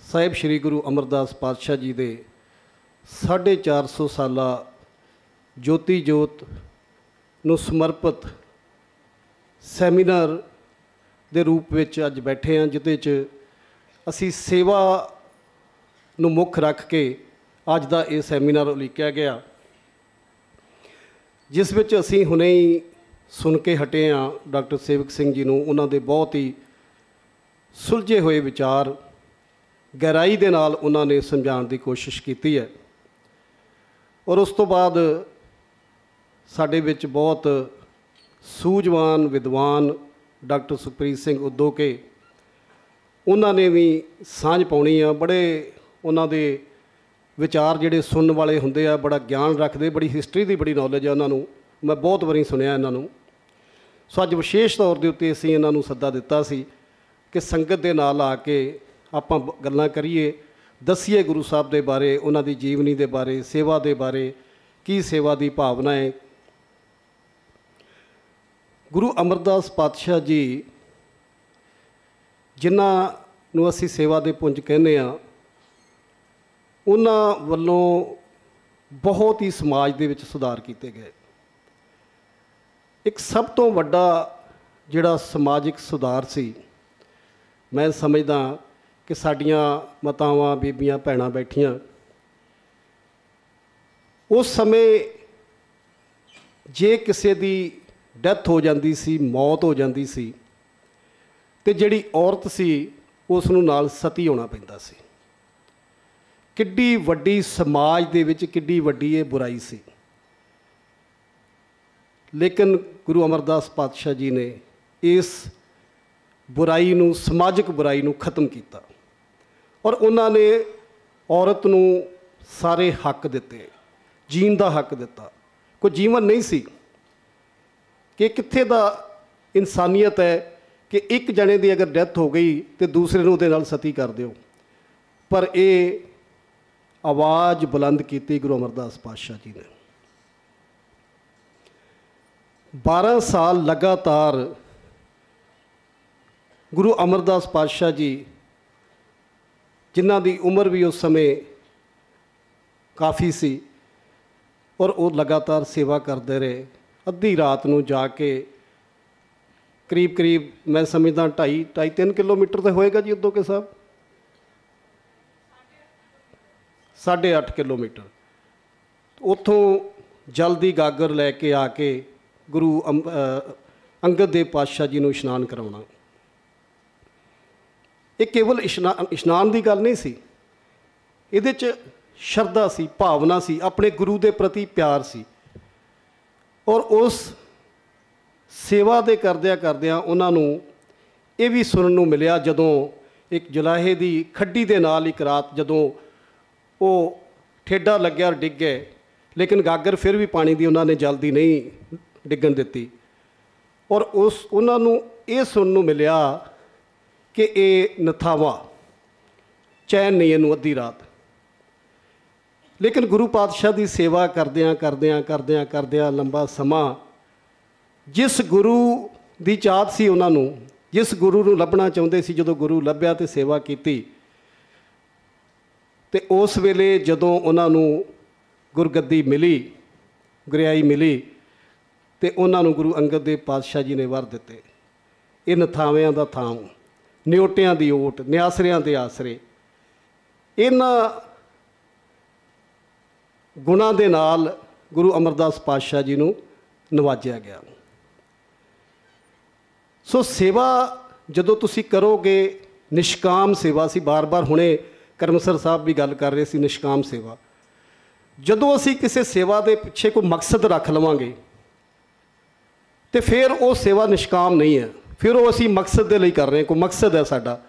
S7: ਸਾਹਿਬ ਸ੍ਰੀ ਗੁਰੂ ਅਮਰਦਾਸ ਪਾਤਸ਼ਾਹ ਜੀ ਦੇ 450 ਸਾਲਾ ਜੋਤੀ ਜੋਤ ਨੂੰ ਸਮਰਪਿਤ ਸੈਮੀਨਾਰ ਦੇ ਰੂਪ ਵਿੱਚ ਅੱਜ ਬੈਠੇ ਹਾਂ ਜਿਹਦੇ 'ਚ ਅਸੀਂ ਸੇਵਾ ਨੂੰ ਮੁੱਖ ਰੱਖ ਕੇ ਅੱਜ ਦਾ ਇਹ ਸੈਮੀਨਾਰ ਉਲੀਕਿਆ ਗਿਆ, ਜਿਸ ਵਿੱਚ ਅਸੀਂ ਹੁਣੇ ਹੀ ਸੁਣ ਕੇ ਹਟੇ ਹਾਂ ਡਾਕਟਰ ਸੇਵਕ ਸਿੰਘ ਜੀ ਨੂੰ, ਉਹਨਾਂ ਦੇ ਬਹੁਤ ਹੀ ਸੁਲਝੇ ਹੋਏ ਵਿਚਾਰ, ਗਹਿਰਾਈ ਦੇ ਨਾਲ ਉਹਨਾਂ ਨੇ ਸਮਝਾਉਣ ਦੀ ਕੋਸ਼ਿਸ਼ ਕੀਤੀ ਹੈ। ਔਰ ਉਸ ਤੋਂ ਬਾਅਦ ਸਾਡੇ ਵਿੱਚ ਬਹੁਤ ਸੂਝਵਾਨ, ਵਿਦਵਾਨ ਡਾਕਟਰ ਸੁਖਪ੍ਰੀਤ ਸਿੰਘ ਉਦੋਕੇ, ਉਹਨਾਂ ਨੇ ਵੀ ਸਾਂਝ ਪਾਉਣੀ ਆ, ਬੜੇ ਉਹਨਾਂ ਦੇ ਵਿਚਾਰ ਜਿਹੜੇ ਸੁਣਨ ਵਾਲੇ ਹੁੰਦੇ ਆ, ਬੜਾ ਗਿਆਨ ਰੱਖਦੇ, ਬੜੀ ਹਿਸਟਰੀ ਦੀ ਬੜੀ ਨੌਲੇਜ ਆ ਉਹਨਾਂ ਨੂੰ। ਮੈਂ ਬਹੁਤ ਵਾਰੀ ਸੁਣਿਆ ਇਹਨਾਂ ਨੂੰ। ਸੋ ਅੱਜ ਵਿਸ਼ੇਸ਼ ਤੌਰ ਦੇ ਉੱਤੇ ਅਸੀਂ ਇਹਨਾਂ ਨੂੰ ਸੱਦਾ ਦਿੱਤਾ ਸੀ ਕਿ ਸੰਗਤ ਦੇ ਨਾਲ ਆ ਕੇ ਆਪਾਂ ਬ- ਗੱਲਾਂ ਕਰੀਏ, ਦੱਸੀਏ ਗੁਰੂ ਸਾਹਿਬ ਦੇ ਬਾਰੇ, ਉਹਨਾਂ ਦੀ ਜੀਵਨੀ ਦੇ ਬਾਰੇ, ਸੇਵਾ ਦੇ ਬਾਰੇ, ਕੀ ਸੇਵਾ ਦੀ ਭਾਵਨਾ ਹੈ। ਗੁਰੂ ਅਮਰਦਾਸ ਪਾਤਸ਼ਾਹ ਜੀ, ਜਿਨ੍ਹਾਂ ਨੂੰ ਅਸੀਂ ਸੇਵਾ ਦੇ ਪੁੰਜ ਕਹਿੰਦੇ ਆ ਉਹਨਾਂ ਵੱਲੋਂ ਬਹੁਤ ਹੀ ਸਮਾਜ ਦੇ ਵਿੱਚ ਸੁਧਾਰ ਕੀਤੇ ਗਏ। ਇੱਕ ਸਭ ਤੋਂ ਵੱਡਾ ਜਿਹੜਾ ਸਮਾਜਿਕ ਸੁਧਾਰ ਸੀ, ਮੈਂ ਸਮਝਦਾ ਕਿ ਸਾਡੀਆਂ ਮਾਤਾਵਾਂ, ਬੀਬੀਆਂ, ਭੈਣਾਂ ਬੈਠੀਆਂ, ਉਸ ਸਮੇਂ ਜੇ ਕਿਸੇ ਦੀ ਡੈਥ ਹੋ ਜਾਂਦੀ ਸੀ, ਮੌਤ ਹੋ ਜਾਂਦੀ ਸੀ, ਤੇ ਜਿਹੜੀ ਔਰਤ ਸੀ, ਉਸ ਨੂੰ ਨਾਲ ਸਤੀ ਹੋਣਾ ਪੈਂਦਾ ਸੀ। ਕਿੱਡੀ ਵੱਡੀ ਸਮਾਜ ਦੇ ਵਿੱਚ ਕਿੱਡੀ ਵੱਡੀ ਇਹ ਬੁਰਾਈ ਸੀ। ਲੇਕਿਨ ਗੁਰੂ ਅਮਰਦਾਸ ਪਾਤਸ਼ਾਹ ਜੀ ਨੇ ਇਸ ਬੁਰਾਈ ਨੂੰ, ਸਮਾਜਿਕ ਬੁਰਾਈ ਨੂੰ ਖਤਮ ਕੀਤਾ ਔਰ ਉਹਨਾਂ ਨੇ ਔਰਤ ਨੂੰ ਸਾਰੇ ਹੱਕ ਦਿੱਤੇ, ਜੀਣ ਦਾ ਹੱਕ ਦਿੱਤਾ। ਕੋਈ ਜੀਵਨ ਨਹੀਂ ਸੀ ਕਿ ਕਿੱਥੇ ਦਾ ਇਨਸਾਨੀਅਤ ਹੈ ਕਿ ਇੱਕ ਜਣੇ ਦੀ ਅਗਰ ਡੈਥ ਹੋ ਗਈ ਤੇ ਦੂਸਰੇ ਨੂੰ ਉਹਦੇ ਨਾਲ ਸਤੀ ਕਰ ਦਿਓ। ਪਰ ਇਹ ਆਵਾਜ਼ ਬੁਲੰਦ ਕੀਤੀ ਗੁਰੂ ਅਮਰਦਾਸ ਪਾਤਸ਼ਾਹ ਜੀ ਨੇ। 12 ਸਾਲ ਲਗਾਤਾਰ ਗੁਰੂ ਅਮਰਦਾਸ ਪਾਤਸ਼ਾਹ ਜੀ, ਜਿਨ੍ਹਾਂ ਦੀ ਉਮਰ ਵੀ ਉਸ ਸਮੇਂ ਕਾਫੀ ਸੀ ਔਰ ਉਹ ਲਗਾਤਾਰ ਸੇਵਾ ਕਰਦੇ ਰਹੇ। ਅੱਧੀ ਰਾਤ ਨੂੰ ਜਾ ਕੇ ਕਰੀਬ ਕਰੀਬ ਮੈਂ ਸਮਝਦਾ 2.5 2.5 3 ਕਿਲੋਮੀਟਰ ਤੇ ਹੋਏਗਾ ਜੀ ਉਦੋਂ ਕੇ ਸਾਹਿਬ 8.5 ਕਿਲੋਮੀਟਰ। ਉੱਥੋਂ ਜਲਦੀ ਗਾਗਰ ਲੈ ਕੇ ਆ ਕੇ ਗੁਰੂ ਅੰਬ- ਅੰਗਦ ਦੇਵ ਪਾਤਸ਼ਾਹ ਜੀ ਨੂੰ ਇਸ਼ਨਾਨ ਕਰਾਉਣਾ। ਇਹ ਕੇਵਲ ਇਸ਼ਨਾਨ ਇਸ਼ਨਾਨ ਦੀ ਗੱਲ ਨਹੀਂ ਸੀ। ਇਹਦੇ 'ਚ ਸ਼ਰਧਾ ਸੀ, ਭਾਵਨਾ ਸੀ, ਆਪਣੇ ਗੁਰੂ ਦੇ ਪ੍ਰਤੀ ਪਿਆਰ ਸੀ। ਔਰ ਉਸ ਸੇਵਾ ਦੇ ਕਰਦਿਆਂ ਕਰਦਿਆਂ ਉਹਨਾਂ ਨੂੰ ਇਹ ਵੀ ਸੁਣਨ ਨੂੰ ਮਿਲਿਆ ਜਦੋਂ ਇੱਕ ਜੁਲਾਹੇ ਦੀ ਖੱਡੀ ਦੇ ਨਾਲ ਇੱਕ ਰਾਤ ਜਦੋਂ ਉਹ ਠੇਡਾ ਲੱਗਿਆ ਔਰ ਡਿੱਗ ਗਏ। ਲੇਕਿਨ ਗਾਗਰ ਫਿਰ ਵੀ ਪਾਣੀ ਦੀ ਉਹਨਾਂ ਨੇ ਜਲਦੀ ਨਹੀਂ ਡਿੱਗਣ ਦਿੱਤੀ। ਔਰ ਉਸ, ਉਹਨਾਂ ਨੂੰ ਇਹ ਸੁਣਨ ਨੂੰ ਮਿਲਿਆ ਕਿ ਇਹ ਨਥਾਵਾ, ਚੈਨ ਨਹੀਂ, ਇਹਨੂੰ ਅੱਧੀ ਰਾਤ। ਲੇਕਿਨ ਗੁਰੂ ਪਾਤਸ਼ਾਹ ਦੀ ਸੇਵਾ ਕਰਦਿਆਂ ਕਰਦਿਆਂ ਕਰਦਿਆਂ ਕਰਦਿਆਂ ਲੰਬਾ ਸਮਾਂ ਜਿਸ ਗੁਰੂ ਦੀ ਚਾਹਤ ਸੀ ਉਹਨਾਂ ਨੂੰ, ਜਿਸ ਗੁਰੂ ਨੂੰ ਲੱਭਣਾ ਚਾਹੁੰਦੇ ਸੀ, ਜਦੋਂ ਗੁਰੂ ਲੱਭਿਆ ਤੇ ਸੇਵਾ ਕੀਤੀ ਤੇ ਉਸ ਵੇਲੇ ਜਦੋਂ ਉਹਨਾਂ ਨੂੰ ਗੁਰਗੱਦੀ ਮਿਲੀ, ਗੁਰਿਆਈ ਮਿਲੀ, ਤੇ ਉਹਨਾਂ ਨੂੰ ਗੁਰੂ ਅੰਗਦ ਦੇਵ ਪਾਤਸ਼ਾਹ ਜੀ ਨੇ ਵਰ ਦਿੱਤੇ। ਇਹ ਨਥਾਵਿਆਂ ਦਾ ਥਾਂ ਨਿਉਟਿਆਂ ਦੀ ਓਟ, ਨਿਆਸਰਿਆਂ ਦੇ ਆਸਰੇ। ਇਹਨਾਂ ਗੁਣਾਂ ਦੇ ਨਾਲ ਗੁਰੂ ਅਮਰਦਾਸ ਪਾਤਸ਼ਾਹ ਜੀ ਨੂੰ ਨਵਾਜਿਆ ਗਿਆ। ਸੋ ਸੇਵਾ ਜਦੋਂ ਤੁਸੀਂ ਕਰੋਗੇ, ਨਿਸ਼ਕਾਮ ਸੇਵਾ ਸੀ, ਬਾਰ-ਬਾਰ ਹੁਣੇ ਕਰਮਸਰ ਸਾਹਿਬ ਵੀ ਗੱਲ ਕਰ ਰਹੇ ਸੀ ਨਿਸ਼ਕਾਮ ਸੇਵਾ। ਜਦੋਂ ਅਸੀਂ ਕਿਸੇ ਸੇਵਾ ਦੇ ਪਿੱਛੇ ਕੋਈ ਮਕਸਦ ਰੱਖ ਲਵਾਂਗੇ, ਤੇ ਫਿਰ ਉਹ ਸੇਵਾ ਨਿਸ਼ਕਾਮ ਨਹੀਂ ਹੈ। ਫਿਰ ਉਹ ਅਸੀਂ ਮਕਸਦ ਦੇ ਲਈ ਕਰ ਰਹੇ ਹਾਂ, ਕੋਈ ਮਕਸਦ ਹੈ ਸਾਡਾ।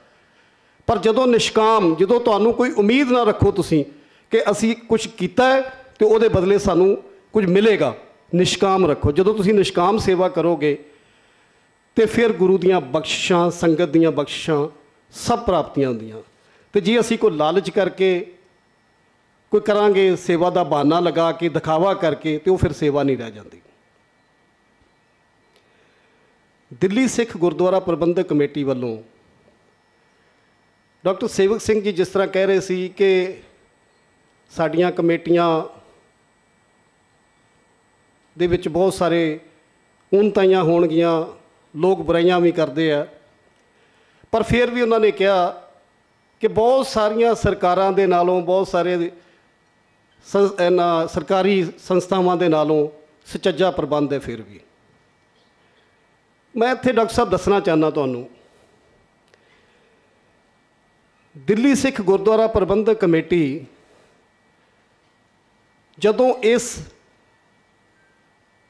S7: ਪਰ ਜਦੋਂ ਨਿਸ਼ਕਾਮ, ਜਦੋਂ ਤੁਹਾਨੂੰ ਕੋਈ ਉਮੀਦ ਨਾ ਰੱਖੋ ਤੁਸੀਂ ਕਿ ਅਸੀਂ ਕੁਝ ਕੀਤਾ ਹੈ, ਤੇ ਉਹਦੇ ਬਦਲੇ ਸਾਨੂੰ ਕੁਝ ਮਿਲੇਗਾ, ਨਿਸ਼ਕਾਮ ਰੱਖੋ। ਜਦੋਂ ਤੁਸੀਂ ਨਿਸ਼ਕਾਮ ਸੇਵਾ ਕਰੋਗੇ, ਤੇ ਫਿਰ ਗੁਰੂ ਦੀਆਂ ਬਖਸ਼ਿਸ਼ਾਂ, ਸੰਗਤ ਦੀਆਂ ਬਖਸ਼ਿਸ਼ਾਂ ਸਭ ਪ੍ਰਾਪਤੀਆਂ ਹੁੰਦੀਆਂ। ਤੇ ਜੇ ਅਸੀਂ ਕੋਈ ਲਾਲਚ ਕਰਕੇ ਕੋਈ ਕਰਾਂਗੇ, ਸੇਵਾ ਦਾ ਬਹਾਨਾ ਲਗਾ ਕੇ, ਦਿਖਾਵਾ ਕਰਕੇ, ਤੇ ਉਹ ਫਿਰ ਸੇਵਾ ਨਹੀਂ ਰਹਿ ਜਾਂਦੀ। ਦਿੱਲੀ ਸਿੱਖ ਗੁਰਦੁਆਰਾ ਪ੍ਰਬੰਧਕ ਕਮੇਟੀ ਵੱਲੋਂ ਡਾਕਟਰ ਸੇਵਕ ਸਿੰਘ ਜੀ ਜਿਸ ਤਰ੍ਹਾਂ ਕਹਿ ਰਹੇ ਸੀ ਕਿ ਸਾਡੀਆਂ ਕਮੇਟੀਆਂ ਦੇ ਵਿੱਚ ਬਹੁਤ ਸਾਰੇ ਉਨਤਾਈਆਂ ਹੋਣਗੀਆਂ, ਲੋਕ ਬੁਰਾਈਆਂ ਵੀ ਕਰਦੇ ਆ। ਪਰ ਫਿਰ ਵੀ ਉਹਨਾਂ ਨੇ ਕਿਹਾ ਕਿ ਬਹੁਤ ਸਾਰੀਆਂ ਸਰਕਾਰਾਂ ਦੇ ਨਾਲੋਂ, ਬਹੁਤ ਸਾਰੇ ਇਹਨਾਂ ਸਰਕਾਰੀ ਸੰਸਥਾਵਾਂ ਦੇ ਨਾਲੋਂ ਸੁਚੱਜਾ ਪ੍ਰਬੰਧ ਹੈ ਫਿਰ ਵੀ। ਮੈਂ ਇੱਥੇ ਡਾਕਟਰ ਸਾਹਿਬ ਦੱਸਣਾ ਚਾਹੁੰਦਾ ਤੁਹਾਨੂੰ। ਦਿੱਲੀ ਸਿੱਖ ਗੁਰਦੁਆਰਾ ਪ੍ਰਬੰਧਕ ਕਮੇਟੀ ਜਦੋਂ ਇਸ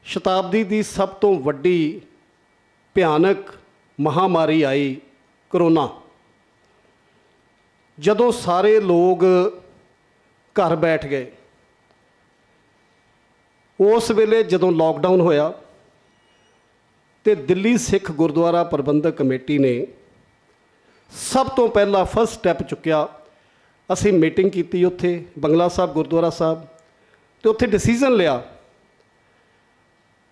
S7: ਸ਼ਤਾਬਦੀ ਦੀ ਸਭ ਤੋਂ ਵੱਡੀ ਭਿਆਨਕ ਮਹਾਮਾਰੀ ਆਈ, ਕਰੋਨਾ। ਜਦੋਂ ਸਾਰੇ ਲੋਕ ਘਰ ਬੈਠ ਗਏ, ਉਸ ਵੇਲੇ ਜਦੋਂ ਲਾਕਡਾਊਨ ਹੋਇਆ ਤੇ ਦਿੱਲੀ ਸਿੱਖ ਗੁਰਦੁਆਰਾ ਪ੍ਰਬੰਧਕ ਕਮੇਟੀ ਨੇ ਸਭ ਤੋਂ ਪਹਿਲਾਂ ਫਸਟ ਸਟੈਪ ਚੁੱਕਿਆ। ਅਸੀਂ ਮੀਟਿੰਗ ਕੀਤੀ ਉੱਥੇ, ਬੰਗਲਾ ਸਾਹਿਬ ਗੁਰਦੁਆਰਾ ਸਾਹਿਬ ਤੇ ਉੱਥੇ ਡਿਸੀਜਨ ਲਿਆ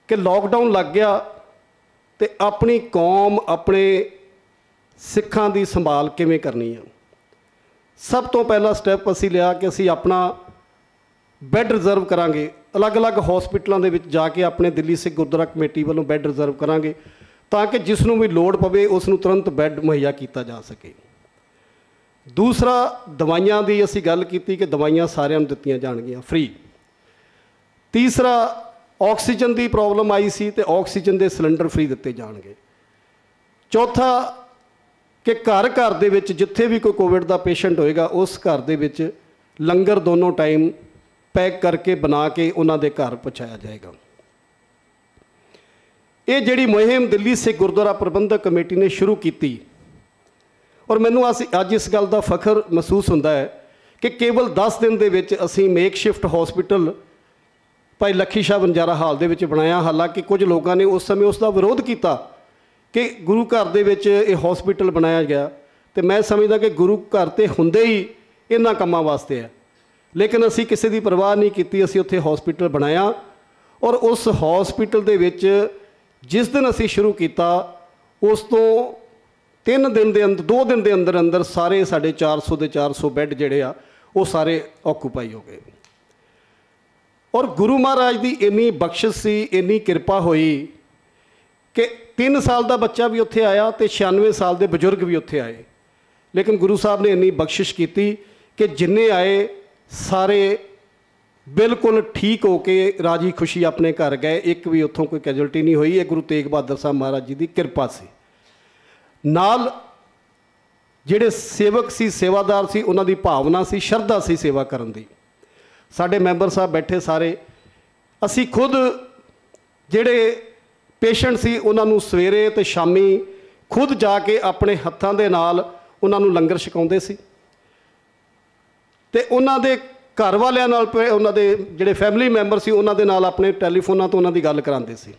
S7: ਕਿ ਲਾਕਡਾਊਨ ਲੱਗ ਗਿਆ ਤੇ ਆਪਣੀ ਕੌਮ ਆਪਣੇ ਸਿੱਖਾਂ ਦੀ ਸੰਭਾਲ ਕਿਵੇਂ ਕਰਨੀ ਆ। ਸਭ ਤੋਂ ਪਹਿਲਾ ਸਟੈਪ ਅਸੀਂ ਲਿਆ ਕਿ ਅਸੀਂ ਆਪਣਾ ਬੈੱਡ ਰਿਜ਼ਰਵ ਕਰਾਂਗੇ। ਅਲੱਗ-ਅਲੱਗ ਹਸਪੀਟਲਾਂ ਦੇ ਵਿੱਚ ਜਾ ਕੇ ਆਪਣੇ ਦਿੱਲੀ ਸਿੱਖ ਗੁਰਦੁਆਰਾ ਕਮੇਟੀ ਵੱਲੋਂ ਬੈੱਡ ਰਿਜ਼ਰਵ ਕਰਾਂਗੇ ਤਾਂ ਕਿ ਜਿਸ ਨੂੰ ਵੀ ਲੋੜ ਪਵੇ ਉਸ ਨੂੰ ਤੁਰੰਤ ਬੈੱਡ ਮੁਹੱਈਆ ਕੀਤਾ ਜਾ ਸਕੇ। ਦੂਸਰਾ, ਦਵਾਈਆਂ ਦੀ ਅਸੀਂ ਗੱਲ ਕੀਤੀ ਕਿ ਦਵਾਈਆਂ ਸਾਰਿਆਂ ਨੂੰ ਦਿੱਤੀਆਂ ਜਾਣਗੀਆਂ ਫ੍ਰੀ ਤੀਸਰਾ, ਆਕਸੀਜਨ ਦੀ ਪ੍ਰੋਬਲਮ ਆਈ ਸੀ ਤੇ ਆਕਸੀਜਨ ਦੇ ਸਿਲੰਡਰ ਫ੍ਰੀ ਦਿੱਤੇ ਜਾਣਗੇ। ਚੌਥਾ ਕਿ ਘਰ ਘਰ ਦੇ ਵਿੱਚ ਜਿੱਥੇ ਵੀ ਕੋਈ ਕੋਵਿਡ ਦਾ ਪੇਸ਼ੈਂਟ ਹੋਏਗਾ, ਉਸ ਘਰ ਦੇ ਵਿੱਚ ਲੰਗਰ ਦੋਨੋਂ ਟਾਈਮ ਪੈਕ ਕਰਕੇ ਬਣਾ ਕੇ ਉਹਨਾਂ ਦੇ ਘਰ ਪਹੁੰਚਾਇਆ ਜਾਏਗਾ। ਇਹ ਜਿਹੜੀ ਮੁਹਿੰਮ ਦਿੱਲੀ ਸਿੱਖ ਗੁਰਦੁਆਰਾ ਪ੍ਰਬੰਧਕ ਕਮੇਟੀ ਨੇ ਸ਼ੁਰੂ ਕੀਤੀ, ਔਰ ਮੈਨੂੰ ਅਸੀਂ ਅੱਜ ਇਸ ਗੱਲ ਦਾ ਫਖਰ ਮਹਿਸੂਸ ਹੁੰਦਾ ਹੈ ਕਿ ਕੇਵਲ 10 ਦਿਨ ਦੇ ਵਿੱਚ ਅਸੀਂ ਮੇਕ ਸ਼ਿਫਟ ਹਸਪੀਟਲ ਭਾਈ ਲੱਖੀ ਸ਼ਾਹ ਬੰਜਾਰਾ ਹਾਲ ਦੇ ਵਿੱਚ ਬਣਾਇਆ। ਹਾਲਾਂਕਿ ਕੁਝ ਲੋਕਾਂ ਨੇ ਉਸ ਸਮੇਂ ਉਸ ਦਾ ਵਿਰੋਧ ਕੀਤਾ ਕਿ ਗੁਰੂ ਘਰ ਦੇ ਵਿੱਚ ਇਹ ਹਸਪੀਟਲ ਬਣਾਇਆ ਗਿਆ ਤੇ ਮੈਂ ਸਮਝਦਾ ਕਿ ਗੁਰੂ ਘਰ ਤੇ ਹੁੰਦੇ ਹੀ ਇਹਨਾਂ ਕੰਮਾਂ ਵਾਸਤੇ ਹੈ। ਲੇਕਿਨ ਅਸੀਂ ਕਿਸੇ ਦੀ ਪਰਵਾਹ ਨਹੀਂ ਕੀਤੀ, ਅਸੀਂ ਉੱਥੇ ਹਸਪੀਟਲ ਬਣਾਇਆ ਔਰ ਉਸ ਹਸਪੀਟਲ ਦੇ ਵਿੱਚ ਜਿਸ ਦਿਨ ਅਸੀਂ ਸ਼ੁਰੂ ਕੀਤਾ, ਉਸ ਤੋਂ 3 ਦਿਨ ਦੇ ਅੰਦਰ 2 ਦਿਨ ਦੇ ਅੰਦਰ ਅੰਦਰ ਸਾਰੇ ਸਾਡੇ 400 ਦੇ 400 ਬੈੱਡ ਜਿਹੜੇ ਆ, ਉਹ ਸਾਰੇ ਆਕੂਪਾਈ ਹੋ ਗਏ। ਔਰ ਗੁਰੂ ਮਹਾਰਾਜ ਦੀ ਇੰਨੀ ਬਖਸ਼ਿਸ਼ ਸੀ, ਇੰਨੀ ਕਿਰਪਾ ਹੋਈ ਕਿ 3 ਸਾਲ ਦਾ ਬੱਚਾ ਵੀ ਉੱਥੇ ਆਇਆ ਤੇ 96 ਸਾਲ ਦੇ ਬਜ਼ੁਰਗ ਵੀ ਉੱਥੇ ਆਏ। ਲੇਕਿਨ ਗੁਰੂ ਸਾਹਿਬ ਨੇ ਇੰਨੀ ਬਖਸ਼ਿਸ਼ ਕੀਤੀ ਕਿ ਜਿੰਨੇ ਆਏ, ਸਾਰੇ ਬਿਲਕੁਲ ਠੀਕ ਹੋ ਕੇ ਰਾਜੀ ਖੁਸ਼ੀ ਆਪਣੇ ਘਰ ਗਏ। ਇੱਕ ਵੀ ਉੱਥੋਂ ਕੋਈ ਕੈਜੁਅਲਟੀ ਨਹੀਂ ਹੋਈ। ਇਹ ਗੁਰੂ ਤੇਗ ਬਹਾਦਰ ਸਾਹਿਬ ਮਹਾਰਾਜ ਜੀ ਦੀ ਕਿਰਪਾ ਸੀ। ਨਾਲ ਜਿਹੜੇ ਸੇਵਕ ਸੀ, ਸੇਵਾਦਾਰ ਸੀ, ਉਹਨਾਂ ਦੀ ਭਾਵਨਾ ਸੀ, ਸ਼ਰਧਾ ਸੀ ਸੇਵਾ ਕਰਨ ਦੀ। ਸਾਡੇ ਮੈਂਬਰ ਸਾਹਿਬ ਬੈਠੇ ਸਾਰੇ। ਅਸੀਂ ਖੁਦ ਜਿਹੜੇ ਪੇਸ਼ੈਂਟ ਸੀ, ਉਹਨਾਂ ਨੂੰ ਸਵੇਰੇ ਤੇ ਸ਼ਾਮੀ ਖੁਦ ਜਾ ਕੇ ਆਪਣੇ ਹੱਥਾਂ ਦੇ ਨਾਲ ਉਹਨਾਂ ਨੂੰ ਲੰਗਰ ਛਕਾਉਂਦੇ ਸੀ। ਤੇ ਉਹਨਾਂ ਦੇ ਘਰ ਵਾਲਿਆਂ ਨਾਲ ਪ- ਉਹਨਾਂ ਦੇ ਜਿਹੜੇ ਫੈਮਿਲੀ ਮੈਂਬਰ ਸੀ, ਉਹਨਾਂ ਦੇ ਨਾਲ ਆਪਣੇ ਟੈਲੀਫੋਨਾਂ ਤੋਂ ਉਹਨਾਂ ਦੀ ਗੱਲ ਕਰਾਉਂਦੇ ਸੀ।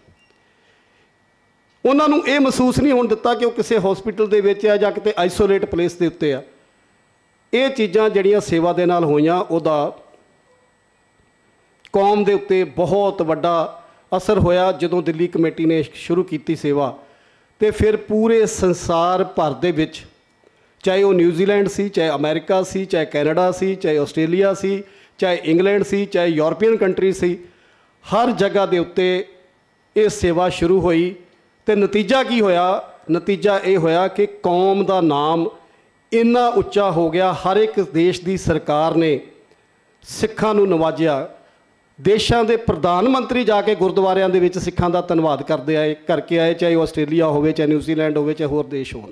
S7: ਉਹਨਾਂ ਨੂੰ ਇਹ ਮਹਿਸੂਸ ਨਹੀਂ ਹੋਣ ਦਿੱਤਾ ਕਿ ਉਹ ਕਿਸੇ ਹਸਪੀਟਲ ਦੇ ਵਿੱਚ ਆ ਜਾਂ ਕਿਤੇ ਆਈਸੋਲੇਟ ਪਲੇਸ ਦੇ ਉੱਤੇ ਆ। ਇਹ ਚੀਜ਼ਾਂ ਜਿਹੜੀਆਂ ਸੇਵਾ ਦੇ ਨਾਲ ਹੋਈਆਂ, ਉਹਦਾ ਕੌਮ ਦੇ ਉੱਤੇ ਬਹੁਤ ਵੱਡਾ ਅਸਰ ਹੋਇਆ ਜਦੋਂ ਦਿੱਲੀ ਕਮੇਟੀ ਨੇ ਸ਼ੁਰੂ ਕੀਤੀ ਸੇਵਾ ਤੇ ਫਿਰ ਪੂਰੇ ਸੰਸਾਰ ਭਰ ਦੇ ਵਿੱਚ, ਚਾਹੇ ਉਹ ਨਿਊਜ਼ੀਲੈਂਡ ਸੀ, ਚਾਹੇ ਅਮਰੀਕਾ ਸੀ, ਚਾਹੇ ਕੈਨੇਡਾ ਸੀ, ਚਾਹੇ ਆਸਟ੍ਰੇਲੀਆ ਸੀ, ਚਾਹੇ ਇੰਗਲੈਂਡ ਸੀ, ਚਾਹੇ ਯੂਰਪੀਅਨ ਕੰਟਰੀ ਸੀ, ਹਰ ਜਗ੍ਹਾ ਦੇ ਉੱਤੇ ਇਹ ਸੇਵਾ ਸ਼ੁਰੂ ਹੋਈ ਤੇ ਨਤੀਜਾ ਕੀ ਹੋਇਆ? ਨਤੀਜਾ ਇਹ ਹੋਇਆ ਕਿ ਕੌਮ ਦਾ ਨਾਮ ਇੰਨਾ ਉੱਚਾ ਹੋ ਗਿਆ, ਹਰ ਇੱਕ ਦੇਸ਼ ਦੀ ਸਰਕਾਰ ਨੇ ਸਿੱਖਾਂ ਨੂੰ ਨਵਾਜਿਆ। ਦੇਸ਼ਾਂ ਦੇ ਪ੍ਰਧਾਨ ਮੰਤਰੀ ਜਾ ਕੇ ਗੁਰਦੁਆਰਿਆਂ ਦੇ ਵਿੱਚ ਸਿੱਖਾਂ ਦਾ ਧੰਨਵਾਦ ਕਰਦੇ ਆਏ, ਕਰਕੇ ਆਏ, ਚਾਹੇ ਆਸਟ੍ਰੇਲੀਆ ਹੋਵੇ, ਚਾਹੇ ਨਿਊਜ਼ੀਲੈਂਡ ਹੋਵੇ, ਚਾਹੇ ਹੋਰ ਦੇਸ਼ ਹੋਣ।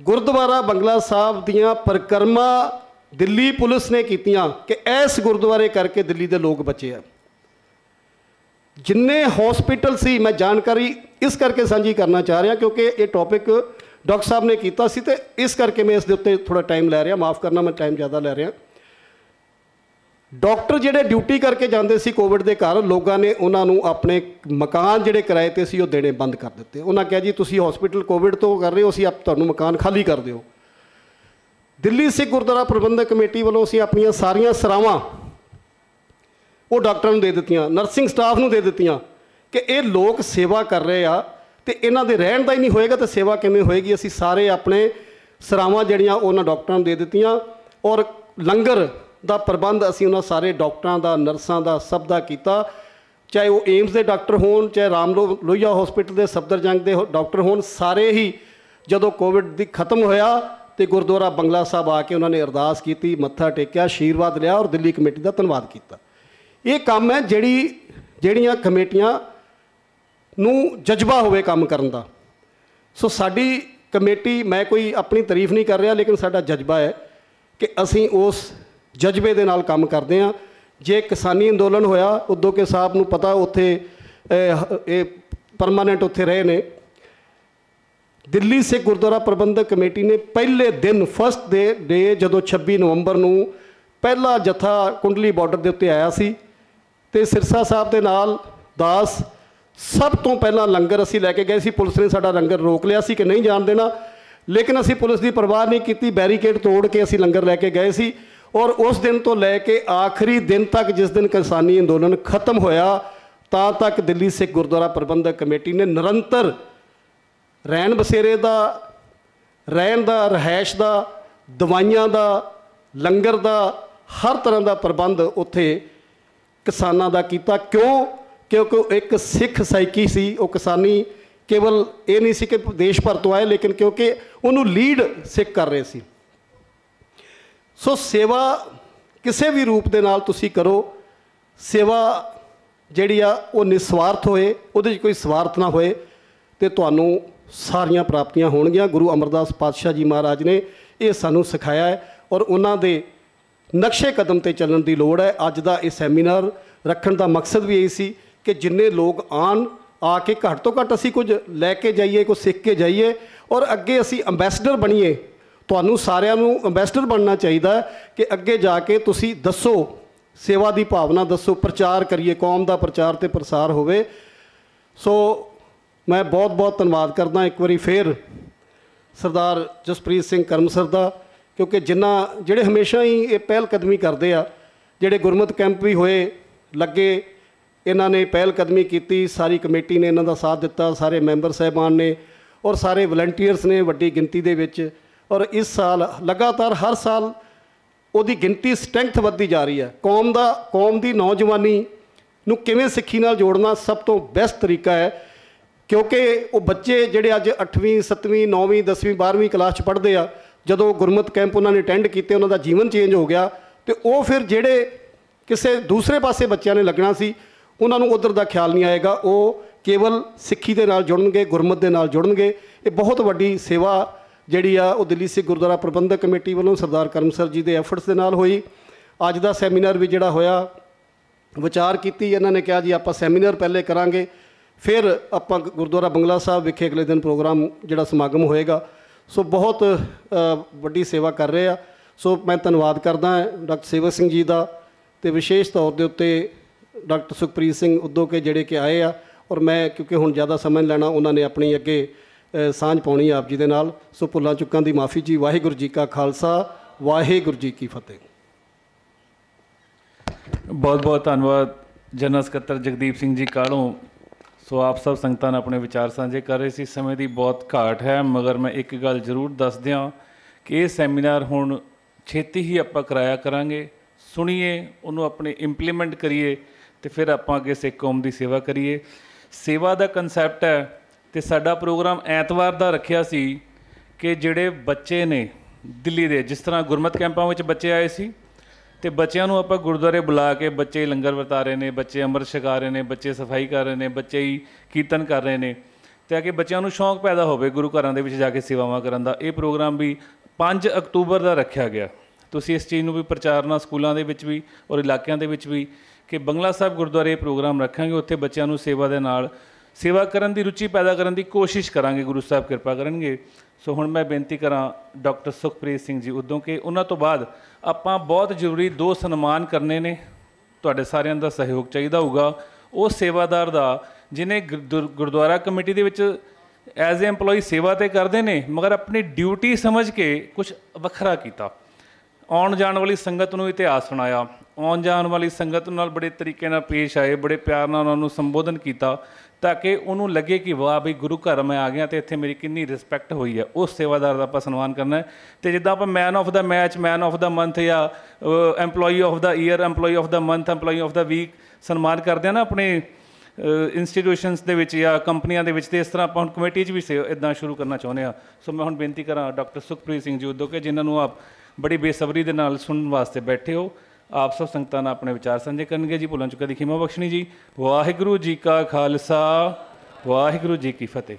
S7: ਗੁਰਦੁਆਰਾ ਬੰਗਲਾ ਸਾਹਿਬ ਦੀਆਂ ਪਰਿਕਰਮਾ ਦਿੱਲੀ ਪੁਲਿਸ ਨੇ ਕੀਤੀਆਂ ਕਿ ਇਸ ਗੁਰਦੁਆਰੇ ਕਰਕੇ ਦਿੱਲੀ ਦੇ ਲੋਕ ਬਚੇ ਆ। ਜਿੰਨੇ ਹਸਪੀਟਲ ਸੀ, ਮੈਂ ਜਾਣਕਾਰੀ ਇਸ ਕਰਕੇ ਸਾਂਝੀ ਕਰਨਾ ਚਾਹ ਰਿਹਾ ਕਿਉਂਕਿ ਇਹ ਟੌਪਿਕ ਡਾਕਟਰ ਸਾਹਿਬ ਨੇ ਕੀਤਾ ਸੀ ਤੇ ਇਸ ਕਰਕੇ ਮੈਂ ਇਸ ਦੇ ਉੱਤੇ ਥੋੜਾ ਟਾਈਮ ਲੈ ਰਿਹਾ, ਮਾਫ ਕਰਨਾ, ਮੈਂ ਟਾਈਮ ਜ਼ਿਆਦਾ ਲੈ ਰਿਹਾ। ਡਾਕਟਰ ਜਿਹੜੇ ਡਿਊਟੀ ਕਰਕੇ ਜਾਂਦੇ ਸੀ ਕੋਵਿਡ ਦੇ ਕਾਰਨ ਲੋਕਾਂ ਨੇ ਉਹਨਾਂ ਨੂੰ ਆਪਣੇ ਮਕਾਨ ਜਿਹੜੇ ਕਿਰਾਏ ਤੇ ਸੀ ਉਹ ਦੇਣੇ ਬੰਦ ਕਰ ਦਿੱਤੇ। ਉਹਨਾਂ ਕਿਹਾ ਜੀ, ਤੁਸੀਂ ਹਸਪੀਟਲ ਕੋਵਿਡ ਤੋਂ ਕਰ ਰਹੇ ਹੋ, ਅਸੀਂ ਆਪ ਤੁਹਾਨੂੰ ਮਕਾਨ ਖਾਲੀ ਕਰ ਦਿਓ। ਦਿੱਲੀ ਸਿੱਖ ਗੁਰਦੁਆਰਾ ਪ੍ਰਬੰਧਕ ਕਮੇਟੀ ਵੱਲੋਂ ਅਸੀਂ ਆਪਣੀਆਂ ਸਾਰੀਆਂ ਸਰਾਵਾਂ ਉਹ ਡਾਕਟਰਾਂ ਨੂੰ ਦੇ ਦਿੱਤੀਆਂ ਨਰਸਿੰਗ ਸਟਾਫ ਨੂੰ ਦੇ ਦਿੱਤੀਆਂ ਕਿ ਇਹ ਲੋਕ ਸੇਵਾ ਕਰ ਰਹੇ ਆ ਤੇ ਇਹਨਾਂ ਦੇ ਰਹਿਣ ਦਾ ਹੀ ਨਹੀਂ ਹੋਏਗਾ ਤੇ ਸੇਵਾ ਕਿਵੇਂ ਹੋਏਗੀ? ਅਸੀਂ ਸਾਰੇ ਆਪਣੇ ਸਰਾਵਾਂ ਜਿਹੜੀਆਂ ਉਹਨਾਂ ਡਾਕਟਰਾਂ ਨੂੰ ਦੇ ਦਿੱਤੀਆਂ ਔਰ ਲੰਗਰ ਦਾ ਪ੍ਰਬੰਧ ਅਸੀਂ ਉਹਨਾਂ ਸਾਰੇ ਡਾਕਟਰਾਂ ਦਾ, ਨਰਸਾਂ ਦਾ, ਸਭ ਦਾ ਕੀਤਾ। ਚਾਹੇ ਉਹ ਏਮਸ ਦੇ ਡਾਕਟਰ ਹੋਣ, ਚਾਹੇ ਰਾਮ ਲੋਹੀਆ ਹਸਪੀਟਲ ਦੇ ਸਫਦਰਜੰਗ ਦੇ ਹੋ- ਡਾਕਟਰ ਹੋਣ, ਸਾਰੇ ਹੀ ਜਦੋਂ ਕੋਵਿਡ ਦੀ ਖਤਮ ਹੋਇਆ ਤੇ ਗੁਰਦੁਆਰਾ ਬੰਗਲਾ ਸਾਹਿਬ ਆ ਕੇ ਉਹਨਾਂ ਨੇ ਅਰਦਾਸ ਕੀਤੀ, ਮੱਥਾ ਟੇਕਿਆ ਆਸ਼ੀਰਵਾਦ ਲਿਆ ਔਰ ਦਿੱਲੀ ਕਮੇਟੀ ਦਾ ਧੰਨਵਾਦ ਕੀਤਾ। ਇਹ ਕੰਮ ਹੈ ਜਿਹੜੀ, ਜਿਹੜੀਆਂ ਕਮੇਟੀਆਂ ਨੂੰ ਜਜ਼ਬਾ ਹੋਵੇ ਕੰਮ ਕਰਨ ਦਾ। ਸੋ ਸਾਡੀ ਕਮੇਟੀ, ਮੈਂ ਕੋਈ ਆਪਣੀ ਤਾਰੀਫ ਨਹੀਂ ਕਰ ਰਿਹਾ, ਲੇਕਿਨ ਸਾਡਾ ਜਜ਼ਬਾ ਹੈ ਕਿ ਅਸੀਂ ਉਸ ਜਜ਼ਬੇ ਦੇ ਨਾਲ ਕੰਮ ਕਰਦੇ ਹਾਂ। ਜੇ ਕਿਸਾਨੀ ਅੰਦੋਲਨ ਹੋਇਆ ਉਦੋਂ ਕੇ ਸਾਹਿਬ ਨੂੰ ਪਤਾ ਉੱਥੇ, ਇਹ ਪਰਮਾਨੈਂਟ ਉੱਥੇ ਰਹੇ ਨੇ। ਦਿੱਲੀ ਸਿੱਖ ਗੁਰਦੁਆਰਾ ਪ੍ਰਬੰਧਕ ਕਮੇਟੀ ਨੇ ਪਹਿਲੇ ਦਿਨ ਫਸਟ ਦੇ ਡੇ ਜਦੋਂ 26 ਨਵੰਬਰ ਨੂੰ ਪਹਿਲਾ ਜਥਾ ਕੁੰਡਲੀ ਬਾਰਡਰ ਦੇ ਉੱਤੇ ਆਇਆ ਸੀ ਤੇ ਸਿਰਸਾ ਸਾਹਿਬ ਦੇ ਨਾਲ ਦਾਸ ਸਭ ਤੋਂ ਪਹਿਲਾਂ ਲੰਗਰ ਅਸੀਂ ਲੈ ਕੇ ਗਏ ਸੀ। ਪੁਲਿਸ ਨੇ ਸਾਡਾ ਲੰਗਰ ਰੋਕ ਲਿਆ ਸੀ ਕਿ ਨਹੀਂ ਜਾਣ ਦੇਣਾ। ਲੇਕਿਨ ਅਸੀਂ ਪੁਲਿਸ ਦੀ ਪਰਵਾਹ ਨਹੀਂ ਕੀਤੀ। ਬੈਰੀਕੇਡ ਤੋੜ ਕੇ ਅਸੀਂ ਲੰਗਰ ਲੈ ਕੇ ਗਏ ਸੀ। ਔਰ ਉਸ ਦਿਨ ਤੋਂ ਲੈ ਕੇ ਆਖਰੀ ਦਿਨ ਤੱਕ ਜਿਸ ਦਿਨ ਕਿਸਾਨੀ ਅੰਦੋਲਨ ਖਤਮ ਹੋਇਆ, ਤਾਂ ਤੱਕ ਦਿੱਲੀ ਸਿੱਖ ਗੁਰਦੁਆਰਾ ਪ੍ਰਬੰਧਕ ਕਮੇਟੀ ਨੇ ਨਿਰੰਤਰ ਰਹਿਣ ਬਸੇਰੇ ਦਾ, ਰਹਿਣ ਦਾ ਰਹਿائش ਦਾ, ਦਵਾਈਆਂ ਦਾ, ਲੰਗਰ ਦਾ, ਹਰ ਤਰ੍ਹਾਂ ਦਾ ਪ੍ਰਬੰਧ ਉੱਥੇ ਕਿਸਾਨਾਂ ਦਾ ਕੀਤਾ। ਕਿਉਂ? ਕਿਉਂਕਿ ਇੱਕ ਸਿੱਖ ਸਾਈਕੀ ਸੀ। ਉਹ ਕਿਸਾਨੀ ਕੇਵਲ ਇਹ ਨਹੀਂ ਸੀ ਕਿ ਦੇਸ਼ ਭਰ ਤੋਂ ਆਏ, ਲੇਕਿਨ ਕਿਉਂਕਿ ਉਹਨੂੰ ਲੀਡ ਸਿੱਖ ਕਰ ਰਹੇ ਸੀ। ਸੋ ਸੇਵਾ ਕਿਸੇ ਵੀ ਰੂਪ ਦੇ ਨਾਲ ਤੁਸੀਂ ਕਰੋ। ਸੇਵਾ ਜਿਹੜੀ ਆ, ਉਹ ਨਿਸਵਾਰਥ ਹੋਏ, ਉਹਦੇ 'ਚ ਕੋਈ ਸਵਾਰਥ ਨਾ ਹੋਏ ਤੇ ਤੁਹਾਨੂੰ ਸਾਰੀਆਂ ਪ੍ਰਾਪਤੀਆਂ ਹੋਣਗੀਆਂ। ਗੁਰੂ ਅਮਰਦਾਸ ਪਾਤਸ਼ਾਹ ਜੀ ਮਹਾਰਾਜ ਨੇ ਇਹ ਸਾਨੂੰ ਸਿਖਾਇਆ ਹੈ ਔਰ ਉਹਨਾਂ ਦੇ ਨਕਸ਼ੇ ਕਦਮ ਤੇ ਚੱਲਣ ਦੀ ਲੋੜ ਹੈ। ਅੱਜ ਦਾ ਇਹ ਸੈਮੀਨਾਰ ਰੱਖਣ ਦਾ ਮਕਸਦ ਵੀ ਇਹ ਸੀ ਕਿ ਜਿੰਨੇ ਲੋਕ ਆਣ ਆ ਕੇ ਘੱਟ ਤੋਂ ਘੱਟ ਅਸੀਂ ਕੁਝ ਲੈ ਕੇ ਜਾਈਏ, ਕੁਝ ਸਿੱਖ ਕੇ ਜਾਈਏ ਔਰ ਅੱਗੇ ਅਸੀਂ ਅੰਬੈਸਡਰ ਬਣੀਏ। ਤੁਹਾਨੂੰ ਸਾਰਿਆਂ ਨੂੰ ਅੰਬੈਸਡਰ ਬਣਨਾ ਚਾਹੀਦਾ ਕਿ ਅੱਗੇ ਜਾ ਕੇ ਤੁਸੀਂ ਦੱਸੋ, ਸੇਵਾ ਦੀ ਭਾਵਨਾ ਦੱਸੋ, ਪ੍ਰਚਾਰ ਕਰੀਏ, ਕੌਮ ਦਾ ਪ੍ਰਚਾਰ ਤੇ ਪ੍ਰਸਾਰ ਹੋਵੇ। ਸੋ ਮੈਂ ਬਹੁਤ ਬਹੁਤ ਧੰਨਵਾਦ ਕਰਦਾ। ਇੱਕ ਵਾਰੀ ਫੇਰ ਸਰਦਾਰ ਜਸਪ੍ਰੀਤ ਸਿੰਘ ਕਰਮਸਰ ਦਾ, ਕਿਉਂਕਿ ਜਿੰਨਾ, ਜਿਹੜੇ ਹਮੇਸ਼ਾ ਹੀ ਇਹ ਪਹਿਲ ਕਦਮੀ ਕਰਦੇ ਆ, ਜਿਹੜੇ ਗੁਰਮਤ ਕੈਂਪ ਵੀ ਹੋਏ, ਲੱਗੇ, ਇਹਨਾਂ ਨੇ ਪਹਿਲ ਕਦਮੀ ਕੀਤੀ, ਸਾਰੀ ਕਮੇਟੀ ਨੇ ਇਹਨਾਂ ਦਾ ਸਾਥ ਦਿੱਤਾ, ਸਾਰੇ ਮੈਂਬਰ ਸਾਹਿਬਾਨ ਨੇ ਔਰ ਸਾਰੇ ਵਲੰਟੀਅਰਸ ਨੇ ਵੱਡੀ ਗਿਣਤੀ ਦੇ ਵਿੱਚ। ਔਰ ਇਸ ਸਾਲ ਲਗਾਤਾਰ ਹਰ ਸਾਲ ਉਹਦੀ ਗਿਣਤੀ ਸਟਰੈਂਥ ਵੱਧਦੀ ਜਾ ਰਹੀ ਹੈ। ਕੌਮ ਦਾ, ਕੌਮ ਦੀ ਨੌਜਵਾਨੀ ਨੂੰ ਕਿਵੇਂ ਸਿੱਖੀ ਨਾਲ ਜੋੜਨਾ ਸਭ ਤੋਂ ਬੈਸਟ ਤਰੀਕਾ ਹੈ। ਕਿਉਂਕਿ ਉਹ ਬੱਚੇ ਜਿਹੜੇ ਅੱਜ 8ਵੀਂ 7ਵੀਂ 9ਵੀਂ 10ਵੀਂ 12ਵੀਂ ਕਲਾਸ ਚ ਪੜ੍ਹਦੇ ਆ, ਜਦੋਂ ਗੁਰਮਤ ਕੈਂਪ ਉਹਨਾਂ ਨੇ ਅਟੈਂਡ ਕੀਤੇ, ਉਹਨਾਂ ਦਾ ਜੀਵਨ ਚੇਂਜ ਹੋ ਗਿਆ, ਤੇ ਉਹ ਫਿਰ ਜਿਹੜੇ ਕਿਸੇ ਦੂਸਰੇ ਪਾਸੇ ਬੱਚਿਆਂ ਨੇ ਲੱਗਣਾ ਸੀ, ਉਹਨਾਂ ਨੂੰ ਉਧਰ ਦਾ ਖਿਆਲ ਨਹੀਂ ਆਏਗਾ। ਉਹ ਕੇਵਲ ਸਿੱਖੀ ਦੇ ਨਾਲ ਜੁੜਨਗੇ, ਗੁਰਮਤ ਦੇ ਨਾਲ ਜੁੜਨਗੇ। ਇਹ ਬਹੁਤ ਵੱਡੀ ਸੇਵਾ ਜਿਹੜੀ ਆ ਉਹ ਦਿੱਲੀ ਸਿੱਖ ਗੁਰਦੁਆਰਾ ਪ੍ਰਬੰਧਕ ਕਮੇਟੀ ਵੱਲੋਂ ਸਰਦਾਰ ਕਰਮ ਸਰ ਜੀ ਦੇ ਐਫਰਟਸ ਦੇ ਨਾਲ ਹੋਈ। ਅੱਜ ਦਾ ਸੈਮੀਨਾਰ ਵੀ ਜਿਹੜਾ ਹੋਇਆ, ਵਿਚਾਰ ਕੀਤੀ, ਇਹਨਾਂ ਨੇ ਕਿਹਾ ਜੀ ਆਪਾਂ ਸੈਮੀਨਾਰ ਪਹਿਲੇ ਕਰਾਂਗੇ, ਫਿਰ ਆਪਾਂ ਗੁਰਦੁਆਰਾ ਬੰਗਲਾ ਸਾਹਿਬ ਵਿਖੇ ਅਗਲੇ ਦਿਨ ਪ੍ਰੋਗਰਾਮ ਜਿਹੜਾ ਸਮਾਗਮ ਹੋਏਗਾ। ਸੋ ਬਹੁਤ ਵੱਡੀ ਸੇਵਾ ਕਰ ਰਹੇ ਆ। ਸੋ ਮੈਂ ਧੰਨਵਾਦ ਕਰਦਾ ਡਾਕਟਰ ਸੇਵਕ ਸਿੰਘ ਜੀ ਦਾ ਤੇ ਵਿਸ਼ੇਸ਼ ਤੌਰ ਦੇ ਉੱਤੇ ਡਾਕਟਰ ਸੁਖਪ੍ਰੀਤ ਸਿੰਘ ਉਦੋਕੇ ਜਿਹੜੇ ਕਿ ਆਏ ਆ। ਔਰ ਮੈਂ ਕਿਉਂਕਿ ਹੁਣ ਜ਼ਿਆਦਾ ਸਮਾਂ ਲੈਣਾ, ਉਹਨਾਂ ਨੇ ਆਪਣੀ ਅੱਗੇ ਸਾਂਝ ਪਾਉਣੀ ਆਪ ਜੀ ਦੇ ਨਾਲ। ਸੋ ਭੁੱਲਾਂ ਚੁੱਕਾਂ ਦੀ ਮਾਫੀ ਜੀ। ਵਾਹਿਗੁਰੂ ਜੀ ਕਾ ਖਾਲਸਾ, ਵਾਹਿਗੁਰੂ ਜੀ ਕੀ ਫਤਿਹ।
S5: ਬਹੁਤ ਬਹੁਤ ਧੰਨਵਾਦ ਜਨਰਲ ਸਕੱਤਰ ਜਗਦੀਪ ਸਿੰਘ ਜੀ ਕਾਲੋਂ ਸੋ ਆਪ ਸਭ ਸੰਗਤਾਂ ਨਾਲ ਆਪਣੇ ਵਿਚਾਰ ਸਾਂਝੇ ਕਰ ਰਹੇ ਸੀ। ਸਮੇਂ ਦੀ ਬਹੁਤ ਘਾਟ ਹੈ, ਮਗਰ ਮੈਂ ਇੱਕ ਗੱਲ ਜ਼ਰੂਰ ਦੱਸ ਦਿਆਂ ਕਿ ਇਹ ਸੈਮੀਨਾਰ ਹੁਣ ਛੇਤੀ ਹੀ ਆਪਾਂ ਕਰਾਇਆ ਕਰਾਂਗੇ। ਸੁਣੀਏ, ਉਹਨੂੰ ਆਪਣੇ ਇੰਪਲੀਮੈਂਟ ਕਰੀਏ ਤੇ ਫਿਰ ਆਪਾਂ ਅੱਗੇ ਸਿੱਖ ਕੌਮ ਦੀ ਸੇਵਾ ਕਰੀਏ। ਸੇਵਾ ਦਾ ਕਨਸੈਪਟ ਹੈ ਤੇ ਸਾਡਾ ਪ੍ਰੋਗਰਾਮ ਐਤਵਾਰ ਦਾ ਰੱਖਿਆ ਸੀ ਕਿ ਜਿਹੜੇ ਬੱਚੇ ਨੇ ਦਿੱਲੀ ਦੇ, ਜਿਸ ਤਰ੍ਹਾਂ ਗੁਰਮਤ ਕੈਂਪਾਂ ਵਿੱਚ ਬੱਚੇ ਆਏ ਸੀ ਤੇ ਬੱਚਿਆਂ ਨੂੰ ਆਪਾਂ ਗੁਰਦੁਆਰੇ ਬੁਲਾ ਕੇ ਬੱਚੇ ਲੰਗਰ ਵਰਤਾ ਰਹੇ ਨੇ, ਬੱਚੇ ਅੰਮ੍ਰਿਤ ਛਕਾ ਰਹੇ ਨੇ, ਬੱਚੇ ਸਫ਼ਾਈ ਕਰ ਰਹੇ ਨੇ, ਬੱਚੇ ਹੀ ਕੀਰਤਨ ਕਰ ਰਹੇ ਨੇ ਤੇ ਕਿ ਬੱਚਿਆਂ ਨੂੰ ਸ਼ੌਂਕ ਪੈਦਾ ਹੋਵੇ ਗੁਰੂ ਘਰਾਂ ਦੇ ਵਿੱਚ ਜਾ ਕੇ ਸੇਵਾਵਾਂ ਕਰਨ ਦਾ। ਇਹ ਪ੍ਰੋਗਰਾਮ ਵੀ 5 ਅਕਤੂਬਰ ਦਾ ਰੱਖਿਆ ਗਿਆ। ਤੁਸੀਂ ਇਸ ਚੀਜ਼ ਨੂੰ ਵੀ ਪ੍ਰਚਾਰਨਾ ਸਕੂਲਾਂ ਦੇ ਵਿੱਚ ਵੀ ਔਰ ਇਲਾਕਿਆਂ ਦੇ ਵਿੱਚ ਵੀ ਕਿ ਬੰਗਲਾ ਸਾਹਿਬ ਗੁਰਦੁਆਰੇ ਇਹ ਪ੍ਰੋਗਰਾਮ ਰੱਖਾਂਗੇ, ਉੱਥੇ ਬੱਚਿਆਂ ਨੂੰ ਸੇਵਾ ਦੇ ਨਾਲ ਸੇਵਾ ਕਰਨ ਦੀ ਰੁਚੀ ਪੈਦਾ ਕਰਨ ਦੀ ਕੋਸ਼ਿਸ਼ ਕਰਾਂਗੇ, ਗੁਰੂ ਸਾਹਿਬ ਕਿਰਪਾ ਕਰਨਗੇ। ਸੋ ਹੁਣ ਮੈਂ ਬੇਨਤੀ ਕਰਾਂ ਡਾਕਟਰ ਸੁਖਪ੍ਰੀਤ ਸਿੰਘ ਜੀ ਉਦੋਂ ਕਿ ਉਹਨਾਂ ਤੋਂ ਬਾਅਦ ਆਪਾਂ ਬਹੁਤ ਜ਼ਰੂਰੀ ਦੋ ਸਨਮਾਨ ਕਰਨੇ ਨੇ। ਤੁਹਾਡੇ ਸਾਰਿਆਂ ਦਾ ਸਹਿਯੋਗ ਚਾਹੀਦਾ ਹੋਊਗਾ। ਉਹ ਸੇਵਾਦਾਰ ਦਾ ਜਿਨੇ ਗੁਰਦੁਆਰਾ ਕਮੇਟੀ ਦੇ ਵਿੱਚ ਐਜ਼ ਅ EMPLOYE ਸੇਵਾ ਤੇ ਕਰਦੇ ਨੇ, ਮਗਰ ਆਪਣੀ ਡਿਊਟੀ ਸਮਝ ਕੇ ਕੁਝ ਵੱਖਰਾ ਕੀਤਾ। ਆਉਣ ਜਾਣ ਵਾਲੀ ਸੰਗਤ ਨੂੰ ਇਤਿਹਾਸ ਸੁਣਾਇਆ। ਆਉਣ ਜਾਣ ਵਾਲੀ ਸੰਗਤ ਨਾਲ ਬੜੇ ਤਰੀਕੇ ਨਾਲ ਪੇਸ਼ ਆਏ, ਬੜੇ ਪਿਆਰ ਨਾਲ ਉਹਨਾਂ ਨੂੰ ਸੰਬੋਧਨ ਕੀਤਾ। ਤਾਂ ਕਿ ਉਹਨੂੰ ਲੱਗੇ ਕਿ ਵਾਹ ਬਈ ਗੁਰੂ ਘਰ ਮੈਂ ਆ ਗਿਆ ਤੇ ਇੱਥੇ ਮੇਰੀ ਕਿੰਨੀ ਰਿਸਪੈਕਟ ਹੋਈ ਹੈ, ਉਸ ਸੇਵਾਦਾਰ ਦਾ ਆਪਾਂ ਸਨਮਾਨ ਕਰਨਾ ਹੈ। ਤੇ ਜਿੱਦਾਂ ਆਪਾਂ man of the match man of the month ਜਾਂ EMPLOYE of the year EMPLOYE of the month EMPLOYE of the week ਸਨਮਾਨ ਕਰਦੇ ਆ ਨਾ ਆਪਣੇ ਇੰਸਟੀਟਿਊਸ਼ਨਸ ਦੇ ਵਿੱਚ ਜਾਂ ਕੰਪਨੀਆਂ ਦੇ ਵਿੱਚ, ਤੇ ਇਸ ਤਰ੍ਹਾਂ ਆਪਾਂ ਹੁਣ ਕਮੇਟੀ 'ਚ ਵੀ ਸੇ ਇਦਾਂ ਸ਼ੁਰੂ ਕਰਨਾ ਚਾਹੁੰਦੇ ਆ। ਸੋ ਮੈਂ ਹੁਣ ਬੇਨਤੀ ਕਰਾਂ ਡਾਕਟਰ ਸੁਖਪ੍ਰੀਤ ਸਿੰਘ ਜੀ ਉਦੋਂ ਕਿ ਜਿਨ੍ਹਾਂ ਨੂੰ ਆਪ ਬੜੀ ਬੇਸਬਰੀ ਦੇ ਨਾਲ ਸੁਣਨ ਵਾਸਤੇ ਬੈਠੇ ਹੋ। ਆਪ ਸਭ ਸੰਗਤਾਂ ਨਾਲ ਆਪਣੇ ਵਿਚਾਰ ਸਾਂਝੇ ਕਰਨਗੇ ਜੀ। ਭੁੱਲਾਂ ਚੁੱਕਾ ਦੀ ਖਿਮਾ ਬਖਸ਼ਣੀ ਜੀ। ਵਾਹਿਗੁਰੂ ਜੀ ਕਾ ਖਾਲਸਾ, ਵਾਹਿਗੁਰੂ ਜੀ ਕੀ ਫਤਿਹ।